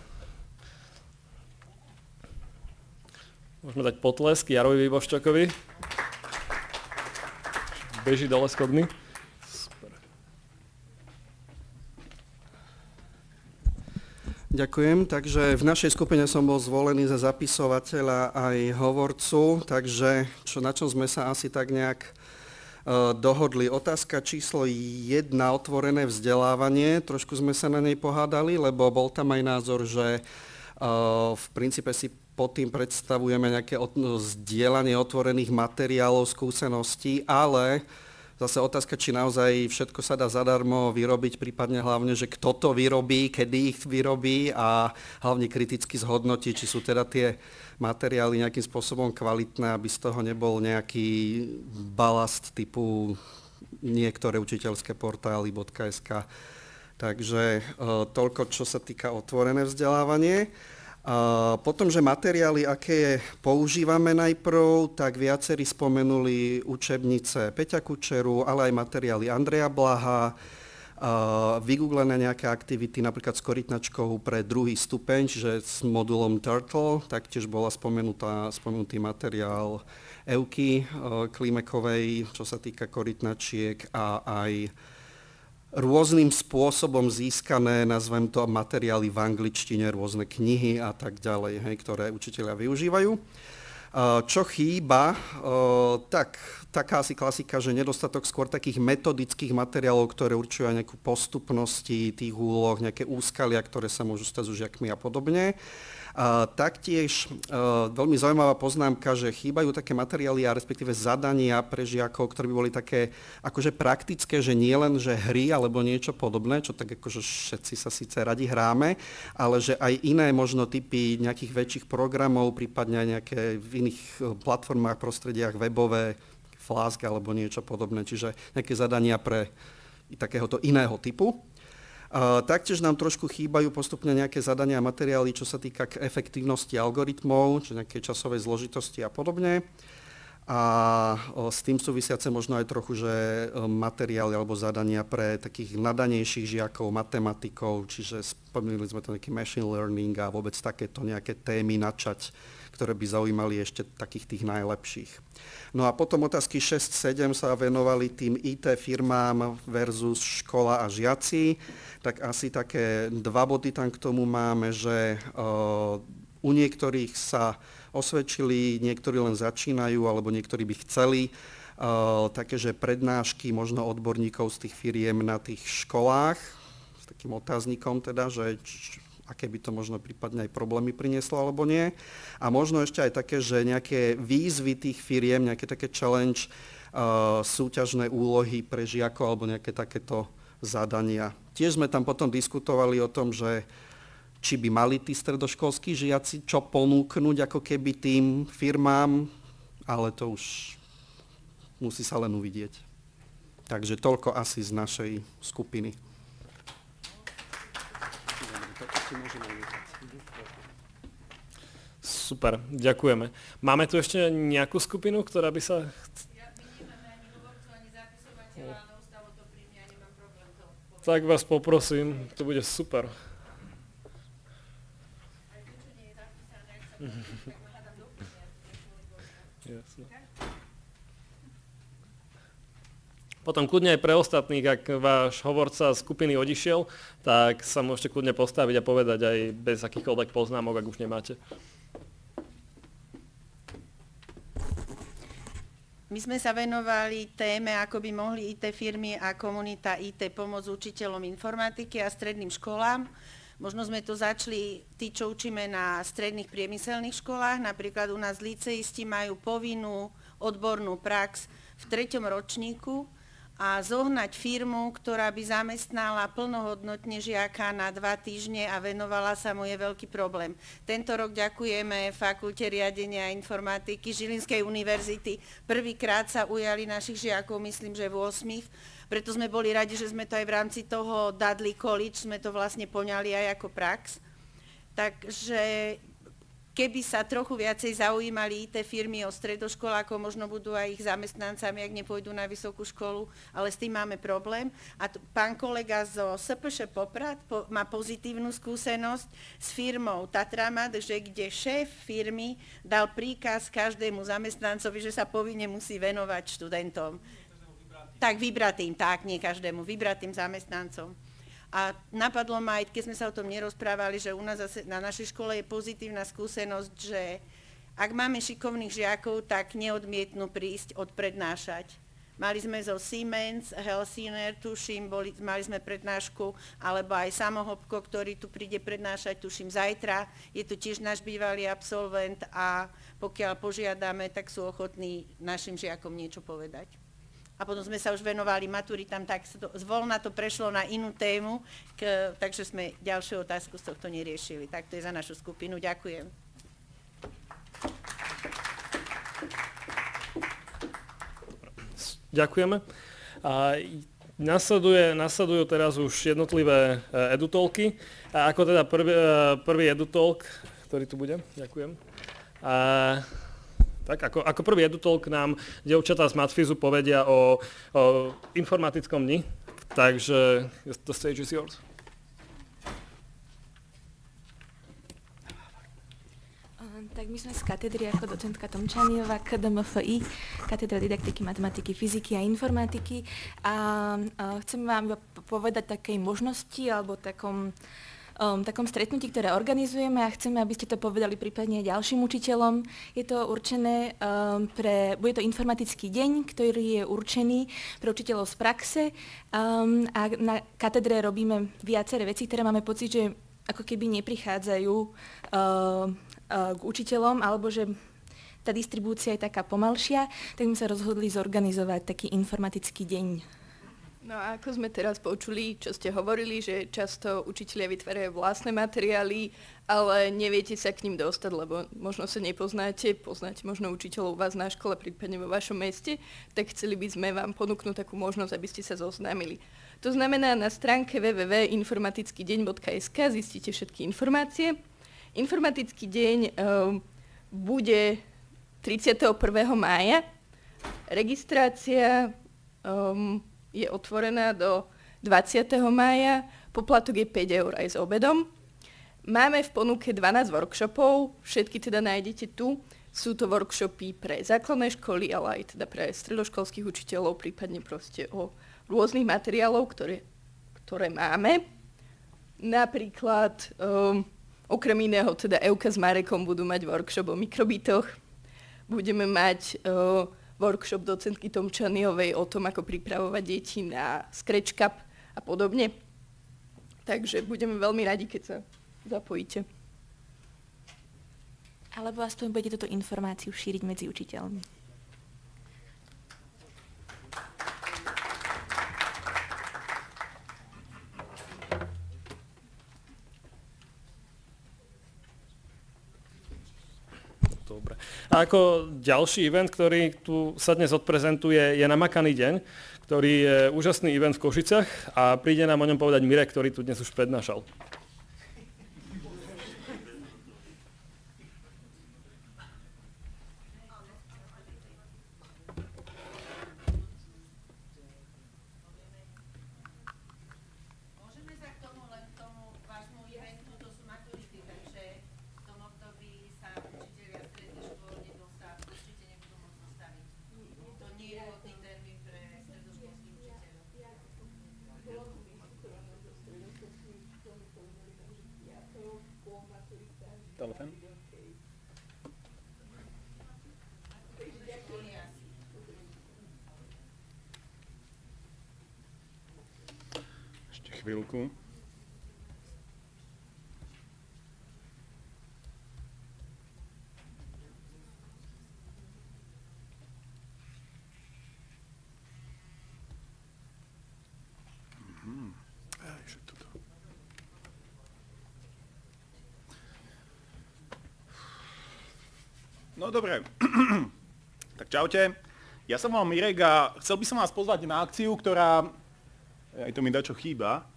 Môžeme dať potlesk Jarovi Výboščakovi. Beží dole schodný. Ďakujem. Takže v našej skupine som bol zvolený za zapisovateľa aj hovorcu, takže čo, na čom sme sa asi tak nejak uh, dohodli. Otázka číslo 1, otvorené vzdelávanie. Trošku sme sa na nej pohádali, lebo bol tam aj názor, že uh, v princípe si pod tým predstavujeme nejaké no, zdieľanie otvorených materiálov, skúseností, ale zase otázka, či naozaj všetko sa dá zadarmo vyrobiť, prípadne hlavne, že kto to vyrobí, kedy ich vyrobí a hlavne kriticky zhodnotí, či sú teda tie materiály nejakým spôsobom kvalitné, aby z toho nebol nejaký balast typu niektoré učiteľské portály.sk. Takže e, toľko, čo sa týka otvorené vzdelávanie. A potom, že materiály, aké používame najprv, tak viacerí spomenuli učebnice Peťa Kučeru, ale aj materiály Andreja Blaha, vygooglené nejaké aktivity, napríklad s korytnačkou pre druhý stupeň, čiže s modulom Turtle, taktiež bola spomenutá, spomenutý materiál Euky Klimekovej, čo sa týka korytnačiek a aj rôznym spôsobom získané, nazvem to, materiály v angličtine, rôzne knihy a tak ďalej, hej, ktoré učiteľia využívajú. Čo chýba, tak taká asi klasika, že nedostatok skôr takých metodických materiálov, ktoré určujú aj nejakú postupnosti tých úloh, nejaké úskalia, ktoré sa môžu stať so žiakmi a podobne. Taktiež e, veľmi zaujímavá poznámka, že chýbajú také materiály a respektíve zadania pre žiakov, ktoré by boli také akože praktické, že nie len že hry alebo niečo podobné, čo tak akože všetci sa síce radi hráme, ale že aj iné možno typy nejakých väčších programov, prípadne aj nejaké v iných e, platformách, prostrediach webové, Flask alebo niečo podobné, čiže nejaké zadania pre takéhoto iného typu. Taktiež nám trošku chýbajú postupne nejaké zadania a materiály, čo sa týka k efektívnosti algoritmov, či nejakej časovej zložitosti a podobne. A s tým súvisiace možno aj trochu, že materiály alebo zadania pre takých nadanejších žiakov, matematikov, čiže spomínali sme to nejaký machine learning a vôbec takéto nejaké témy načať ktoré by zaujímali ešte takých tých najlepších. No a potom otázky 6-7 sa venovali tým IT firmám versus škola a žiaci. Tak asi také dva body tam k tomu máme, že u niektorých sa osvedčili, niektorí len začínajú, alebo niektorí by chceli uh, také, že prednášky možno odborníkov z tých firiem na tých školách, s takým otáznikom teda, že aké by to možno prípadne aj problémy prinieslo alebo nie. A možno ešte aj také, že nejaké výzvy tých firiem, nejaké také challenge, uh, súťažné úlohy pre žiakov alebo nejaké takéto zadania. Tiež sme tam potom diskutovali o tom, že či by mali tí stredoškolskí žiaci čo ponúknuť ako keby tým firmám, ale to už musí sa len uvidieť. Takže toľko asi z našej skupiny. Môžeme nechať. Super, ďakujeme. Máme tu ešte nejakú skupinu, ktorá by sa... Tak vás poprosím, to bude super. Jasne. Potom kľudne aj pre ostatných, ak váš hovorca z skupiny odišiel, tak sa môžete kľudne postaviť a povedať aj bez akýchkoľvek poznámok, ak už nemáte. My sme sa venovali téme, ako by mohli IT firmy a komunita IT pomôcť učiteľom informatiky a stredným školám. Možno sme to začali, tí, čo učíme na stredných priemyselných školách, napríklad u nás liceisti majú povinnú odbornú prax v treťom ročníku, a zohnať firmu, ktorá by zamestnala plnohodnotne žiaka na dva týždne a venovala sa mu je veľký problém. Tento rok ďakujeme Fakulte riadenia informatiky Žilinskej univerzity. Prvýkrát sa ujali našich žiakov, myslím, že v 8. Preto sme boli radi, že sme to aj v rámci toho Dudley College, sme to vlastne poňali aj ako prax. Takže keby sa trochu viacej zaujímali IT firmy o stredoškolákov, možno budú aj ich zamestnancami, ak nepôjdu na vysokú školu, ale s tým máme problém. A pán kolega zo SPŠ Poprad po, má pozitívnu skúsenosť s firmou Tatramat, že kde šéf firmy dal príkaz každému zamestnancovi, že sa povinne musí venovať študentom. Tak vybratým, tak, nie každému, vybratým zamestnancom. A napadlo ma aj, keď sme sa o tom nerozprávali, že u nás zase na našej škole je pozitívna skúsenosť, že ak máme šikovných žiakov, tak neodmietnú prísť odprednášať. Mali sme zo Siemens, Helsiner, tuším, boli, mali sme prednášku, alebo aj Samohopko, ktorý tu príde prednášať, tuším, zajtra. Je tu tiež náš bývalý absolvent a pokiaľ požiadame, tak sú ochotní našim žiakom niečo povedať a potom sme sa už venovali maturitám, tak to, zvolna to prešlo na inú tému, k, takže sme ďalšiu otázku z tohto neriešili. Tak to je za našu skupinu. Ďakujem. Ďakujeme. A nasleduje, nasledujú teraz už jednotlivé e, edutolky. A ako teda prvý, e, prvý edutolk, ktorý tu bude? Ďakujem. A tak ako, ako prvý edutolk nám devčatá z Matfizu povedia o, o informatickom dni, takže the stage is yours. Tak my sme z katedry ako docentka Tomčaniova, KDMFI, katedra didaktiky, matematiky, fyziky a informatiky. A, a chcem vám povedať takej možnosti alebo takom um, takom stretnutí, ktoré organizujeme a chceme, aby ste to povedali prípadne ďalším učiteľom. Je to určené um, pre, bude to informatický deň, ktorý je určený pre učiteľov z praxe um, a na katedre robíme viaceré veci, ktoré máme pocit, že ako keby neprichádzajú uh, uh, k učiteľom, alebo že tá distribúcia je taká pomalšia, tak sme sa rozhodli zorganizovať taký informatický deň. No a ako sme teraz počuli, čo ste hovorili, že často učitelia vytvárajú vlastné materiály, ale neviete sa k ním dostať, lebo možno sa nepoznáte, poznáte možno učiteľov u vás na škole, prípadne vo vašom meste, tak chceli by sme vám ponúknuť takú možnosť, aby ste sa zoznámili. To znamená, na stránke www.informatickydeň.sk zistíte všetky informácie. Informatický deň um, bude 31. mája. Registrácia um, je otvorená do 20. mája, poplatok je 5 eur aj s obedom. Máme v ponuke 12 workshopov, všetky teda nájdete tu. Sú to workshopy pre základné školy, ale aj teda pre stredoškolských učiteľov, prípadne proste o rôznych materiálov, ktoré, ktoré máme. Napríklad, um, okrem iného, teda Euka s Marekom budú mať workshop o mikrobitoch. Budeme mať uh, workshop docentky Tomčaniovej o tom, ako pripravovať deti na Scratch Cup a podobne. Takže budeme veľmi radi, keď sa zapojíte. Alebo aspoň budete túto informáciu šíriť medzi učiteľmi. Dobre. A ako ďalší event, ktorý tu sa dnes odprezentuje, je Namakaný deň, ktorý je úžasný event v Košicach a príde nám o ňom povedať Mirek, ktorý tu dnes už prednášal. Chvíľku. Mhm. No dobre, tak čaute. Ja som vám Mirek a chcel by som vás pozvať na akciu, ktorá... Aj to mi dá čo chýba.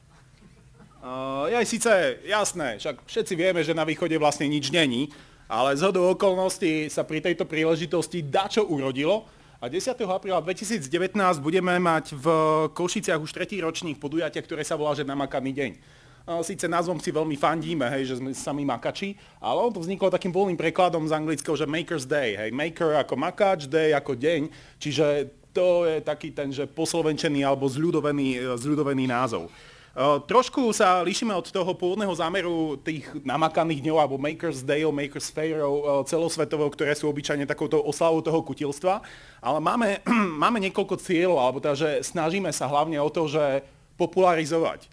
Uh, aj síce, jasné, však všetci vieme, že na východe vlastne nič není, ale z hodou okolností sa pri tejto príležitosti dačo urodilo a 10. apríla 2019 budeme mať v Košiciach už tretí ročník podujatia, ktoré sa volá, že namakaný deň. Síce názvom si veľmi fandíme, hej, že sme sami makači, ale on to vzniklo takým voľným prekladom z anglického, že Maker's Day. Hej. Maker ako makač, day ako deň, čiže to je taký ten, že poslovenčený alebo zľudovený, zľudovený názov. Uh, trošku sa líšime od toho pôvodného zámeru tých namakaných dňov alebo Maker's Day, Maker's Fair uh, celosvetového, ktoré sú obyčajne takouto oslavou toho kutilstva, ale máme, máme niekoľko cieľov, alebo teda, že snažíme sa hlavne o to, že popularizovať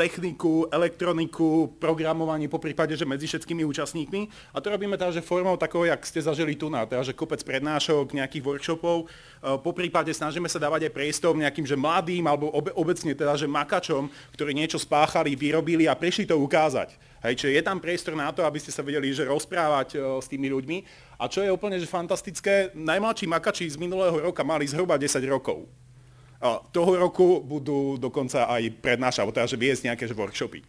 techniku, elektroniku, programovanie, po prípade, že medzi všetkými účastníkmi. A to robíme teda, že formou takého, jak ste zažili tu na, teda, že kopec prednášok, nejakých workshopov. Po prípade snažíme sa dávať aj priestor nejakým, že mladým, alebo obe, obecne teda, že makačom, ktorí niečo spáchali, vyrobili a prišli to ukázať. Hej, čiže je tam priestor na to, aby ste sa vedeli že rozprávať s tými ľuďmi. A čo je úplne že fantastické, najmladší makači z minulého roka mali zhruba 10 rokov toho roku budú dokonca aj prednášať, teda, že viesť nejaké workshopy.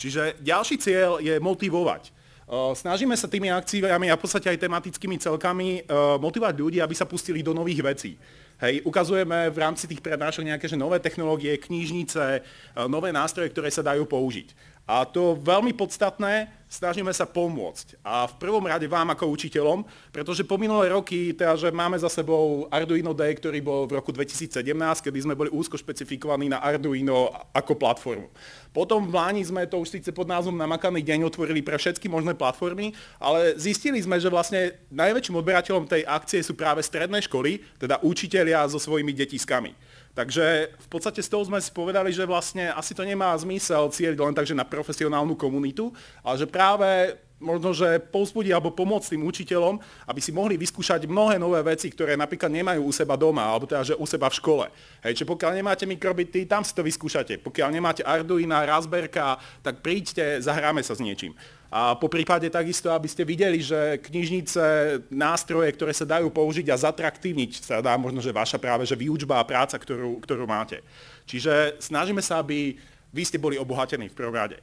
Čiže ďalší cieľ je motivovať. Snažíme sa tými akciami a v podstate aj tematickými celkami motivovať ľudí, aby sa pustili do nových vecí. Hej, ukazujeme v rámci tých prednášok nejaké že nové technológie, knižnice, nové nástroje, ktoré sa dajú použiť. A to veľmi podstatné, snažíme sa pomôcť. A v prvom rade vám ako učiteľom, pretože po minulé roky, teda, že máme za sebou Arduino Day, ktorý bol v roku 2017, kedy sme boli úzko špecifikovaní na Arduino ako platformu. Potom v Láni sme to už síce pod názvom Namakaný deň otvorili pre všetky možné platformy, ale zistili sme, že vlastne najväčším odberateľom tej akcie sú práve stredné školy, teda učitelia so svojimi detiskami. Takže v podstate z toho sme si povedali, že vlastne asi to nemá zmysel cieľiť len takže na profesionálnu komunitu, ale že práve možno, že povzbudiť alebo pomôcť tým učiteľom, aby si mohli vyskúšať mnohé nové veci, ktoré napríklad nemajú u seba doma, alebo teda, že u seba v škole. Hej, čiže pokiaľ nemáte mikrobity, tam si to vyskúšate. Pokiaľ nemáte Arduino, Raspberka, tak príďte, zahráme sa s niečím. A po prípade takisto, aby ste videli, že knižnice, nástroje, ktoré sa dajú použiť a zatraktívniť, sa dá možno, že vaša práve že výučba a práca, ktorú, ktorú máte. Čiže snažíme sa, aby vy ste boli obohatení v prvom rade.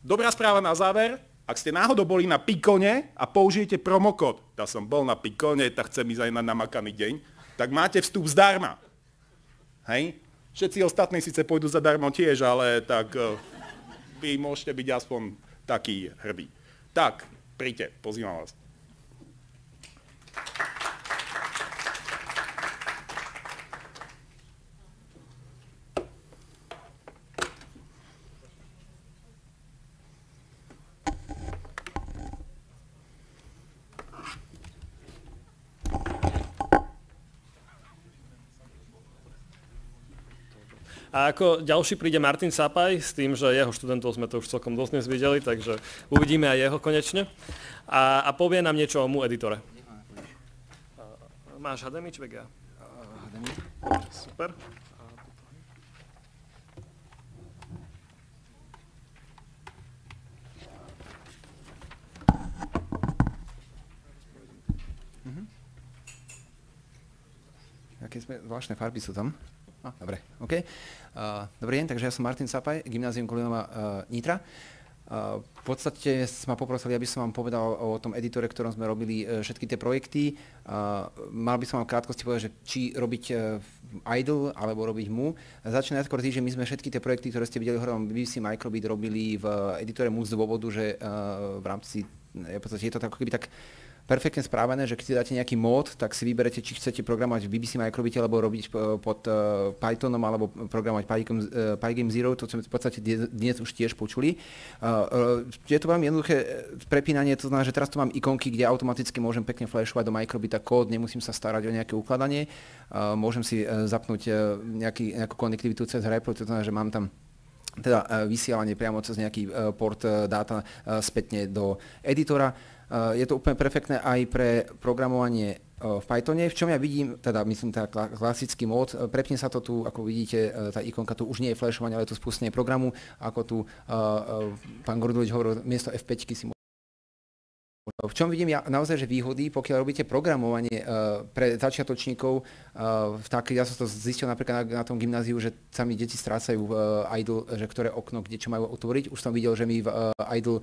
Dobrá správa na záver, ak ste náhodou boli na Pikone a použijete promokód, ja som bol na Pikone, tak chcem ísť aj na namakaný deň, tak máte vstup zdarma. Hej? Všetci ostatní síce pôjdu zadarmo tiež, ale tak uh, vy môžete byť aspoň taký hrdý. Tak, príďte, pozývam vás. A ako ďalší príde Martin Sapaj s tým, že jeho študentov sme to už celkom dosť dnes videli, takže uvidíme aj jeho konečne. A, a povie nám niečo o mu editore. Máš HDMI či VGA? HDMI. Super. Mhm. Aké sme, zvláštne farby sú tam. Dobre, OK. Uh, dobrý deň, takže ja som Martin Sapaj, Gymnázium Kolinova uh, Nitra. Uh, v podstate ma poprosili, aby som vám povedal o tom editore, ktorom sme robili uh, všetky tie projekty. Uh, mal by som vám v krátkosti povedať, že či robiť Idle alebo robiť mu. Začne najskôr tým, že my sme všetky tie projekty, ktoré ste videli hore BBC Microbit robili v editore mu z dôvodu, že v rámci, v podstate je to tak, ako keby tak perfektne správené, že keď si dáte nejaký mód, tak si vyberete, či chcete programovať v BBC Microbite, alebo robiť pod uh, Pythonom, alebo programovať Pygame, uh, Pygame Zero, to sme v podstate dnes už tiež počuli. Uh, je to veľmi jednoduché prepínanie, to znamená, že teraz tu mám ikonky, kde automaticky môžem pekne flashovať do Microbita kód, nemusím sa starať o nejaké ukladanie, môžem si zapnúť nejaký, nejakú konektivitu cez REPL, to znamená, že mám tam teda vysielanie priamo cez nejaký port dáta spätne do editora. Je to úplne perfektné aj pre programovanie v Pythone, v čom ja vidím, teda myslím tá klasický mód, prepne sa to tu, ako vidíte, tá ikonka tu už nie je flashovanie, ale je to spustenie programu, ako tu uh, pán Gordulič hovoril, miesto F5 si v čom vidím ja naozaj, že výhody, pokiaľ robíte programovanie uh, pre začiatočníkov, uh, tak ja som to zistil napríklad na, tom gymnáziu, že sa mi deti strácajú v uh, idle, že ktoré okno, kde čo majú otvoriť. Už som videl, že mi v idle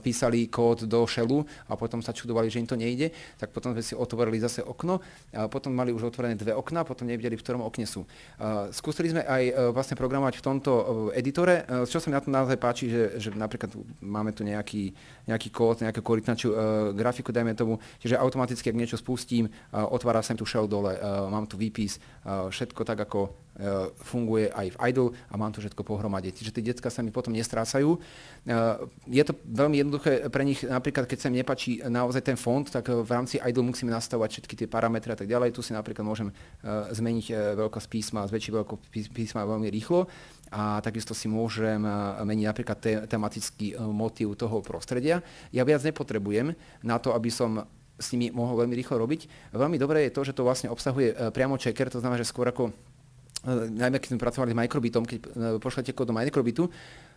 písali kód do shellu a potom sa čudovali, že im to nejde. Tak potom sme si otvorili zase okno a potom mali už otvorené dve okna, potom nevedeli, v ktorom okne sú. Skúsili sme aj vlastne programovať v tomto editore. Čo sa mi na tom naozaj páči, že, že napríklad máme tu nejaký, nejaký kód, nejakú korytnačiu uh, grafiku, dajme tomu, čiže automaticky, ak niečo spustím, uh, otvára sa tu shell dole, uh, mám tu výpis, všetko tak, ako funguje aj v idle a mám to všetko pohromade. Čiže tie decka sa mi potom nestrácajú. Uh, je to veľmi jednoduché pre nich, napríklad keď sa mi nepačí naozaj ten fond, tak v rámci idle musíme nastavovať všetky tie parametre a tak ďalej. Tu si napríklad môžem zmeniť veľkosť písma, zväčšiť veľkosť písma veľmi rýchlo a takisto si môžem meniť napríklad te, tematický motív toho prostredia. Ja viac nepotrebujem na to, aby som s nimi mohol veľmi rýchlo robiť. Veľmi dobré je to, že to vlastne obsahuje priamo checker, to znamená, že skôr ako najmä keď sme pracovali s microbitom, keď pošlete kód do microbitu,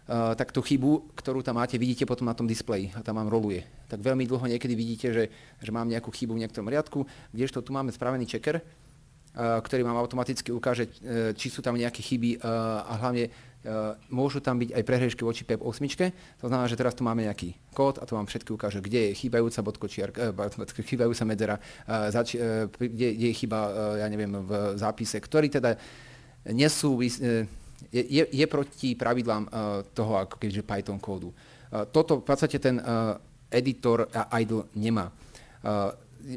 Uh, tak tú chybu, ktorú tam máte, vidíte potom na tom displeji a tam vám roluje. Tak veľmi dlho niekedy vidíte, že, že mám nejakú chybu v niektorom riadku, kdežto tu máme spravený checker, Eh, ktorý vám automaticky ukáže, či sú tam nejaké chyby a hlavne môžu tam byť aj prehrešky voči PEP 8. To znamená, že teraz tu máme nejaký kód a to vám všetky ukáže, kde je chýbajúca bodkočiarka, chýbajúca medzera, kde je chyba, ja neviem, v zápise, ktorý teda nesú, je, je, je proti pravidlám toho, ako keďže Python kódu. Toto v podstate ten editor idle nemá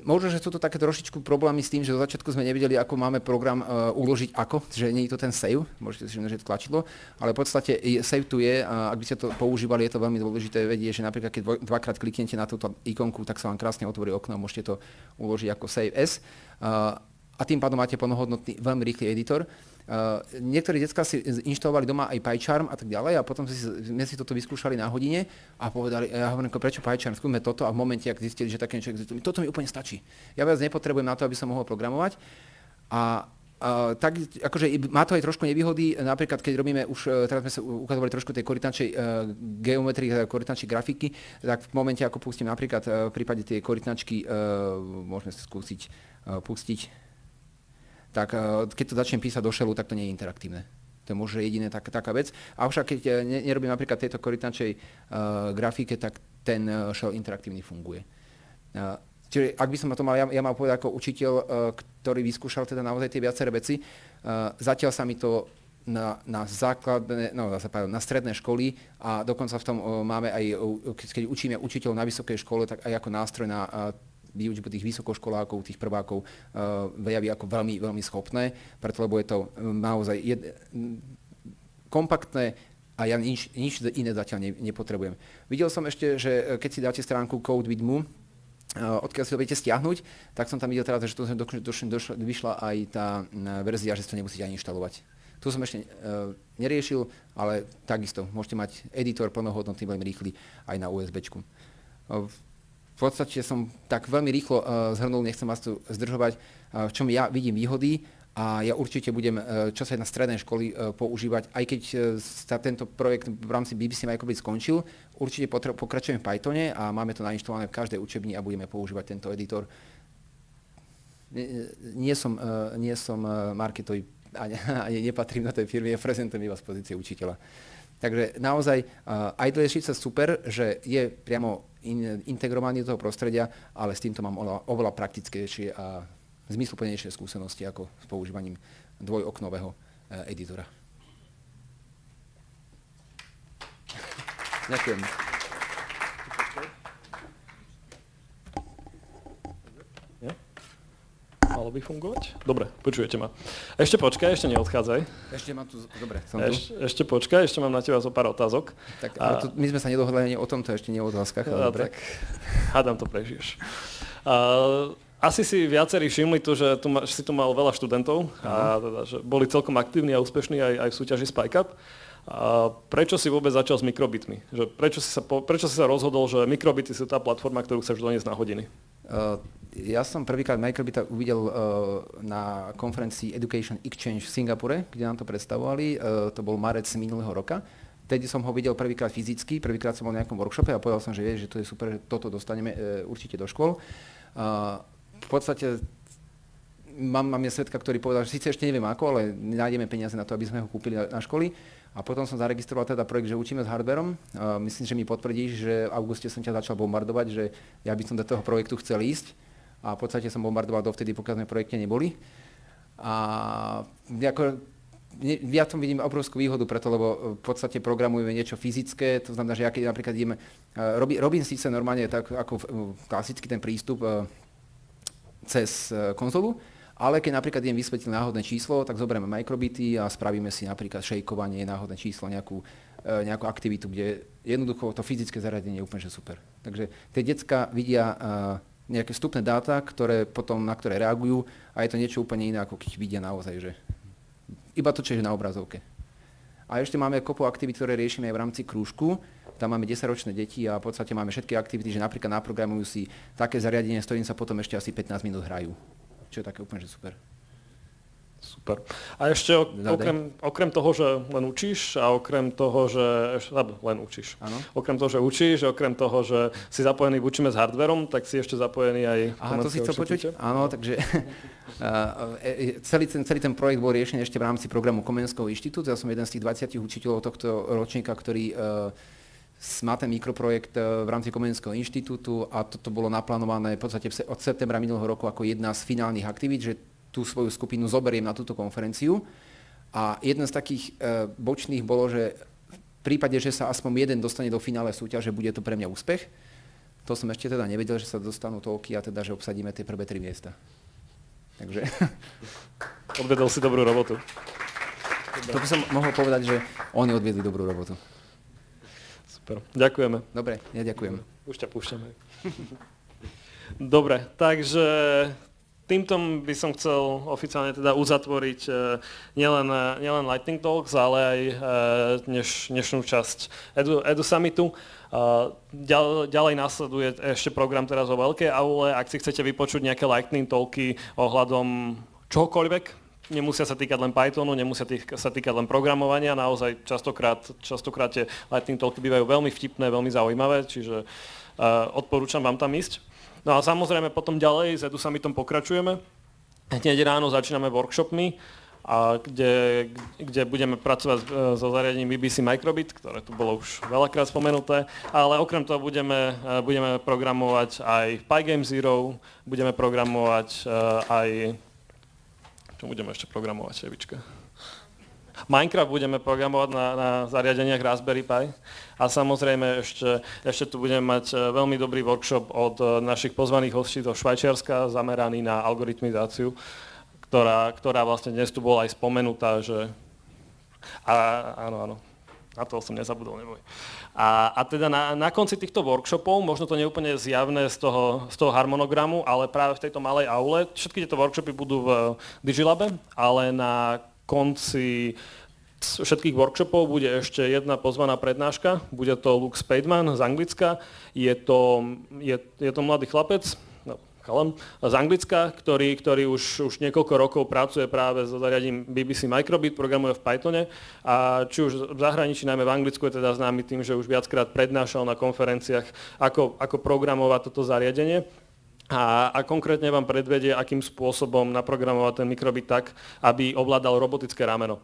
možno, že sú to také trošičku problémy s tým, že do začiatku sme nevedeli, ako máme program uh, uložiť ako, že nie je to ten save, môžete si že tlačidlo, ale v podstate save tu je a ak by ste to používali, je to veľmi dôležité vedieť, že napríklad keď dvakrát kliknete na túto ikonku, tak sa vám krásne otvorí okno a môžete to uložiť ako save s. Uh, a tým pádom máte plnohodnotný, veľmi rýchly editor. Uh, niektorí detská si inštalovali doma aj PyCharm a tak ďalej a potom si, sme si toto vyskúšali na hodine a povedali, ja hovorím, prečo PyCharm, skúsme toto a v momente, ak zistili, že také niečo existuje, toto mi úplne stačí. Ja viac nepotrebujem na to, aby som mohol programovať. A Uh, tak, akože má to aj trošku nevýhody, napríklad keď robíme už, teraz sme sa ukazovali trošku tej korytnačej uh, geometrie, teda korytnačej grafiky, tak v momente, ako pustím napríklad uh, v prípade tej korytnačky, uh, môžeme skúsiť uh, pustiť tak eh, keď to začnem písať do šelu, tak to nie je interaktívne. To je možno jediná tak, taká vec. Avšak keď eh, nerobím napríklad tejto korytnačej uh, grafike, tak ten shell interaktívny funguje. Uh, čiže ak by som na to mal, ja, ja mal povedať ako učiteľ, uh, ktorý vyskúšal teda naozaj tie viaceré veci, uh, zatiaľ sa mi to na, na základné, no, na stredné školy a dokonca v tom uh, máme aj, uh, keď učíme učiteľov na vysokej škole, tak aj ako nástroj na uh, výučbu tých vysokoškolákov, tých prvákov uh, javí ako veľmi, veľmi schopné, preto lebo je to eh, naozaj jed, kompaktné a ja nič, nič iné zatiaľ ne, nepotrebujem. Videl som ešte, že eh, keď si dáte stránku Code with Mu, odkiaľ si to budete stiahnuť, tak som tam videl teraz, že tu vyšla aj tá verzia, že si to nemusíte ani inštalovať. Tu som ešte uh, neriešil, ale takisto môžete mať editor plnohodnotný, veľmi rýchly aj na USB. V podstate som tak veľmi rýchlo uh, zhrnul, nechcem vás tu zdržovať, uh, v čom ja vidím výhody a ja určite budem uh, čo sa na strednej školy používať, aj keď sa tento projekt v rámci BBC Microbit skončil, určite pokračujem v Pythone a máme to nainštalované v každej učebni a budeme používať tento editor. Nie, som, nie som marketový, ani, ani nepatrím na tej firmy, ja prezentujem iba z pozície učiteľa. Takže naozaj uh, idle je síce super, že je priamo in, integrovaný do toho prostredia, ale s týmto mám oveľa, oveľa praktickejšie a zmysluplnejšie skúsenosti ako s používaním dvojoknového uh, editora. Ďakujem. Malo by fungovať? Dobre, počujete ma. Ešte počkaj, ešte neodchádzaj. Ešte mám tu, dobre, som Eš, tu. Ešte počkaj, ešte mám na teba zo pár otázok. Tak, a, tu, my sme sa nedohodli o tomto, ešte nie o otázkach, ale dobre. Tak, hádam to prežiješ. A, asi si viacerí všimli tu, že tu ma, si tu mal veľa študentov a teda, že boli celkom aktívni a úspešní aj, aj v súťaži Spike Up. A prečo si vôbec začal s mikrobitmi? Že prečo, si sa, po, prečo si sa rozhodol, že mikrobity sú tá platforma, ktorú chceš doniesť na hodiny? Uh, ja som prvýkrát Microbita uvidel uh, na konferencii Education Exchange v Singapure, kde nám to predstavovali. Uh, to bol marec minulého roka. Vtedy som ho videl prvýkrát fyzicky, prvýkrát som bol na nejakom workshope a povedal som, že vieš, že to je super, že toto dostaneme uh, určite do škôl. Uh, v podstate mám, mám je svetka, ktorý povedal, že síce ešte neviem ako, ale nájdeme peniaze na to, aby sme ho kúpili na, na školy. A potom som zaregistroval teda projekt, že učíme s hardverom. Uh, myslím, že mi potvrdíš, že v auguste som ťa začal bombardovať, že ja by som do toho projektu chcel ísť. A v podstate som bombardoval dovtedy, pokiaľ sme v projekte neboli. A ako, ja tom vidím obrovskú výhodu preto, lebo v podstate programujeme niečo fyzické, to znamená, že ja keď napríklad ideme, uh, robí, robím síce normálne tak ako klasicky ten prístup uh, cez konzolu, ale keď napríklad idem vysvetliť náhodné číslo, tak zoberieme mikrobity a spravíme si napríklad šejkovanie, náhodné číslo, nejakú, nejakú aktivitu, kde jednoducho to fyzické zariadenie je úplne že super. Takže tie decka vidia nejaké vstupné dáta, ktoré potom, na ktoré reagujú a je to niečo úplne iné, ako keď vidia naozaj, že iba to, čo je na obrazovke. A ešte máme kopu aktivít, ktoré riešime aj v rámci krúžku. Tam máme 10-ročné deti a v podstate máme všetky aktivity, že napríklad naprogramujú si také zariadenie, s ktorým sa potom ešte asi 15 minút hrajú čo je také úplne že super. Super. A ešte okrem, okrem toho, že len učíš a okrem toho, že len učíš. Ano. Okrem toho, že učíš, okrem toho, že si zapojený v učíme s hardverom, tak si ešte zapojený aj... Aha, to si chcel počuť? Áno, takže e, e, celý ten, celý ten projekt bol riešený ešte v rámci programu Komenského inštitútu. Ja som jeden z tých 20 učiteľov tohto ročníka, ktorý má ten mikroprojekt v rámci Komenského inštitútu a toto bolo naplánované v podstate od septembra minulého roku ako jedna z finálnych aktivít, že tú svoju skupinu zoberiem na túto konferenciu. A jeden z takých e, bočných bolo, že v prípade, že sa aspoň jeden dostane do finále súťaže, bude to pre mňa úspech. To som ešte teda nevedel, že sa dostanú toľky a teda, že obsadíme tie prvé tri miesta. Takže... Odvedol si dobrú robotu. To by som mohol povedať, že oni odviedli dobrú robotu. Super, ďakujeme. Dobre, ja ďakujem. Už ťa púšťame. Dobre, takže týmto by som chcel oficiálne teda uzatvoriť uh, nielen, nielen Lightning Talks, ale aj uh, dneš, dnešnú časť Edu, Edu Summitu. Ďal, ďalej následuje ešte program teraz o veľkej aule. Ak si chcete vypočuť nejaké Lightning Talky ohľadom čohokoľvek, nemusia sa týkať len Pythonu, nemusia týka, sa týkať len programovania, naozaj častokrát, častokrát tie Lightning Talky bývajú veľmi vtipné, veľmi zaujímavé, čiže uh, odporúčam vám tam ísť. No a samozrejme potom ďalej, s Edu tom pokračujeme. Hneď ráno začíname workshopmi, a kde, kde budeme pracovať e, so zariadením BBC Microbit, ktoré tu bolo už veľakrát spomenuté, ale okrem toho budeme, e, budeme programovať aj Pygame Zero, budeme programovať aj čo budeme ešte programovať, Ševička? Minecraft budeme programovať na, na zariadeniach Raspberry Pi a samozrejme ešte, ešte tu budeme mať e, veľmi dobrý workshop od e, našich pozvaných hostí do Švajčiarska zameraný na algoritmizáciu, ktorá, ktorá vlastne dnes tu bola aj spomenutá, že a, áno, áno, na to som nezabudol, neboj. A, a teda na, na konci týchto workshopov, možno to nie je úplne zjavné z toho, z toho harmonogramu, ale práve v tejto malej aule, všetky tieto workshopy budú v Digilabe, ale na konci všetkých workshopov bude ešte jedna pozvaná prednáška, bude to Luke Spademan z Anglicka, je to, je, je to mladý chlapec, chalan z Anglicka, ktorý, ktorý už, už niekoľko rokov pracuje práve so zariadením BBC Microbit, programuje v Pythone a či už v zahraničí, najmä v Anglicku je teda známy tým, že už viackrát prednášal na konferenciách, ako, ako programovať toto zariadenie. A, a konkrétne vám predvedie, akým spôsobom naprogramovať ten mikrobit tak, aby ovládal robotické rameno.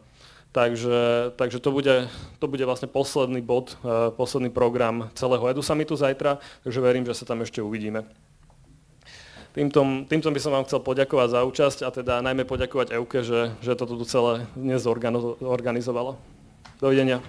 Takže, takže to, bude, to bude vlastne posledný bod, uh, posledný program celého EduSummitu zajtra, takže verím, že sa tam ešte uvidíme. Týmto, týmto by som vám chcel poďakovať za účasť a teda najmä poďakovať Euke, že, že toto tu celé dnes organizovala. Dovidenia.